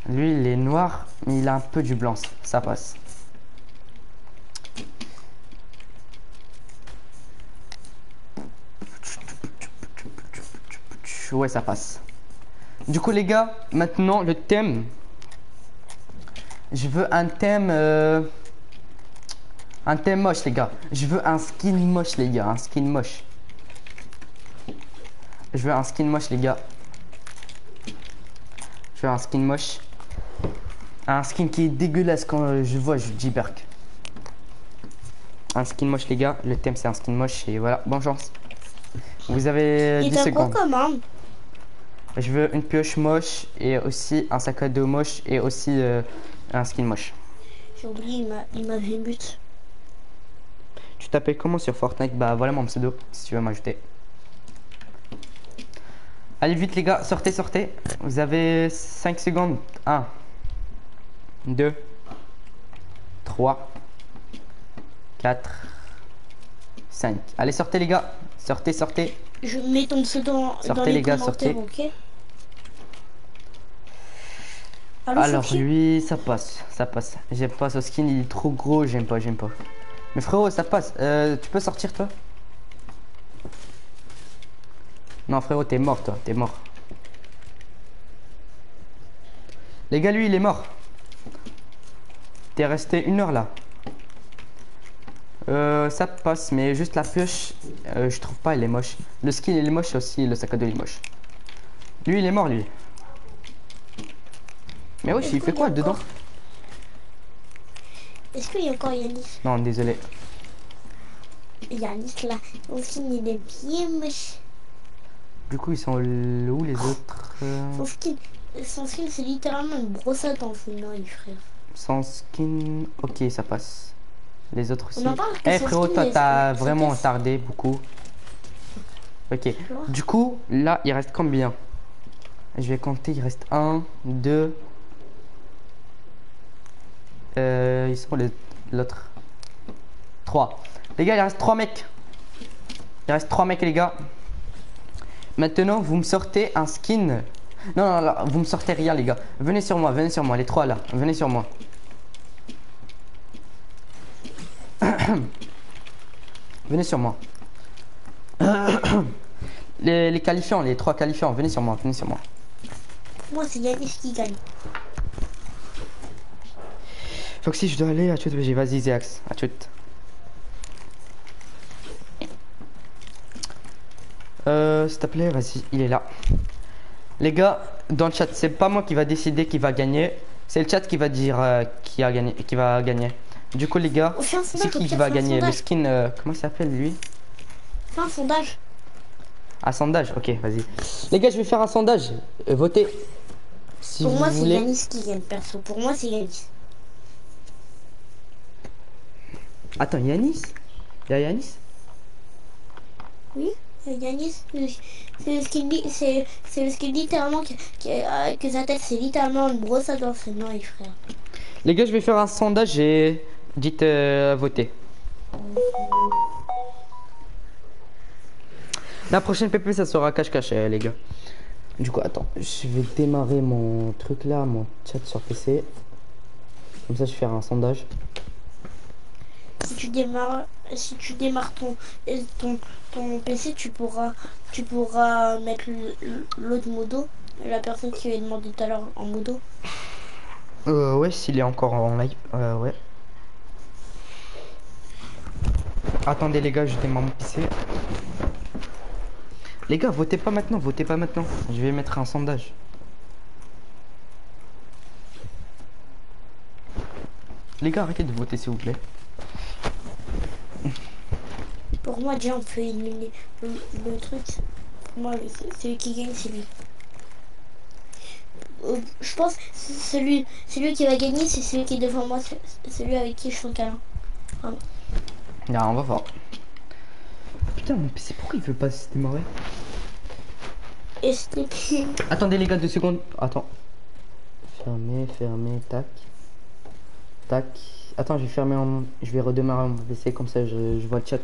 Lui, il est noir, mais il a un peu du blanc. Ça passe. Ouais, ça passe. Du coup, les gars, maintenant, le thème. Je veux un thème. euh, Un thème moche, les gars. Je veux un skin moche, les gars. Un skin moche. Je veux un skin moche, les gars. Je veux un skin moche. Un skin qui est dégueulasse quand je vois, je dis Berk. Un skin moche, les gars. Le thème, c'est un skin moche. Et voilà, bonne chance. Vous avez Et 10 t'as quoi secondes. arme Je veux une pioche moche et aussi un sac à dos moche et aussi euh, un skin moche. J'ai oublié, il m'a- il m'avait but. Tu t'appelles comment sur Fortnite? Bah voilà mon pseudo si tu veux m'ajouter. Allez vite les gars, sortez, sortez. Vous avez 5 secondes. 1, 2, 3, 4, 5. Allez sortez les gars. Sortez, sortez. Je mets ton pseudo dans, dans Sortez, les, les gars, sortez. ok Allô, Alors lui, ça passe, ça passe. J'aime pas ce skin, il est trop gros, j'aime pas, j'aime pas. Mais frérot, ça passe. Euh, tu peux sortir toi? Non frérot, t'es mort toi, t'es mort. Les gars, lui, il est mort. T'es resté une heure là. Euh, ça passe, mais juste la pioche, euh, je trouve pas, il est moche. Le skin, il est moche aussi, le sac à dos, il est moche. Lui, il est mort, lui. Mais Est-ce il fait quoi dedans encore- Est-ce qu'il y a encore Yanis? Non, désolé. Yanis là, son skin il est bien moche. Du coup, ils sont où les autres? Euh, Son skin, son skin c'est littéralement une brossade en fouillant, frère. Sans skin. Ok, ça passe. Les autres aussi. Eh son frérot, toi t'as vraiment tardé beaucoup. Ok. Du coup, là, il reste combien? Je vais compter, il reste 1, 2. Euh, ils sont les l'autre 3. Les gars, il reste 3 mecs. Il reste 3 mecs, les gars. Maintenant, vous me sortez un skin. Non, non, non, vous me sortez rien, les gars. Venez sur moi, venez sur moi, les trois là. Venez sur moi. venez sur moi. les, les qualifiants, les trois qualifiants, venez sur moi, venez sur moi. Moi c'est Yanis qui gagne. Foxy, je dois aller à tout. Vas-y, Zéax, à tout. Euh, s'il te plaît, vas-y, il est là. Les gars, dans le chat, c'est pas moi qui va décider qui va gagner. C'est le chat qui va dire euh, qui a gagné, qui va gagner. Du coup, les gars, c'est qui qui va gagner Le skin, euh, comment il s'appelle lui Fais un sondage. Un sondage, ok, vas-y. Les gars, je vais faire un sondage. Euh, votez. Si Pour moi c'est. Yanis qui gagne perso. Pour moi c'est Yanis. Attends, Yanis? Il y a Yanis? Oui, euh, Yanis, euh, c'est ce qu'il dit, c'est c'est ce qu'il dit littéralement que, que, euh, que sa tête c'est littéralement une brosse à dents, c'est non, les frères. Les gars, je vais faire un sondage et dites euh, voter. La prochaine PP, ça sera cache-cache, euh, les gars. Du coup, attends, je vais démarrer mon truc là, mon chat sur PC. Comme ça, je vais faire un sondage. Si tu démarres, si tu démarres ton, euh, ton, ton PC, tu pourras, tu pourras mettre l'autre modo, la personne qui avait demandé tout à l'heure en modo. Euh, ouais, s'il est encore en live. Euh, ouais. Attendez, les gars, je mon PC. Les gars, votez pas maintenant, votez pas maintenant. Je vais mettre un sondage. Les gars, arrêtez de voter, s'il vous plaît. Pour moi, déjà, on peut éliminer le, truc. Pour moi, celui qui gagne, c'est lui. Euh, Je pense celui, celui qui va gagner, c'est celui qui est devant moi, c'est celui avec qui je fais un câlin. Ah, on va voir. Putain, mon PC, pourquoi il veut pas se démarrer Attendez, les gars, deux secondes. Attends. Fermer, fermer, tac. Tac. Attends, je vais fermer en... Je vais redémarrer mon PC, comme ça je, je vois le chat.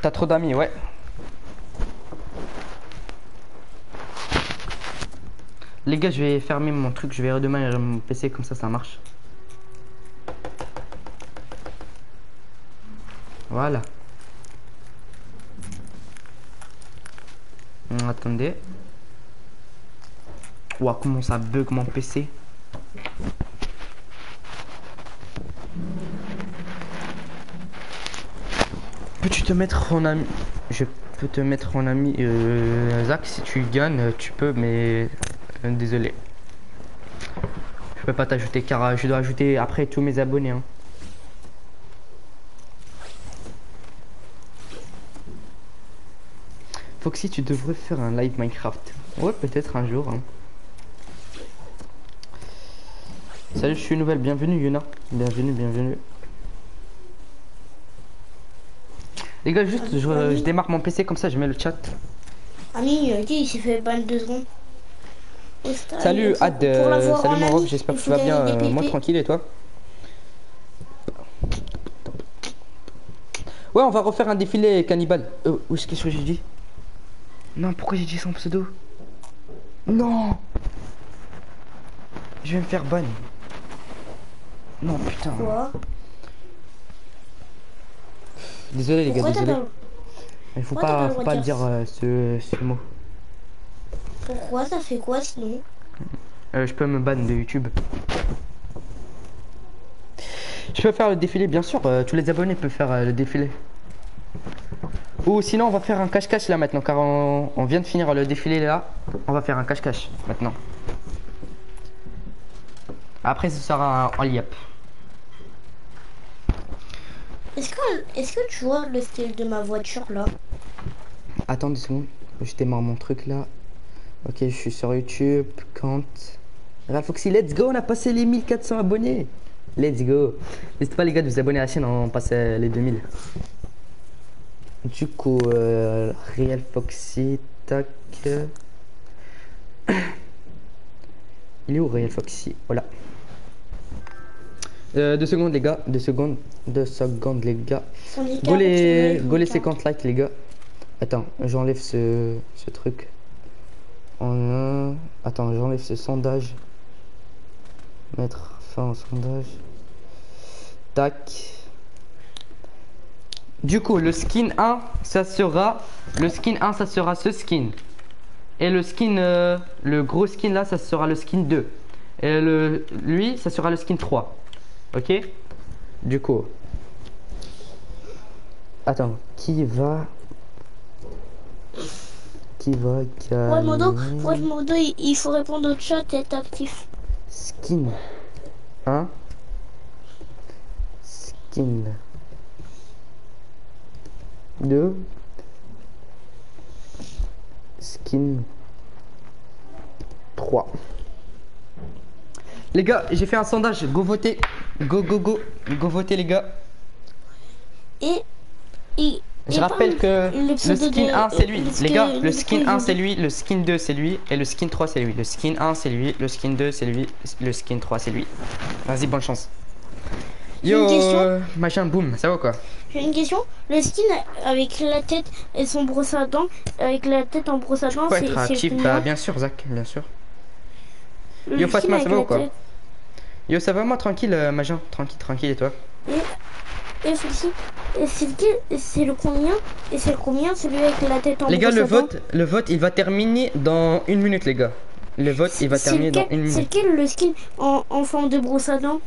T'as trop d'amis, ouais. Les gars, je vais fermer mon truc, je vais redémarrer mon PC, comme ça ça marche. Voilà. Hum, attendez. Ouah, comment ça bug mon PC. Peux-tu te mettre en ami? Je peux te mettre en ami euh, Zach si tu gagnes, tu peux, mais euh, désolé. Je peux pas t'ajouter car euh, je dois ajouter après tous mes abonnés. hein. Foxy, tu devrais faire un live Minecraft. Ouais, peut-être un jour. hein. Salut, je suis nouvelle. Bienvenue, Yuna. Bienvenue, bienvenue. Les gars, juste, je, je démarre mon PC comme ça, je mets le chat. Ami, il s'est fait ban deux secondes. Salut, Ad. euh, salut, mon j'espère que tu vas bien. euh, moi, tranquille, et toi? Ouais, on va refaire un défilé cannibale. Euh, où est-ce que j'ai dit? Non, pourquoi j'ai dit son pseudo Non Je vais me faire ban. Non, putain. Quoi Désolé, les gars, désolé. Il faut pourquoi pas, pas faut dire dire euh, ce, ce mot. Pourquoi ça fait quoi sinon Euh, je peux me ban de YouTube. Je peux faire le défilé, bien sûr. euh, tous les abonnés peuvent faire le défilé. Ou sinon, on va faire un cache-cache là maintenant, car on, on vient de finir le défilé là. On va faire un cache-cache maintenant. Après, ce sera en liap. Est-ce que, est-ce que tu vois le style de ma voiture là? Attends deux secondes. Je démarre mon truc là. Ok, je suis sur YouTube. Quand Ralph Foxy, let's go, on a passé les 1400 abonnés. Let's go. N'hésitez pas les gars de vous abonner à la chaîne, on passe les 2000. Du coup, euh, Real Foxy, tac. Il est où Real Foxy? Voilà. Euh, deux secondes les gars, deux secondes, deux secondes les gars. Go les, go les il 50 likes les gars. Attends, j'enlève ce, ce truc. En, attends, j'enlève ce sondage. Mettre fin au sondage. Tac. Du coup, le skin 1, ça sera... Le skin 1, ça sera ce skin. Et le skin... euh, le gros skin là, ça sera le skin 2. Et le, lui, ça sera le skin 3. Ok? Du coup... Attends, qui va... Qui va gagner Modo, Modo, il, il faut répondre au chat et être actif. Skin. Hein Skin. 2. Skin. 3. Les gars, j'ai fait un sondage. Go voter. Go, go, go. Go voter, les gars. Et. et Je et rappelle que le skin de- 1 c'est lui. le Les gars, skin- le skin 1 il- c'est lui, le skin 2 c'est lui et le skin 3 c'est lui. Le skin 1 c'est lui, le skin 2 c'est lui, le skin 3 c'est lui. Vas-y, bonne chance. Yo, machin, boum, ça va quoi? J'ai une question. Le skin avec la tête et son brosse à dents, avec la tête en brosse à dents, c'est être c'est combien bah bien sûr, Zach, bien sûr. Le Yo, Fatma, ça va ou quoi tête- Yo, ça va moi tranquille, euh, tranquille, tranquille et toi Et et c'est c'est le combien? Et c'est le combien Celui avec la tête en Les gars, le dents? vote, le vote, il va terminer dans une minute, les gars. Le vote, il va C'est terminer dans une C'est minute. lequel le skin en, en forme de brosse à dents?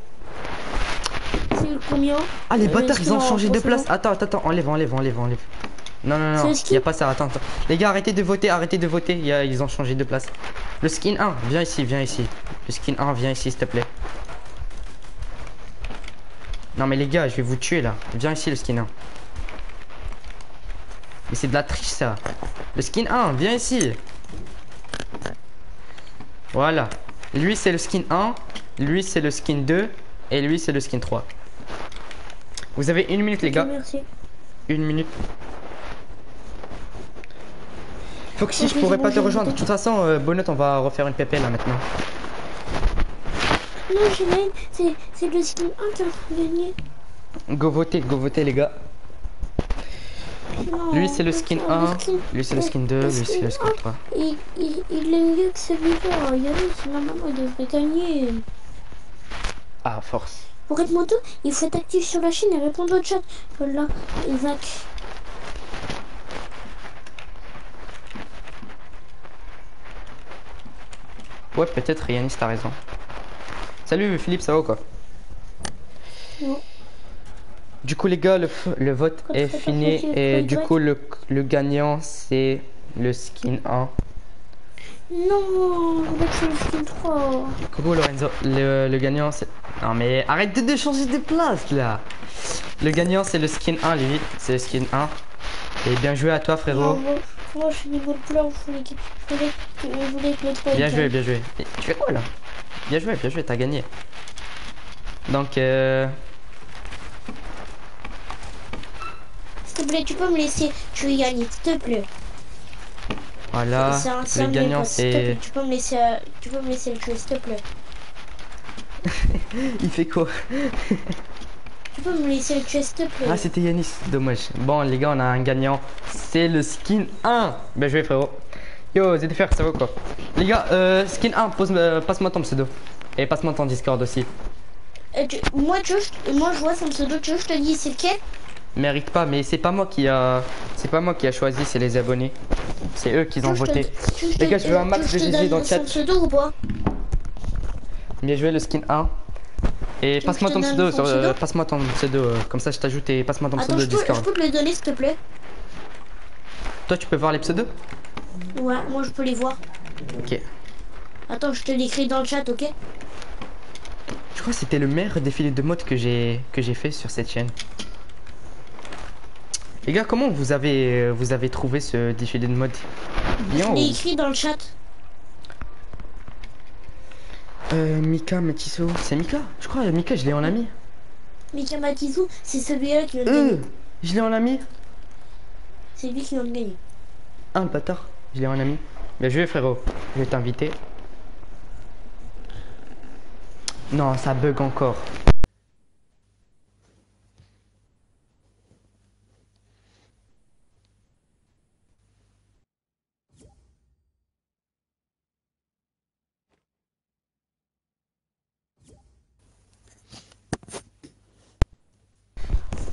C'est combien Ah, les le bâtards, ils ont changé de place. Attends, attends, attends, enlève, enlève, enlève, enlève. Non, non, non, il skin y a pas ça, attends, attends. Les gars, arrêtez de voter, arrêtez de voter. Y a- ils ont changé de place. Le skin 1, viens ici, viens ici. Le skin 1, viens ici, s'il te plaît. Non, mais les gars, je vais vous tuer là. Viens ici, le skin 1. Mais c'est de la triche, ça. Le skin 1, viens ici. Voilà. Lui, c'est le skin 1. Lui, c'est le skin 2. Et lui, c'est le skin 3. Vous avez une minute, les gars. Merci. Une minute. Foxy, Ok, je pourrais pas bon, te rejoindre. De toute façon, euh, Bonnet, on va refaire une PP là maintenant. Non, j'ai rien. C'est le skin 1 qui a gagné. Go voter, go voter, les gars. Non, Lui, c'est le skin 1. skin- Lui, c'est le skin 2. Lui, c'est le skin 3. Il, il, il est mieux que celui-là. Regardez, normalement, il devrait gagner. Ah, force. Pour être moto, il faut être actif sur la chaîne et répondre au chat. Voilà, Isaac. Ouais, peut-être, Yanis, t'as raison. Salut, Philippe, ça va ou quoi? Ouais. Du coup, les gars, le, vote Quand est fini. Et du coup, le, le gagnant, c'est le skin 1. Non, c'est le skin 3. Coucou Lorenzo, le, le gagnant c'est... Non mais arrête de changer de place là Le gagnant c'est le skin 1 lui, c'est le skin 1. Et bien joué à toi frérot. moi, moi, je suis niveau de. Je voulais que, je voulais, je voulais que le 3 Bien joué, bien joué. Et tu fais quoi là? Bien joué, bien joué, t'as gagné. Donc euh... S'il te plaît, tu peux me laisser. Tu veux gagner, s'il te plaît. Voilà, C'est un- le gagnant c'est... Tu peux me laisser, euh, tu peux me laisser le jouer, s'il te plaît. Il fait quoi? Tu peux me laisser le tuer, s'il te plaît. Ah c'était Yanis, dommage. Bon les gars on a un gagnant, c'est le skin 1. Bien joué frérot. Yo ZFR ça va ou quoi? Les gars, euh, skin 1, pose- euh, passe-moi ton pseudo. Et passe-moi ton Discord aussi. Euh, tu- moi, tu je- moi, je vois son pseudo. Tu veux, je te dis c'est lequel? Mérite pas, mais c'est pas moi qui a, c'est pas moi qui a choisi, c'est les abonnés. C'est eux qui ont voté. Les gars, je veux un euh, max de GG dans le chat. son pseudo ou pas? Bien joué le skin 1. Et que passe-moi ton pseudo, euh, passe-moi ton pseudo, euh, comme ça je t'ajoute et passe-moi ton pseudo je peux, je Discord. peux te le donner, s'il te plaît? Toi tu peux voir les pseudos? Ouais, moi, je peux les voir. Ok. Attends, je te l'écris dans le chat, ok? Je crois que c'était le meilleur défilé de mode que j'ai que j'ai fait sur cette chaîne. Les gars, comment vous avez vous avez trouvé ce défilé de mode Bien Je l'ai ou- écrit dans le chat. Euh, Mika Matiso, c'est Mika Je crois Mika, je l'ai en ami. Mika Matizou, c'est celui-là qui de Euh, gagner. je l'ai en ami. C'est lui qui de gagner. Ah, le bâtard, je l'ai en ami. Bien joué, frérot. Je vais t'inviter. Non, ça bug encore.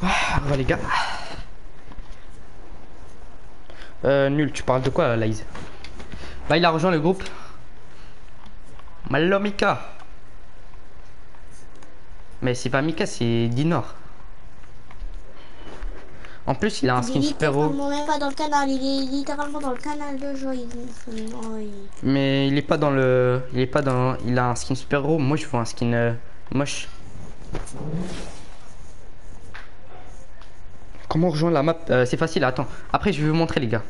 Ah, les gars. Euh, nul, tu parles de quoi, Laïs? Bah, il a rejoint le groupe. Malo Mika. Mais c'est pas Mika, c'est Dinor. En plus, il a un skin super haut. littéralement même pas dans le canal, il est littéralement dans le canal de jeu. Il... oh, il- Mais il est pas dans le. Il est pas dans. Il a un skin super haut. Moi, je veux un skin euh, moche. Comment rejoindre la map Euh, C'est facile, attends. Après, je vais vous montrer, les gars.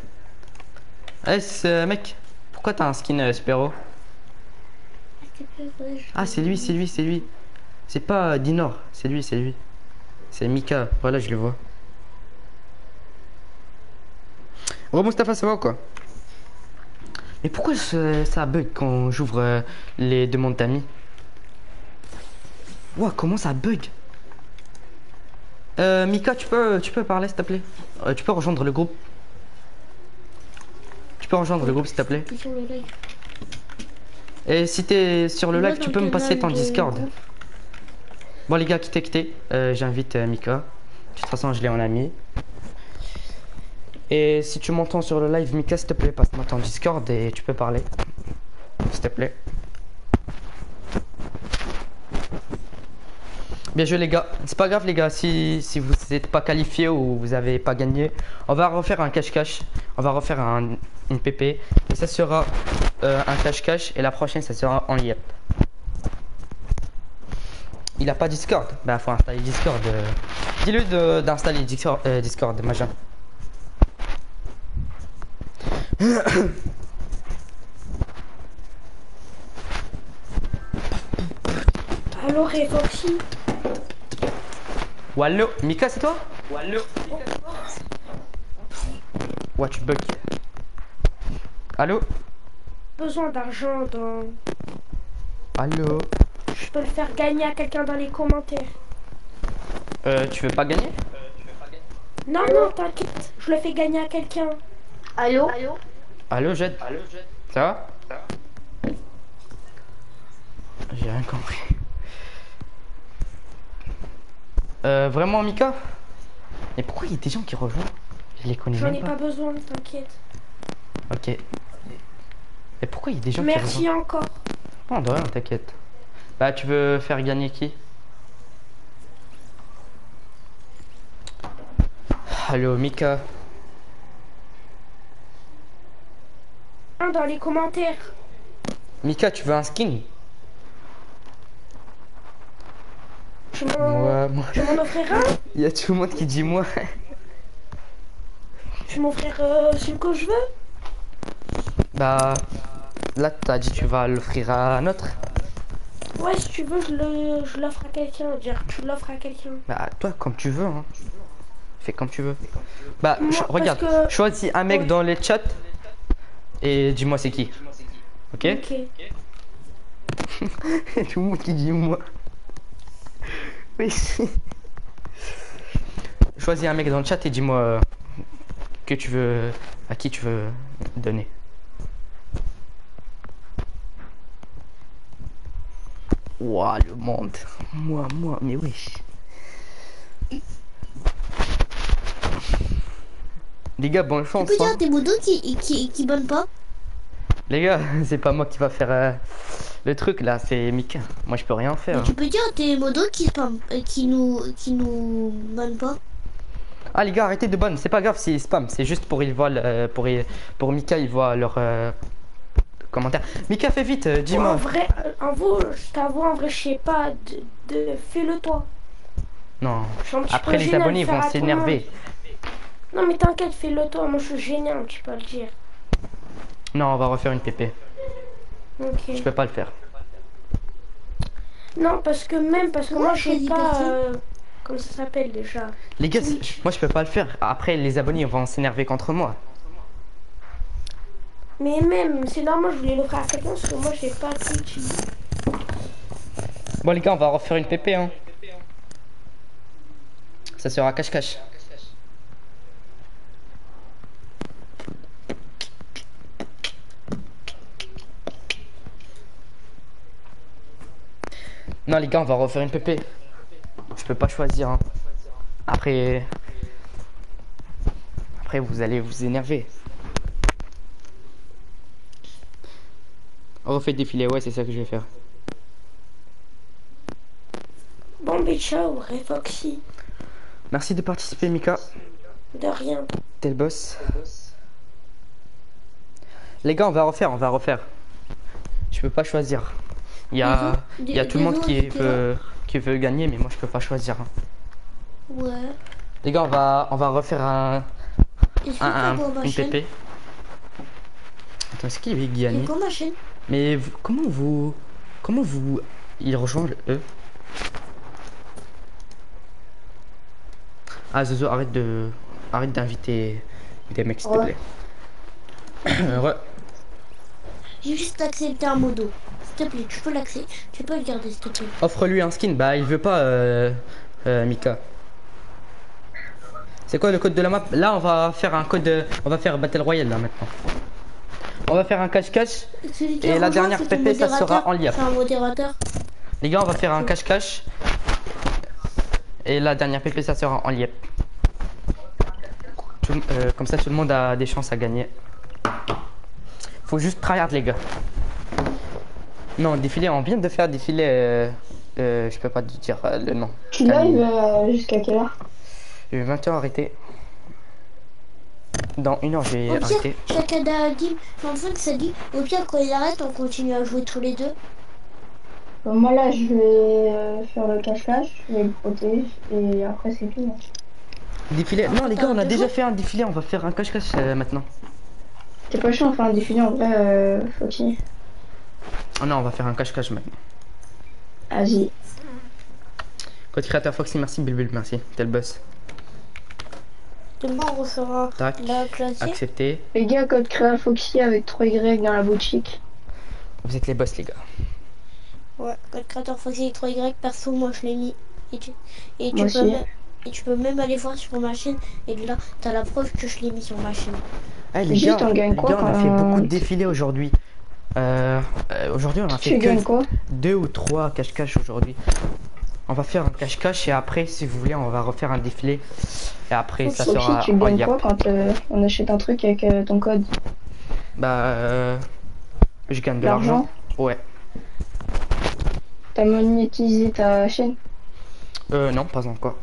Eh, ce mec, pourquoi t'as un skin euh, Ah, c'est lui, c'est lui, c'est lui. C'est pas euh, Dinor, c'est lui, c'est lui. C'est Mika. Voilà, je le vois. Oh, Mustafa, ça va ou quoi Mais pourquoi ce- ça bug quand j'ouvre euh, les demandes d'amis Ouah, comment ça bug euh, Mika, tu peux, tu peux parler s'il te plaît Euh, Tu peux rejoindre le groupe Tu peux rejoindre le groupe s'il te plaît. Et si t'es sur le live, tu peux me passer ton Discord. Bon les gars, quittez, quittez. Euh, J'invite Mika. De toute façon, je l'ai en ami. Et si tu m'entends sur le live, Mika, s'il te plaît, passe-moi ton Discord et tu peux parler. S'il te plaît. Bien joué les gars. C'est pas grave les gars si, si vous n'êtes pas qualifié ou vous avez pas gagné. On va refaire un cache-cache. On va refaire un, une PP. Et ça sera euh, un cache-cache. Et la prochaine, ça sera en liep. Il a pas Discord Bah faut installer Discord. euh. Dis-le de- d'installer Discord, euh, Discord, Majin. Allô, Réfoxy Wallo, Mika c'est toi? Wallo. Ouais tu bug. Allô besoin d'argent dans... Allô Je peux le faire gagner à quelqu'un dans les commentaires. Euh tu veux pas gagner? Non, non, t'inquiète. Je le fais gagner à quelqu'un. Allô? Allô Jed Ça va? J'ai rien compris. Euh vraiment Mika Mais pourquoi il y a des gens qui rejoignent Je les connais J'en ai pas pas. besoin, t'inquiète. Ok. Et pourquoi il y a des gens qui Merci encore. Non, de rien, t'inquiète. Bah, tu veux faire gagner qui Allô, Mika. Un dans les commentaires. Mika, tu veux un skin? Je m'en Moi, un? Il y a tout le monde qui dit moi. Je vais m'offrir euh, celui que je veux? Bah, là, t'as dit tu vas l'offrir à un autre. Ouais, si tu veux, je le- je l'offre à quelqu'un. Dire, tu l'offres à quelqu'un. Bah, toi, comme tu veux. Hein. Fais comme tu veux. Bah, Moi, regarde, que- choisis un mec Ouais. dans les chats et dis-moi c'est qui. Ok? Ok. Tout le monde qui dit moi. Oui. Choisis un mec dans le chat et dis-moi euh, que tu veux, à qui tu veux donner. Ouah, le monde. Moi, moi, mais wesh. Les gars, bonne Tu chance. peux hein. dire tes qui, qui, qui pas? Les gars, c'est pas moi qui va faire euh, le truc là, c'est Mika. Moi, je peux rien faire. Mais tu peux dire tes modos qui spam, euh, qui nous, qui nous pas Ah les gars, arrêtez de ban, c'est pas grave s'ils spam, c'est juste pour ils voient le- euh, pour ils- pour Mika, ils voient leur euh, commentaire. Mika, fais vite, euh, En dis-moi. vrai, en vrai, je t'avoue, en vrai, je sais pas. De, de- Fais-le toi. Non. Après, les abonnés vont s'énerver. Non, mais t'inquiète, fais-le toi. Moi, je suis gêné un petit peu à le dire. Non, on va refaire une PP. Je peux pas le faire. Non, parce que même, parce que moi, je sais pas. euh, comment ça s'appelle déjà? Les gars, moi je peux pas le faire. Après, les abonnés vont s'énerver contre moi. Mais même, c'est normal, je voulais l'offrir à quelqu'un parce que moi, j'ai pas Twitch. Bon, les gars, on va refaire une PP. Hein. Ça sera cache-cache. Non, les gars, on va refaire une PP. Je peux pas choisir. hein. Après. Après, vous allez vous énerver. On refait défiler, ouais, c'est ça que je vais faire. Bon, mais ciao, Refoxy. Merci de participer, Mika. De rien. T'es le boss. Les gars, on va refaire, on va refaire. Je peux pas choisir. Il y a, il y a tout le monde qui veut, qui veut gagner, mais moi je peux pas choisir. hein. Ouais. Les gars, on va, on va refaire un, un, un- une chaîne PP. Attends, est-ce qu'il y avait C'est quoi ma chaîne Mais vous- comment vous, comment vous, il rejoint le E Ah Zozo, arrête de, arrête d'inviter des mecs s'il te plaît. Juste accepté un modo. S'il te plaît, tu peux l'accepter. Tu peux le garder, s'il te plaît. Offre-lui un skin. Bah, il veut pas, euh, euh, Mika. C'est quoi le code de la map? Là, on va faire un code. de- On va faire Battle Royale là maintenant. On va faire un cache-cache. Et la dernière PP, ça sera en un modérateur. Les gars, on va faire un cache-cache. Et la dernière PP, ça sera en liep. Tout- euh, comme ça, tout le monde a des chances à gagner. Faut juste tryhard, les gars. Non, défilé, on vient de faire défilé. Euh, euh, je peux pas te dire euh, le nom. Tu live euh, jusqu'à quelle heure? Je vais 20h arrêter. Dans une heure, pire, arrêter. chacun a dit, enfin que ça dit, au pire quand il arrête, on continue à jouer tous les deux. Euh, Moi là, je vais faire le cache-cache, je vais le protéger et après c'est tout. hein. Défilé. Non, les gars, on a déjà fait un défilé. On va faire un cache-cache euh, maintenant. C'est pas chiant, enfin un défilé en vrai, euh, Foxy. Oh non, on va faire un cache-cache maintenant. Vas-y. Code créateur Foxy, merci. Bulbul, merci. T'es le boss. Demain, on refera Tac. la classique. Accepté. Les gars, code créa Foxy avec 3Y dans la boutique. Vous êtes les boss, les gars. Ouais, code créateur Foxy 3Y, perso, moi je l'ai mis. Et tu, et tu Moi peux même, et tu peux même aller voir sur ma chaîne. Et là, t'as la preuve que je l'ai mis sur ma chaîne. Eh, les Juste, gars, on les gars, on a fait beaucoup de défilés aujourd'hui. Euh, euh, aujourd'hui, on a Tu fait que quoi deux ou trois cache-cache aujourd'hui. On va faire un cache-cache et après, si vous voulez, on va refaire un défilé. Et après, ça Foxy, sera tu gagnes quoi quand euh, on achète un truc avec euh, ton code Bah, euh, je gagne de L'argent. Ouais. T'as monétisé ta chaîne Euh, non, pas encore.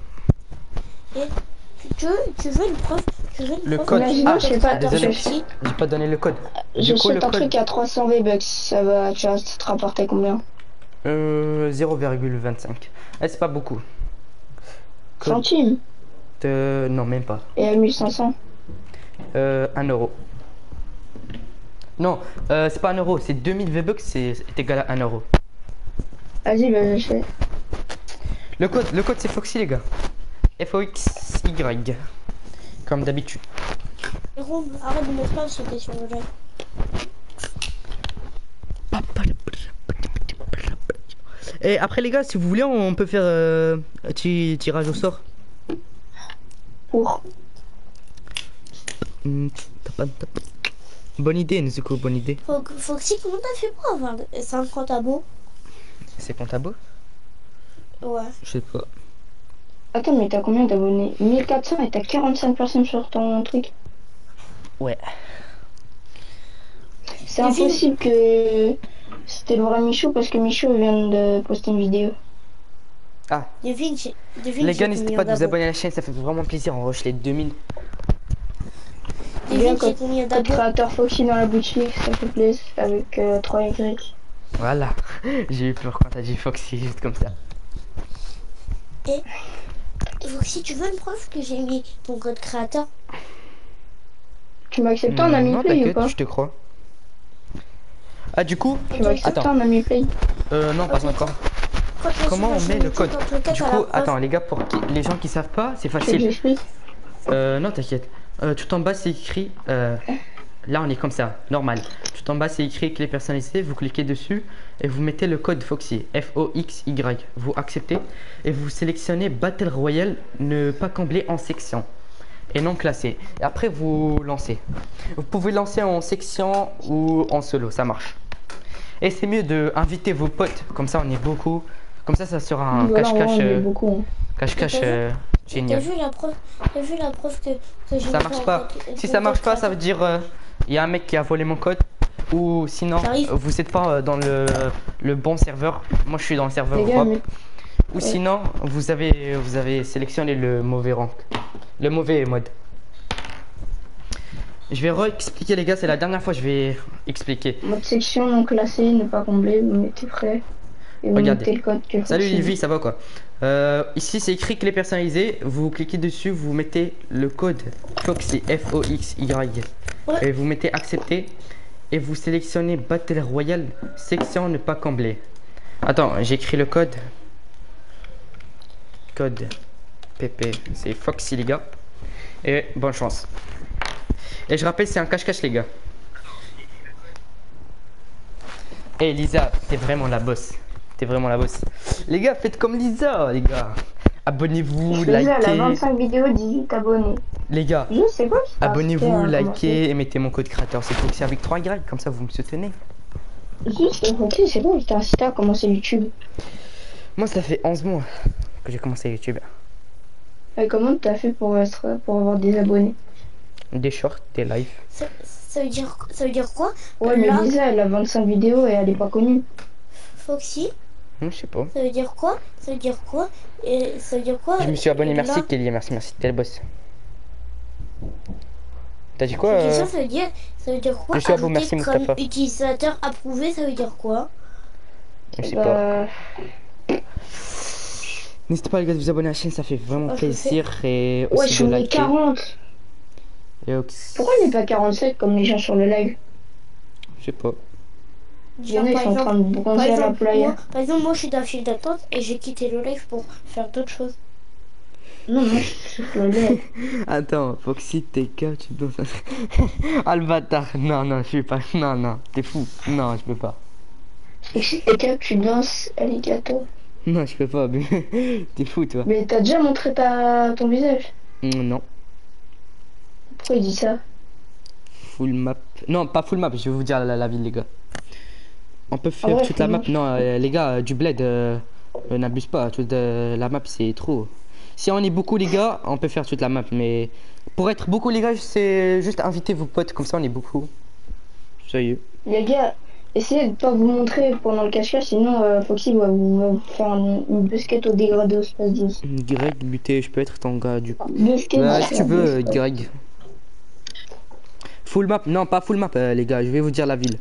Tu veux, tu veux une preuve Tu veux une Le preuve code. Imaginons, Ah, je sais pas, désolé. Foxy J'ai pas donné le code. Du coup, le un code. truc à 300 V-Bucks, ça va, tu vas te rapporter combien? Euh, 0,25. Eh, c'est pas beaucoup. Code Centimes de- Non, même pas. Et à 1500 Euh, 1 euro. Non, euh, c'est pas 1 euro, c'est 2000 V-Bucks, c'est c'est égal à 1 euro. Vas-y, bah j'achète. Le code, le code c'est Foxy, les gars. F-O-X-Y. Comme d'habitude. Jérôme, arrête de me faire sauter sur le live. Et après, les gars, si vous voulez, on peut faire euh, un petit tirage au sort. Pour. Hmm. Bonne idée, Nezuko, bonne idée. Fo- Foxy, comment t'as fait pour avoir 50 abos C'est compte à beau? Ouais. Je sais pas. Attends, mais t'as combien d'abonnés? 1400 et t'as 45 personnes sur ton truc? Ouais. C'est impossible que c'était le vrai Michou parce que Michou vient de poster une vidéo. Devine, j'ai- devine Les gars, n'hésitez pas de vous abonner à la chaîne, ça fait vraiment plaisir. On rush les 2000. Bien Devine j'ai combien créateur Foxy dans la boutique, ça fait plaisir, avec euh, 3Y. Voilà. J'ai eu peur quand t'as dit Foxy, juste comme ça. Si tu veux une preuve que j'ai mis ton code créateur, Tu m'as accepté en Hmm, ami play ou t'inquiète, pas je te crois. Ah, du coup, Tu m'as accepté Attends. en ami play euh, non, pas encore. Comment on met le code les Du coup, attends, les gars, pour les gens qui savent pas, c'est que facile. Euh, non, t'inquiète. Euh, tout en bas, c'est écrit. euh, là, on est comme ça, normal. Tout en bas, c'est écrit clé personnalisée. Vous cliquez dessus et vous mettez le code Foxy. F-O-X-Y. Vous acceptez et vous sélectionnez Battle Royale, ne pas combler en section et non classé. Et après, vous lancez. Vous pouvez lancer en section ou en solo, ça marche. Et c'est mieux de inviter vos potes, comme ça on est beaucoup. Comme ça, ça sera un Voilà, cache-cache euh, beaucoup. hein. cache-cache T'as vu euh, T'as génial. vu la preuve T'as vu la preuve que, que j'ai Ça marche pas. Si ça marche pas, ça veut dire il y a un mec qui a volé mon code. Ou sinon, vous n'êtes pas euh, dans le, le bon serveur. Moi, je suis dans le serveur gars, Europe. mais Ou sinon, vous avez, vous avez sélectionné le mauvais rank. Le mauvais mode. Je vais re-expliquer, les gars. C'est la dernière fois que je vais expliquer. mode section non classé, ne pas combler, vous mettez prêt. Et vous Regardez. mettez le code que Salut Livy, ça va quoi? Euh, Ici, c'est écrit clé personnalisée. Vous cliquez dessus, vous mettez le code Foxy, F-O-X-Y. Ouais. Et vous mettez accepter. Et vous sélectionnez Battle Royale, section ne pas combler. Attends, j'écris le code. Code PP, c'est Foxy, les gars. Et bonne chance. Et je rappelle, c'est un cache-cache, les gars. Eh Lisa, t'es vraiment la boss. T'es vraiment la boss. Les gars, faites comme Lisa, les gars. Abonnez-vous, Je faisais, elle a likez. 25 vidéos, 18 abonnés. Les gars, abonnez-vous, commencé. likez et mettez mon code créateur. C'est Foxy avec 3 Y, comme ça vous me soutenez. C'est bon, t'ai incité à commencer YouTube. Moi, ça fait 11 mois que j'ai commencé YouTube. Et comment t'as fait pour, être, pour avoir des abonnés? Des shorts, des lives. Ça, ça veut dire, ça veut dire quoi? Ouais, mais Là- Lisa, elle a 25 vidéos et elle est pas connue. Foxy Je sais pas. Ça veut dire quoi? Ça veut dire quoi? Et ça veut dire quoi? Je me suis abonné, merci Kelly, merci, merci, t'es le boss. T'as dit quoi ça veut dire- euh, ça veut dire, ça veut dire quoi? Je suis à vous, merci, comme Mustapha. utilisateur approuvé, ça veut dire quoi? Je sais pas. Bah, N'hésitez pas les gars de vous abonner à la chaîne, ça fait vraiment je plaisir. Et ouais, aussi je suis de liker. 40. Et aussi- Pourquoi il n'est pas 47 comme les gens sur le live? Je sais pas. Il y en a, ils par en exemple, train de par bronzer à la exemple, playa. moi, par exemple, moi je suis dans la file d'attente et j'ai quitté le live pour faire d'autres choses. Non, moi, je le live. Attends, Foxy, t'es tu dois. ah le bâtard, non, non, je suis pas. Non, non, t'es fou. Non, je peux pas. Et si t'es cap, tu danses, alligator? Non, je peux pas, mais t'es fou toi. Mais t'as déjà montré ta... ton visage? Mm, Non, Pourquoi il dit ça? Full map. Non, pas full map, je vais vous dire la, la ville, les gars. On peut faire Ah ouais, toute la map. Non, euh, les gars, euh, du bled, euh, euh, n'abuse pas. Toute euh, la map, c'est trop. Si on est beaucoup, les gars, on peut faire toute la map. Mais pour être beaucoup, les gars, c'est juste inviter vos potes, comme ça on est beaucoup. Sérieux. Les gars, essayez de pas vous montrer pendant le cache-cache, sinon euh, Foxy va vous, faire un- une busquette au dégradé au space 12. Greg, buté, je peux être ton gars du coup. Busquette, Ouais, c'est si tu veux, busquette. Greg. Full map, non, pas full map, euh, les gars, je vais vous dire la ville.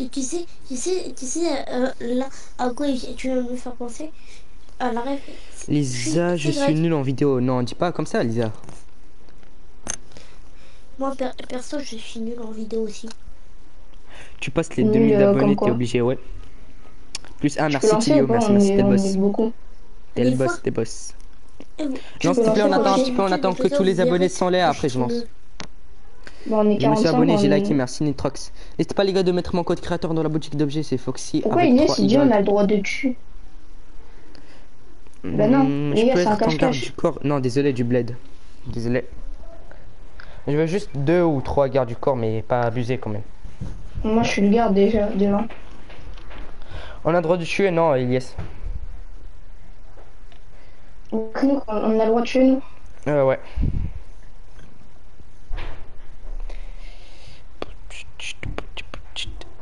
Tu, tu sais, tu sais, tu sais, euh, là, à quoi il- tu veux me faire penser? À la rêve. Lisa, je suis Greg. nul en vidéo. Non, dis pas comme ça, Lisa. Moi, per- perso, je suis nul en vidéo aussi. Tu passes les Nul, 2000 euh, abonnés, t'es obligé, ouais. Plus un, merci pas merci, merci, t'es boss. T'es le Des boss, t'es boss. Vous- Non, s'il te plaît, on attend un petit peu, on attend que tous les abonnés sont là, après je lance. Bon, on est Je me 45, suis abonné, j'ai liké, merci Nitrox. N'hésitez pas les gars de mettre mon code créateur dans la boutique d'objets, c'est Foxy. Pourquoi avec Inès 3 il dit on a le droit de tuer Bah non, Hmm, les je gars, peux c'est un cache-cache. du corps. Non, désolé, du bled. Désolé. Je veux juste deux ou trois gardes du corps, mais pas abuser quand même. Moi je suis le garde déjà, devant. On a le droit de tuer, non, Elias Donc, nous, on a le droit de tuer nous. Euh, ouais.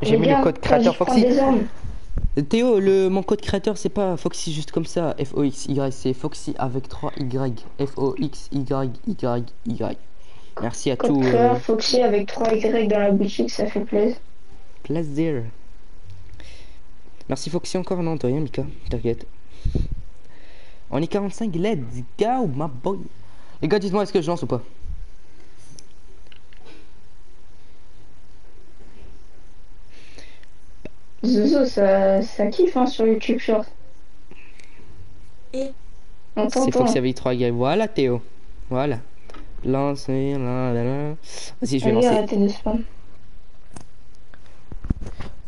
J'ai mis gars, le code créateur Foxy. Théo, le, mon code créateur, c'est pas Foxy juste comme ça, F-O-X-Y, c'est Foxy avec 3 Y. F-O-X-Y-Y-Y. Merci à Code tous. euh, Foxy avec 3 Y dans la boutique, ça fait plaisir. plaisir. Merci Foxy encore, non, de rien, Mika. T'inquiète. On est 45, let's go, my boy. Les gars, dites-moi, est-ce que je lance ou pas? Zozo, ça, ça kiffe hein, sur YouTube Short. Et On C'est. Foxy avec 3 gars. Voilà, Théo. Voilà. Lancer, là, là, là. Vas-y, je vais Allez, lancer. arrêtez de spam.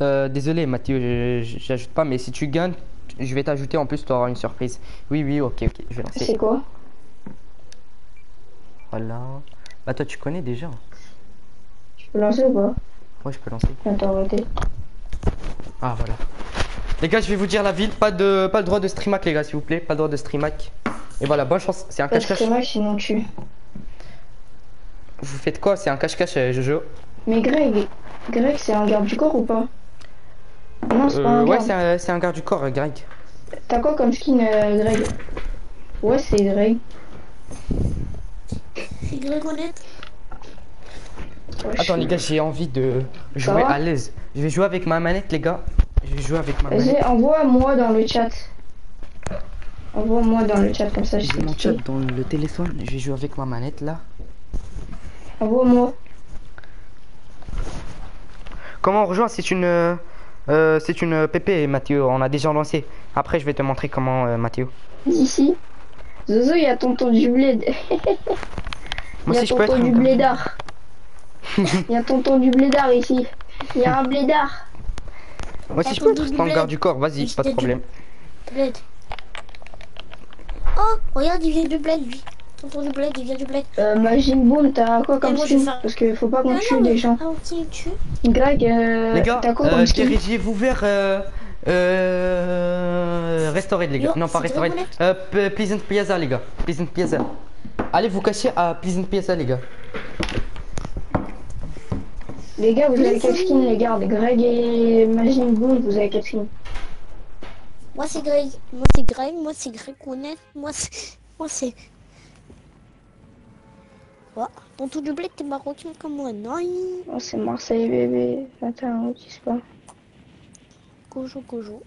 Euh, désolé, Mathieu, j'ajoute pas, mais si tu gagnes, je vais t'ajouter en plus, tu auras une surprise. Oui, oui, ok, ok, je vais lancer. C'est quoi? Voilà. Bah, toi, tu connais déjà. Je peux lancer ou pas? Ouais, je peux lancer. Attends, arrêtez. Ah, voilà. Les gars, je vais vous dire la ville. Pas de, pas le droit de streamac, les gars, s'il vous plaît. Pas le droit de streamac. Et voilà, bonne chance. C'est un cache-cache. sinon tu. Vous faites quoi? C'est un cache-cache, euh, Jojo? Mais Greg, Greg, c'est un garde du corps ou pas? Non, c'est pas Euh, un Ouais, garde. c'est un, c'est un garde du corps, euh, Greg. T'as quoi comme skin, euh, Greg? Ouais, c'est Greg. c'est Greg honnête. Attends, les gars, j'ai envie de jouer à l'aise. Je vais jouer avec ma manette, les gars. Je vais jouer avec ma manette. Envoie-moi dans le chat. Envoie-moi dans le chat, comme ça je sais mon chat dans le téléphone. Je vais jouer avec ma manette, là. Envoie-moi. Comment on rejoint? C'est une, euh, euh, c'est une PP, Mathieu. On a déjà lancé. Après, je vais te montrer comment, euh, Mathieu. Ici. Zozo, il y a tonton du bled. Moi aussi, je peux être. du blédard. Il y a tonton du blédard ici. Il y a un blédard. Moi aussi, je peux être bled. garde du corps. Vas-y, pas de du- problème. Bled. Oh, regarde, il vient du bled, lui. Tonton du bled, il vient du bled. Euh, Majin Boom, t'as quoi comme skin faire- Parce qu'il faut pas qu'on tue non, des mais- gens. Ah, ok, tu. Greg, euh, Les gars, t'as quoi euh, comme skin dirigez-vous vers. Euh, euh, Restored, les gars. Yo, non, pas Restored. Euh, Pleasant Piazza, les gars. Pleasant Piazza. Allez vous cacher à Pleasant Piazza, les gars. Les gars, vous avez quel skin, les gars Greg et Majin Boom, vous avez quel skin Moi, c'est Greg. Moi, c'est Greg. Moi, c'est Greg. Moi, c'est. Moi, c'est. Oh, tonton du bled, t'es marocain comme moi. Non, Oh, c'est Marseille, bébé. Attends, on dis pas. Gojo, gojo.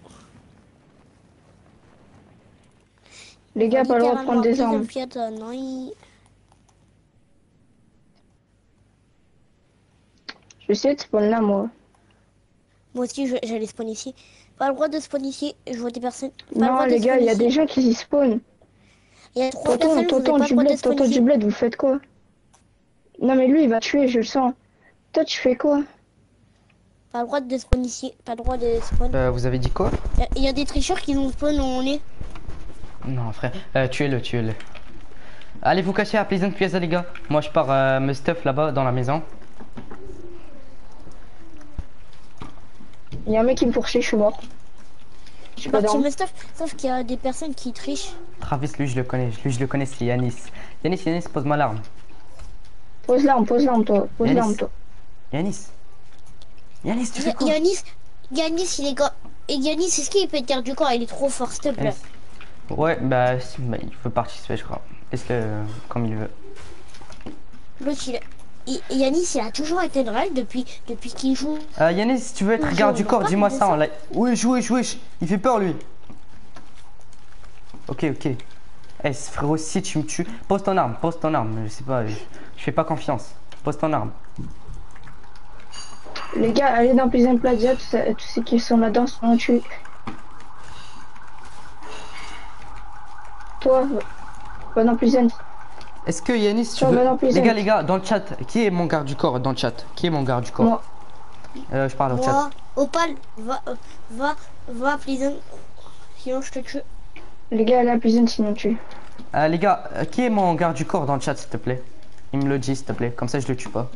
Les gars, pas le droit de prendre des armes. Non, Je vais essayer de spawn là, moi. Moi aussi, je- j'allais spawn ici. Pas le droit de spawn ici. Je vois des personnes. Pas Non, les gars, il y a des gens qui y spawnent. Il y a trois Tonton, tonton du bled, tonton du bled, vous faites quoi? Non, mais lui, il va tuer, je le sens. Toi, tu fais quoi? Pas le droit de spawn ici. Pas le droit de spawn. Euh, vous avez dit quoi? Il y a- Il y, a des tricheurs qui ont spawn où on est. Non, frère. Euh, tuez-le, tuez-le. Allez vous cacher à Pleasant Piazza, les gars. Moi, je pars euh, me stuff là-bas dans la maison. Il y a un mec qui me poursuit, je suis mort. Je suis pas dans. stuff, sauf qu'il y a des personnes qui trichent. Travis, lui, je le connais. Lui, je le connais, c'est Yanis. Yanis, Yanis, pose-moi l'arme. Pose l'arme, pose l'arme, toi. Pose l'arme, toi. Yanis. Yanis, tu fais quoi Yanis, Yanis, il est Et Yanis, est-ce qu'il peut dire du corps? Il est trop fort, s'il te plaît. Yanis. Ouais, bah, bah, il veut participer, je crois. Est-ce que, comme il veut. L'autre, il... il- Yanis, il a toujours été dans live depuis, depuis qu'il joue. Euh, Yanis, si tu veux être garde du corps, dis-moi ça. Wesh, wesh, wesh. Il fait peur, lui. Ok, ok. Eh, frérot, si tu me tues, pose ton arme, pose ton arme. Je sais pas, je, je fais pas confiance. Pose ton arme. Les gars, allez dans Pleasant Plaza, tous, tous ceux qui sont là-dedans sont tués. Toi, va dans Pleasant. Est-ce que Yanis, tu Sur veux... Les gars, les gars, dans le chat, qui est mon garde du corps dans le chat Qui est mon garde du corps Moi. Euh, Je parle au chat. Moi, Opal, va, va, va, Pleasant. Sinon, je te tue. Les gars, allez à Pleasant, sinon tu. Euh, les gars, euh, qui est mon garde du corps dans le chat, s'il te plaît Il me le dit, s'il te plaît. Comme ça, je le tue pas.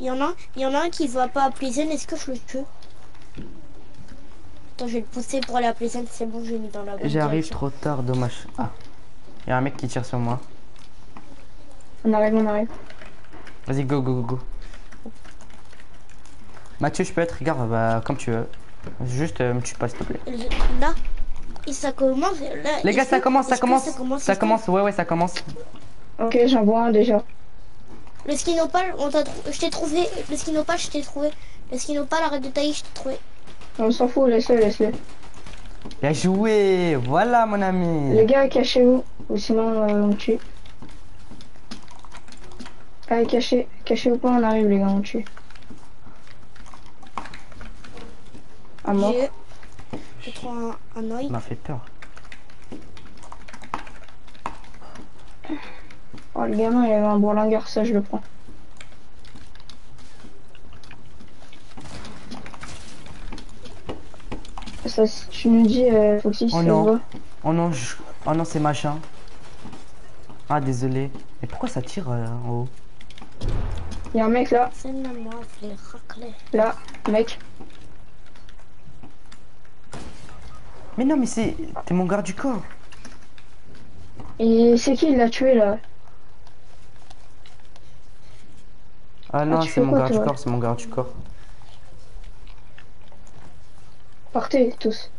Il y en a, il y en a un qui va pas à Pleasant. Est-ce que je le tue Attends, je vais le pousser pour aller à Pleasant. C'est bon, je l'ai mis dans la J'arrive trop tard, dommage. Ah. Il y a un mec qui tire sur moi. On arrive, on arrive. Vas-y, go, go, go, go. Mathieu, je peux être, regarde, bah, comme tu veux. Juste, euh, me tue pas, s'il te plaît. Là, et ça commence. Là, Les gars, ça commence, ça commence. Ça commence. Ça ouais, ouais, ça commence. Ok, j'en vois un déjà. le skin opale, on t'a je t'ai trouvé. Le skin opale, je t'ai trouvé. Le skin opale, arrête de tailler, je t'ai trouvé. On s'en fout, laisse-le, laisse-le. Bien joué. Voilà, mon ami. Les gars, cachez-vous. Ou sinon, euh, on tue. Allez, cachez. Cachez-vous pas, on arrive, les gars, on tue. À mort. J'ai trop un, un oeil. Il m'a fait peur. Oh, le gamin, il avait un bourlingueur, ça, je le prends. Ça, tu nous dis, euh, Foxy, Oh ça non. Oh non, je- oh non, c'est machin. Ah, désolé. Mais pourquoi ça tire euh, en haut? Il y a un mec là, là, mec. Mais non, mais c'est. T'es mon garde du corps. Et c'est qui il l'a tué là? Ah non, tu c'est mon quoi, garde du corps, c'est mon garde du corps. Partez tous.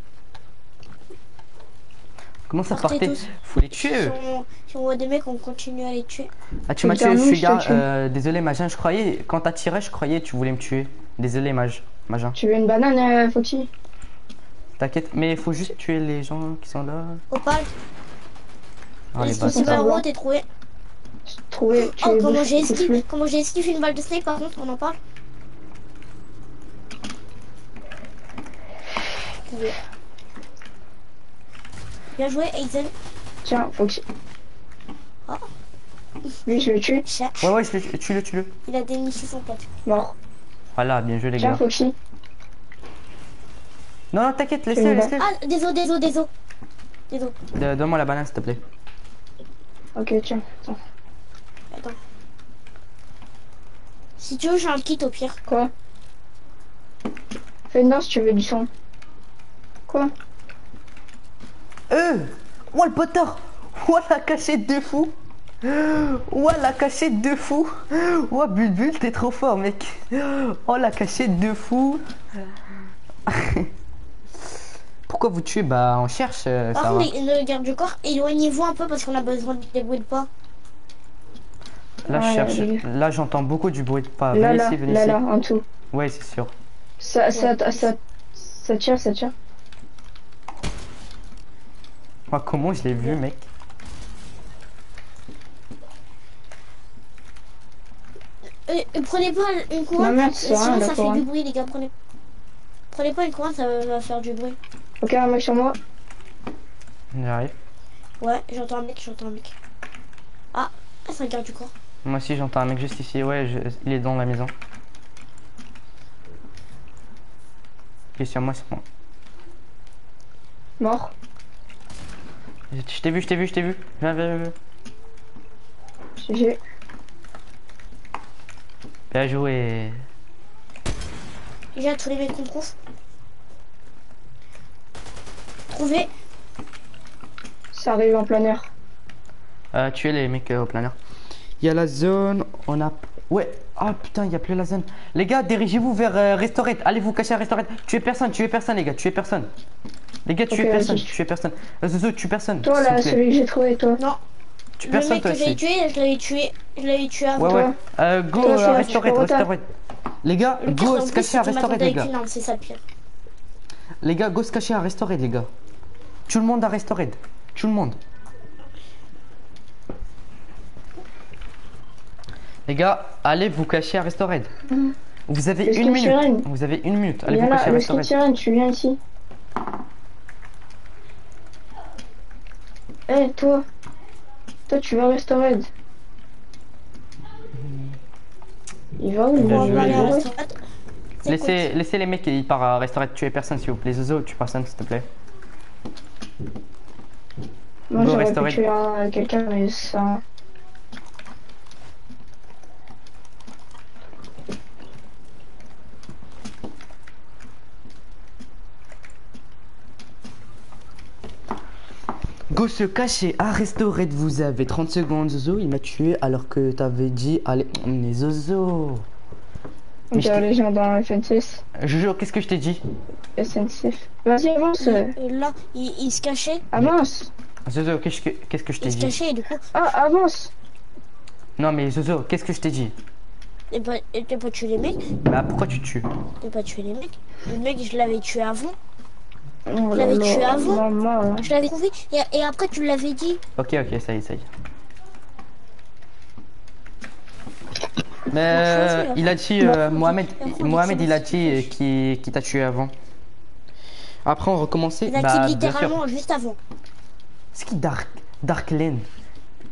Comment ça Partez partait tous. Faut les Si tuer. on, si on voit des mecs, on continue à les tuer. Ah, tu m'as tué, je suis gars. Euh, désolé, Magin, je croyais. Quand t'as tiré, je croyais que tu voulais me tuer. Désolé, Mage. Magin. Tu veux une banane, euh, Foxy T'inquiète, mais il faut juste tuer les gens qui sont là. Opale, Ah, les gros, t'es trouvé? Trouvé, Oh, comment j'ai esquivé, comment j'ai esquivé une balle de snake par contre, on en parle? Bien joué, Aizen. Tiens, Foxy. Oh. Lui, je le tue. Ouais, ouais, tue-le, tue-le. Il a déniché son pote. Mort. Voilà, bien joué, les Tiens, gars. Foxy. Non, non, t'inquiète, laisse-le, laisse-le. Ah, désolé, désolé, désolé. Désolé. Donne-moi la banane, s'il te plaît. Ok, tiens. Attends. Attends. Si tu veux, j'ai un kit au pire. Quoi? Fais une danse, tu veux du son. Quoi? Euh Oh, le bâtard Oh, la cachette de fou Oh, la cachette de fou Oh, Bulbul, t'es trop fort, mec Oh, la cachette de fou Pourquoi vous tuez? Bah, on cherche, euh, Par ça contre, le garde du corps, éloignez-vous un peu parce qu'on a besoin de des bruits de pas. Là, je cherche. Là, j'entends beaucoup du bruit de pas. Là, venez là, ici, venez là, ici. là, en dessous. Ouais, c'est sûr. Ça, ça, ça, ça tire, ça tire. Moi, comment je l'ai vu, mec Euh, euh, prenez pas une couronne, sinon ça fait du bruit, les gars. Prenez, prenez pas une couronne, ça va, va faire du bruit. Ok, un mec sur moi. J'arrive. Ouais, j'entends un mec, j'entends un mec. Ah, ah, c'est un garde du corps. Moi aussi, j'entends un mec juste ici. Ouais, je- il est dans la maison. Il est sur moi, c'est moi. Mort. Je t'ai vu, je t'ai vu, je t'ai vu. Viens, viens, viens. J'ai. Bien joué. Déjà, tous les mecs qu'on trouve. Trouvé. Ça arrive en plein air. Euh, tuer les mecs euh, au planeur. Il y a la zone, on a... Ouais, ah putain, il y a plus la zone. Les gars, dirigez-vous vers euh, Restorate. Allez vous cacher à Restorate. Tuez personne, tuez personne les gars, tuez personne. Les gars, tuez Ok, personne, tuez personne. Euh, Zozo, tue personne. Toi là, celui que j'ai trouvé, toi. Non, le personne mec toi que j'avais aussi. tué, je l'avais tué, je l'avais tué avant. Ouais. Euh, go Toi, tu Restorate. Les gars, Le go se cacher à m'attendait les gars. c'est ça le pire. Les gars, go se cacher à Restorate les gars. Tout le monde à Restorate. Tout le monde. Les gars, allez vous cacher à Restorate. Vous avez Le une minute. sirène. Vous avez une minute. Allez Il vous cacher à sirène, tu viens ici. Eh, toi. Toi, tu vas restaurer. Il va où à. C'est Laissez, laissez les mecs qui partent à Restorate tuer personne s'il vous plaît. Zozo, tue personne s'il te plaît. Moi, j'aurais pu tuer un- quelqu'un, mais ça... Go se cacher à Restorate. Vous avez 30 secondes, Zozo. Il m'a tué alors que t'avais dit allez. Mais Zozo. Mais je les gens dans FNCF. Jojo, qu'est-ce que je t'ai dit? SNCF. Vas-y, avance. Là, il, il se cachait, Avance. Zozo, qu'est-ce que, qu'est-ce que je t'ai il se dit? cachait et du coup, Ah, avance. Non, mais Zozo, qu'est-ce que je t'ai dit? T'as pas, pas tué les mecs? Bah, pourquoi tu tues? T'as pas tué les mecs? Le mec, je l'avais tué avant. Oh Je l'avais tué avant. maman. Je l'avais trouvé. Et, et après, tu l'avais dit. Ok, ok, ça y est, ça y est. Mais euh, il a dit, euh, Mohamed, on Mohamed, il a on dit- euh, qui, qui t'a tué avant. Après, on recommençait. Il a Bah, dit littéralement juste avant. C'est qui Dark Dark Lane?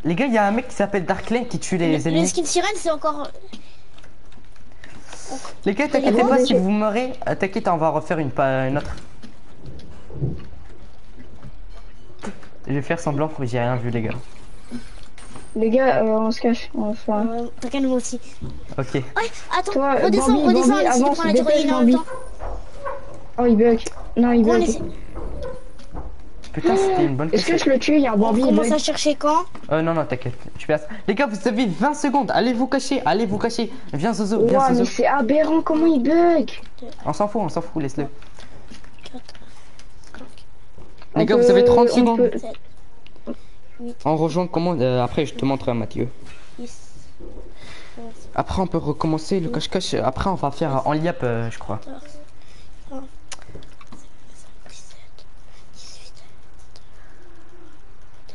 Les gars, il y a un mec qui s'appelle Dark Lane qui tue les Le, le ennemis. skin sirène, c'est encore. Les gars, t'inquiétez bon, pas si vous meurez. euh, T'inquiète, on va refaire une, une autre. Je vais faire semblant que j'ai rien vu, les gars. Les gars, euh, on se cache. Enfin, Euh, T'inquiète, moi aussi. Ok. Ouais, attends, Toi, redescends, Bambi, redescends, Bambi, essaye de avance, prendre la dépêche, tyrolienne en même Bambi. temps. oh, il bug. Non, il on bug. essaie- Putain, c'était une bonne Est-ce que question. je le tue Il y a un on Bambi, il commence à chercher quand Euh, non, non, t'inquiète. Je passe. Les gars, vous avez 20 secondes. Allez vous cacher. Allez vous cacher. Viens, Zozo. Viens, Ouah, mais Zozo. c'est aberrant comment il bug. On s'en fout, on s'en fout. Laisse-le. On Les gars, peut- vous avez 30 on secondes. peut- On rejoint comment euh, Après, je te montrerai, Mathieu. 10, Après, on peut recommencer le cache-cache. Après, on va faire en liap, euh, je crois. 14, 15, 17, 18.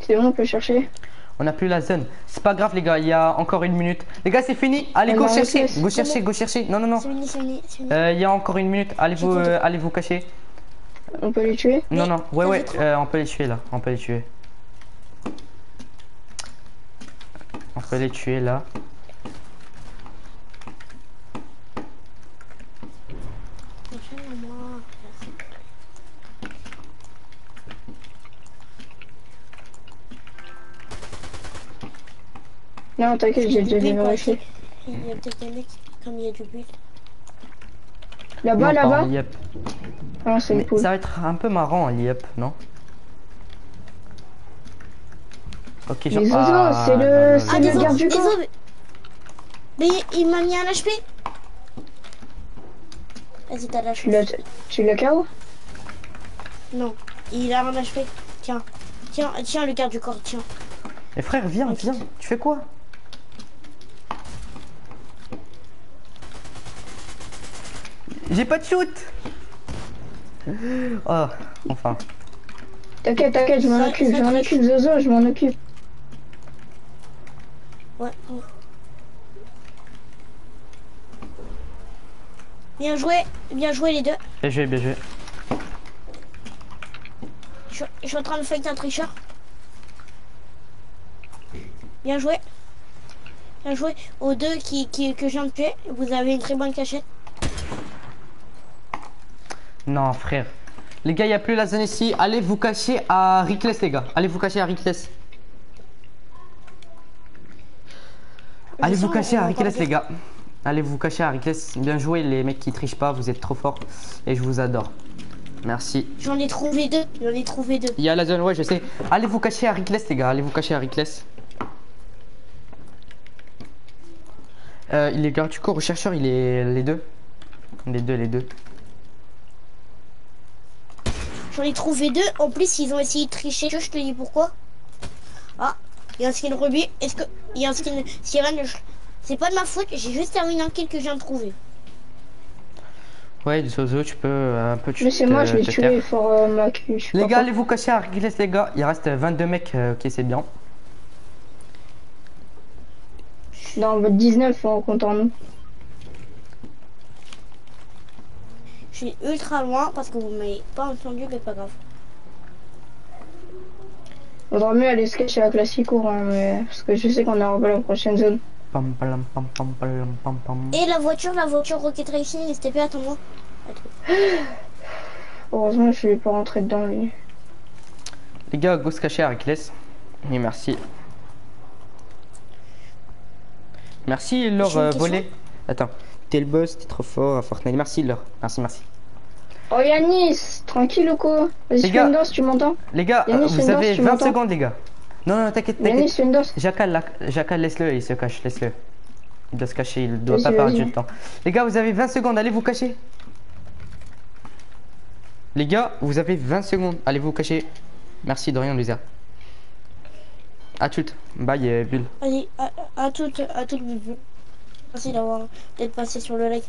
C'est bon, on peut chercher. On n'a plus la zone. C'est pas grave, les gars. Il y a encore une minute. Les gars, c'est fini. Allez, go chercher. Go chercher, go chercher. Non, non, non. Euh, Il y a encore une minute. Allez vous, euh, allez vous cacher. On peut les tuer. Non, non. Ouais, ouais. euh, on peut les tuer là. On peut les tuer. On peut les tuer là. Moi. Non, t'inquiète, j'ai déjà vérifié. Il y a peut-être des mecs, comme il y a du build. Là-bas, Non, pas en là-bas. Ah, c'est Mais cool. ça va être un peu marrant en liap, non Ok, genre- Zozo, Ah, c'est le- non, non, c'est non. Ah, le désolé, garde du corps. Mais il m'a mis un HP. Vas-y, t'as la Tu l'as KO Non, il a un HP. Tiens, tiens, tiens, le garde du corps, tiens. Mais frère, viens, viens. Tu fais quoi? J'ai pas de shoot Oh, enfin. T'inquiète, t'inquiète, je m'en occupe, je m'en occupe, Zozo, je m'en occupe. Ouais. Bien joué, bien joué les deux. Bien joué, bien joué. Je, suis- je suis en train de fight un tricheur. Bien joué. Bien joué aux deux qui, qui, que je viens de tuer. Vous avez une très bonne cachette. Non, frère. Les gars, il n'y a plus la zone ici. Allez vous cacher à Rickless, les gars. Allez vous cacher à Rickless. Allez vous cacher à Rickless, les gars. Allez vous cacher à Rickless. Bien joué, les mecs qui trichent pas. Vous êtes trop forts. Et je vous adore. Merci. J'en ai trouvé deux. J'en ai trouvé deux. Il y a la zone, ouais, je sais. Allez vous cacher à Rickless, les gars. Allez vous cacher à Rickless. Euh, il est garde du corps au chercheur, il est les deux. Les deux, les deux. J'en ai trouvé deux. En plus, ils ont essayé de tricher. Je te dis pourquoi. Ah, il y a un skin rubis. Est-ce que il y a un skin sirène? Je- C'est pas de ma faute. J'ai juste terminé un kill que je viens de trouver. Ouais, du Sozo, tu peux euh, un peu tu Mais c'est moi, je taire. il faut euh, ma cul. je Les gars, allez vous cacher à Rickless, les gars? Il reste 22 mecs, euh, ok, c'est bien. Dans votre 19, on compte en nous. Suis ultra loin parce que vous m'avez pas entendu, mais pas grave. Vaudrait mieux aller se cacher à Classico, hein, mais... parce que je sais qu'on aura pas la prochaine zone. Pam, palam, pam, pam, palam, pam, pam. Et la voiture, la voiture Rocket Racing, STP, attends-moi. Heureusement, je vais pas rentrer dedans, lui. Les gars, go se cacher à Rickless. Et merci. Merci, une euh, volé. Attends. T'es le boss, t'es trop fort à Fortnite. Merci, Laure. Merci, merci. Oh Yanis, tranquille ou quoi Vas-y, gars. tu m'entends Les gars, euh, vous avez tu 20 m'entends secondes, les gars. Non, non, t'inquiète, t'inquiète. fais une danse. Jacal, là- Jacal, laisse-le, il se cache, laisse-le. Il doit se cacher, il doit pas perdre du temps. Les gars, vous avez 20 secondes, allez vous cacher. Les gars, vous avez 20 secondes, allez vous cacher. Merci de rien, Luisa. À toutes. Bye, euh, Bulle. Allez, à, à toutes, à toutes, Bubu. Merci d'avoir d'être passé sur le like.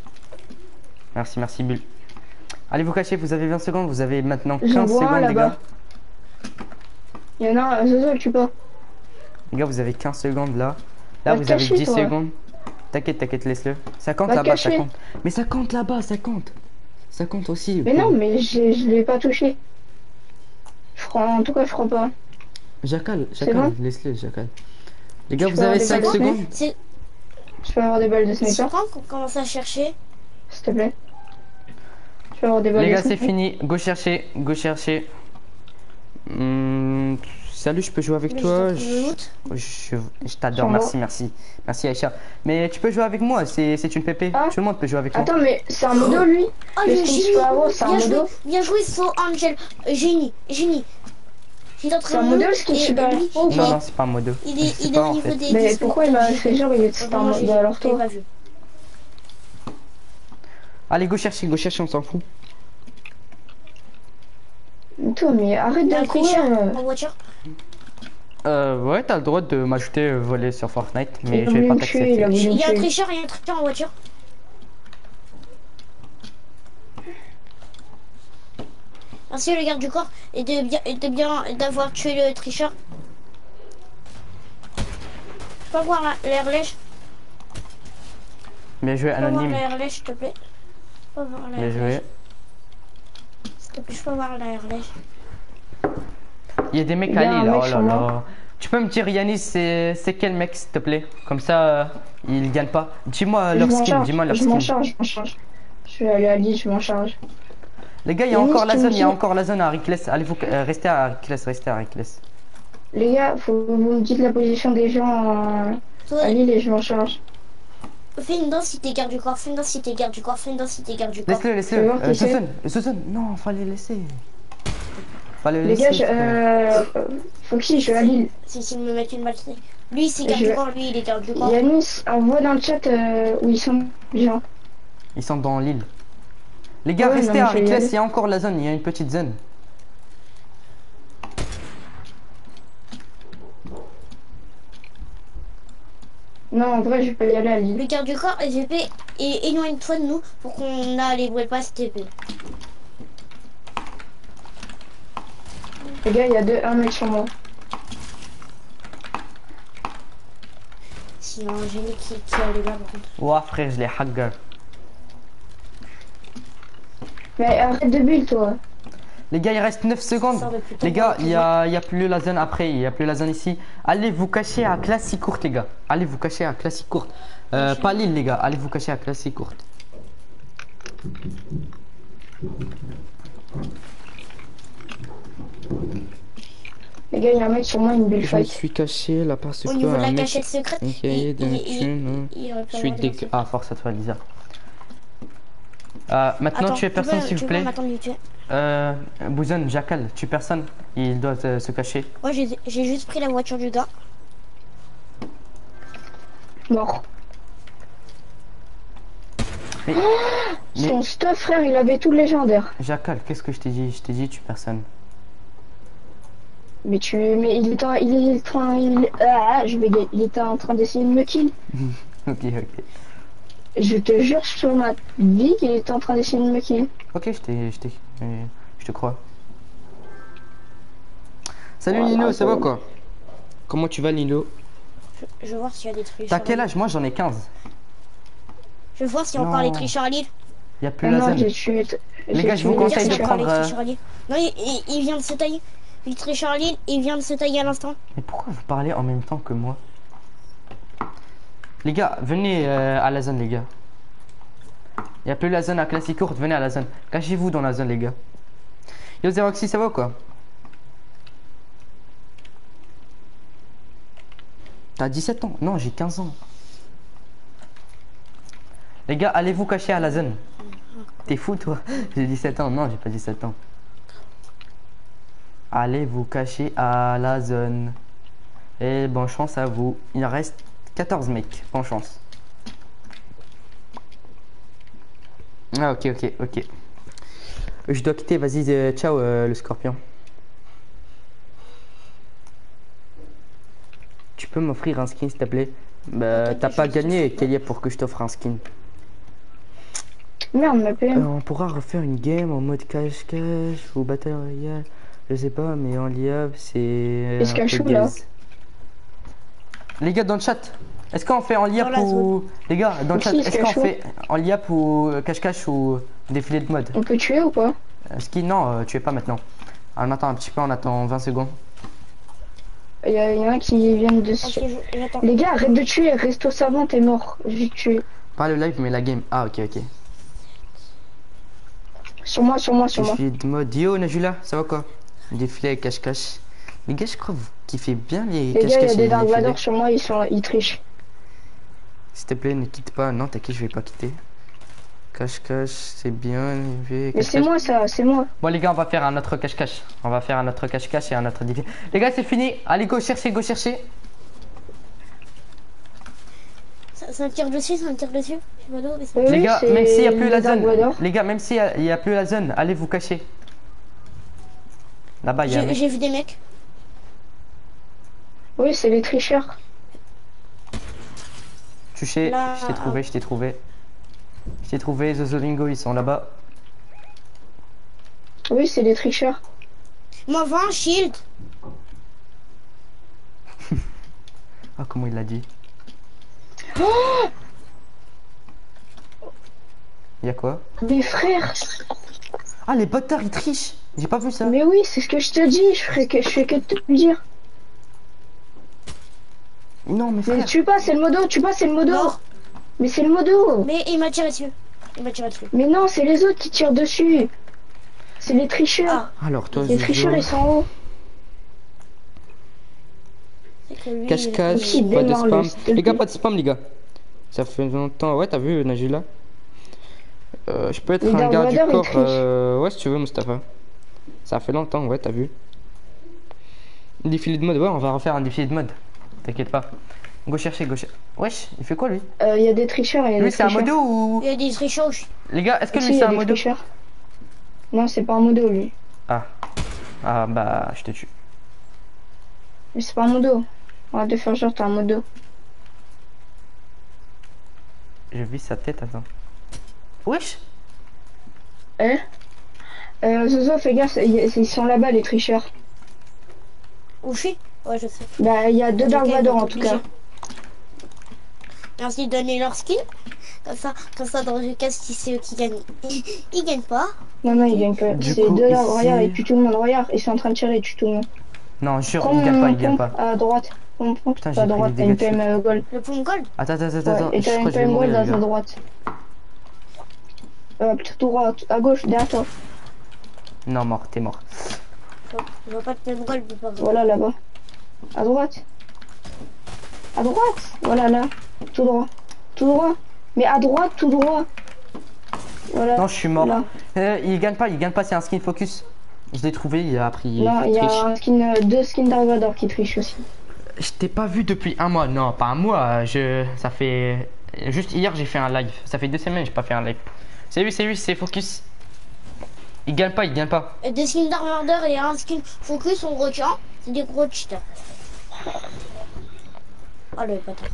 Merci, merci, Bulle. Allez vous cacher, vous avez 20 secondes, vous avez maintenant J'en 15 vois un secondes, les gars. Il y en a un, Zozo, tu peux. Les gars, vous avez 15 secondes là. Là, Va vous avez cacher, 10 toi. secondes. T'inquiète, t'inquiète, laisse-le. Ça compte là-bas, ça compte. Mais ça compte là-bas, ça compte. Ça compte aussi. Mais non, mais je, l'ai pas touché. Je crois, en tout cas, je crois pas. Jacal, Jacal, bon laisse-le, Jacal. Les gars, Je vous peux avez avoir 5 des balles de secondes. Je peux avoir des balles de c'est sniper, quand qu'on commence à chercher s'il te plaît. Des Les gars, c'est fini. Go chercher, go chercher. Hmm, salut, je peux jouer avec Mais toi je t'adore, merci, merci. Merci Aïcha. Mais tu peux jouer avec moi, c'est c'est une pépé. Ah. Tout le monde peut jouer avec moi. Attends, mais c'est un modo, lui Oh, Le skin c'est un Bien joué, modo bien joué, So Angel. Euh, génie, génie. Il est en C'est un train de le skin Super ou Non, pas non, c'est pas un modo. Il est, il est au en niveau fait. des. Mais pourquoi il m'a fait genre, il est un modo alors toi. Allez, go chercher, go chercher, on s'en fout. Toi, mais arrête de un tricheur courir. euh. en voiture. Euh, ouais, t'as le droit de m'ajouter euh, voler sur Fortnite, mais Il je vais pas t'accepter. Il y a un tricheur, il y a un tricheur en voiture. Merci le garde du corps et de bien et de bien d'avoir tué le tricheur. Je peux voir la- l'air lèche Bien joué, Je peux voir anonyme. l'air lèche s'il te plaît. Bien joué. lèche. S'il te plaît, je peux voir l'air lèche. Il y a des mecs à mec oh là là. Tu peux me dire, Yanis, c'est c'est quel mec, s'il te plaît? Comme ça, euh, ils gagnent pas. Dis-moi leur skin, charge, dis-moi leur je m'en skin. charge, je m'en charge. Je vais aller à Lille, je m'en charge. Les gars, il y a encore la zone, il y a encore la zone à Rickless. Allez, vous euh, restez à Rickless, restez à Rickless. Les gars, faut vous me dites la position des gens euh, Toi, à Lille et je m'en charge. Fais une danse si t'es garde du corps, fais une danse si t'es garde du corps, fais une danse si t'es garde du corps. Laisse-le, laisse-le. Euh. Susan, Susan, non, fallait laisser. Fallait Les laisser. gars, je, frère. euh, Foxy, je vais à Lille. Si, s'il me met une balle. Lui, c'est garde Je- du corps, lui, il est garde du corps. Yanis, envoie dans le chat euh, où ils sont, les gens. Ils sont dans l'île. Les gars, Ouais, restez aller. il y a encore la zone, il y a une petite zone. Non, en vrai, je peux y aller à Lille. Le garde du corps, SVP, et éloigne-toi de nous pour qu'on a les bruits pas TP. Les gars, il y a deux, un mec sur moi. Sinon, j'ai mis qui, qui allait là par contre. Ouah, frère, je l'ai hacker. Mais arrête de bulle, toi. Les gars, il reste 9 secondes. Les gars, il y a, il y a plus la zone après, il y a plus la zone ici. Allez vous cacher à classique courte, les gars. Allez vous cacher à classique courte. Euh, pas l'île, les gars. Allez vous cacher à classique courte. Les gars, il y a un mec sur moi, une Je me fight. suis caché là parce Au que niveau de la cachette secrète, il, il, Je faire Ah, force à toi, Lisa. Euh, maintenant, Attends, tu es personne, s'il tu vous plaît. Euh, Bouzon, Jackal, tu es personne. Il doit euh, se cacher. Moi, j'ai j'ai juste pris la voiture du gars. Mort. Mais, mais Son stuff, frère, il avait tout légendaire. Jackal, qu'est-ce que je t'ai dit? Je t'ai dit, tu es personne. Mais tu, mais il était, en- il est en train, il, ah, je vais, il était en train d'essayer de me kill. Ok, ok. Je te jure sur ma vie qu'il était en train d'essayer de me kill. Ok, je t'ai, je t'ai, je te crois. Salut Voilà, Nino, ça va quoi? Comment tu vas Nino Je, je vais voir s'il y a des trucs. T'as quel âge? Moi j'en ai 15. Je vais voir s'il y a encore les tricheurs à Lille. Y a plus la non, tué. Les gars, je vous conseille de prendre, les euh, tricheurs. Non, il, il- il vient de se tailler. Il tricheur à Lille, il vient de se tailler à l'instant. Mais pourquoi vous parlez en même temps que moi? Les gars, venez euh, à la zone les gars. Y a plus la zone à classique courte, venez à la zone. Cachez-vous dans la zone les gars. Yo Zeroxy, ça va ou quoi? T'as 17 ans? Non, j'ai 15 ans. Les gars, allez vous cacher à la zone? T'es fou toi? J'ai 17 ans. Non, j'ai pas 17 ans. Allez vous cacher à la zone? Et bonne chance à vous. Il reste 14 mecs. Bonne chance. Ah ok ok ok. Je dois quitter, vas-y, euh, ciao euh, le scorpion. peux m'offrir un skin, s'il te plaît? Bah, t'as pas gagné, Kélia, pour que je t'offre un skin. Merde, ma PM. Euh, on pourra refaire une game en mode cache-cache ou Battle Royale. Je sais pas, mais en liable, c'est. Et ce un peu cachou, là? Les gars, dans le chat, est-ce qu'on fait en la ou. Les gars, dans le chat, ce est-ce qu'on fait en liable ou euh, cache-cache ou défilé de mode? On peut tuer ou pas? Euh, Skin, non, euh, tu es pas maintenant. Ah, On attend un petit peu, on attend 20 secondes. Il y, a- il y en a qui viennent de... Les gars, arrête de tuer, reste au savant, t'es mort. Je vais te tuer. Pas le live, mais la game. Ah, ok, ok. Sur moi, sur moi, sur moi. Défilé de mode. Yo, Najula, ça va quoi? Défilé cache-cache. Les gars, je crois que vous kiffez bien les Les gars, il y a des Dark. Vador sur moi, ils, sont... ils trichent. S'il te plaît, ne quitte pas. Non, t'inquiète, je vais pas quitter. Cache-cache, c'est bien. Mais cache-cache. c'est moi ça, c'est moi. Bon, les gars, on va faire un autre cache-cache. On va faire un autre cache-cache et un autre défi. Les gars, c'est fini. Allez, go chercher, go chercher. Ça, ça me tire dessus, ça me tire dessus. Mais Oui, les gars, même s'il n'y a plus la zone. Les gars, même s'il n'y a, il y a plus la zone, allez vous cacher. Là-bas, il y a j'ai vu des mecs. Oui, c'est les tricheurs. Touché. Là. Je t'ai trouvé, je t'ai trouvé. Je t'ai trouvé, Zozolingo, ils sont là-bas. Oui, c'est les tricheurs. M'envoie un shield. Ah, comment il l'a dit Il y a quoi Mes frères Ah, les bâtards, ils trichent. J'ai pas vu ça. Mais oui, c'est ce que je te dis, je, ferai que, je fais que te le dire. Non, mais Mais tue pas, c'est le modo, tue pas, c'est le modo. Non. Mais c'est le modo. Mais il m'a tiré dessus. Il m'a tiré dessus. Mais non, c'est les autres qui tirent dessus. C'est les tricheurs. Ah, Alors, toi, les tricheurs, ils sont en haut. Cache-cache, pas de le spam. Les gars, pas de spam, les gars. Ça fait longtemps. Ouais, t'as vu, Najula euh, Je peux être Les un gars du corps. euh, Ouais, si tu veux, Mustapha. Ça fait longtemps, ouais, t'as vu. Défilé de mode, ouais, on va refaire un défilé de mode. T'inquiète pas. Go chercher, go chercher. Wesh, il fait quoi lui? Euh, Il y a des tricheurs, il y a Lui, c'est un modo ou. Il y a des tricheurs. Les gars, est-ce que Si, lui, c'est un modo? tricheurs. Non, c'est pas un modo, lui. Ah. Ah, bah, je te tue. Mais c'est pas un modo. Arrête de faire genre, t'es un modo. Je vis sa tête, attends. Wesh Hein euh, Zozo, fais gaffe, ils sont là-bas, les tricheurs. Où je suis Ouais, je sais. Bah, il y a deux Dark Vador en tout cas. Merci de donner leur skin. Comme ça, comme ça dans le cas si c'est eux qui gagnent, ils, ils gagnent pas. Non, non, ils gagnent pas. C'est deux Dark Regarde, ils tuent tout le monde. Regarde, ils sont en train de tirer, ils tuent tout le monde. Non, jure, Prends il gagne pas, il mon gagne pompe pas. à droite. Pompe Putain, à droite, t'as une PM gold. Le pont gold. Attends, attends, attends, et Je t'as une je PM gold à ta droite. Euh, tout droit, à gauche, derrière toi. Non, mort, t'es mort. Je vois pas de gold, pas. Voilà, là-bas. À droite. À droite. Voilà, là. Tout droit. Tout droit. Mais à droite, tout droit. Voilà. Non, je suis mort. Là. Euh, il gagne pas, il gagne pas, c'est un skin focus. Je l'ai trouvé, il a appris. Non, il y a un skin, euh, deux skins Dark Vador qui trichent aussi. Je t'ai pas vu depuis un mois. Non, pas un mois. Je, ça fait juste hier j'ai fait un live. Ça fait deux semaines j'ai pas fait un live. C'est lui, c'est lui, c'est focus. Il gagne pas, il gagne pas. Et Des skins d'armardeur et un skin focus, on retient. C'est des gros cheaters. Oh le bâtard.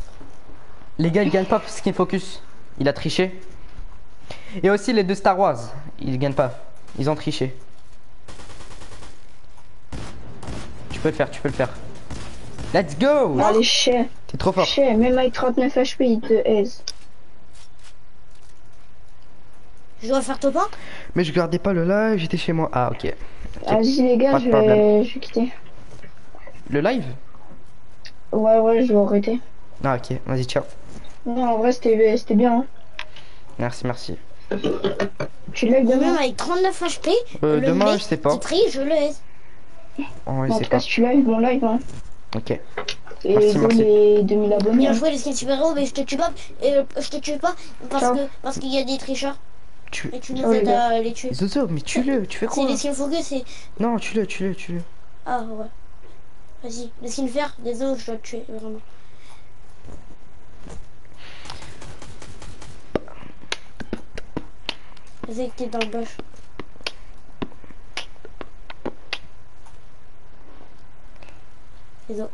Les gars, il gagne pas skin focus. Il a triché. Et aussi les deux Star Wars, ils gagnent pas. Ils ont triché. Tu peux le faire, tu peux le faire. Let's go Allez, chais. T'es trop fort. Chais, même avec 39 HP, il te aise. Je dois faire top 1 Mais je gardais pas le live, j'étais chez moi. Ah ok. Vas-y, les gars, je vais, je vais quitter. Le live? Ouais, ouais, je vais arrêter. Ah ok, vas-y, ciao. Non, en vrai, c'était c'était bien. Hein. Merci, merci. Tu l'as Même demain? Avec 39 HP, Euh, le demain, je sais pas. qui trie, je le laisse. On va En tout cas, si tu live, mon live, hein. Ok. Et Merci, les 2000 abonnés. Bien hein. joué les skins super héros, mais je te tue pas. Et euh, je te tue pas parce Ciao. que parce qu'il y a des tricheurs Tu... et tu nous Ciao, les aides à les tuer. Zozo, mais tue-le, tu fais C'est quoi les skins focus, c'est. Non, tue-le, tue-le, tue-le. Ah ouais. Vas-y, skins vert, désolé, je dois te tuer, vraiment. Vas-y, t'es dans le bush. Désolé.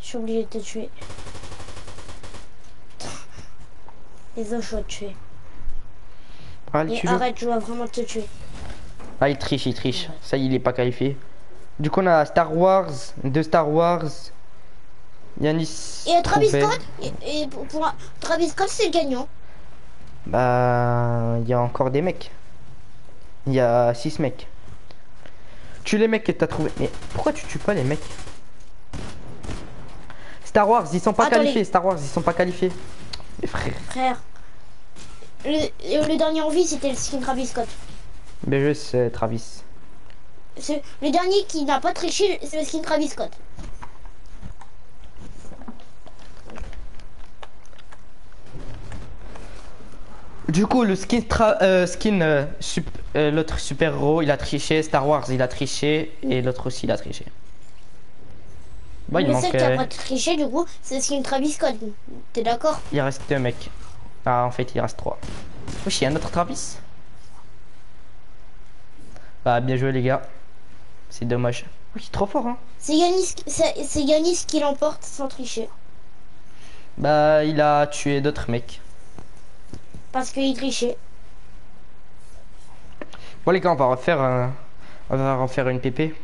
Je suis obligé de te tuer. Les autres, je dois te tuer. Allez, Et arrête, je dois vraiment te tuer. Ah, il triche, il triche. Ça, il est pas qualifié. Du coup, on a Star Wars, deux Star Wars. Yanis. Et Travis. Scott, et, et pour, pour- Travis Scott, c'est le gagnant. Bah, il y a encore des mecs. Il y a 6 mecs. Tu les mecs que t'as trouvé. Mais pourquoi tu tues pas les mecs? Star Wars, ils sont pas qualifiés. Star Wars, ils sont pas qualifiés. Mais frère, Frère. Le, le dernier en vie, c'était le skin Travis Scott. mais je sais, Travis. Le dernier qui n'a pas triché, c'est le skin Travis Scott. Du coup, le skin, euh, skin euh, sup- euh, l'autre super héros, il a triché. Star Wars, il a triché. Et l'autre aussi, il a triché. Bah, il le manque. seul qui a euh, pas triché, du coup, c'est le skin Travis Scott. T'es d'accord? Il reste deux mecs. Ah, en fait, il reste trois. Wesh, il y a un autre Travis? Bah, bien joué, les gars. C'est dommage. Oui, trop fort, hein. C'est Yanis, c'est c'est Yanis qui l'emporte sans tricher. Bah, il a tué d'autres mecs. Parce qu'il trichait. Bon, les gars, on va refaire, un- on va refaire une PP.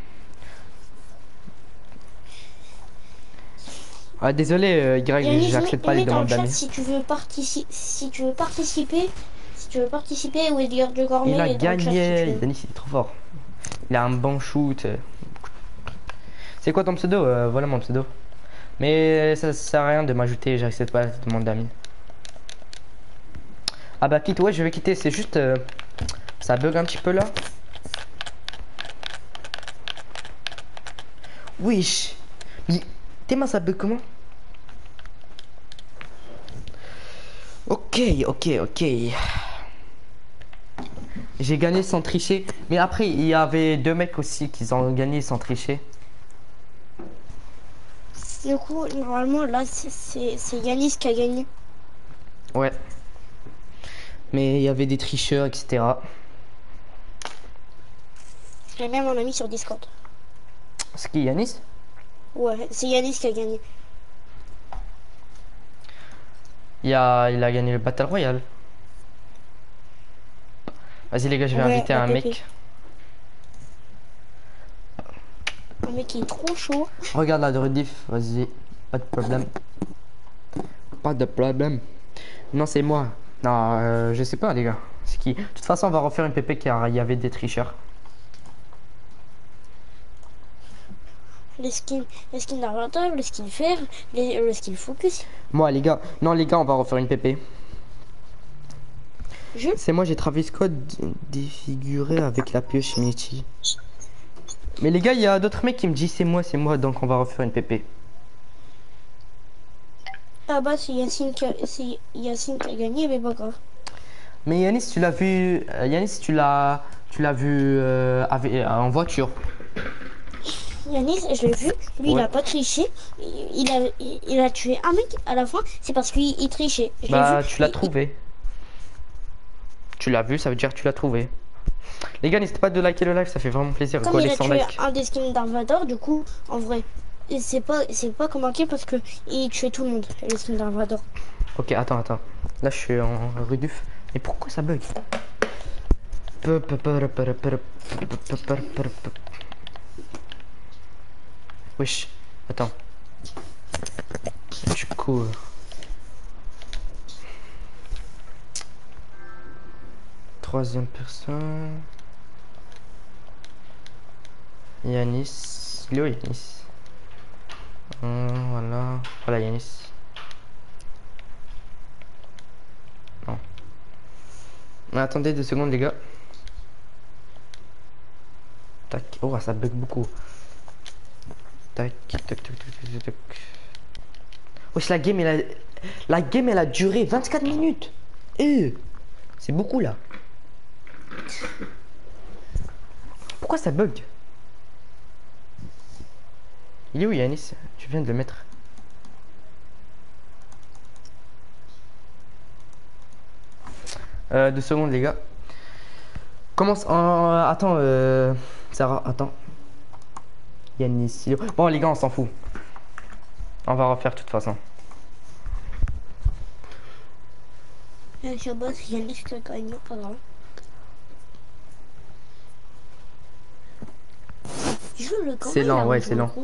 Ah, désolé, euh, Y, Yanis, j'accepte pas les demandes d'amis. si tu veux participer, si tu veux participer, si tu veux participer ou Edgar de Cormier Il a gagné. Yanis, il est trop fort. Il a un bon shoot. C'est quoi ton pseudo Euh, Voilà mon pseudo. Mais ça sert à rien de m'ajouter, j'accepte pas demande d'amis. Ah bah quitte, ouais je vais quitter, c'est juste... euh, ça bug un petit peu là. Wesh Mais tes mains ça bug comment Ok, ok, ok. J'ai gagné sans tricher. Mais après, il y avait deux mecs aussi qui ont gagné sans tricher. Du coup, normalement, là, c'est- Yanis qui a gagné. Ouais. Mais il y avait des tricheurs, etc. J'ai même mon ami sur Discord. C'est qui, Yanis? Ouais, c'est Yanis qui a gagné. il a, il a gagné le Battle Royale. Vas-y les gars, je vais Ouais, inviter un mec. Un mec qui est trop chaud. Regarde la de rediff, vas-y. Pas de problème. Pas de problème. Non, c'est moi. Non, euh, je sais pas les gars. C'est qui? De toute façon, on va refaire une PP car il y avait des tricheurs. Les skins, les skins d'inventaire, les skins fer, les, le skin focus. Moi les gars, non les gars, on va refaire une PP. Je C'est moi, j'ai Travis Scott défiguré avec la pioche Michi. Mais les gars, il y a d'autres mecs qui me disent c'est moi, c'est moi, donc on va refaire une PP. Ah bah c'est Yacine qui a, c'est Yacine qui a gagné, mais pas grave. Mais Yanis, tu l'as vu, euh, Yanis, tu l'as, tu l'as vu euh, avec- euh, en voiture. Yanis, je l'ai vu, lui il a pas triché. Il a, il, a tué un mec à la fin, c'est parce qu'il il trichait. Je Bah, vu. tu l'as Il- trouvé. Tu l'as vu, ça veut dire que tu l'as trouvé. Les gars, n'hésitez pas de liker le live, ça fait vraiment plaisir. Comme Go, il a 100 tué likes. un des skins d'Invador, du coup, en vrai, c'est pas, c'est pas parce que il tuait tout le monde, les skins d'Invador. Ok, attends, attends. Là, je suis en reduf. Mais pourquoi ça bug? Wesh, attends. Du coup... euh, Troisième personne... Yanis... Il est où Yanis Hum, Voilà... Voilà Yanis. Mais attendez deux secondes les gars. Tac. Oh ça bug beaucoup. Tac, tac, tac, tac, tac, tac. Wesh la game elle a... La game elle a duré 24 minutes. Eh, C'est beaucoup là. Pourquoi ça bug? Il est où Yanis? Tu viens de le mettre. Euh, deux secondes, les gars. Commence en. Attends, euh. Sarah, attends. Yanis. Bon, les gars, on s'en fout. On va refaire de toute façon. Euh, Je gagné, pas grave. Je le comment C'est lent, ouais, c'est le lent.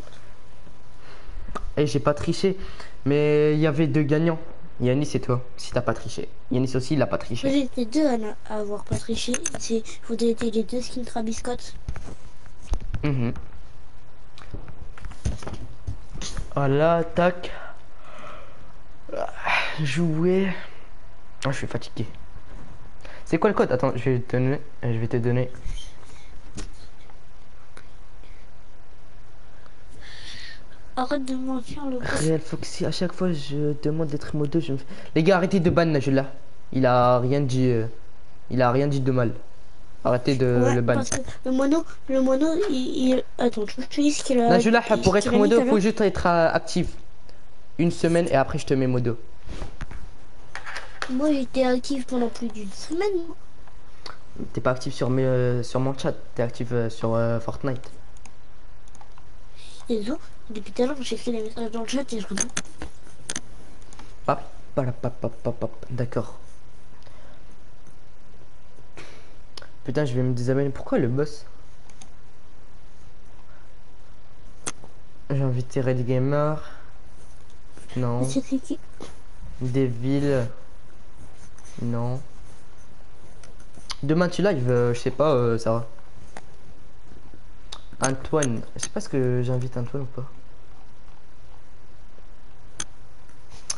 Et j'ai pas triché. Mais il y avait deux gagnants. Yanis et toi, si t'as pas triché. Yanis aussi, il a pas Vous triché. étiez deux à, avoir pas triché. C'est vous étiez les deux skins Travis Scott. Mhm. Voilà, tac. Ah, Jouer. Ah, je suis fatigué. C'est quoi le code? Attends, je vais te donner. Je vais te donner. Arrête de mentir le. Real Foxy, à chaque fois je demande d'être modo, je me fais... Les gars, arrêtez de ban Najula. Il a rien dit. euh, Il a rien dit de mal. Arrêtez de Ouais, le ban. parce que le mono, le mono, il, il- attends, je te dis ce qu'il a. Najula, pour être modo, faut juste être euh, actif. Une semaine et après je te mets modo. Moi, j'étais actif pendant plus d'une semaine. T'es pas actif sur, mes, euh, sur mon chat, t'es actif euh, sur euh, Fortnite. Désolé, depuis tout à l'heure, j'écris des messages dans le chat et je réponds. Hop, hop, hop, hop. D'accord. Putain, je vais me désabonner. Pourquoi le boss? J'ai invité Red Gamer. Non. Qui? Devil. Non. Demain tu live, euh, je sais pas, euh, ça va. Antoine. Je sais pas ce que j'invite Antoine ou pas.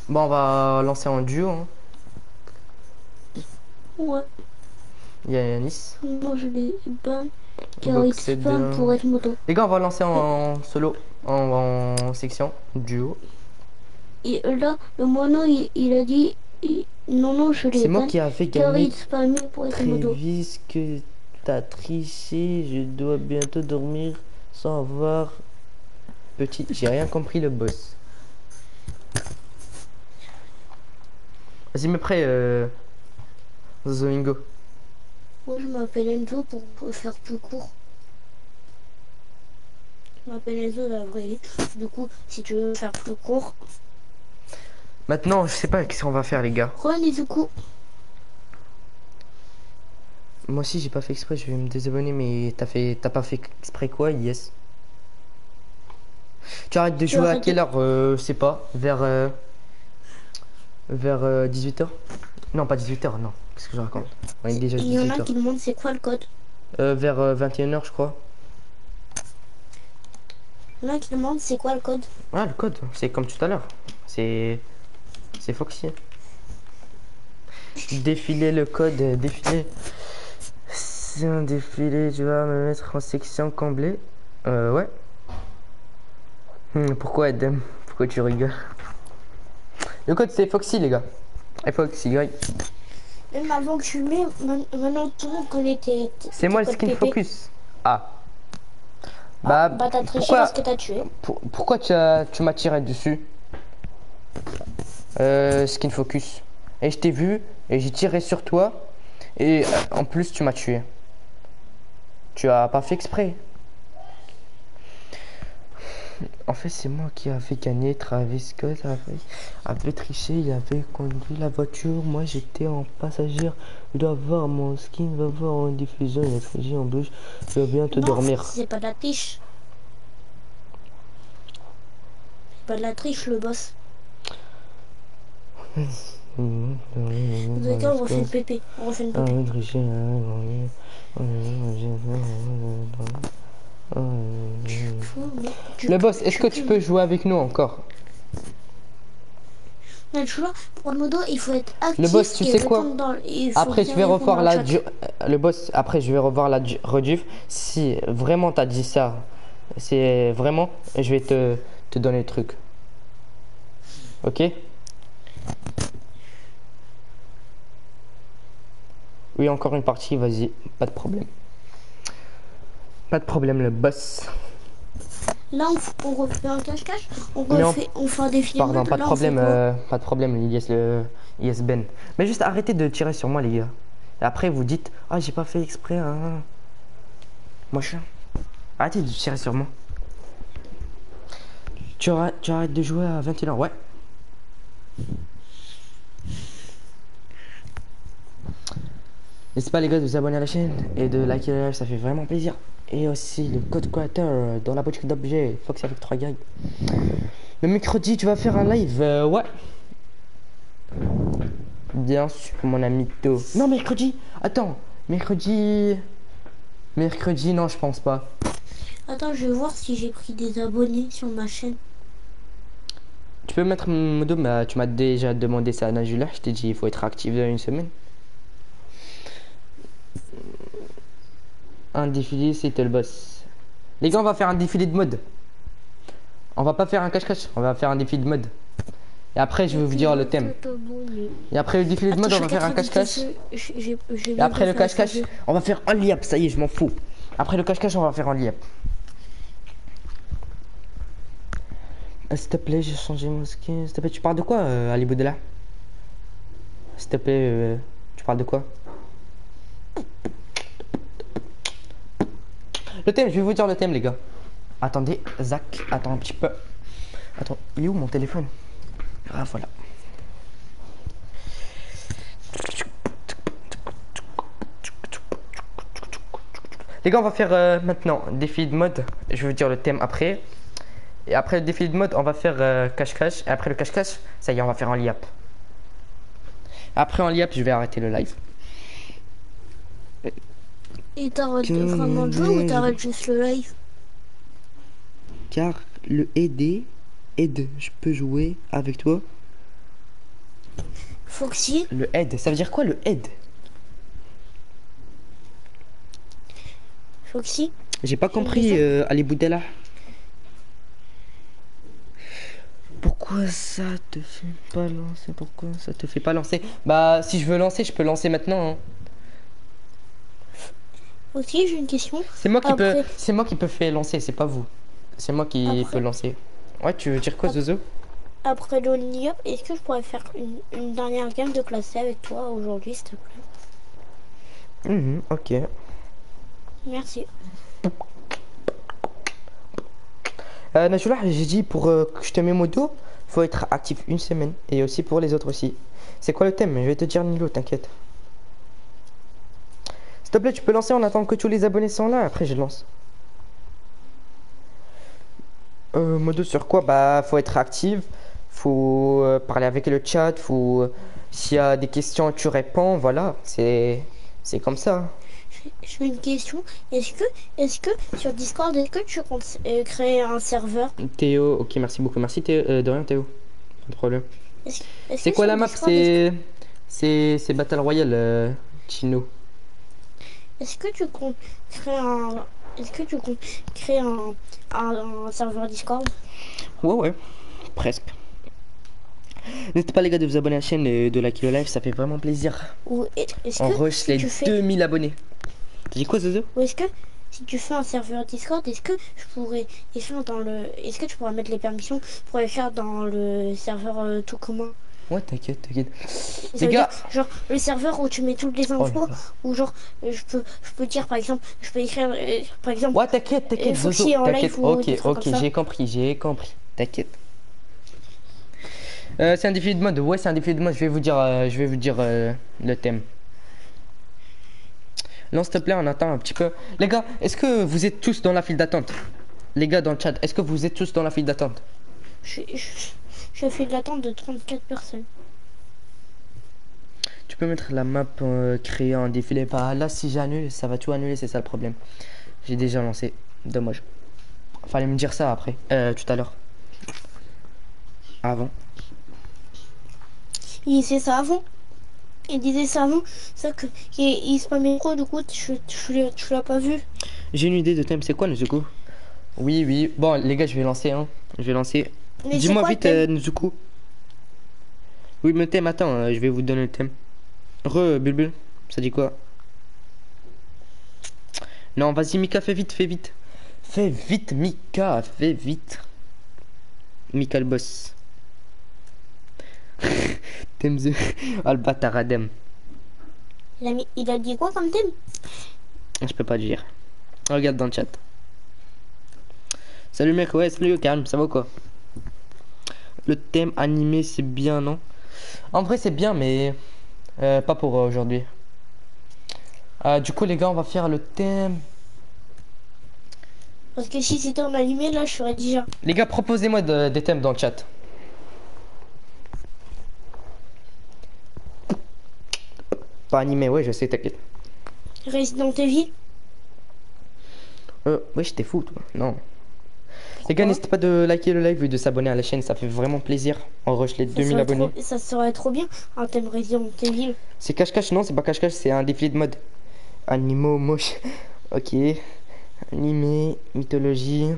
Bon, on va lancer en duo. hein. Ouais, Il y a Yanis. moi je l'ai ban. Car il Boxed, spam euh, pour être moto. Les gars, on va lancer en solo, en, en section, duo. Et là, le mono, il, il a dit. il- non, non, je l'ai C'est moi ban. qui a fait Car gagner pour être moto. Que t'as triché, je dois bientôt dormir sans avoir petit. J'ai rien compris le boss. Vas-y, me prêt, euh... Zoingo. Moi, je m'appelle Enzo pour, pour faire plus court. Je m'appelle Enzo la vraie vie. Du coup, si tu veux faire plus court, Maintenant, je sais pas qu'est-ce qu'on va faire, les gars. Et du coup, Moi aussi, j'ai pas fait exprès, je vais me désabonner, mais t'as fait, t'as pas fait exprès quoi Yes. Tu arrêtes de jouer à quelle heure euh, Je sais pas, vers euh, vers 18h Non, pas 18h, non. Qu'est-ce que je raconte? On est déjà il y en a 18h. qui demandent c'est quoi le code? Euh, vers 21h, je crois. Il y en a qui demandent c'est quoi le code? Ah, le code, c'est comme tout à l'heure. C'est c'est Foxy. Défiler le code, euh, défiler. C'est un défilé, tu vas me mettre en section comblée. Euh, ouais. Hmm, pourquoi Edem Pourquoi tu rigoles? Le code c'est Foxy, les gars. Et Foxy, ouais. Même avant que tu mets, maintenant tout le monde connaît tes. C'est moi le skin focus. Ah. Ah, Bah, bah t'as triché pourquoi, parce que t'as tué. pour- pourquoi tu, tu m'as tiré dessus? Euh, Skin focus. Et je t'ai vu et j'ai tiré sur toi. Et euh, en plus, tu m'as tué. Tu as pas fait exprès. En fait, c'est moi qui avais gagné. Travis Scott avait, avait triché. Il avait conduit la voiture. Moi, j'étais en passagère. Je dois voir mon skin. Va voir en diffusion. Il a triché en douche. Je vais bien te Non, dormir. C'est pas de la triche. C'est pas de la triche le boss. Dans tous les cas, on refait le. On refait boss, est-ce que tu peux jouer avec nous encore? Pour le modo, il faut être actif. Le boss, tu sais quoi? Après, je vais revoir la du- euh, le boss. Après, je vais revoir la du- rediff. Si vraiment t'as dit ça, c'est vraiment, je vais te, te donner le truc. Ok? Oui, encore une partie, vas-y, pas de problème. Pas de problème, le boss. Là, on, refait un cache-cache. On, refait, on fait un défilé. Pardon, mode. pas de Là, problème, euh, pas de problème, yes, le, yes Ben. Mais juste arrêtez de tirer sur moi, les gars. Et après, vous dites, ah, j'ai pas fait exprès, hein. Moi, je. Arrêtez de tirer sur moi. Tu arrêtes, tu arrêtes de jouer à 21h, ouais. N'hésitez pas les gars de vous abonner à la chaîne et de liker la live, ça fait vraiment plaisir. Et aussi le code créateur dans la boutique d'objets, Fox avec 3 gags. Le mercredi, tu vas faire un live, euh, ouais. Bien sûr, mon ami To. Non, mercredi, attends, mercredi. Mercredi, non, je pense pas. Attends, je vais voir si j'ai pris des abonnés sur ma chaîne. Tu peux mettre mon dos, mais tu m'as déjà demandé ça à Najula. Je t'ai dit, il faut être actif dans une semaine. Un défilé, c'était le boss. Les gars, on va faire un défilé de mode. On va pas faire un cache-cache, on va faire un défilé de mode. Et après, je vais vous dire le thème. Et après le défilé de mode, on va faire un cache-cache. Et après le cache-cache, on va faire un liap. Ça y est, je m'en fous. Après le cache-cache, on va faire un liap. Euh, S'il te plaît, j'ai changé mon skin. S'il te plaît, tu parles de quoi, euh, Ali Boudela? S'il te plaît, euh, tu parles de quoi? Le thème, je vais vous dire le thème, les gars. Attendez, Zach, attends un petit peu. Attends, il est où mon téléphone? Ah, voilà. Les gars, on va faire euh, maintenant défi de mode. Je vais vous dire le thème après. Et après le défi de mode, on va faire euh, cache-cache. et après le cache-cache, ça y est, on va faire un liap. Après en liap, je vais arrêter le live. Et t'arrêtes vraiment de jouer ou t'arrêtes juste le live Car le aider, aide, je peux jouer avec toi. Foxy, Le aide, ça veut dire quoi le aide? Foxy, J'ai pas compris, euh, Ali Boudela. Pourquoi ça te fait pas lancer? Pourquoi ça te fait pas lancer? Bah, si je veux lancer, je peux lancer maintenant. hein. Foxy, j'ai une question. C'est moi qui Après- peux, c'est moi qui peux faire lancer, c'est pas vous. C'est moi qui Après- peux lancer. Ouais, tu veux dire quoi, Zozo? Après le est-ce que je pourrais faire une, une dernière game de classé avec toi aujourd'hui, s'il te plaît? Mhm, Ok. Merci. Euh, Najula, j'ai dit pour euh, que je te mets modo, faut être actif une semaine. Et aussi pour les autres aussi. C'est quoi le thème? Je vais te dire Nilo, t'inquiète. S'il te plaît, tu peux lancer en attendant que tous les abonnés sont là. Après, je lance. Euh, modo sur quoi? Bah, faut être actif. Faut euh, parler avec le chat. Faut. euh, S'il y a des questions, tu réponds. Voilà. C'est. C'est comme ça. J'ai- une question. Est-ce que, est-ce que sur Discord, est-ce que tu comptes euh, créer un serveur? Théo, ok, merci beaucoup. Merci Théo. Euh, de rien, Théo. Pas de problème. C'est quoi la map? C'est. C'est c'est Battle Royale, euh, Chino. Est-ce que tu comptes créer un, est-ce que tu comptes créer un, un, un serveur Discord? Ouais, ouais, presque. N'hésitez pas, les gars, de vous abonner à la chaîne et de liker le live, ça fait vraiment plaisir. ou est-ce On que rush si les tu fais, 2000 abonnés. T'as dit quoi, Zozo? Ou est-ce que si tu fais un serveur Discord, est-ce que je pourrais écrire dans le, est-ce que tu pourrais mettre les permissions pour écrire dans le serveur euh, tout commun? Ouais, t'inquiète, t'inquiète. Les gars- dire, genre le serveur où tu mets toutes les Oh infos, ou genre euh, je peux, je peux dire par exemple, je peux écrire euh, par exemple. Ouais, t'inquiète, t'inquiète, faut Zozo. T'inquiète, ok, ok, j'ai compris, j'ai compris. T'inquiète. Euh, c'est un défi de mode, ouais, c'est un défi de mode. Je vais vous dire, euh, je vais vous dire euh, le thème. Lance, s'il te plaît, on attend un petit peu. Les gars, est-ce que vous êtes tous dans la file d'attente? Les gars dans le chat, est-ce que vous êtes tous dans la file d'attente? Je, je, je fais de l'attente de 34 personnes. Tu peux mettre la map euh, créée en défilé par là. Si j'annule, ça va tout annuler, c'est ça le problème. J'ai déjà lancé. Dommage. Fallait me dire ça après. Euh, tout à l'heure. Avant. Il disait ça avant. Il disait ça avant. Ça que il, il spammait trop du coup tu, tu, l'as- tu l'as pas vu. J'ai une idée de thème. C'est quoi, Nezuko Oui, oui. Bon, les gars, je vais lancer. Hein. Je vais lancer. Dis-moi vite, euh, Nezuko. Oui, mais le thème, attends, euh, je vais vous donner le thème. Re, Bulbul, ça dit quoi? Non, vas-y, Mika, fais vite, fais vite. Fais vite, Mika, fais vite. Mika le boss. thème the. Ah, le bâtard Adem. il a, mis- il a dit quoi comme thème? Je peux pas te dire. Regarde dans le chat. Salut mec, ouais, salut, calme, ça va ou quoi? Le thème animé, c'est bien, non? En vrai, c'est bien, mais euh, pas pour euh, aujourd'hui. Euh, du coup, les gars, on va faire le thème. Parce que si c'était en animé, là, je ferais déjà. Les gars, proposez-moi de- des thèmes dans le chat. Pas animé, ouais, je sais, t'inquiète. Resident Evil? Euh, ouais, j'étais fou, toi. Non. Les gars, n'hésitez pas de liker le live et de s'abonner à la chaîne, ça fait vraiment plaisir. On rush les Ça 2000 serait abonnés. trop- ça serait trop bien, un thème Resident Evil. C'est cache-cache, non, c'est pas cache-cache, c'est un défilé de mode. Animaux, moche. ok. Animé, mythologie.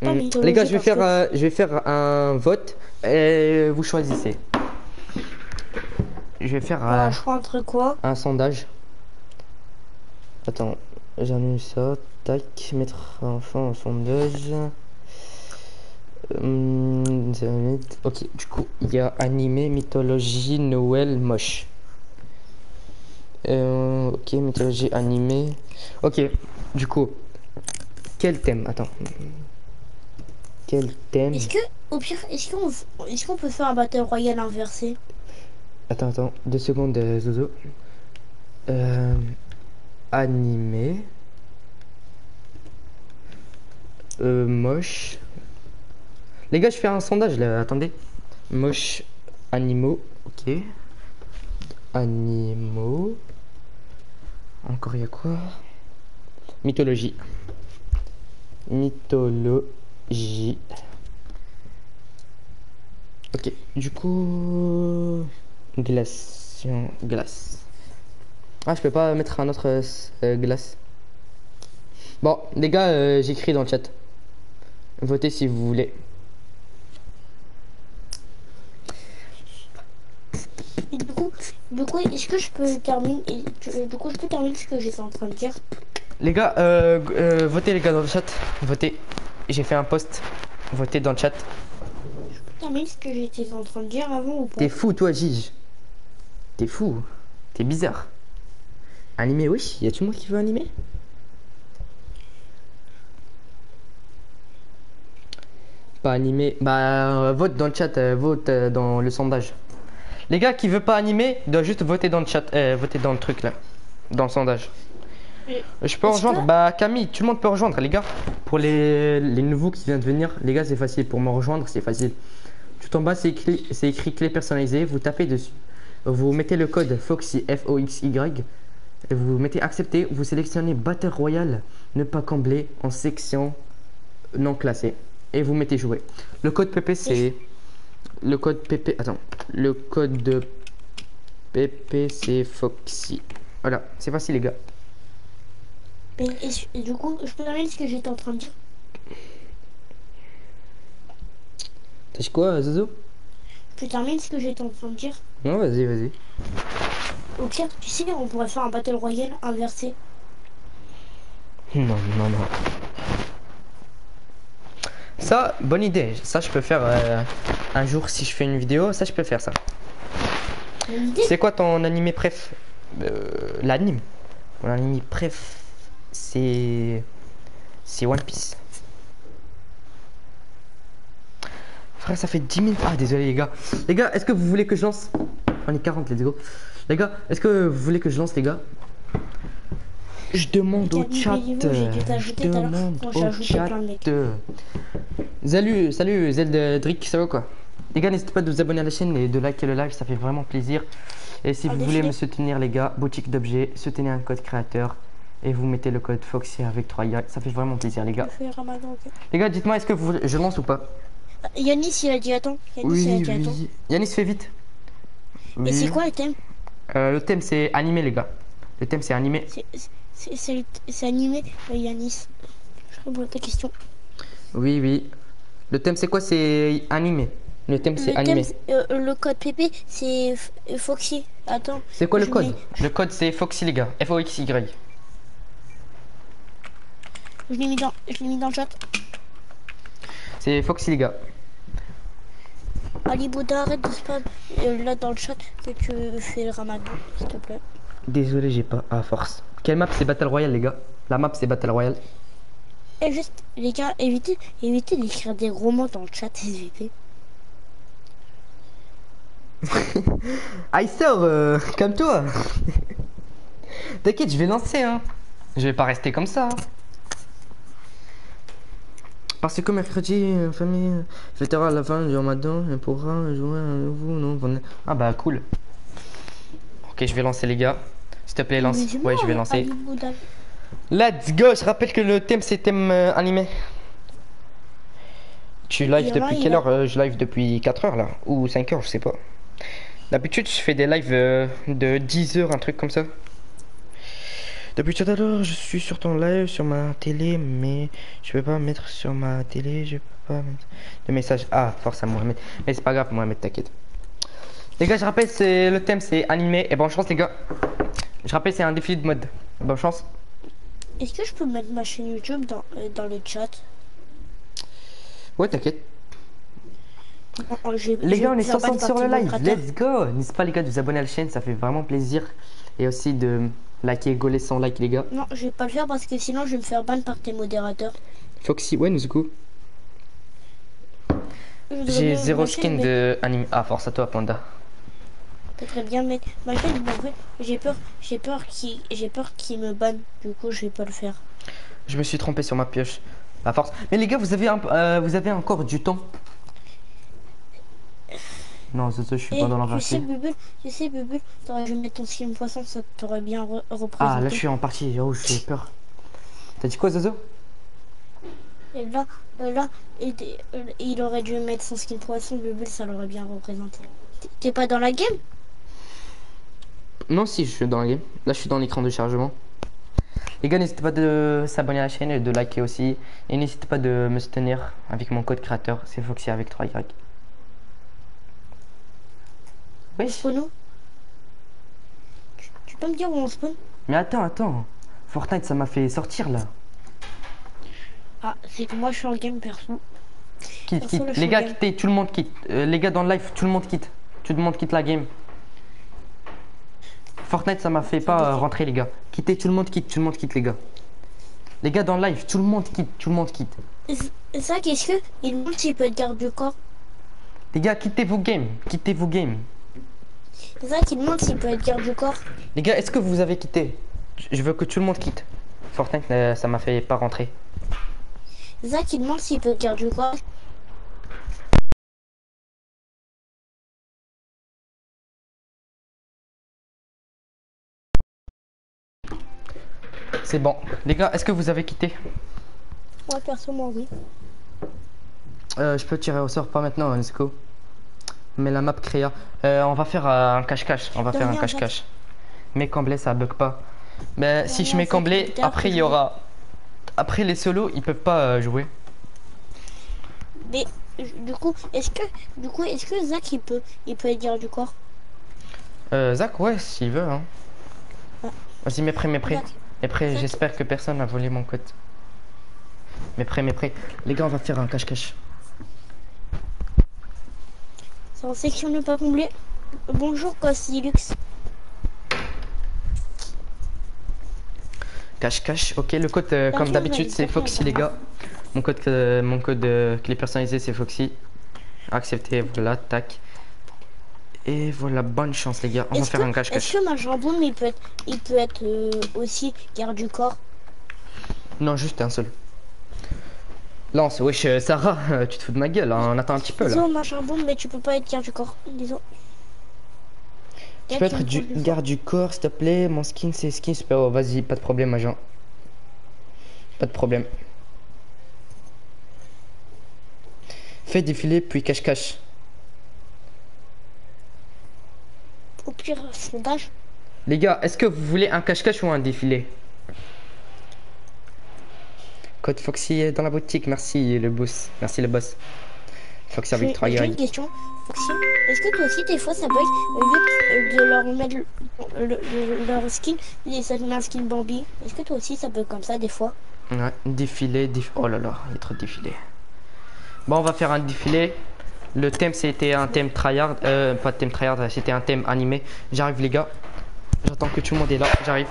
Hmm, mythologie, Les gars, je vais faire, euh, je vais faire un vote et vous choisissez. Je vais faire Ah, euh, je crois entre quoi? un sondage. Attends, j'annule ça. Tac, mettre enfin un sondage. Hum, ok, du coup, il y a animé, mythologie, Noël, moche. Euh, ok, mythologie animée. Ok, du coup, quel thème? Attends. Quel thème? Est-ce que, au pire, est-ce qu'on est qu'on peut faire un Battle Royale inversé? Attends, attends, deux secondes, euh, Zozo. Euh, animé. Euh, moche. Les gars, je fais un sondage là, attendez. Moche, animaux, ok. Animaux. Encore, il y a quoi? Mythologie. Mythologie. Ok, du coup. Glace. Ah, je peux pas mettre un autre euh, glace. Bon, les gars, euh, j'écris dans le chat. Votez si vous voulez. Et du coup, du coup est-ce que je peux terminer et tu- Du coup, je peux terminer ce que j'étais en train de dire? Les gars, euh, euh, votez les gars dans le chat. Votez. J'ai fait un post. Votez dans le chat. Je peux terminer ce que j'étais en train de dire avant ou pas? T'es fou, toi, Gige. T'es fou. T'es bizarre. Animé, oui. Y a tout le monde qui veut animer? Pas animé. Bah, euh, vote dans le chat. euh, vote euh, dans le sondage. Les gars qui veulent pas animer, doivent juste voter dans le chat. euh, voter dans le truc là. Dans le sondage. Et- Je peux rejoindre Bah, Camille, tout le monde peut rejoindre, les gars. Pour les, les nouveaux qui viennent de venir, les gars, c'est facile. Pour me rejoindre, c'est facile. Tout en bas, c'est écrit, c'est écrit clé personnalisée. Vous tapez dessus. Vous mettez le code FOXY, F-O-X-Y. Et vous mettez accepter. Vous sélectionnez Battle Royale, ne pas combler en section non classée. Et vous mettez jouer. Le code PP, c'est. Le code PP. Attends. Le code de PP, c'est Foxy. Voilà, c'est facile, les gars. Et- et du coup, je peux ce que j'étais en train de dire? T'as quoi, Zozo Je peux terminer ce que j'étais en train de dire? Non, vas-y, vas-y. Au pire, tu sais, on pourrait faire un Battle Royale inversé. Non, non, non. Ça, bonne idée. Ça, je peux faire euh, un jour si je fais une vidéo. Ça, je peux faire ça. C'est quoi ton animé préf? Euh, L'anime. Mon animé préf, c'est. C'est One Piece. Frère, ça fait 10 minutes. Ah, désolé, les gars. Les gars, est-ce que vous voulez que je lance? On est 40, let's go. Les gars, est-ce que vous voulez que je lance, les gars? Je demande au chat. Je demande au chat. Salut, salut Zeldrick, ça va quoi? Les gars, n'hésitez pas de vous abonner à la chaîne et de liker le live, ça fait vraiment plaisir. Et si Un vous voulez me soutenir, les gars, boutique d'objets, soutenez un code créateur et vous mettez le code Foxy avec 3 Y. Ça fait vraiment plaisir, les gars. Les gars, dites-moi, est-ce que vous, je lance ou pas? Ah, Yanis, il a dit attends. Yanis, il a Oui. Yanis, fais vite. Et c'est quoi le thème? Euh, Le thème, c'est animé, les gars. Le thème, c'est animé. C'est- animé, euh, Yanis. Je réponds à ta question. Oui, oui. Le thème, c'est quoi? C'est animé. Le thème, c'est animé. thème, euh, le code PP, c'est euh, Foxy. Attends. C'est quoi le code? mets- Le code, c'est Foxy, les gars. F-O-X-Y. Je l'ai mis, dans- je l'ai mis dans le chat. C'est Foxy, les gars. Ali Bouddha, arrête de spam euh, là dans le chat que tu fais le ramadan, s'il te plaît. Désolé, j'ai pas à force. Quelle map c'est Battle Royale, les gars? La map c'est Battle Royale. Et juste, les gars, évitez, évitez d'écrire des gros mots dans le chat, SVP. Ah, sort, euh, comme toi. T'inquiète, je vais lancer, hein. Je vais pas rester comme ça. hein. Parce que mercredi, euh, famille fêtera la fin du ramadan et pourra jouer à nouveau. Non. Ah bah cool. Ok, je vais lancer les gars. S'il te plaît, lance. Ouais, je vais lancer. Let's go. Je rappelle que le thème c'est thème euh, animé. Tu live depuis quelle heure Euh, Je live depuis 4 heures là ou 5 heures, je sais pas. D'habitude, je fais des lives euh, de 10 heures, un truc comme ça. Depuis tout à l'heure, je suis sur ton live sur ma télé, mais je peux pas mettre sur ma télé, je peux pas mettre de message. Ah, force à Mohamed. Mais c'est pas grave, Mohamed, t'inquiète. Les gars, je rappelle, c'est le thème c'est animé. Et bonne chance, les gars. Je rappelle, c'est un défi de mode. Bonne chance. Est-ce que je peux mettre ma chaîne YouTube dans, euh, dans le chat? Ouais, t'inquiète. J'ai- Les gars, on est fait un ban 60 sur le live. modérateur. Let's go. N'hésitez pas, les gars, de vous abonner à la chaîne. Ça fait vraiment plaisir. Et aussi de liker, goler sans like, les gars. Non, je vais pas le faire parce que sinon je vais me faire ban par tes modérateurs. Foxy, ouais, nous coup. J'ai zéro skin mais de anime. Ah, force à toi, Panda. Peut-être bien mais en fait, j'ai peur, j'ai peur qu'il, j'ai peur qu'il me banne. Du coup, je vais pas le faire. Je me suis trompé sur ma pioche. À force. Mais les gars, vous avez, un, euh, vous avez encore du temps? Non, Zozo, je suis Et pas dans la tu sais. Bubule, tu sais, Bubule, t'aurais dû mettre ton skin poisson, ça t'aurait bien re- représenté. Ah, là, je suis en partie. Oh, j'ai peur. T'as dit quoi, Zozo? Et là, euh, là, et- euh, il aurait dû mettre son skin poisson, Bubule, ça l'aurait bien représenté. T'es pas dans la game? Non, si, je suis dans la game. Là, je suis dans l'écran de chargement. Les gars, n'hésitez pas de s'abonner à la chaîne et de liker aussi. Et n'hésitez pas de me soutenir avec mon code créateur. C'est Foxy avec 3Y. Oui. Tu, tu peux me dire où on spawn Mais attends, attends. Fortnite, ça m'a fait sortir là. Ah, c'est que moi je suis en game perso. Quitte, Perso, quitte. le Les gars, quittez. Tout le monde quitte. Euh, les gars, dans le live, tout le monde quitte. Tout le monde quitte la game. Fortnite, ça m'a fait pas euh, rentrer, les gars. Quittez, tout le monde quitte. Tout le monde quitte, les gars. Les gars, dans le live, tout le monde quitte. Tout le monde quitte. Ça, qu'est-ce que il demande s'il peut être garde du corps? Les gars, quittez vos games. Quittez vos games. Ça qu'il demande s'il peut être garde du corps? Les gars, est-ce que vous avez quitté? Je veux que tout le monde quitte. Fortnite, euh, ça m'a fait pas rentrer. Ça qu'il demande s'il peut être garde du corps? C'est bon. Les gars, est-ce que vous avez quitté? Moi perso, moi oui. Euh, Je peux tirer au sort, pas maintenant, hein, let's go. Mais la map créa. Euh, on va faire euh, un cache-cache. On va faire un cache-cache. Mais camblé, ça bug pas. Mais si je mets tard après il y aura. Après les solos, ils peuvent pas jouer. Mais du coup, est-ce que du coup, est-ce que Zach il peut il peut garde du corps? Euh, Zach, ouais, s'il veut. Hein. Ouais. Vas-y, mets prêt, mets prêt. Zach, Prêt, Zach. j'espère que personne n'a volé mon code. Mets prêt, mets prêt. Les gars, on va faire un cache-cache. c'est en section ne pas combler. Bonjour Cossilux. Cache-cache, ok, le code euh, comme d'habitude c'est Foxy les gars. Mon code, euh, mon code euh, clé personnalisé c'est Foxy. Accepté, voilà, tac. Et voilà, bonne chance les gars, on va Est-ce faire que, un est-ce cache-cache. que ma jambon il peut être il peut être euh, aussi garde du corps? Non, juste un seul. Lance, wesh, euh, Sarah, euh, tu te fous de ma gueule, hein, on attend un petit peu là. Désolé ma jambon mais tu peux pas être garde du corps. Désolé. Tu peux être du garde du corps s'il te plaît, mon skin c'est skin super, oh, vas-y, pas de problème agent. Pas de problème. Fais défiler puis cache-cache. Au pire sondage. Les gars, est-ce que vous voulez un cache-cache ou un défilé? Code Foxy est dans la boutique, merci le boss. Merci le boss. Foxy avec J'ai 3 j'ai une question. Foxy, est-ce que toi aussi des fois ça bug au lieu de leur mettre le- le- le- leur skin ça met un skin Bambi? Est-ce que toi aussi ça bug comme ça des fois? Ouais, défilé, déf- Oh là là, il y a trop de défilé. Bon, on va faire un défilé. Le thème c'était un thème tryhard, euh, pas de thème tryhard, c'était un thème animé. J'arrive les gars. J'attends que tout le monde est là, j'arrive.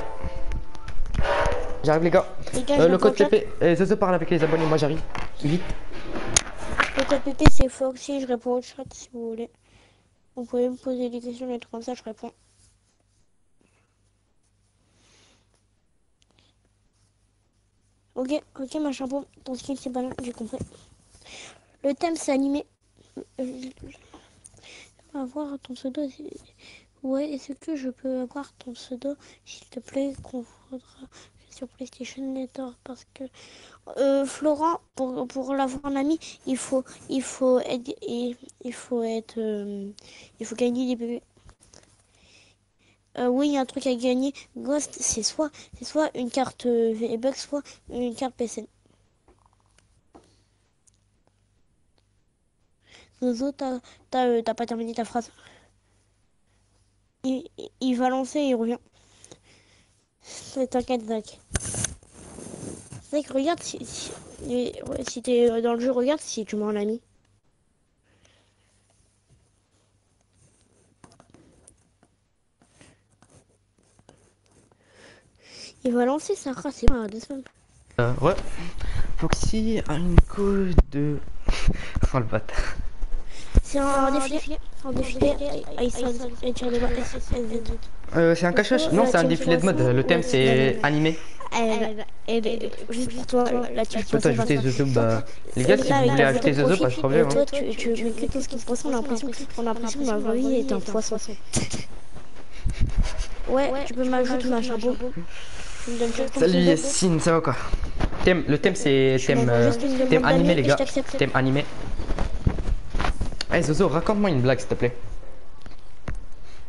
J'arrive les gars. Les gars, Euh, je le code réponds au chat. PP. Euh, Zozo parle avec les abonnés, moi j'arrive. Vite. Le code PP c'est Foxy, je réponds au chat si vous voulez. Vous pouvez me poser des questions, trucs comme ça, je réponds. Ok, ok, machin bon, ton skin c'est pas j'ai compris. Le thème c'est animé. Euh, avoir ton pseudo. Ouais, est-ce que je peux avoir ton pseudo, s'il te plaît, qu'on voudra sur PlayStation Network? Parce que euh, Florent, pour, pour l'avoir en ami, il faut, il faut être, il, il faut être, euh, il faut gagner des bébés. Oui, il y a un truc à gagner. Ghost, c'est soit, c'est soit une carte V-Bucks, soit une carte PSN. Zozo, euh, t'as pas terminé ta phrase. Il, il- va lancer et il revient. T'inquiète, Zach. Zach, regarde si, si, t'es euh, dans le jeu, regarde si tu m'as un ami. Il va lancer sa race, c'est deux. Euh, ouais. Foxy a une code de. Oh le bâtard. C'est un, un défilé. Un. Euh, c'est un cache-cache Non, c'est un défilé de mode. Le thème c'est animé. Juste pour toi, team Je peux poisson. t'ajouter Zozo, bah. Les gars, si Là, vous voulez ajouter fait Zozo, profil, pas de problème. et Toi, hein. tu, tu mets que ton skin poisson, on a l'impression, on a l'impression que ma vie est un poisson. Ouais, tu peux m'ajouter. Tu juste ton Salut. Yassine, ça va quoi? Thème, le thème c'est Tu thème, euh, thème animé les gars. je t'accepte. Thème animé. Eh Zozo, raconte-moi une blague s'il te plaît.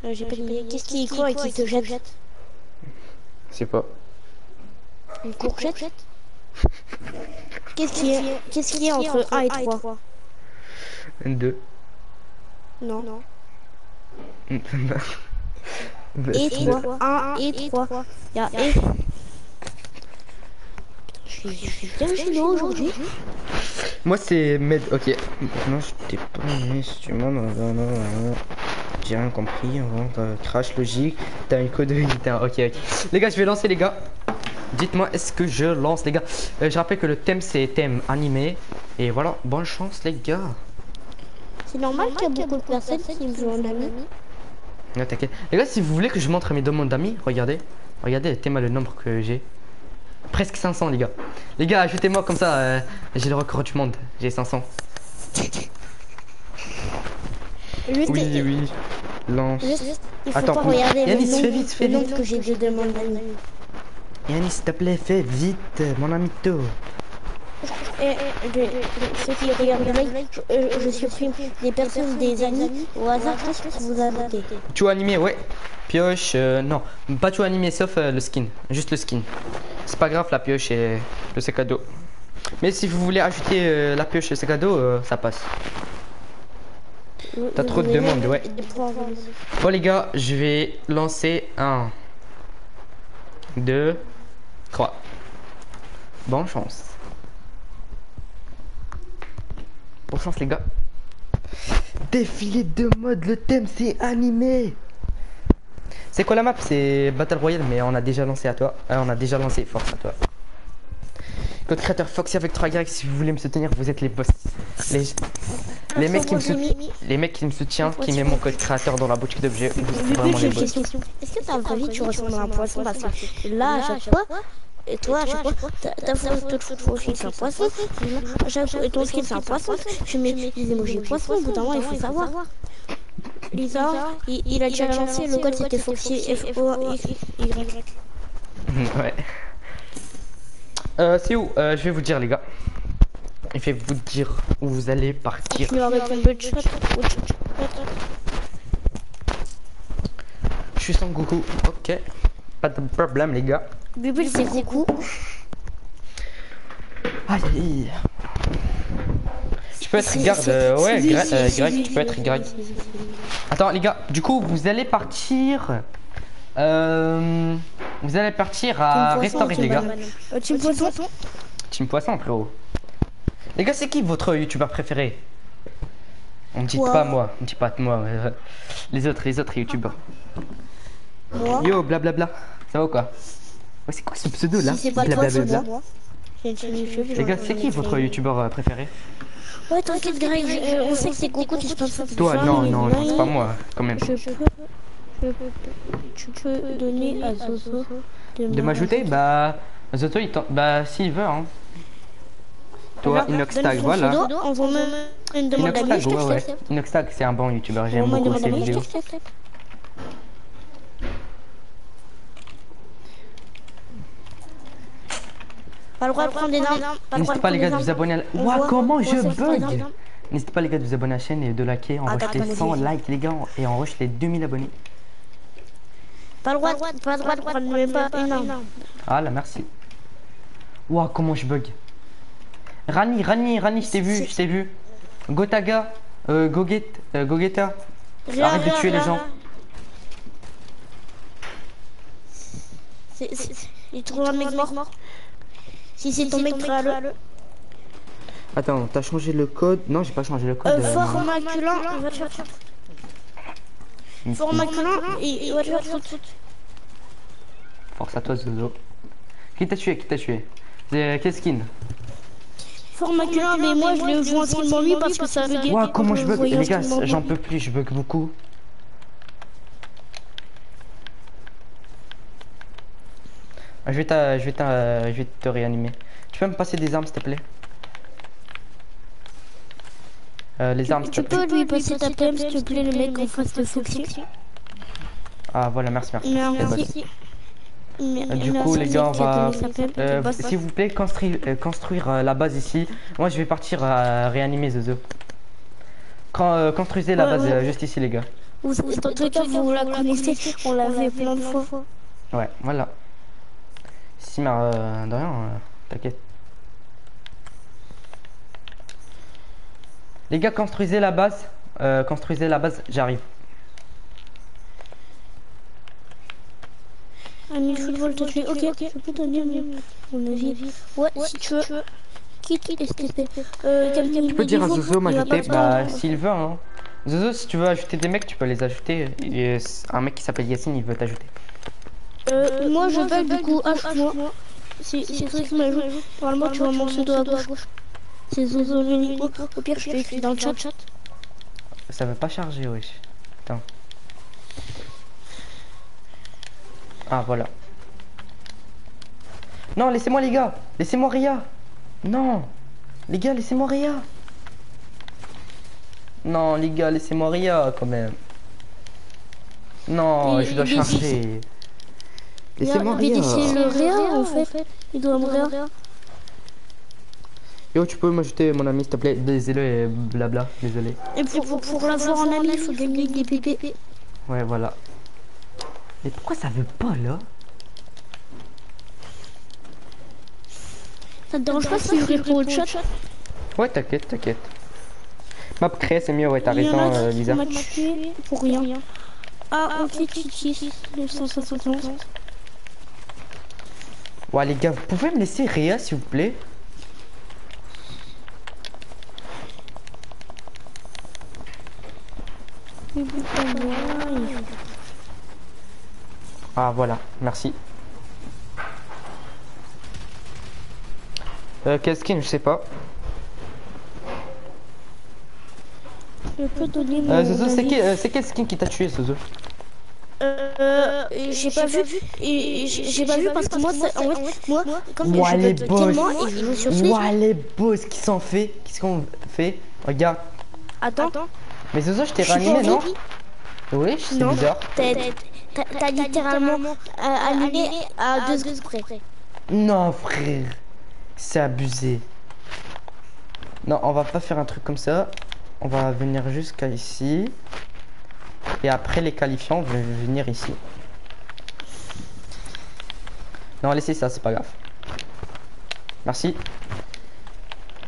Euh, J'ai pas d'idée. Qu'est-ce qui est quoi et qui te jette Je sais pas. Une courgette Qu'est-ce qui est, qu'est-ce qui est entre 1 et 3 Une, deux. Non. Une- Et Deux. 3. 1 et 3. Il y a et. Je suis bien gelé aujourd'hui. Moi c'est Med, ok. Non, je t'ai pas aimé, si tu m'en non, non, non, non. J'ai rien compris, on va euh, crash logique. T'as une code de guitare, ok, ok. Les gars, je vais lancer les gars. Dites-moi, est-ce que je lance les gars? Euh, Je rappelle que le thème c'est thème animé. Et voilà, bonne chance les gars. C'est normal qu'il y a beaucoup de personnes qui me jouent en ami. Non, t'inquiète. Les gars, si vous voulez que je montre mes demandes d'amis, regardez. Regardez, thème le nombre que j'ai. Presque 500 les gars. Les gars, ajoutez-moi comme ça, euh, j'ai le record du monde. J'ai 500. Juste, Oui, oui. Lance. juste, il faut Attends, pas regarder le nombre, fais vite, fais vite. que j'ai. Yannis, s'il te plaît, fais vite, mon amito. Et, et, je- je- ceux qui regardent le live, je, euh, je supprime des personnes, des amis au hasard pour vous adapter. Tu animé, ouais. Pioche, euh, non, pas tout animé sauf euh, le skin, juste le skin. C'est pas grave, la pioche et le sac à dos. Mais si vous voulez ajouter euh, la pioche et le sac à dos, ça passe. T'as trop de demandes, ouais. Bon les gars, je vais lancer un, deux, trois. Bonne chance. Bonne chance les gars. Défilé de mode, le thème c'est animé. C'est quoi la map? C'est Battle Royale, mais on a déjà lancé à toi. Euh, on a déjà lancé, force à toi. Code créateur Foxy avec 3 Y, si vous voulez me soutenir, vous êtes les boss. Les, les mecs qui me soutiennent, les mecs qui me soutiennent, qui mettent mon code créateur dans la boutique d'objets, vous êtes vraiment les boss. Est-ce que ta vraie vie tu ressembles à un poisson? Parce que là, à chaque fois, et toi, à chaque fois, ta- ta photo de c'est un poisson. Fois, ton skin c'est un poisson. Je mets des emojis poisson. Au bout d'un moment, il faut savoir. Lisa, il, a déjà lancé le code c'était Foxy F O Y. ouais. Euh, c'est où Euh, Je vais vous dire, les gars. Je vais vous dire où vous allez partir. Je suis sans Goku. Ok. Pas de problème, les gars. Bubble c'est coucou. Aïe, aïe. Je peux être garde. euh, ouais, euh, Greg, tu peux être Greg. Attends, les gars. Du coup, vous allez partir. Euh, vous allez partir à restaurer, les gars. Euh, Team poisson. Team Poisson, frérot. Les gars, c'est qui votre youtubeur préféré? On me dit pas moi, on me dit pas moi. euh, les autres, les autres youtubeurs. Yo, blablabla. Ça va ou quoi? Ouais, c'est quoi ce pseudo là Si c'est pas toi, c'est Blablabla. moi. J'ai une chaîne YouTube. Les gars, c'est qui votre youtubeur euh, préféré Ouais, t'inquiète, Greg, euh, on sait que c'est Goku, tu penses Toi, non, non, non, c'est pas moi, quand même. Je peux, je peux, tu peux donner à Zozo De m'ajouter Bah, Zoto, il t'en- Bah, s'il veut, hein. Toi, Inoxtag, voilà. Inoxtag, je ouais. Inoxtag, c'est un bon youtubeur, j'aime beaucoup ses vidéos. Pas le droit de prendre des droit N'hésitez pas les gars de vous abonner à la... Ouah, comment je bug. N'hésitez pas les gars de vous abonner à la chaîne et de liker, on rush les attends, 100 vas-y. likes les gars et on rush les 2000 abonnés. Pas le droit, pas le droit de prendre même pas une. Ah là, merci. Ouah, comment je bug. Rani, Rani, Rani, je t'ai vu, je t'ai vu. Gotaga, euh, Goget, euh, Gogeta. Arrête de tuer les gens. Il trouve un mec mort. Si c'est ton mec, créa-le. Attends, t'as changé le code? Non, j'ai pas changé le code. Euh, euh, fort maculin, va te. Fort maculin, et il va te faire foutre. Force à toi, Zozo. Qui t'a tué? Qui t'a tué? C'est quel skin? Fort maculin, mais moi je le vois en skin lui parce que ça veut dire. Ouah, comment je bug? Les gars, j'en peux plus, je bug beaucoup. Je vais, je, vais je vais te réanimer. Tu peux me passer des armes, s'il te plaît? Euh, Les armes, s'il te Tu plaît. peux lui passer ta PM s'il te plaît, le mec en face de Foxy. Ah, voilà, merci, merci. Merci. Euh, Du coup, les gars, on va. Euh, S'il vous plaît, construire, euh, construire euh, la base ici. Moi, je vais partir à réanimer Zozo. Quand, euh, construisez la Ouais, base ouais. euh, juste ici, les gars. Vous, vous la connaissez, on l'a fait plein de fois. Ouais, voilà. Si, mais euh, de rien, euh, t'inquiète. Les gars, construisez la base. Euh, construisez la base, j'arrive. Un mille football te tuer. Ok, je peux donner mon avis. Ouais, si tu veux. Quitte STP. Euh, quelqu'un Tu peux dire à Zozo m'ajouter, bah, s'il veut, hein. Zozo, si tu veux ajouter des mecs, tu peux les ajouter. Et, euh, un mec qui s'appelle Yacine, il veut t'ajouter. Euh, moi je bug du coup, ajoute-moi. C'est c'est toi qui m'ajoute. Normalement, tu vois mon pseudo à gauche. C'est Zozo le niveau. Au pire, je l'écris dans le chat. Ça veut pas charger, wesh. Attends. Ah, voilà. Non, laissez-moi, les gars. Laissez-moi Ria. Non. Les gars, laissez-moi Ria. Non, les gars, laissez-moi Ria, quand même. Non, je dois charger. Laissez-moi Mais Ria. c'est le réa en fait. Il doit me réa. Yo, tu peux m'ajouter mon ami, s'il te plaît? Désolé, blabla. Désolé. Et pour, pour, pour l'avoir en ami, il faut gagner des PP. Ouais, voilà. Mais pourquoi ça veut pas, là? Ça te dérange pas si je réponds au chat? Ouais, t'inquiète, t'inquiète. Map créé, c'est mieux, ouais, t'as raison, euh, Lisa. pour rien. Ah, ok, Titi, 971. Ouais, les gars, vous pouvez me laisser Réa, s'il vous plaît? Ah, voilà, merci. Euh, quel skin, je sais pas. Euh, c'est qui- euh, c'est quel skin qui t'a tué, Zozo? Euh, j'ai pas vu, et j'ai pas vu parce que moi, ça- en fait, moi, comme je les boss tellement. Ouah, les boss qui s'en fait Qu'est-ce qu'on fait? Regarde. Attends, Mais je t'ai je suis réanimé, pas non? Oui, c'est bizarre. T'as- littéralement euh, annulé à deux secondes près. Non, frère. C'est abusé. Non, on va pas faire un truc comme ça. On va venir jusqu'à ici. Et après les qualifiants, on va venir ici. Non, laissez ça, c'est pas grave. Merci.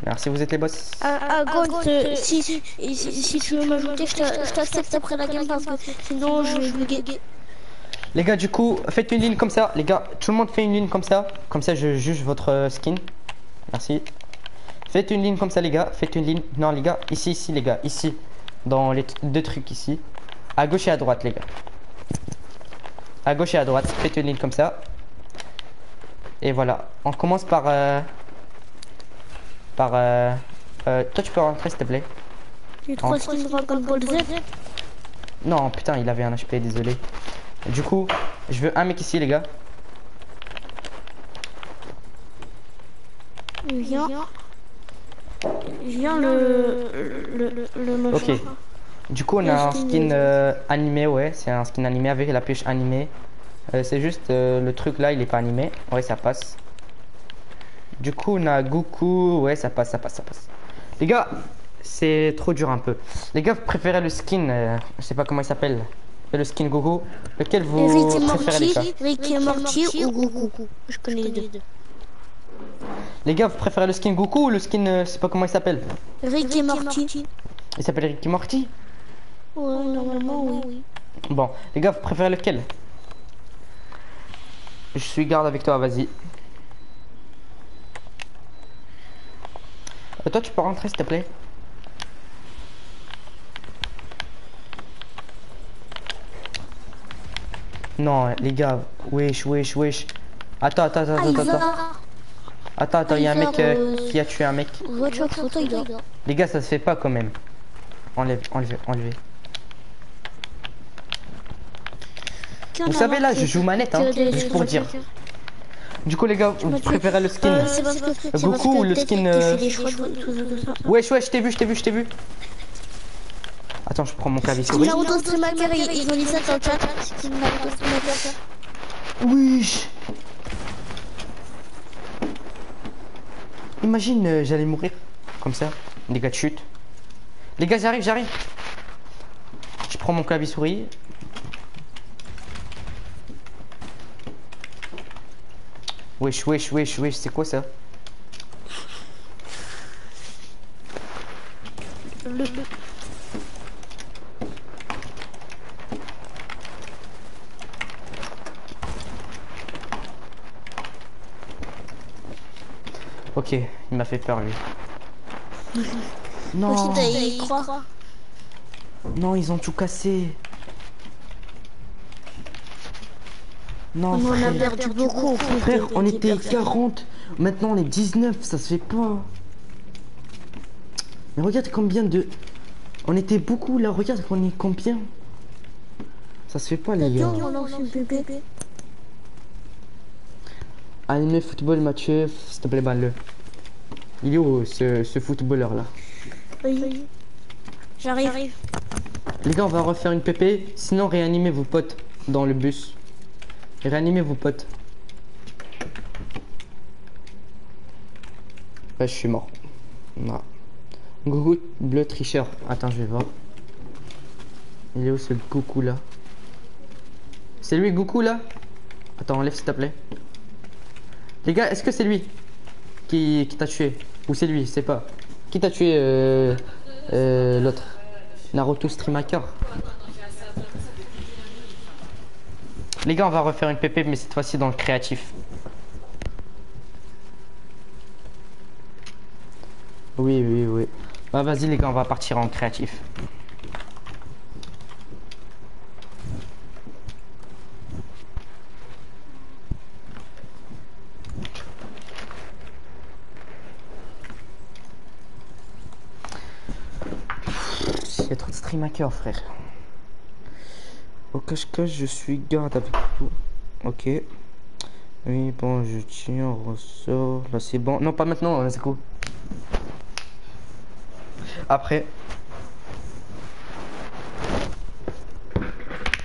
Merci, vous êtes les boss. Ah, ah, Gold, euh, si, si, si, si tu veux m'ajouter, je t'a- je t'accepte après la game parce que sinon je vais bugger. Les gars, du coup, faites une ligne comme ça. Les gars, tout le monde fait une ligne comme ça. Comme ça, je juge votre euh, skin. Merci. Faites une ligne comme ça, les gars. Faites une ligne. Non, les gars, ici, ici, les gars. Ici. Dans les deux trucs ici. À gauche et à droite, les gars. À gauche et à droite. Faites une ligne comme ça. Et voilà. On commence par... euh, par... euh, euh, toi, tu peux rentrer, s'il te plaît. Z? Non, putain, il avait un HP, désolé. Du coup, je veux un mec ici, les gars. Viens. Viens le. le. le, le. Ok. Du coup, on a un skin euh, animé, ouais. C'est un skin animé avec la pioche animée. Euh, c'est juste euh, le truc là, il est pas animé. Ouais, ça passe. Du coup, on a Goku. Ouais, ça passe, ça passe, ça passe. Les gars, c'est trop dur un peu. Les gars, vous préférez le skin euh, Je sais pas comment il s'appelle. Le skin Goku. Lequel vous Rick et préférez, les Morty, gars Rick et Morty ou Goku. Je connais les deux. Les gars, vous préférez le skin Goku ou le skin. euh, je sais pas comment il s'appelle Rick et Morty. Il s'appelle Ricky Morty Ouais, normalement, oui. Bon, les gars, vous préférez lequel? Je suis garde avec toi, vas-y. Euh, toi, tu peux rentrer, s'il te plaît Non, les gars, wesh, wesh, wesh. Attends, attends, attends, attends, attends. Attends, attends, il y a un mec euh, qui a tué un mec. Les gars, ça se fait pas quand même. Enlève, enlevez, enlevez. Vous savez, là, je joue manette, hein, juste pour dire. Du coup, les gars, vous préférez le skin Euh, Goku ou le skin, euh. Wesh, wesh, je t'ai vu, je t'ai vu, je t'ai vu. Attends, je prends mon clavier souris. Wesh. Imagine, euh, j'allais mourir. Comme ça. Les gars de chute. Les gars, j'arrive, j'arrive. Je prends mon clavier souris. Wesh, wesh, wesh, wesh, c'est quoi ça? Ok, il m'a fait peur lui. Non, Aussi, non, ils ont tout cassé. Non, On en a perdu beaucoup. Frère, on était 40, maintenant on est 19, ça se fait pas. Mais regarde combien de... On était beaucoup là, regarde qu'on est combien. Ça se fait pas les gars. Bébé. Anime football Mathieu, s'il te plaît, banne-le. Il est où ce, ce footballeur là Oui. J'arrive. Les gars, on va refaire une PP, sinon réanimez vos potes dans le bus. Réanimez vos potes. Ouais, je suis mort. Non. Goku bleu tricheur. Attends, je vais voir. Il est où ce Goku là C'est lui Goku là? Attends, enlève s'il te plaît. Les gars, est-ce que c'est lui qui, qui t'a tué? Ou c'est lui, c'est pas. Qui t'a tué euh, euh, l'autre? Naruto Streamaker. Les gars, on va refaire une PP, mais cette fois-ci dans le créatif. Oui, oui, oui. Bah vas-y les gars, on va partir en créatif. Il y a trop de streamhackers, frère. Au cache-cache, je suis garde avec vous. Ok. Oui, bon, je tiens ressort. Là, c'est bon. Non, pas maintenant, c'est cool. Après.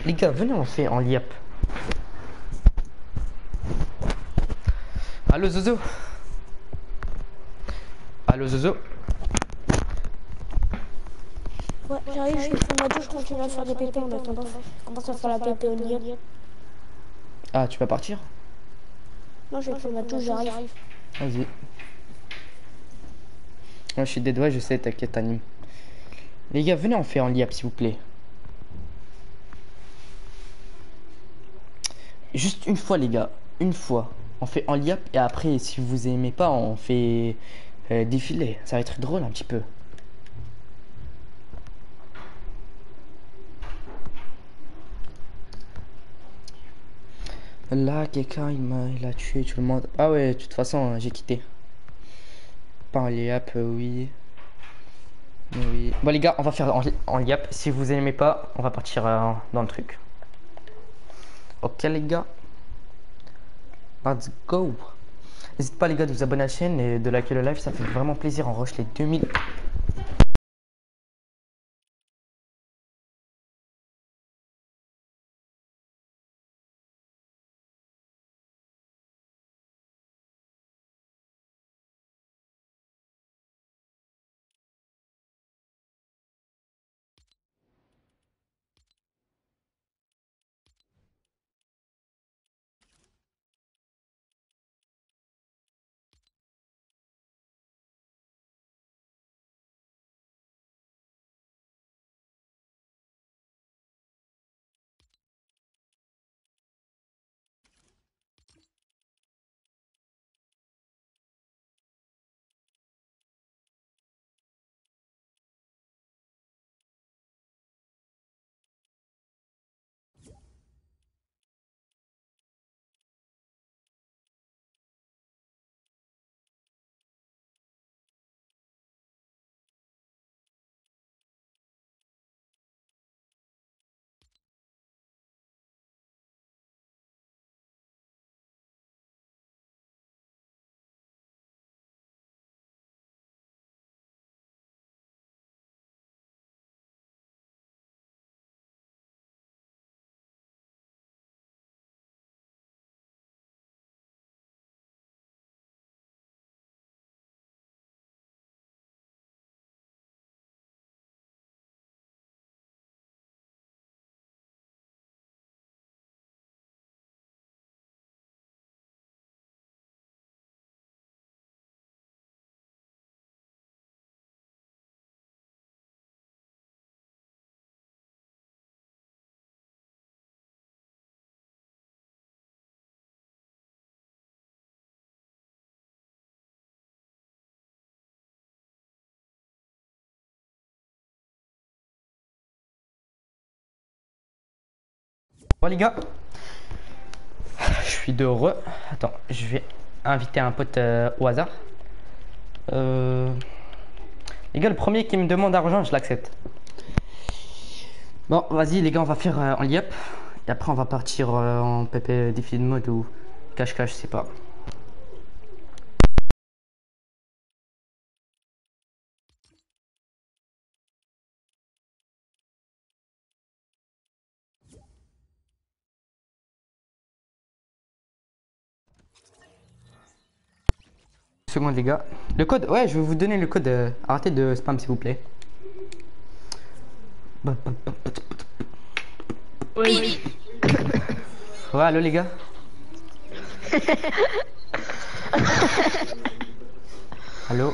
Les gars, venez, on fait en liap. Allô, Zozo? Allô, Zozo? Ouais, j'arrive, je prendre ma douche, je continue à faire des pépés en attendant. Je commence à faire la pépé au lit. Ah, tu vas partir? Non, je vais prendre ma douche, j'arrive. Vas-y. Moi, je suis des doigts, je sais, t'inquiète, anime. Les gars, venez, on fait en liap, s'il vous plaît. Juste une fois, les gars. Une fois. On fait en liap et après, si vous aimez pas, on fait euh, défiler. Ça va être drôle un petit peu. Là, quelqu'un, il m'a il a tué tout le monde. Ah ouais, de toute façon, j'ai quitté. En liap, euh, oui. Oui. Bon, les gars, on va faire en, en liap. Si vous aimez pas, on va partir euh, dans le truc. Ok, les gars. Let's go. N'hésitez pas, les gars, de vous abonner à la chaîne et de liker le live. Ça fait vraiment plaisir. On rush les 2000. Bon les gars, je suis de. Attends, je vais inviter un pote euh, au hasard. Euh... Les gars, le premier qui me demande argent, je l'accepte. Bon, vas-y les gars, on va faire euh, en liep. Et après, on va partir euh, en PP défi de mode ou cache-cache, je sais pas. Seconde les gars. Le code, ouais, je vais vous donner le code. euh, arrêtez de spam s'il vous plaît. Oui. Ouais, allô les gars. Allô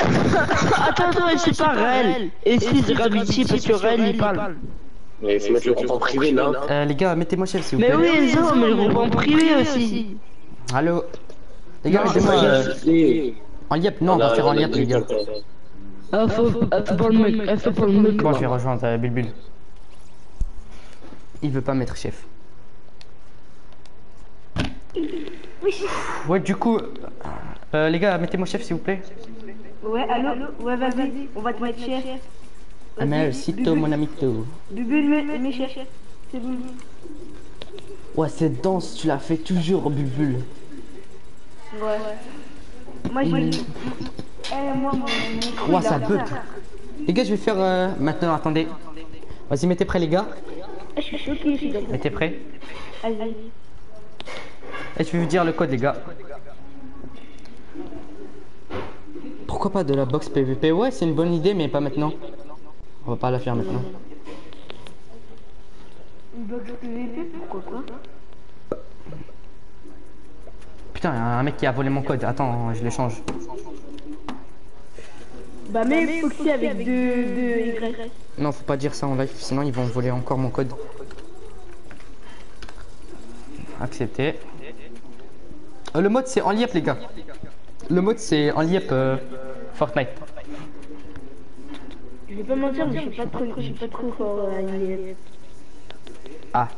Attends, attends, c'est pas Rel. Essaye de Gravity parce que Rel il parle. Mais faut mettre le groupe en privé, non Euh, Les gars, mettez-moi chef s'il vous Mais plaît. oui, Zo, mais le groupe en privé aussi. Allô Les gars, Non, mettez-moi c'est pas euh, en liep. Non, on va faire en liep les gars. Ah, faut, ah, faut pas le mec, ah, faut pas le mec. Bon, je vais rejoindre euh, Bulbul. Il veut pas mettre chef. Ouais, du coup, euh, les gars, mettez-moi chef s'il vous plaît. Ouais, allô Ouais, vas-y, on va te mettre chef. Ah, mon amito. Bubule, mets, mets chef. C'est bon. Ouais, cette danse, tu la fais toujours, Bulbul. Ouais. Moi, j'ai. Eh, moi, mon a ça bug. Les gars, je vais faire euh, maintenant, attendez. Vas-y, mettez prêts, les gars. Ah, Je suis choqué, je suis d'accord. Mettez prêts. Vas-y. Et je vais vous dire le code, les gars. Pourquoi pas de la box PVP Ouais, c'est une bonne idée, mais pas maintenant. On va pas la faire maintenant. Une box PVP, pourquoi pas? Putain, y a un mec qui a volé mon code. Attends, je l'échange. Bah, mets Foxy avec deux, deux Y. Non, faut pas dire ça en live, sinon ils vont voler encore mon code. Accepté. Euh, le mode c'est en liep, les gars. Le mode c'est en liep euh, Fortnite. Je vais pas mentir, mais je suis pas trop, je suis pas trop fort à y- Ah.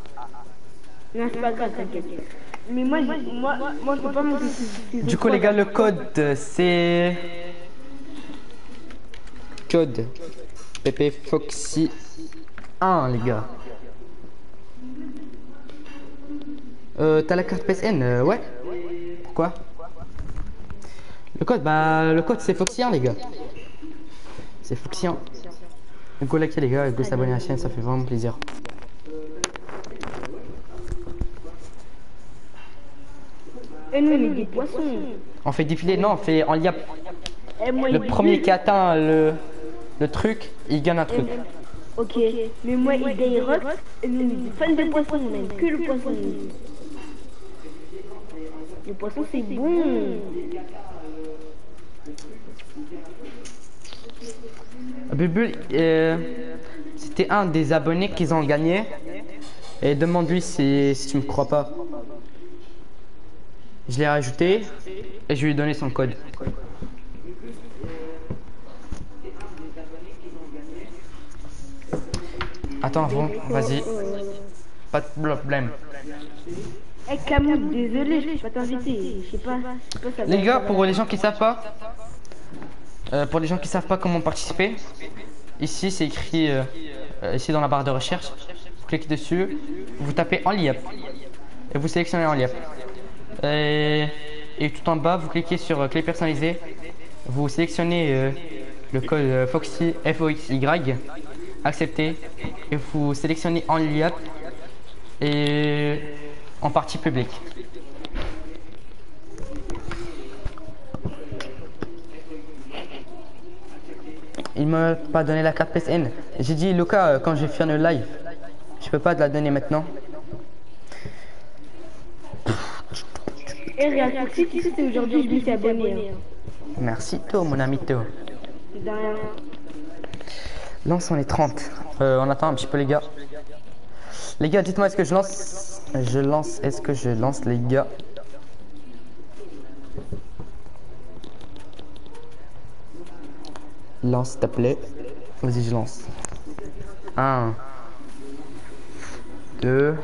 Non, c'est pas grave, t'inquiète. Mais moi, j'ai- moi, moi, je peux pas monter Du coup, les gars, le code c'est. Code PP Foxy 1, les gars. Euh, t'as la carte PSN euh, Ouais. Pourquoi? Le code, bah, le code c'est Foxy 1, les gars. C'est Foxy 1. Go liker, les gars, et go s'abonner à la chaîne, ça fait vraiment plaisir. Et nous, on est des poissons. On fait défiler, non, on fait en liap. Eh, Le premier qui atteint le, le truc, il gagne un Eh, truc. Ok, mais moi, il gagne rock. Et nous, on est des fans de poissons, on aime que le poisson. Le poisson, c'est bon. Bulbul, euh, c'était un des abonnés qu'ils ont gagné. Et demande-lui si, si tu me crois pas. Je l'ai rajouté et je lui ai donné son code. Attends, avant, vas-y. Pas de problème. Eh, Camus, désolé, je peux pas t'inviter. Je sais pas. Les gars, pour les gens qui savent pas, euh, pour les gens qui savent pas comment participer, ici c'est écrit euh, euh, ici dans la barre de recherche. Vous cliquez dessus, vous tapez en liep et vous sélectionnez en liep. Et, et tout en bas, vous cliquez sur euh, clé personnalisée. Vous sélectionnez euh, le code euh, Foxy FOXY, acceptez et vous sélectionnez en liep et en partie publique. Il m'a pas donné la carte PSN. J'ai dit Luca euh, quand j'ai fait le live. Je peux pas te la donner maintenant. Eh, Real Foxy, tu sais, aujourd'hui je suis abonné. hein. Merci Théo, mon ami Théo. Lance on est 30. Euh, on attend un petit peu les gars. Les gars, dites-moi est-ce que je lance Je lance, est-ce que je lance les gars? Lance s'il te plaît. Vas-y, je lance. 1 2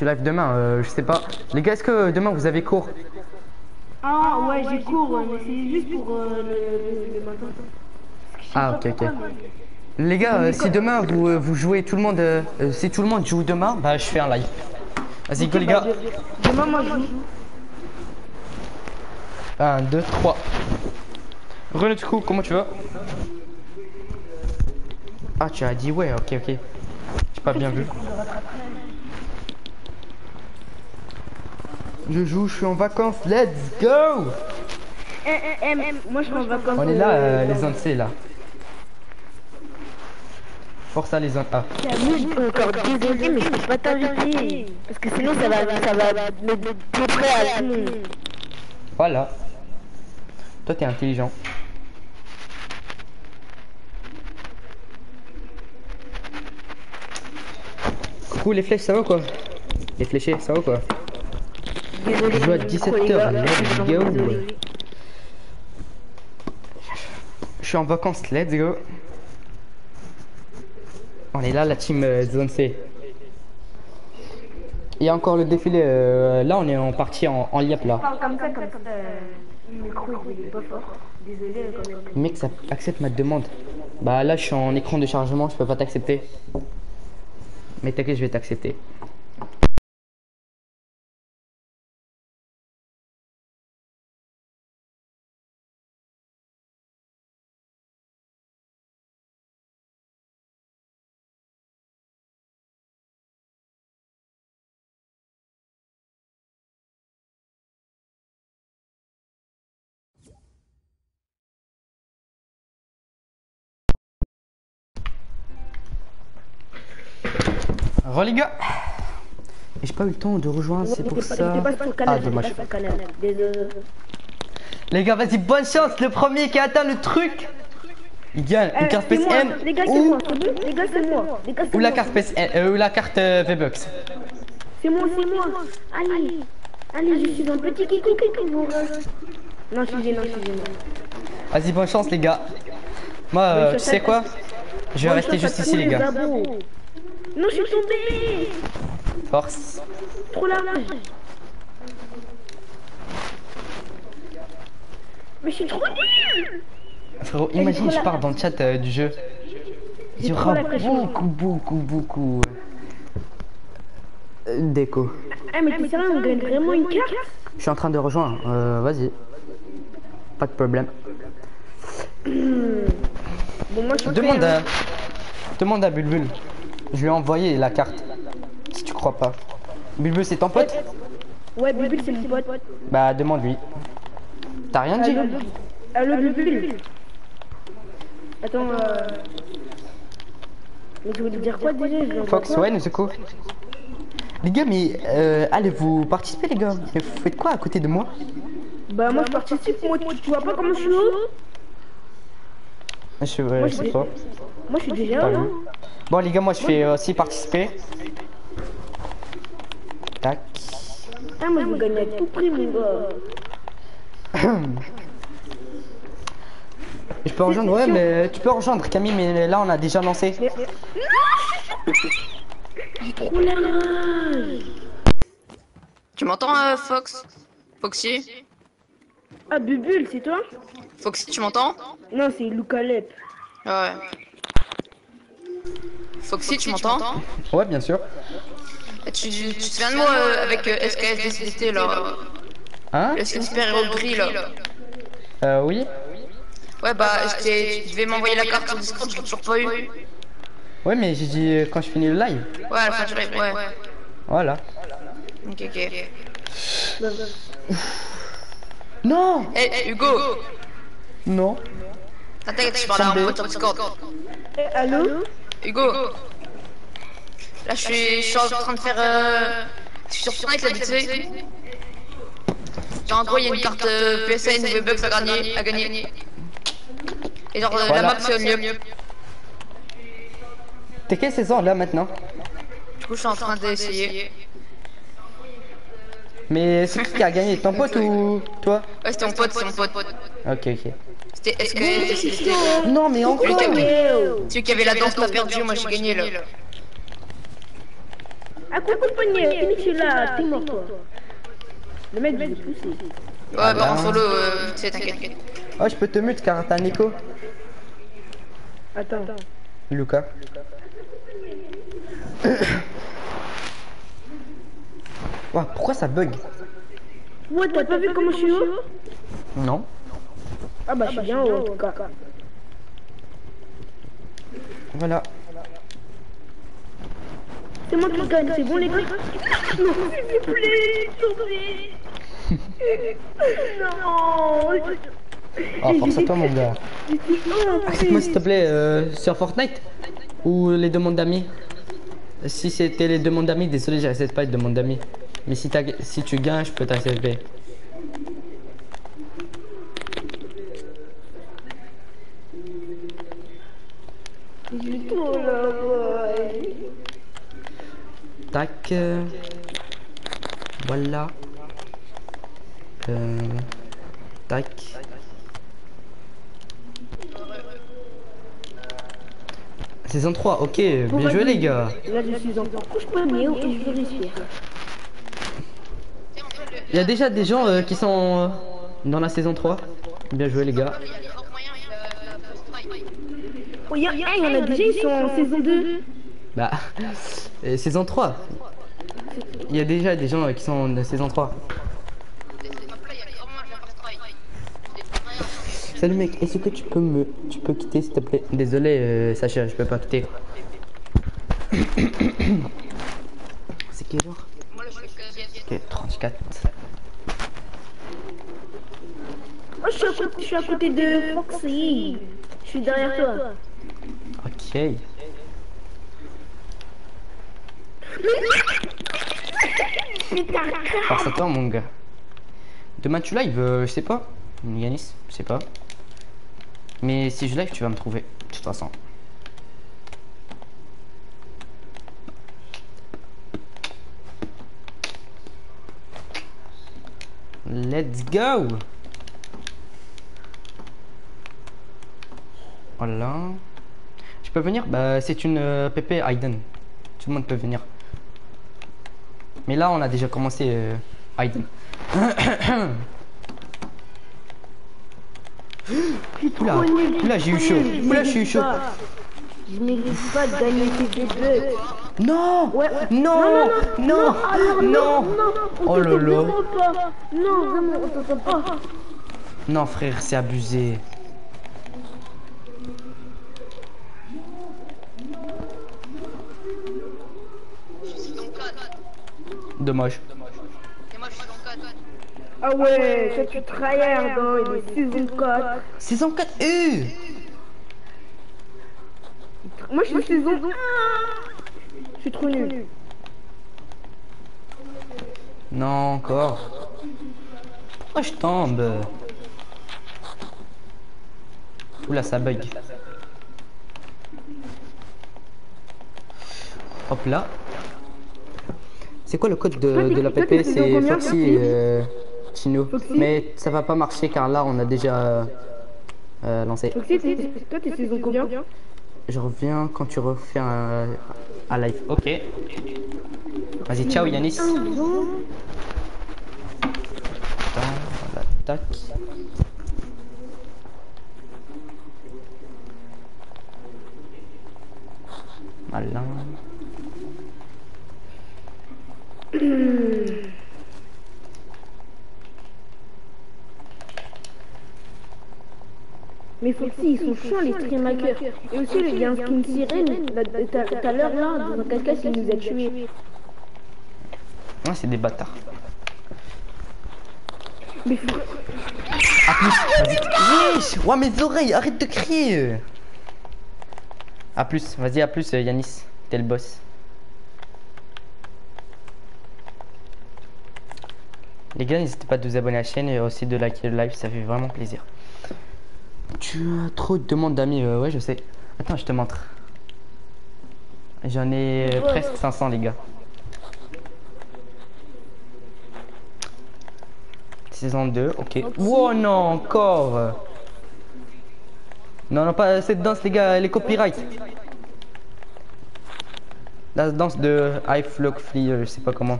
Tu live demain, euh, je sais pas. Les gars, est-ce que demain vous avez cours Ah, ouais, j'ai cours, mais c'est juste pour euh, le, matin. Ah ok ok. Les gars, euh, si demain vous, euh, vous jouez tout le monde, euh, euh, si tout le monde joue demain, bah je fais un live. Vas-y go les gars. Demain, moi, je joue. 1, 2, 3. René coup, comment tu vas? Ah tu as dit ouais, ok ok. J'ai pas bien vu. Je joue, je suis en vacances, let's go Eh, eh, eh, moi, je suis en vacances. On est là, euh, euh, les zones C là. Force à les zones A. Camus, encore désolé, mais je peux pas t'inviter. Parce que sinon, ça va, ça va me mettre prêt à. Voilà. Toi t'es intelligent. Coucou les flèches, ça va ou quoi? Les fléchés, ça va ou quoi? Désolé. Je joue à pour le micro, 17 les heures, gars. let's Je suis go. Je suis en vacances, let's go. On est là, la team euh, zone C. Il y a encore le défilé. euh, là, on est en partie en, en liep là. Parle comme ça, comme ça. Le micro, il est pas fort. Désolé, quand même. Mec, ça accepte ma demande. Bah là, je suis en écran de chargement, je peux pas t'accepter. Mais t'inquiète, je vais t'accepter. Re les gars Et J'ai pas eu le temps de rejoindre, c'est pour ça. Ah, dommage. Désolé. Les gars, vas-y, bonne chance, le premier qui atteint le truc Il gagne une Eh, carte PSN Les gars, c'est ou, moi. c'est bon Les gars, c'est moi. Les gars, c'est ou la carte PSN, euh, ou la carte euh, V-Bucks. C'est moi, c'est moi. Allez. Allez, je suis un petit kikou kikou. vous, euh. Non, je suis gênant, je suis gênant. Vas-y, bonne chance les gars. Moi, euh, tu sais quoi? Je vais rester juste ici les gars. Non, je suis tombé. Force. Trop la rage. Mais je suis trop nul. Frérot, imagine, je pars dans le chat euh, du jeu. Il y aura trop la pression. beaucoup, beaucoup, beaucoup euh, d'écho. Ah, mais t'es sérieux, on gagne vraiment une carte? Je suis en train de rejoindre. Euh, Vas-y. Pas de problème. Bon, moi, je suis Demande à, demande à Bulbul. Je lui ai envoyé la carte. Si tu crois pas. Bulbul, c'est ton pote? Ouais, Bubule, c'est mon pote. Bah, demande-lui. T'as rien dit? Allo, Bubule. Attends, euh... Mais je voulais dire quoi déjà Fox, quoi ouais, nous secours. Les gars, mais euh, allez vous participer, les gars? Mais vous faites quoi à côté de moi? Bah, moi, je participe. Moi, tu, vois pas comment je suis Je sais, pas. Moi, je suis déjà hein. Bon, les gars, moi je fais aussi participer. Tac. Ah, moi, je veux gagner à tout prix, mon gars. Je peux rejoindre, ouais, mais tu peux rejoindre Camille, mais là on a déjà lancé. J'ai trop la. Tu m'entends, euh, Fox? Foxy? Ah, Bubule, c'est toi? Foxy, tu m'entends? Non, c'est Loukalep. Ouais. Foxy, tu m'entends Ouais, bien sûr. Eh, tu, tu te souviens de moi euh, avec euh, SKSDCT là Hein Le skin super héros gris là Euh, oui. Ouais, bah, j'étais- tu devais m'envoyer la carte sur Discord, je l'ai toujours pas eu. Ouais, mais j'ai dit euh, quand je finis le live. Ouais, à la fin du live, ouais. Voilà. Ok, ok. Non Eh, Hugo Non. T'inquiète, je parle à un pote sur Discord. Eh, allô Hugo Là, je suis, je suis en train de faire. Euh... Je suis sur Fortnite là, vite fait. Genre, en gros, il y a une carte PSN V-Bucks à gagner. À gagner. Et genre, euh, la map, c'est au mieux. T'es quelle saison là maintenant? Du coup, je suis en train d'essayer. Mais c'est qui qui a gagné? Ton pote ou toi? Ouais, c'était mon pote, c'est mon pote. Ok, ok. C'était SKSDCT. Non, mais encore Celui qui avait, celui qui avait la danse, t'as perdu, moi j'ai gagné là. Ah, coucou, panier. Phoenix est là. T'es mort, toi. Le mec, je l'ai poussé. Ouais, bah en solo, vite fait, t'inquiète. Oh, je peux te mute car t'as un écho. Attends. Lucas. Ouah, pourquoi ça bug Ouais, t'as pas vu comment je suis haut Non. Ah, bah, je suis bien haut, en tout cas. Voilà. C'est moi qui gagne, c'est bon, les gars Non, s'il vous plaît, Non Oh, force à toi, mon gars. Oh, Accepte-moi, s'il te plaît, euh, sur Fortnite Ou les demandes d'amis? Si c'était les demandes d'amis, désolé, j'accepte pas les demandes d'amis. Mais si, si tu gagnes, je peux t'accepter. Tac. euh, Voilà. Euh, tac. Saison 3, ok, bien joué les gars. Là, je suis encore couche et je vais réussir. Il y a déjà des gens euh, qui sont euh, dans la saison 3. Bien joué les gars. Oh, il y, a- ah, il y en a déjà, ils sont en saison 2. Bah, euh, saison 3. Il y a déjà des gens euh, qui sont de saison 3. Salut mec, est-ce que tu peux me tu peux quitter s'il te plaît? Désolé euh, Sacha, je peux pas quitter. C'est quelle heure Ok, 34. Oh, je suis, à côté, je suis à côté de Foxy. Je suis derrière toi. Ok. Force à toi mon gars. Demain tu live, euh, je sais pas. Yanis, je sais pas. Mais si je live, tu vas me trouver. De toute façon. Let's go Voilà. Je peux venir? Bah c'est une euh, PP Aiden. Tout le monde peut venir. Mais là, on a déjà commencé. Euh, Aiden. Oula, oula, j'ai eu chaud. Oula, j'ai eu chaud. Je mérite pas de gagner bugs. Non Ouais. Non Non ah, non, Non on Oh là là. Non, vraiment, on t'entend pas. Non, frère, c'est abusé. Dommage. Et moi, je suis dans 4. Ah ouais, ça tu tryhard, hein, il est saison 4. Saison 4 Euh Moi je suis saison 1. Je suis trop nul. Non, encore. Oh, je tombe. Oula, ça bug. Hop là. C'est quoi le code de, la PP C'est Foxy euh, Chino. Foxy Mais ça va pas marcher car là on a déjà euh, euh, lancé. Toi t'es saison combien Je reviens quand tu refais un, un live. Ok. Vas-y, ciao Yanis. Voilà, tac. Voilà. Mais Foxy, ils sont chiants les stream hackers. Et aussi, il y a un skin sirène. Tout à l'heure, là, dans un caca, il nous a tués. Ouais, c'est des bâtards. Mais faut- A plus, vas-y. Wesh, ouais, mes oreilles, arrête de crier. A plus, vas-y, à plus, euh, Yanis. T'es le boss. Les gars, n'hésitez pas à vous abonner à la chaîne et aussi de liker le live, ça fait vraiment plaisir. Tu as trop de demandes d'amis, euh, ouais, je sais. Attends, je te montre. J'en ai euh, presque 500, les gars. Saison 2, ok. Wow, non, encore. Non, non, pas cette danse, les gars, les copyright. La danse de I Flock Flea, euh, je sais pas comment.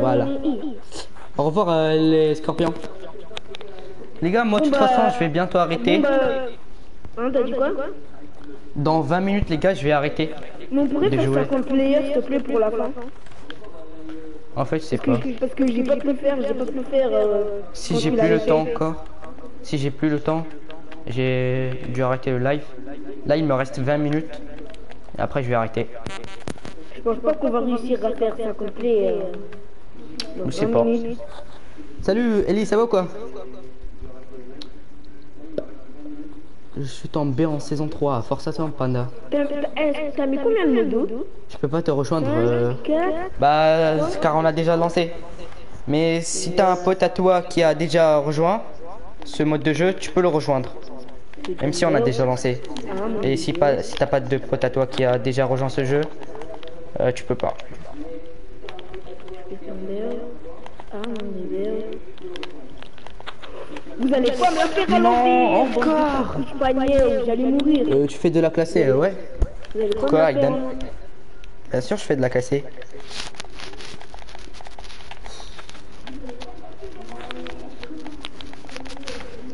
Voilà. Au revoir, euh, les scorpions. Les gars, moi, de toute bah, façon, je vais bientôt arrêter. Bon, bah... Hein, t'as dit quoi? Dans 20 minutes, les gars, je vais arrêter. Mais on pourrait faire jouer. 50 players, s'il te plaît, pour la fin. En fait, je sais Parce pas. que, parce que j'ai pas pu le faire, j'ai pas pu le faire. euh, Si j'ai plus le temps encore, si j'ai plus le temps, j'ai dû arrêter le live. Là, il me reste 20 minutes. Et après, je vais arrêter. Je pense pas qu'on va réussir à faire 50 players. euh, dans Je sais 20 pas. minutes. Salut, Ellie, ça va ou quoi? Je suis tombé en saison 3, force à toi, Panda. T'as mis combien de modos Je peux pas te rejoindre. euh, 4 Bah, car on a déjà lancé. Mais si t'as un pote à toi qui a déjà rejoint ce mode de jeu, tu peux le rejoindre. Même si on a déjà lancé. Et si pas, si t'as pas de pote à toi qui a déjà rejoint ce jeu, euh, tu peux pas. Vous allez pas me la faire Non, ralentir encore Je panier, j'allais mourir. Euh, tu fais de la classée, euh, ouais. Vous allez pas Quoi, Aidan Bien sûr, je fais de la classée.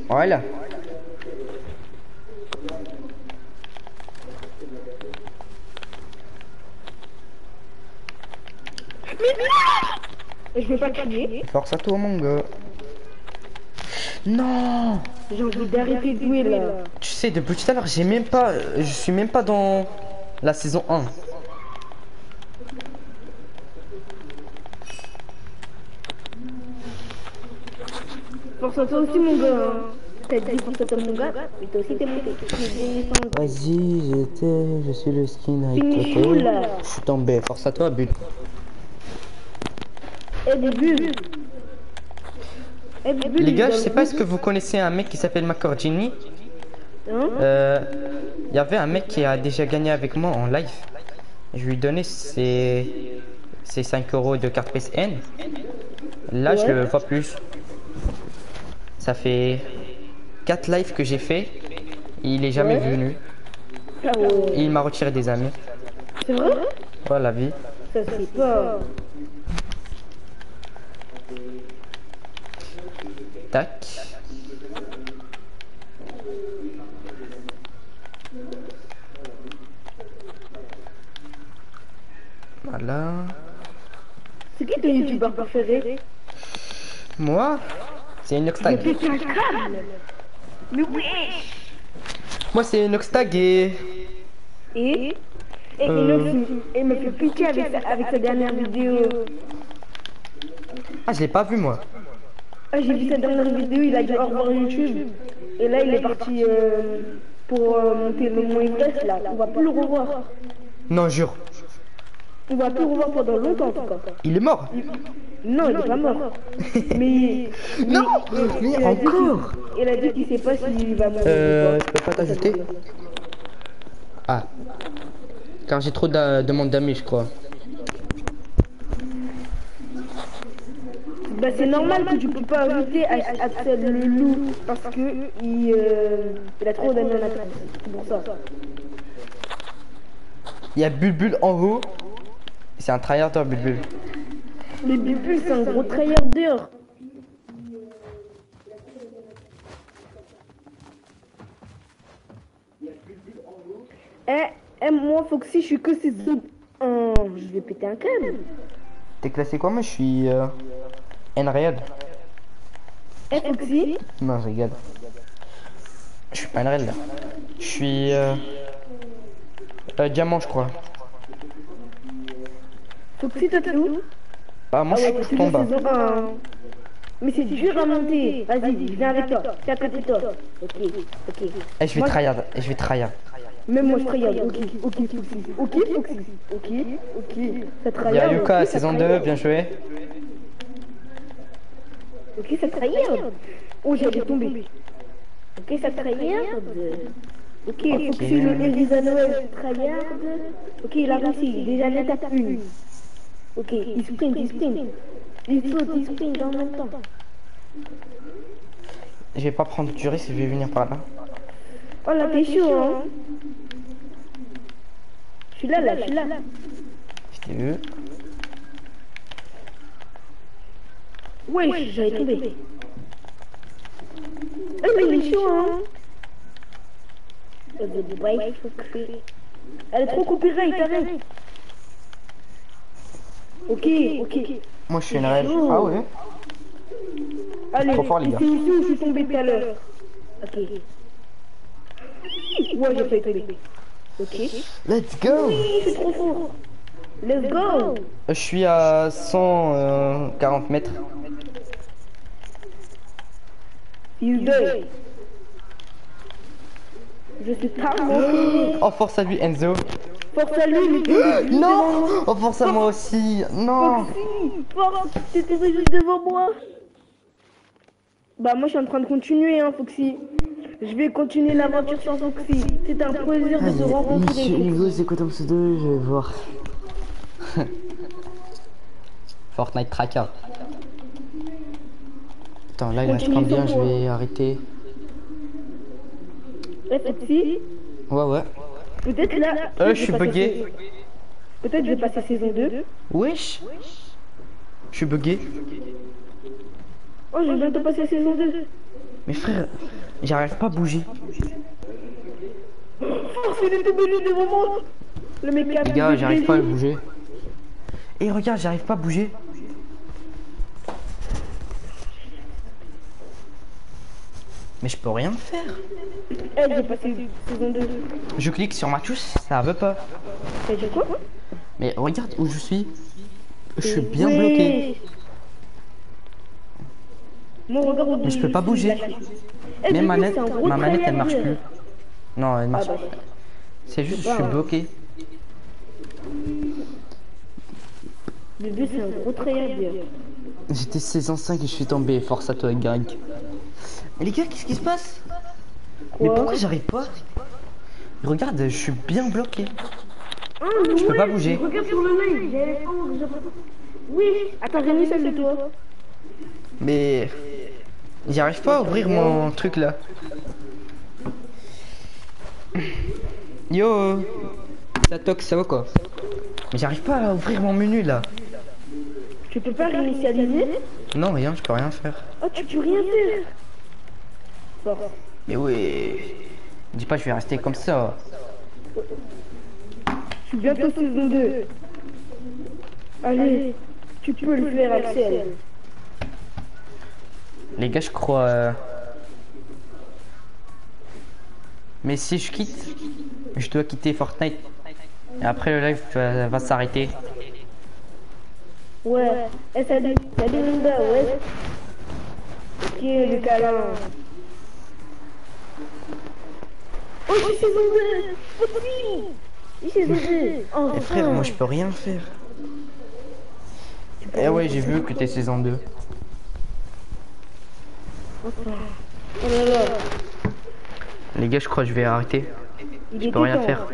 Voilà. Et je vais pas crier. Force à toi, mon gars. Non J'ai envie d'arrêter de jouer là. Tu sais, depuis tout à l'heure, j'ai même pas. Je suis même pas dans la saison 1. Force à toi aussi mon gars. T'as dit force à toi mon gars, mais toi aussi t'es monté. Vas-y, j'étais. Je suis le skin avec. Je suis tombé. Force à toi, but. Eh début. Eh début. Les gars, je sais pas est-ce que vous connaissez un mec qui s'appelle Macordini. Hein? Euh, Il y avait un mec qui a déjà gagné avec moi en live. Je lui ai donné ses, ses 5 euros de carte PSN. Là, je le vois plus. Ça fait 4 lives que j'ai fait. Il est jamais Ouais. venu. Ah. Et il m'a retiré des amis. C'est vrai? Voilà la vie. Ça pas. Tac. Voilà. C'est qui ton youtubeur préféré? Moi, c'est J'ai Inoxtag. pété un câble Mais oui Moi, c'est Inoxtag et. Et? Et Euh. il me- fait pitié avec sa, avec sa dernière vidéo. Ah, je l'ai pas vu moi. Ah, j'ai vu sa dernière vidéo, il a dit au revoir YouTube. Et là, il est parti euh, pour euh, monter le mont Everest, là. On va plus le revoir. Non, jure. On va plus le revoir pendant longtemps, en tout cas. Il est mort. Non, il est pas mort. Mais... Non mais Mais il a dit qu'il- encore Il a dit qu'il sait pas s'il va mourir. Euh, je peux pas t'ajouter Ah. Car j'ai trop de demandes d'amis, je crois. Bah, c'est normal que tu peux pas à Axel le loup parce que il, euh, il a trop d'amis en. C'est pour ça. Il y a Bulbul en haut. C'est un tryharder, Bulbul. Mais Bubul, c'est un gros tryharder. Eh, eh, moi, Foxy, je suis que ces autres. Oh, je vais péter un câble. T'es classé quoi Moi, je suis. Euh... Enraid. Eh, Foxy, Non, je rigole. Je suis pas Enraid là. Je suis. Euh... euh, diamant, je crois. Foxy, toi, t'es où Ah, moi, Ah je ouais, suis 1. hein. Mais c'est dur à monter. Vas-y, je viens avec toi. Je suis à côté de toi. Ok, ok. Eh, je vais tryhard. Eh, je vais tryhard. Même moi, je tryhard. Ok, ok, Foxy. Ok, Foxy. Ok, ok. Ça tryhard. Il y a Yuka, ok, ça saison 2, tryhard. bien joué. Ok, ça tryhard. Oh, j'allais tomber. Ok, ça tryhard. Ok, Foxy, le Elisa Noël, tryhard. Ok, il a réussi. Déjà, l'étape 1. Ok, il sprint, il sprint. Il saute, il sprint en même temps. Je vais pas prendre du risque, je vais venir par là. Oh là, t'es chaud, hein Je suis là, là, je suis là. Je t'ai vu. Ouais, j'allais tomber. Oh, mais il est chaud, hein Oh, the bike, Foxy. Elle est trop copyright, arrête. Ok, ok. Moi, je suis Enraid. Ah ouais Allez, Trop fort, les gars. c'est ici où je suis tombé tout à l'heure. Ok. Ouais, j'ai failli tomber. Ok. Let's go Je suis trop fort. Let's go. Je suis à 140 mètres. You die. Je suis tellement Oh, force à lui, Enzo. Force à lui, mais Non Oh, force à moi aussi. Non Foxy, t'étais juste devant moi. Bah moi je suis en train de continuer hein Foxy. Je vais continuer l'aventure sans Foxy. C'est un plaisir de te rencontrer. Foxy. c'est quoi ton pseudo? Je vais voir. Fortnite Tracker. Attends, là il reste combien Je vais arrêter. Ouais, ouais. peut-être là. Euh, je suis bugué. Peut-être je vais passer saison 2. Wesh Je suis bugué. Oh, je vais bientôt passer saison 2. Mais frère, j'arrive pas à bouger. Force, il était devant moi. Le mec a Les gars, j'arrive pas à bouger. Et regarde, j'arrive pas à bouger. Mais je peux rien faire. Eh, j'ai passé saison 2. Je clique sur ma touche, ça veut pas. Quoi Mais regarde où je suis. Je suis bien bloqué. Regarde Mais je peux pas bouger. Eh, Mes manettes, ma manette elle marche tryhard. plus. Non, elle marche Ah bah. C'est juste je suis grave. Bloqué. Bébé, c'est un gros tryhard. J'étais saison 5 et je suis tombé. Force à toi, Greg. Mais les gars, qu'est-ce qui se passe? Mais Quoi pourquoi j'arrive pas? Regarde, je suis bien bloqué. Ah, Je peux ouais, pas bouger. Regarde sur le mail. j'ai- Oui, attends, j'ai mis celle de toi. Mais j'arrive pas à ouvrir mon truc là. Yo Ça toque, ça va quoi? Mais j'arrive pas à ouvrir mon menu là. Tu peux pas réinitialiser Non, rien, je peux rien faire. Oh, tu peux rien faire. Fort. Mais oui. Dis pas, je vais rester comme ça. Je suis bientôt saison 2. Allez, tu peux le faire, Axel. Les gars, je crois. euh, Mais si je quitte, je dois quitter Fortnite. Et après, le live va, va s'arrêter. Ouais. Eh, salut. Salut, Linda, ouais. Ok, le câlin. Oh, suis saison 2. Oh, oui. Suis saison 2. Oh, Eh frère, moi je peux rien faire. Eh ouais, j'ai vu que t'es saison 2. Oh là là. Les gars, je crois que je vais arrêter. Je peux rien faire.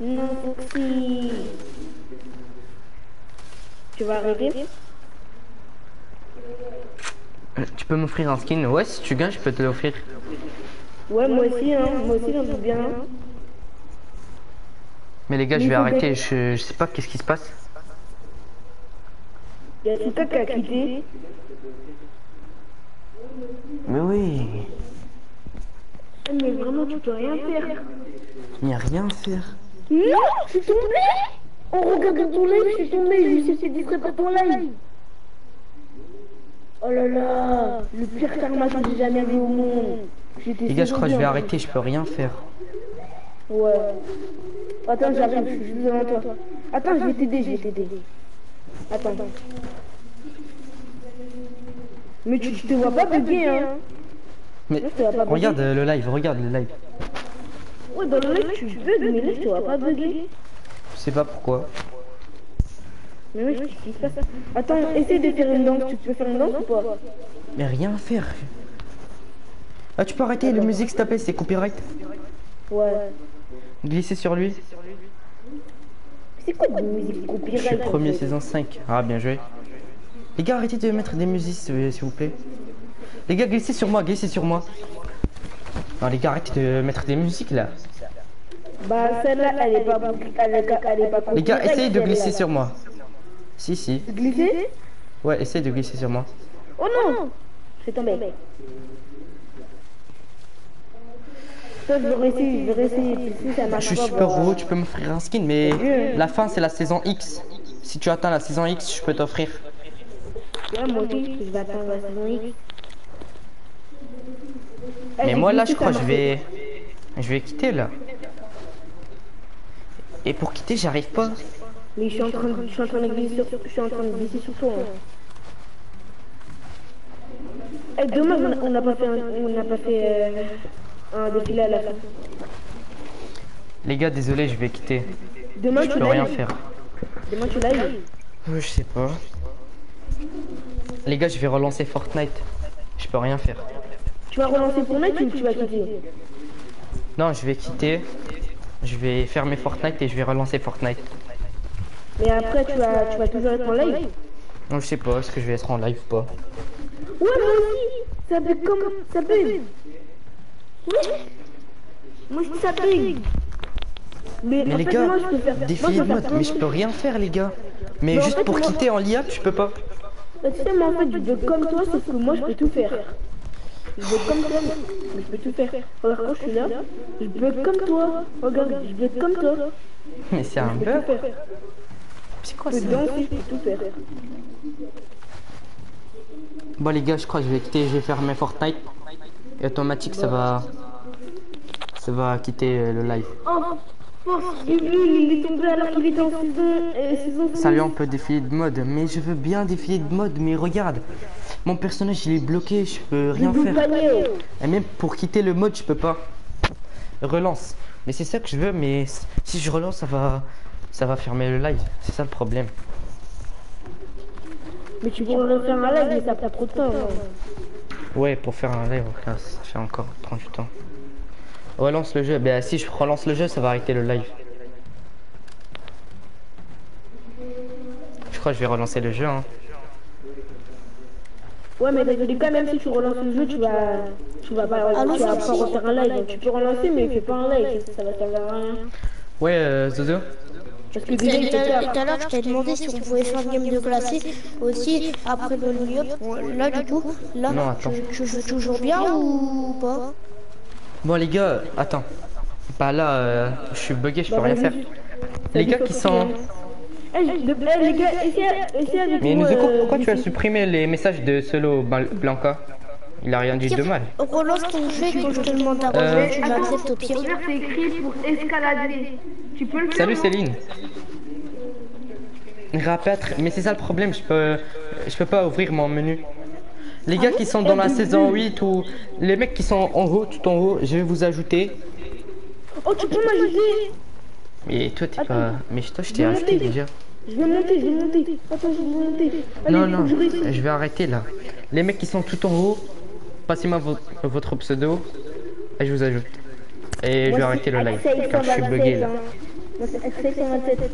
Non, Foxy. Tu vas arrêter Euh, Tu peux m'offrir un skin Ouais, si tu gagnes, je peux te l'offrir. Ouais, moi aussi, hein. Moi aussi, j'en veux bien. Mais les gars, je vais arrêter. Je, je sais pas qu'est-ce qui se passe. Il y a tout ça qui a quitté. Mais oui, Ah, Mais vraiment, tu peux rien faire. il n'y a rien à faire. Non, je suis tombé On regarde ton live, je suis tombé, je suis distrait par ton live. Oh là là, le pire karma que j'ai jamais vu au monde. J'étais Les gars, je crois que je vais arrêter. Je peux rien faire. Ouais. Attends, j'arrive, je suis devant toi. Attends, je vais t'aider, je vais t'aider. Attends. Mais tu, tu te vois pas bugger, hein Mais Moi, je te vois pas bugger. regarde euh, le live, regarde le live. Ouais, dans le live, tu bugs, mais là, je te vois pas bugger. Je sais pas pourquoi. Mais oui, se passe Attends, essaye de faire une danse. Tu peux faire une danse ou pas? Mais rien à faire. Ah, tu peux arrêter, le musique s'il te plaît, c'est copyright. Ouais. Glisser sur lui. C'est quoi de musique copyright? Je suis premier saison 5. Ah, bien joué. Les gars, arrêtez de mettre des musiques, s'il s'il vous plaît. Les gars, glissez sur moi, glissez sur moi. Non, les gars, arrêtez de mettre des musiques là. Bah celle-là, elle est pas, elle est, elle est pas Les gars, essayez de glisser sur moi. Si, si. Glisser? Ouais, essayez de glisser sur moi. Oh non Je vais tomber. Ça, je Si ça suis super heureux, tu peux m'offrir un skin, mais la fin c'est la saison X. Si tu atteins la saison X, je peux t'offrir. Ouais, moi aussi, je vais attendre la saison X. Eh, Mais j'ai moi là, je crois que je vais, je vais quitter là. Et pour quitter, j'arrive pas. Mais je suis en train de, je suis en train de glisser sur, je suis en train de glisser sur toi. hein. Eh, dommage, on n'a pas fait, un, on n'a pas fait euh, un défilé à la fin. Les gars, désolé, je vais quitter. Demain, Je tu peux rien faire. Demain, tu live. Euh, Je sais pas. Les gars, je vais relancer Fortnite. Je peux rien faire. Tu vas relancer pour ou tu vas quitter? Non, je vais quitter. Je vais fermer Fortnite et je vais relancer Fortnite. Mais après, tu vas, tu vas toujours être en live. Non, je sais pas, est-ce que je vais être en live ou pas. Ouais, moi aussi. Ça bug comme, ça bug. Oui. Moi, je ça bug. Mais, Mais les fait, gars, moi, je peux faire, de mode, mais je peux rien faire, les gars. Mais Mais en juste fait, pour moi- quitter en liap, je peux pas. Bah, tu sais, moi, en fait, je bug comme toi, sauf que moi, je peux tout faire. Je bug comme toi, je peux tout faire. Regarde, quand je suis là, je bug comme toi. Regarde, je bug comme toi. Mais c'est un bug. faire. C'est quoi ça je tout faire. Bon les gars, je crois que je vais quitter, je vais fermer Fortnite. Et automatique, ça va... Ça va quitter euh, le live. Oh, oh, saison, euh, Salut, on peut défiler de mode. Mais je veux bien défiler de mode, mais regarde. Mon personnage, il est bloqué, je peux rien faire. panier. Et même pour quitter le mode, je peux pas. Relance. Mais c'est ça que je veux, mais si je relance, ça va... Ça va fermer le live. C'est ça le problème. Mais tu pourrais refaire un live, mais ça prend trop de temps. hein. Ouais, pour faire un live, ça fait encore 38 ans. Relance le jeu. Ben si je relance le jeu, ça va arrêter le live. Je crois que je vais relancer le jeu. Hein. Ouais, mais dans tous les cas, même si tu relances le jeu, tu vas, tu vas pas, Allô, tu vas pas refaire un live. Donc, tu peux relancer, mais fais pas un live, ça va servir à rien. Ouais, euh, Zozo. Parce que déjà, tout à l'heure, je t'ai demandé si on pouvait faire une game de classé aussi après le New York. Là, du coup, là, Non, attends. tu, tu joues toujours bien ou pas? Bon les gars, attends. Bah là, euh, je suis bugué, je peux Bah, rien vas-y. faire. Les gars qui sont... Mais moi, Nezuko, euh, pourquoi tu as supprimé les messages de Solo Bal- Blanca Il a rien dit de mal. Relance ton jeu et quand je te demande à Euh, rejoindre, tu m'acceptes au pire. Regarde, c'est écrit pour escalader. Tu peux le faire Salut Céline. Rapêtre, mais c'est ça le problème, je peux, je peux pas ouvrir mon menu. Les gars qui sont dans la saison 8 ou les mecs qui sont en haut, tout en haut, je vais vous ajouter. Oh, tu peux m'ajouter Mais toi t'es pas... Mais toi je t'ai monter. déjà. Je vais monter, je vais monter. Attends, je vais monter. Allez, Non, non, je vais arrêter là. Les mecs qui sont tout en haut, passez-moi vo- votre pseudo et je vous ajoute. Et je vais arrêter le live car je suis 127, bugué là. hein. Moi, c'est Axel 127.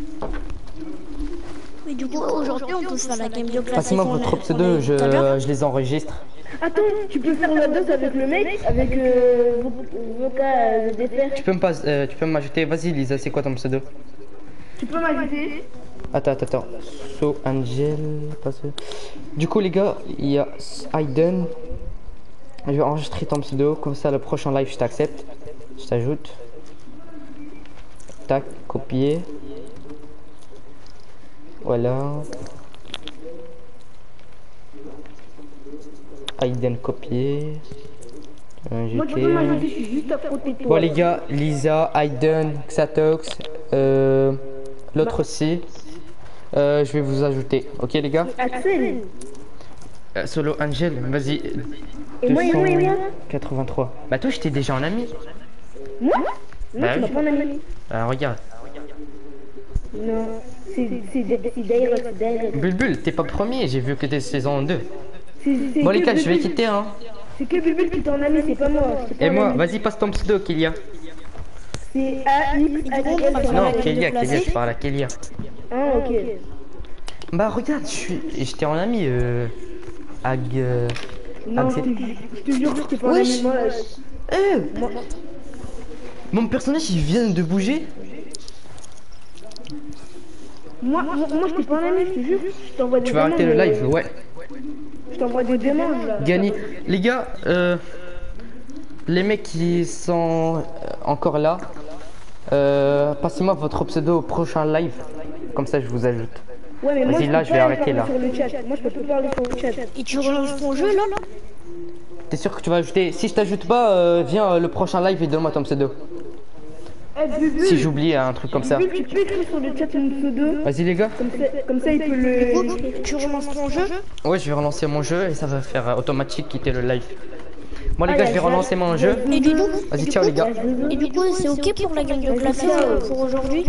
Mais du coup, aujourd'hui, on peut faire la game de. Passez-moi votre pseudo, je les enregistre. Attends, tu peux faire la dose avec le mec, avec euh, vo- Voca euh. Tu peux me pas- euh, tu peux m'ajouter, vas-y Lisa, c'est quoi ton pseudo? Tu peux m'ajouter Attends, attends, attends. So Angel, pas ce- Du coup les gars, il y a Aiden. Je vais enregistrer ton pseudo, comme ça le prochain live je t'accepte. Je t'ajoute. Tac, copier. Voilà. Aiden copier. Euh, Moi, tu jeter. peux m'ajouter, je suis juste à côté de toi. Bon les gars, Lisa, Aiden, Xatox, euh, l'autre aussi. Euh, je vais vous ajouter, ok les gars? Axel Euh, Solo Angel, vas-y. Et moi, et moi, et moi 283. Bah toi j'étais déjà en ami. Moi? Bah Moi, tu oui. pas en ami. Alors regarde. Non, c'est. Bulbul, t'es pas premier, j'ai vu que t'es saison 2. Bon les gars, je vais quitter hein. C'est que Bulbul qui t'en a mis, c'est pas moi. Et moi, vas-y passe ton pseudo Kélia. C'est. Non, Kélia, Kélia, je parle à Kélia. Ah, ok. Bah regarde, je suis, j'étais en ami. Euh, Ag. euh, Non, je te jure que pas ami. Moi, Eh Mon personnage il vient de bouger. moi, moi, moi, je t'ai pas un ami, je te jure. Je t'envoie des Tu vas arrêter le live, euh, ouais. Je t'envoie des demandes là. Gagné. Les gars, euh, les mecs qui sont euh, encore là, euh, passez-moi votre pseudo au prochain live. Comme ça, je vous ajoute. Ouais, mais moi, Vas-y, je là, je vais arrêter, là. Sur le chat. Moi, je peux pas parler sur le chat. Et tu relances ton jeu là T'es sûr que tu vas ajouter? Si je t'ajoute pas, euh, viens euh, le prochain live et donne-moi ton pseudo. Si j'oublie un truc comme ça. Bulbul, tu peux écrire sur le chat mon pseudo. Vas-y les gars. Comme ça, comme ça, il peut le. Tu relances ton jeu? Ouais, je vais relancer mon jeu et ça va faire euh, automatique quitter le live. Bon les Ah, gars, je vais relancer mon jeu. Et du coup, Vas-y, ciao les gars. Et du coup, c'est ok pour la game de classé euh, pour aujourd'hui?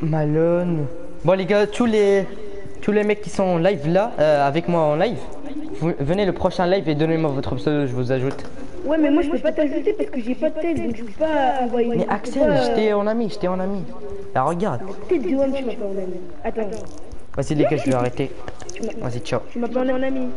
Malone. Bon les gars, tous les tous les mecs qui sont en live là, euh, avec moi en live, vous- venez le prochain live et donnez-moi votre pseudo, je vous ajoute. Ouais, mais moi, je peux pas t'ajouter parce que j'ai pas de tête, donc je peux pas envoyer. Mais Axel, pas, euh, j'étais en ami, j'étais en ami. Là regarde. Tête de homme, tu m'as pas en ami. Attends, Vas-y les gars, je vais arrêter. Vas-y, ciao. tu m'as pas en ami.